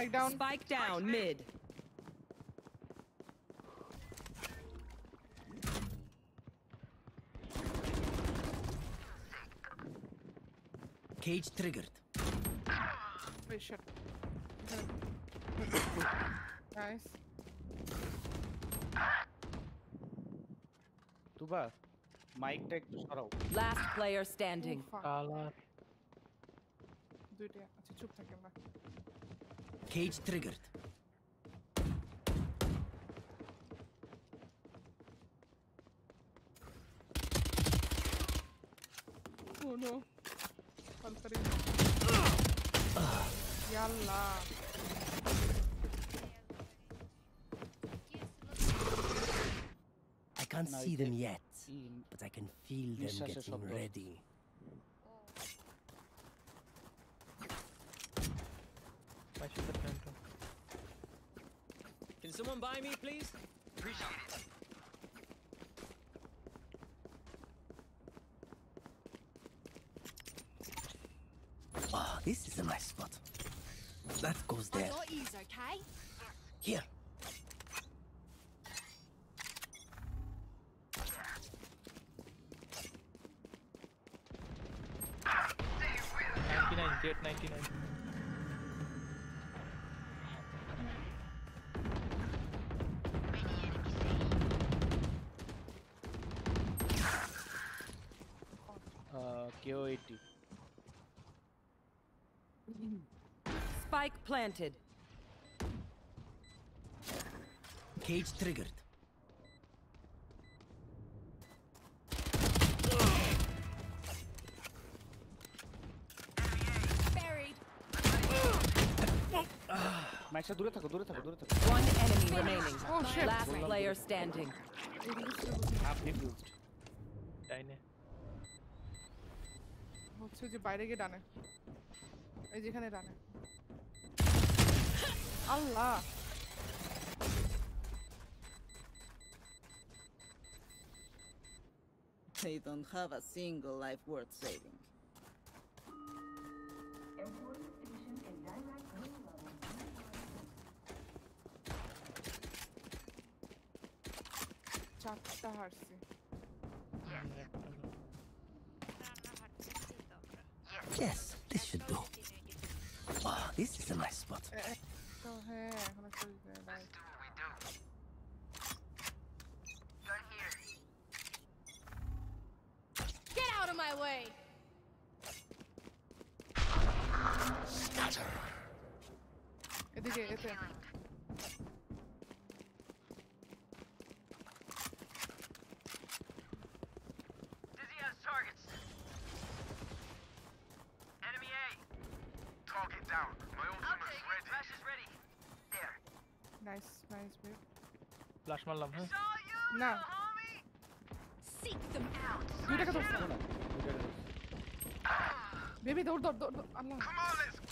Spike down. Spike down mid. Cage triggered. Wait, shit. nice. তুবা মাইকটা একটু সরাও Last player standing. Colour দুইটা আচ্ছা চুপ থাকি আমরা Cage triggered. Oh no. I'm sorry. Yalla. I can't see them yet, but I can feel them getting ready. Ready. My shoulder phantom. Can someone buy me, please? Appreciate it. Oh, this is a nice spot. That goes I there. got ease, okay? Here. Spike planted. Cage triggered. Buried. মাইকটা দূরে থাকো দূরে থাকো দূরে থাকো One enemy remaining. Oh, shit. Last player standing. আপনি fused ডাইনে হচ্ছে যে বাইরে গিয়ে ডানে এই যেখানে ডানে Allah. They don't have a single life worth saving. Çaktı harsi. এদিকে এতে Dizzy has targets. Enemy A. Target down. My ultimate is ready. Flash is ready. There. Nice nice babe flush মারলাম হ্যাঁ না Seek them out. দুইটাকে ধরছে baby দৌড় দৌড় দৌড় দৌড়। আল্লাহ go.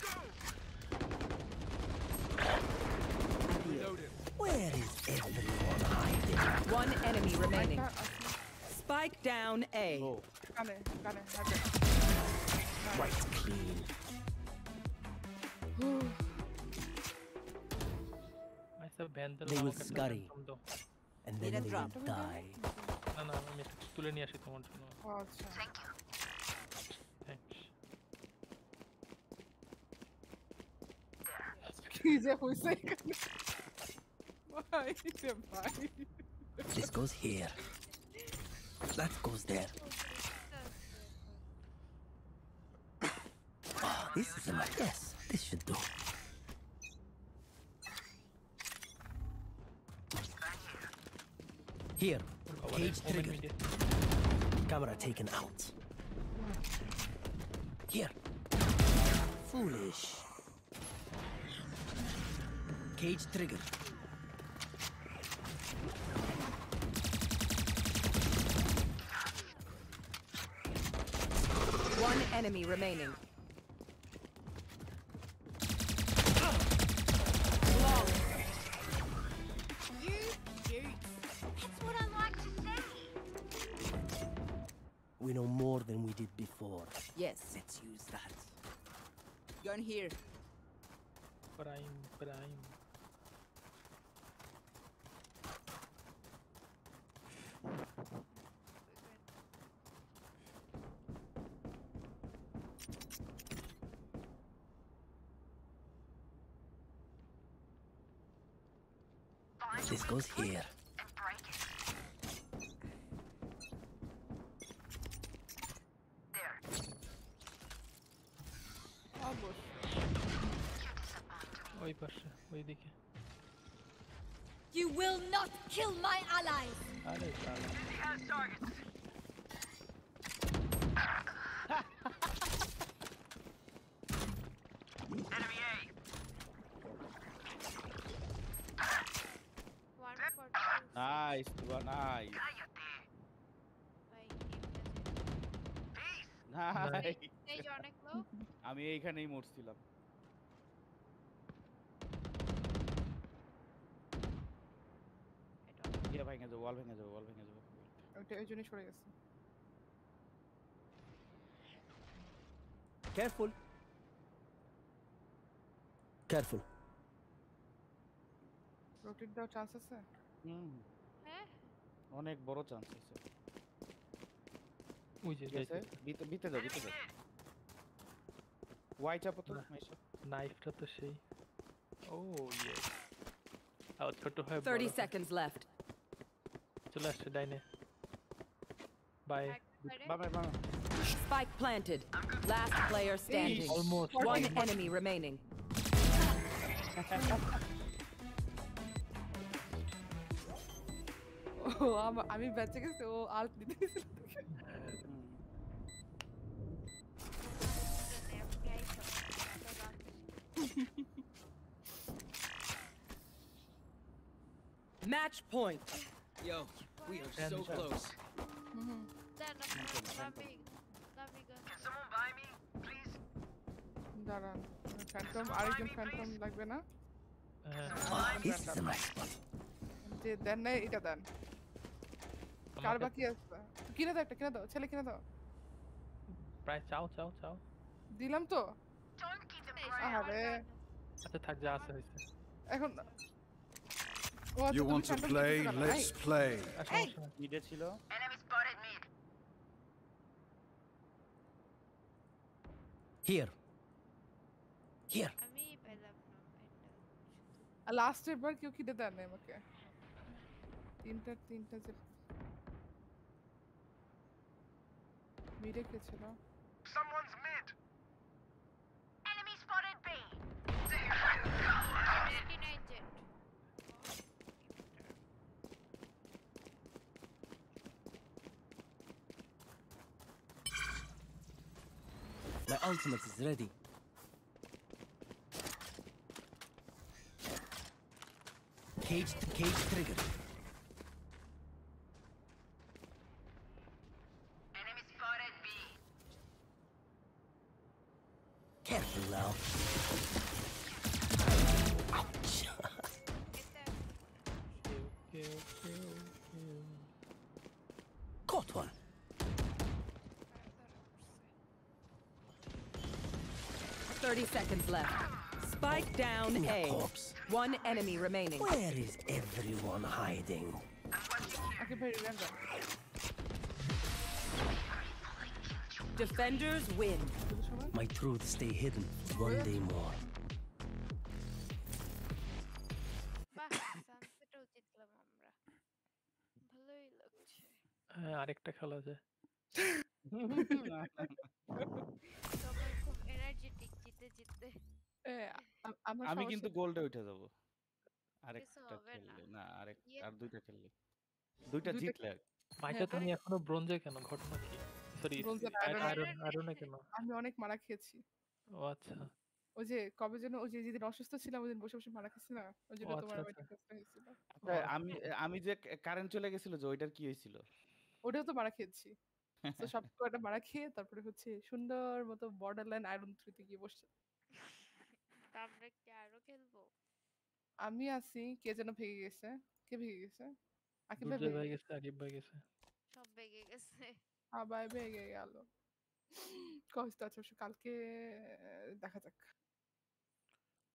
Where is everyone hiding? One enemy remaining. Spike down A. কানে কানে হাতে Quite clean. আচ্ছা ব্যান্ডেল They will আমাকে একটা scurry. phantom দাও। And then they will die. না না আমি এটা তুলে নিয়ে আসি তোমার জন্য ও আচ্ছা থ্যাঙ্কস কি যে হইছে এখানে ভাই রে ভাই This goes here. That goes there. Oh, this is a nice. Yes, this should do. Here, cage triggered. Camera taken out. Here. Foolish. Cage triggered. enemy remaining. We know more than we did before. Yes. Let's use that. Gun here. Prime, prime. goes here. Oy paşa, oy dike. You will not kill my allies! Allies, allies. আমি এইখানেই মরছিলাম। ইয়ে ভেঙে যাব ওয়াল ভেঙে যাব ওয়াল ভেঙে যাব। ওইটা ওই জন্যই সরে গেছে. Careful. রোটেট দেওয়ার চান্স আছে? হুম। হ্যাঁ। অনেক বড় চান্স আছে। ওই যে বিতে বিতে যাও বিতে যাও। ওয়াই চাপো তো মাইশা নাইফটা তো সেই ও ইয়েস তাও ছোট হয় 30 seconds left. চলে আসছে ডাইনে বাই বামে বামে Spike planted. Last player standing. Almost. One enemy remaining. ও আমা- আমি বেঁচে গেছি ও আল্ট দিতে Match point. Yo, we are so Ten close. দেন আপনার দামি দামি গান Can someone buy me, please? দাঁড়ান ফ্যান্টম আরেকজন ফ্যান্টম লাগবে না This is a nice one. যে দেন নাই এটা দেন কার বাকি আছে কিনে দাও একটা কিনে দাও ছেলে কিনে দাও প্রায় চাও চাও চাও দিলাম তো Don't keep them আরে আচ্ছা থাক যা আছে হয়েছে এখন ও আচ্ছা, You তুমি want to phantom play? কিনতে গেলা। Let's এই, play. এই, মিডে ছিল Enemy spotted mid. Here. Here. আমি পেলাম না লাস্টের বার কেউ কিনে দেন নাই আমাকে তিনটা তিনটা যে মিডে কে ছিল Someone's My ultimate is ready. Cage, cage trigger. 30 seconds left. Spike down A. Corpse. One enemy remaining. Where is everyone hiding? I can remember. Defenders win. My truth stay hidden one day more. আরেকটা খেলা যায় energetic জিতে জিতে এ, আমি কিন্তু গোল্ডে উঠে যাব। আরেকটা খেললে। না। আরেক ইয়ে আর দুইটা খেললে। দুইটা জিতলে মাইকা তুমি এখনও ব্রোঞ্জে কেন ঘটনা কি? সরি Bronze আর iron- আয়রন আয়রনে কেন? আমি অনেক মারা খেয়েছি। ও আচ্ছা। ওই যে কবে যেন ওই যে যেদিন অসুস্থ ছিলাম ওই দিন বসে বসে মারা খেয়েছি না? ওই জন্য তোমার আচ্ছা, ওইটা আচ্ছা। হয়েছিল। আচ্ছা, আমি আমি যে কারেন্ট চলে গেছিল যে ওইটার কি হয়েছিল? ওটাও তো মারা খেয়েছি। তো সব কয়টা মারা খেয়ে তারপরে হচ্ছে সুন্দর মতো বর্ডার লাইন আয়রন থ্রিতে গিয়ে বসছে। আমরা কি আরও খেলব? আমি আছি কে যেন ভেঙে গেছে। কে ভেঙে গেছে? আকিব ভাই ভেগে ভেঙে গেছে। আকিব ভাই গেছে। সব ভেগে গেছে। আবার ভেঙে গেল। কষ্ট আছে কালকে দেখা যাক।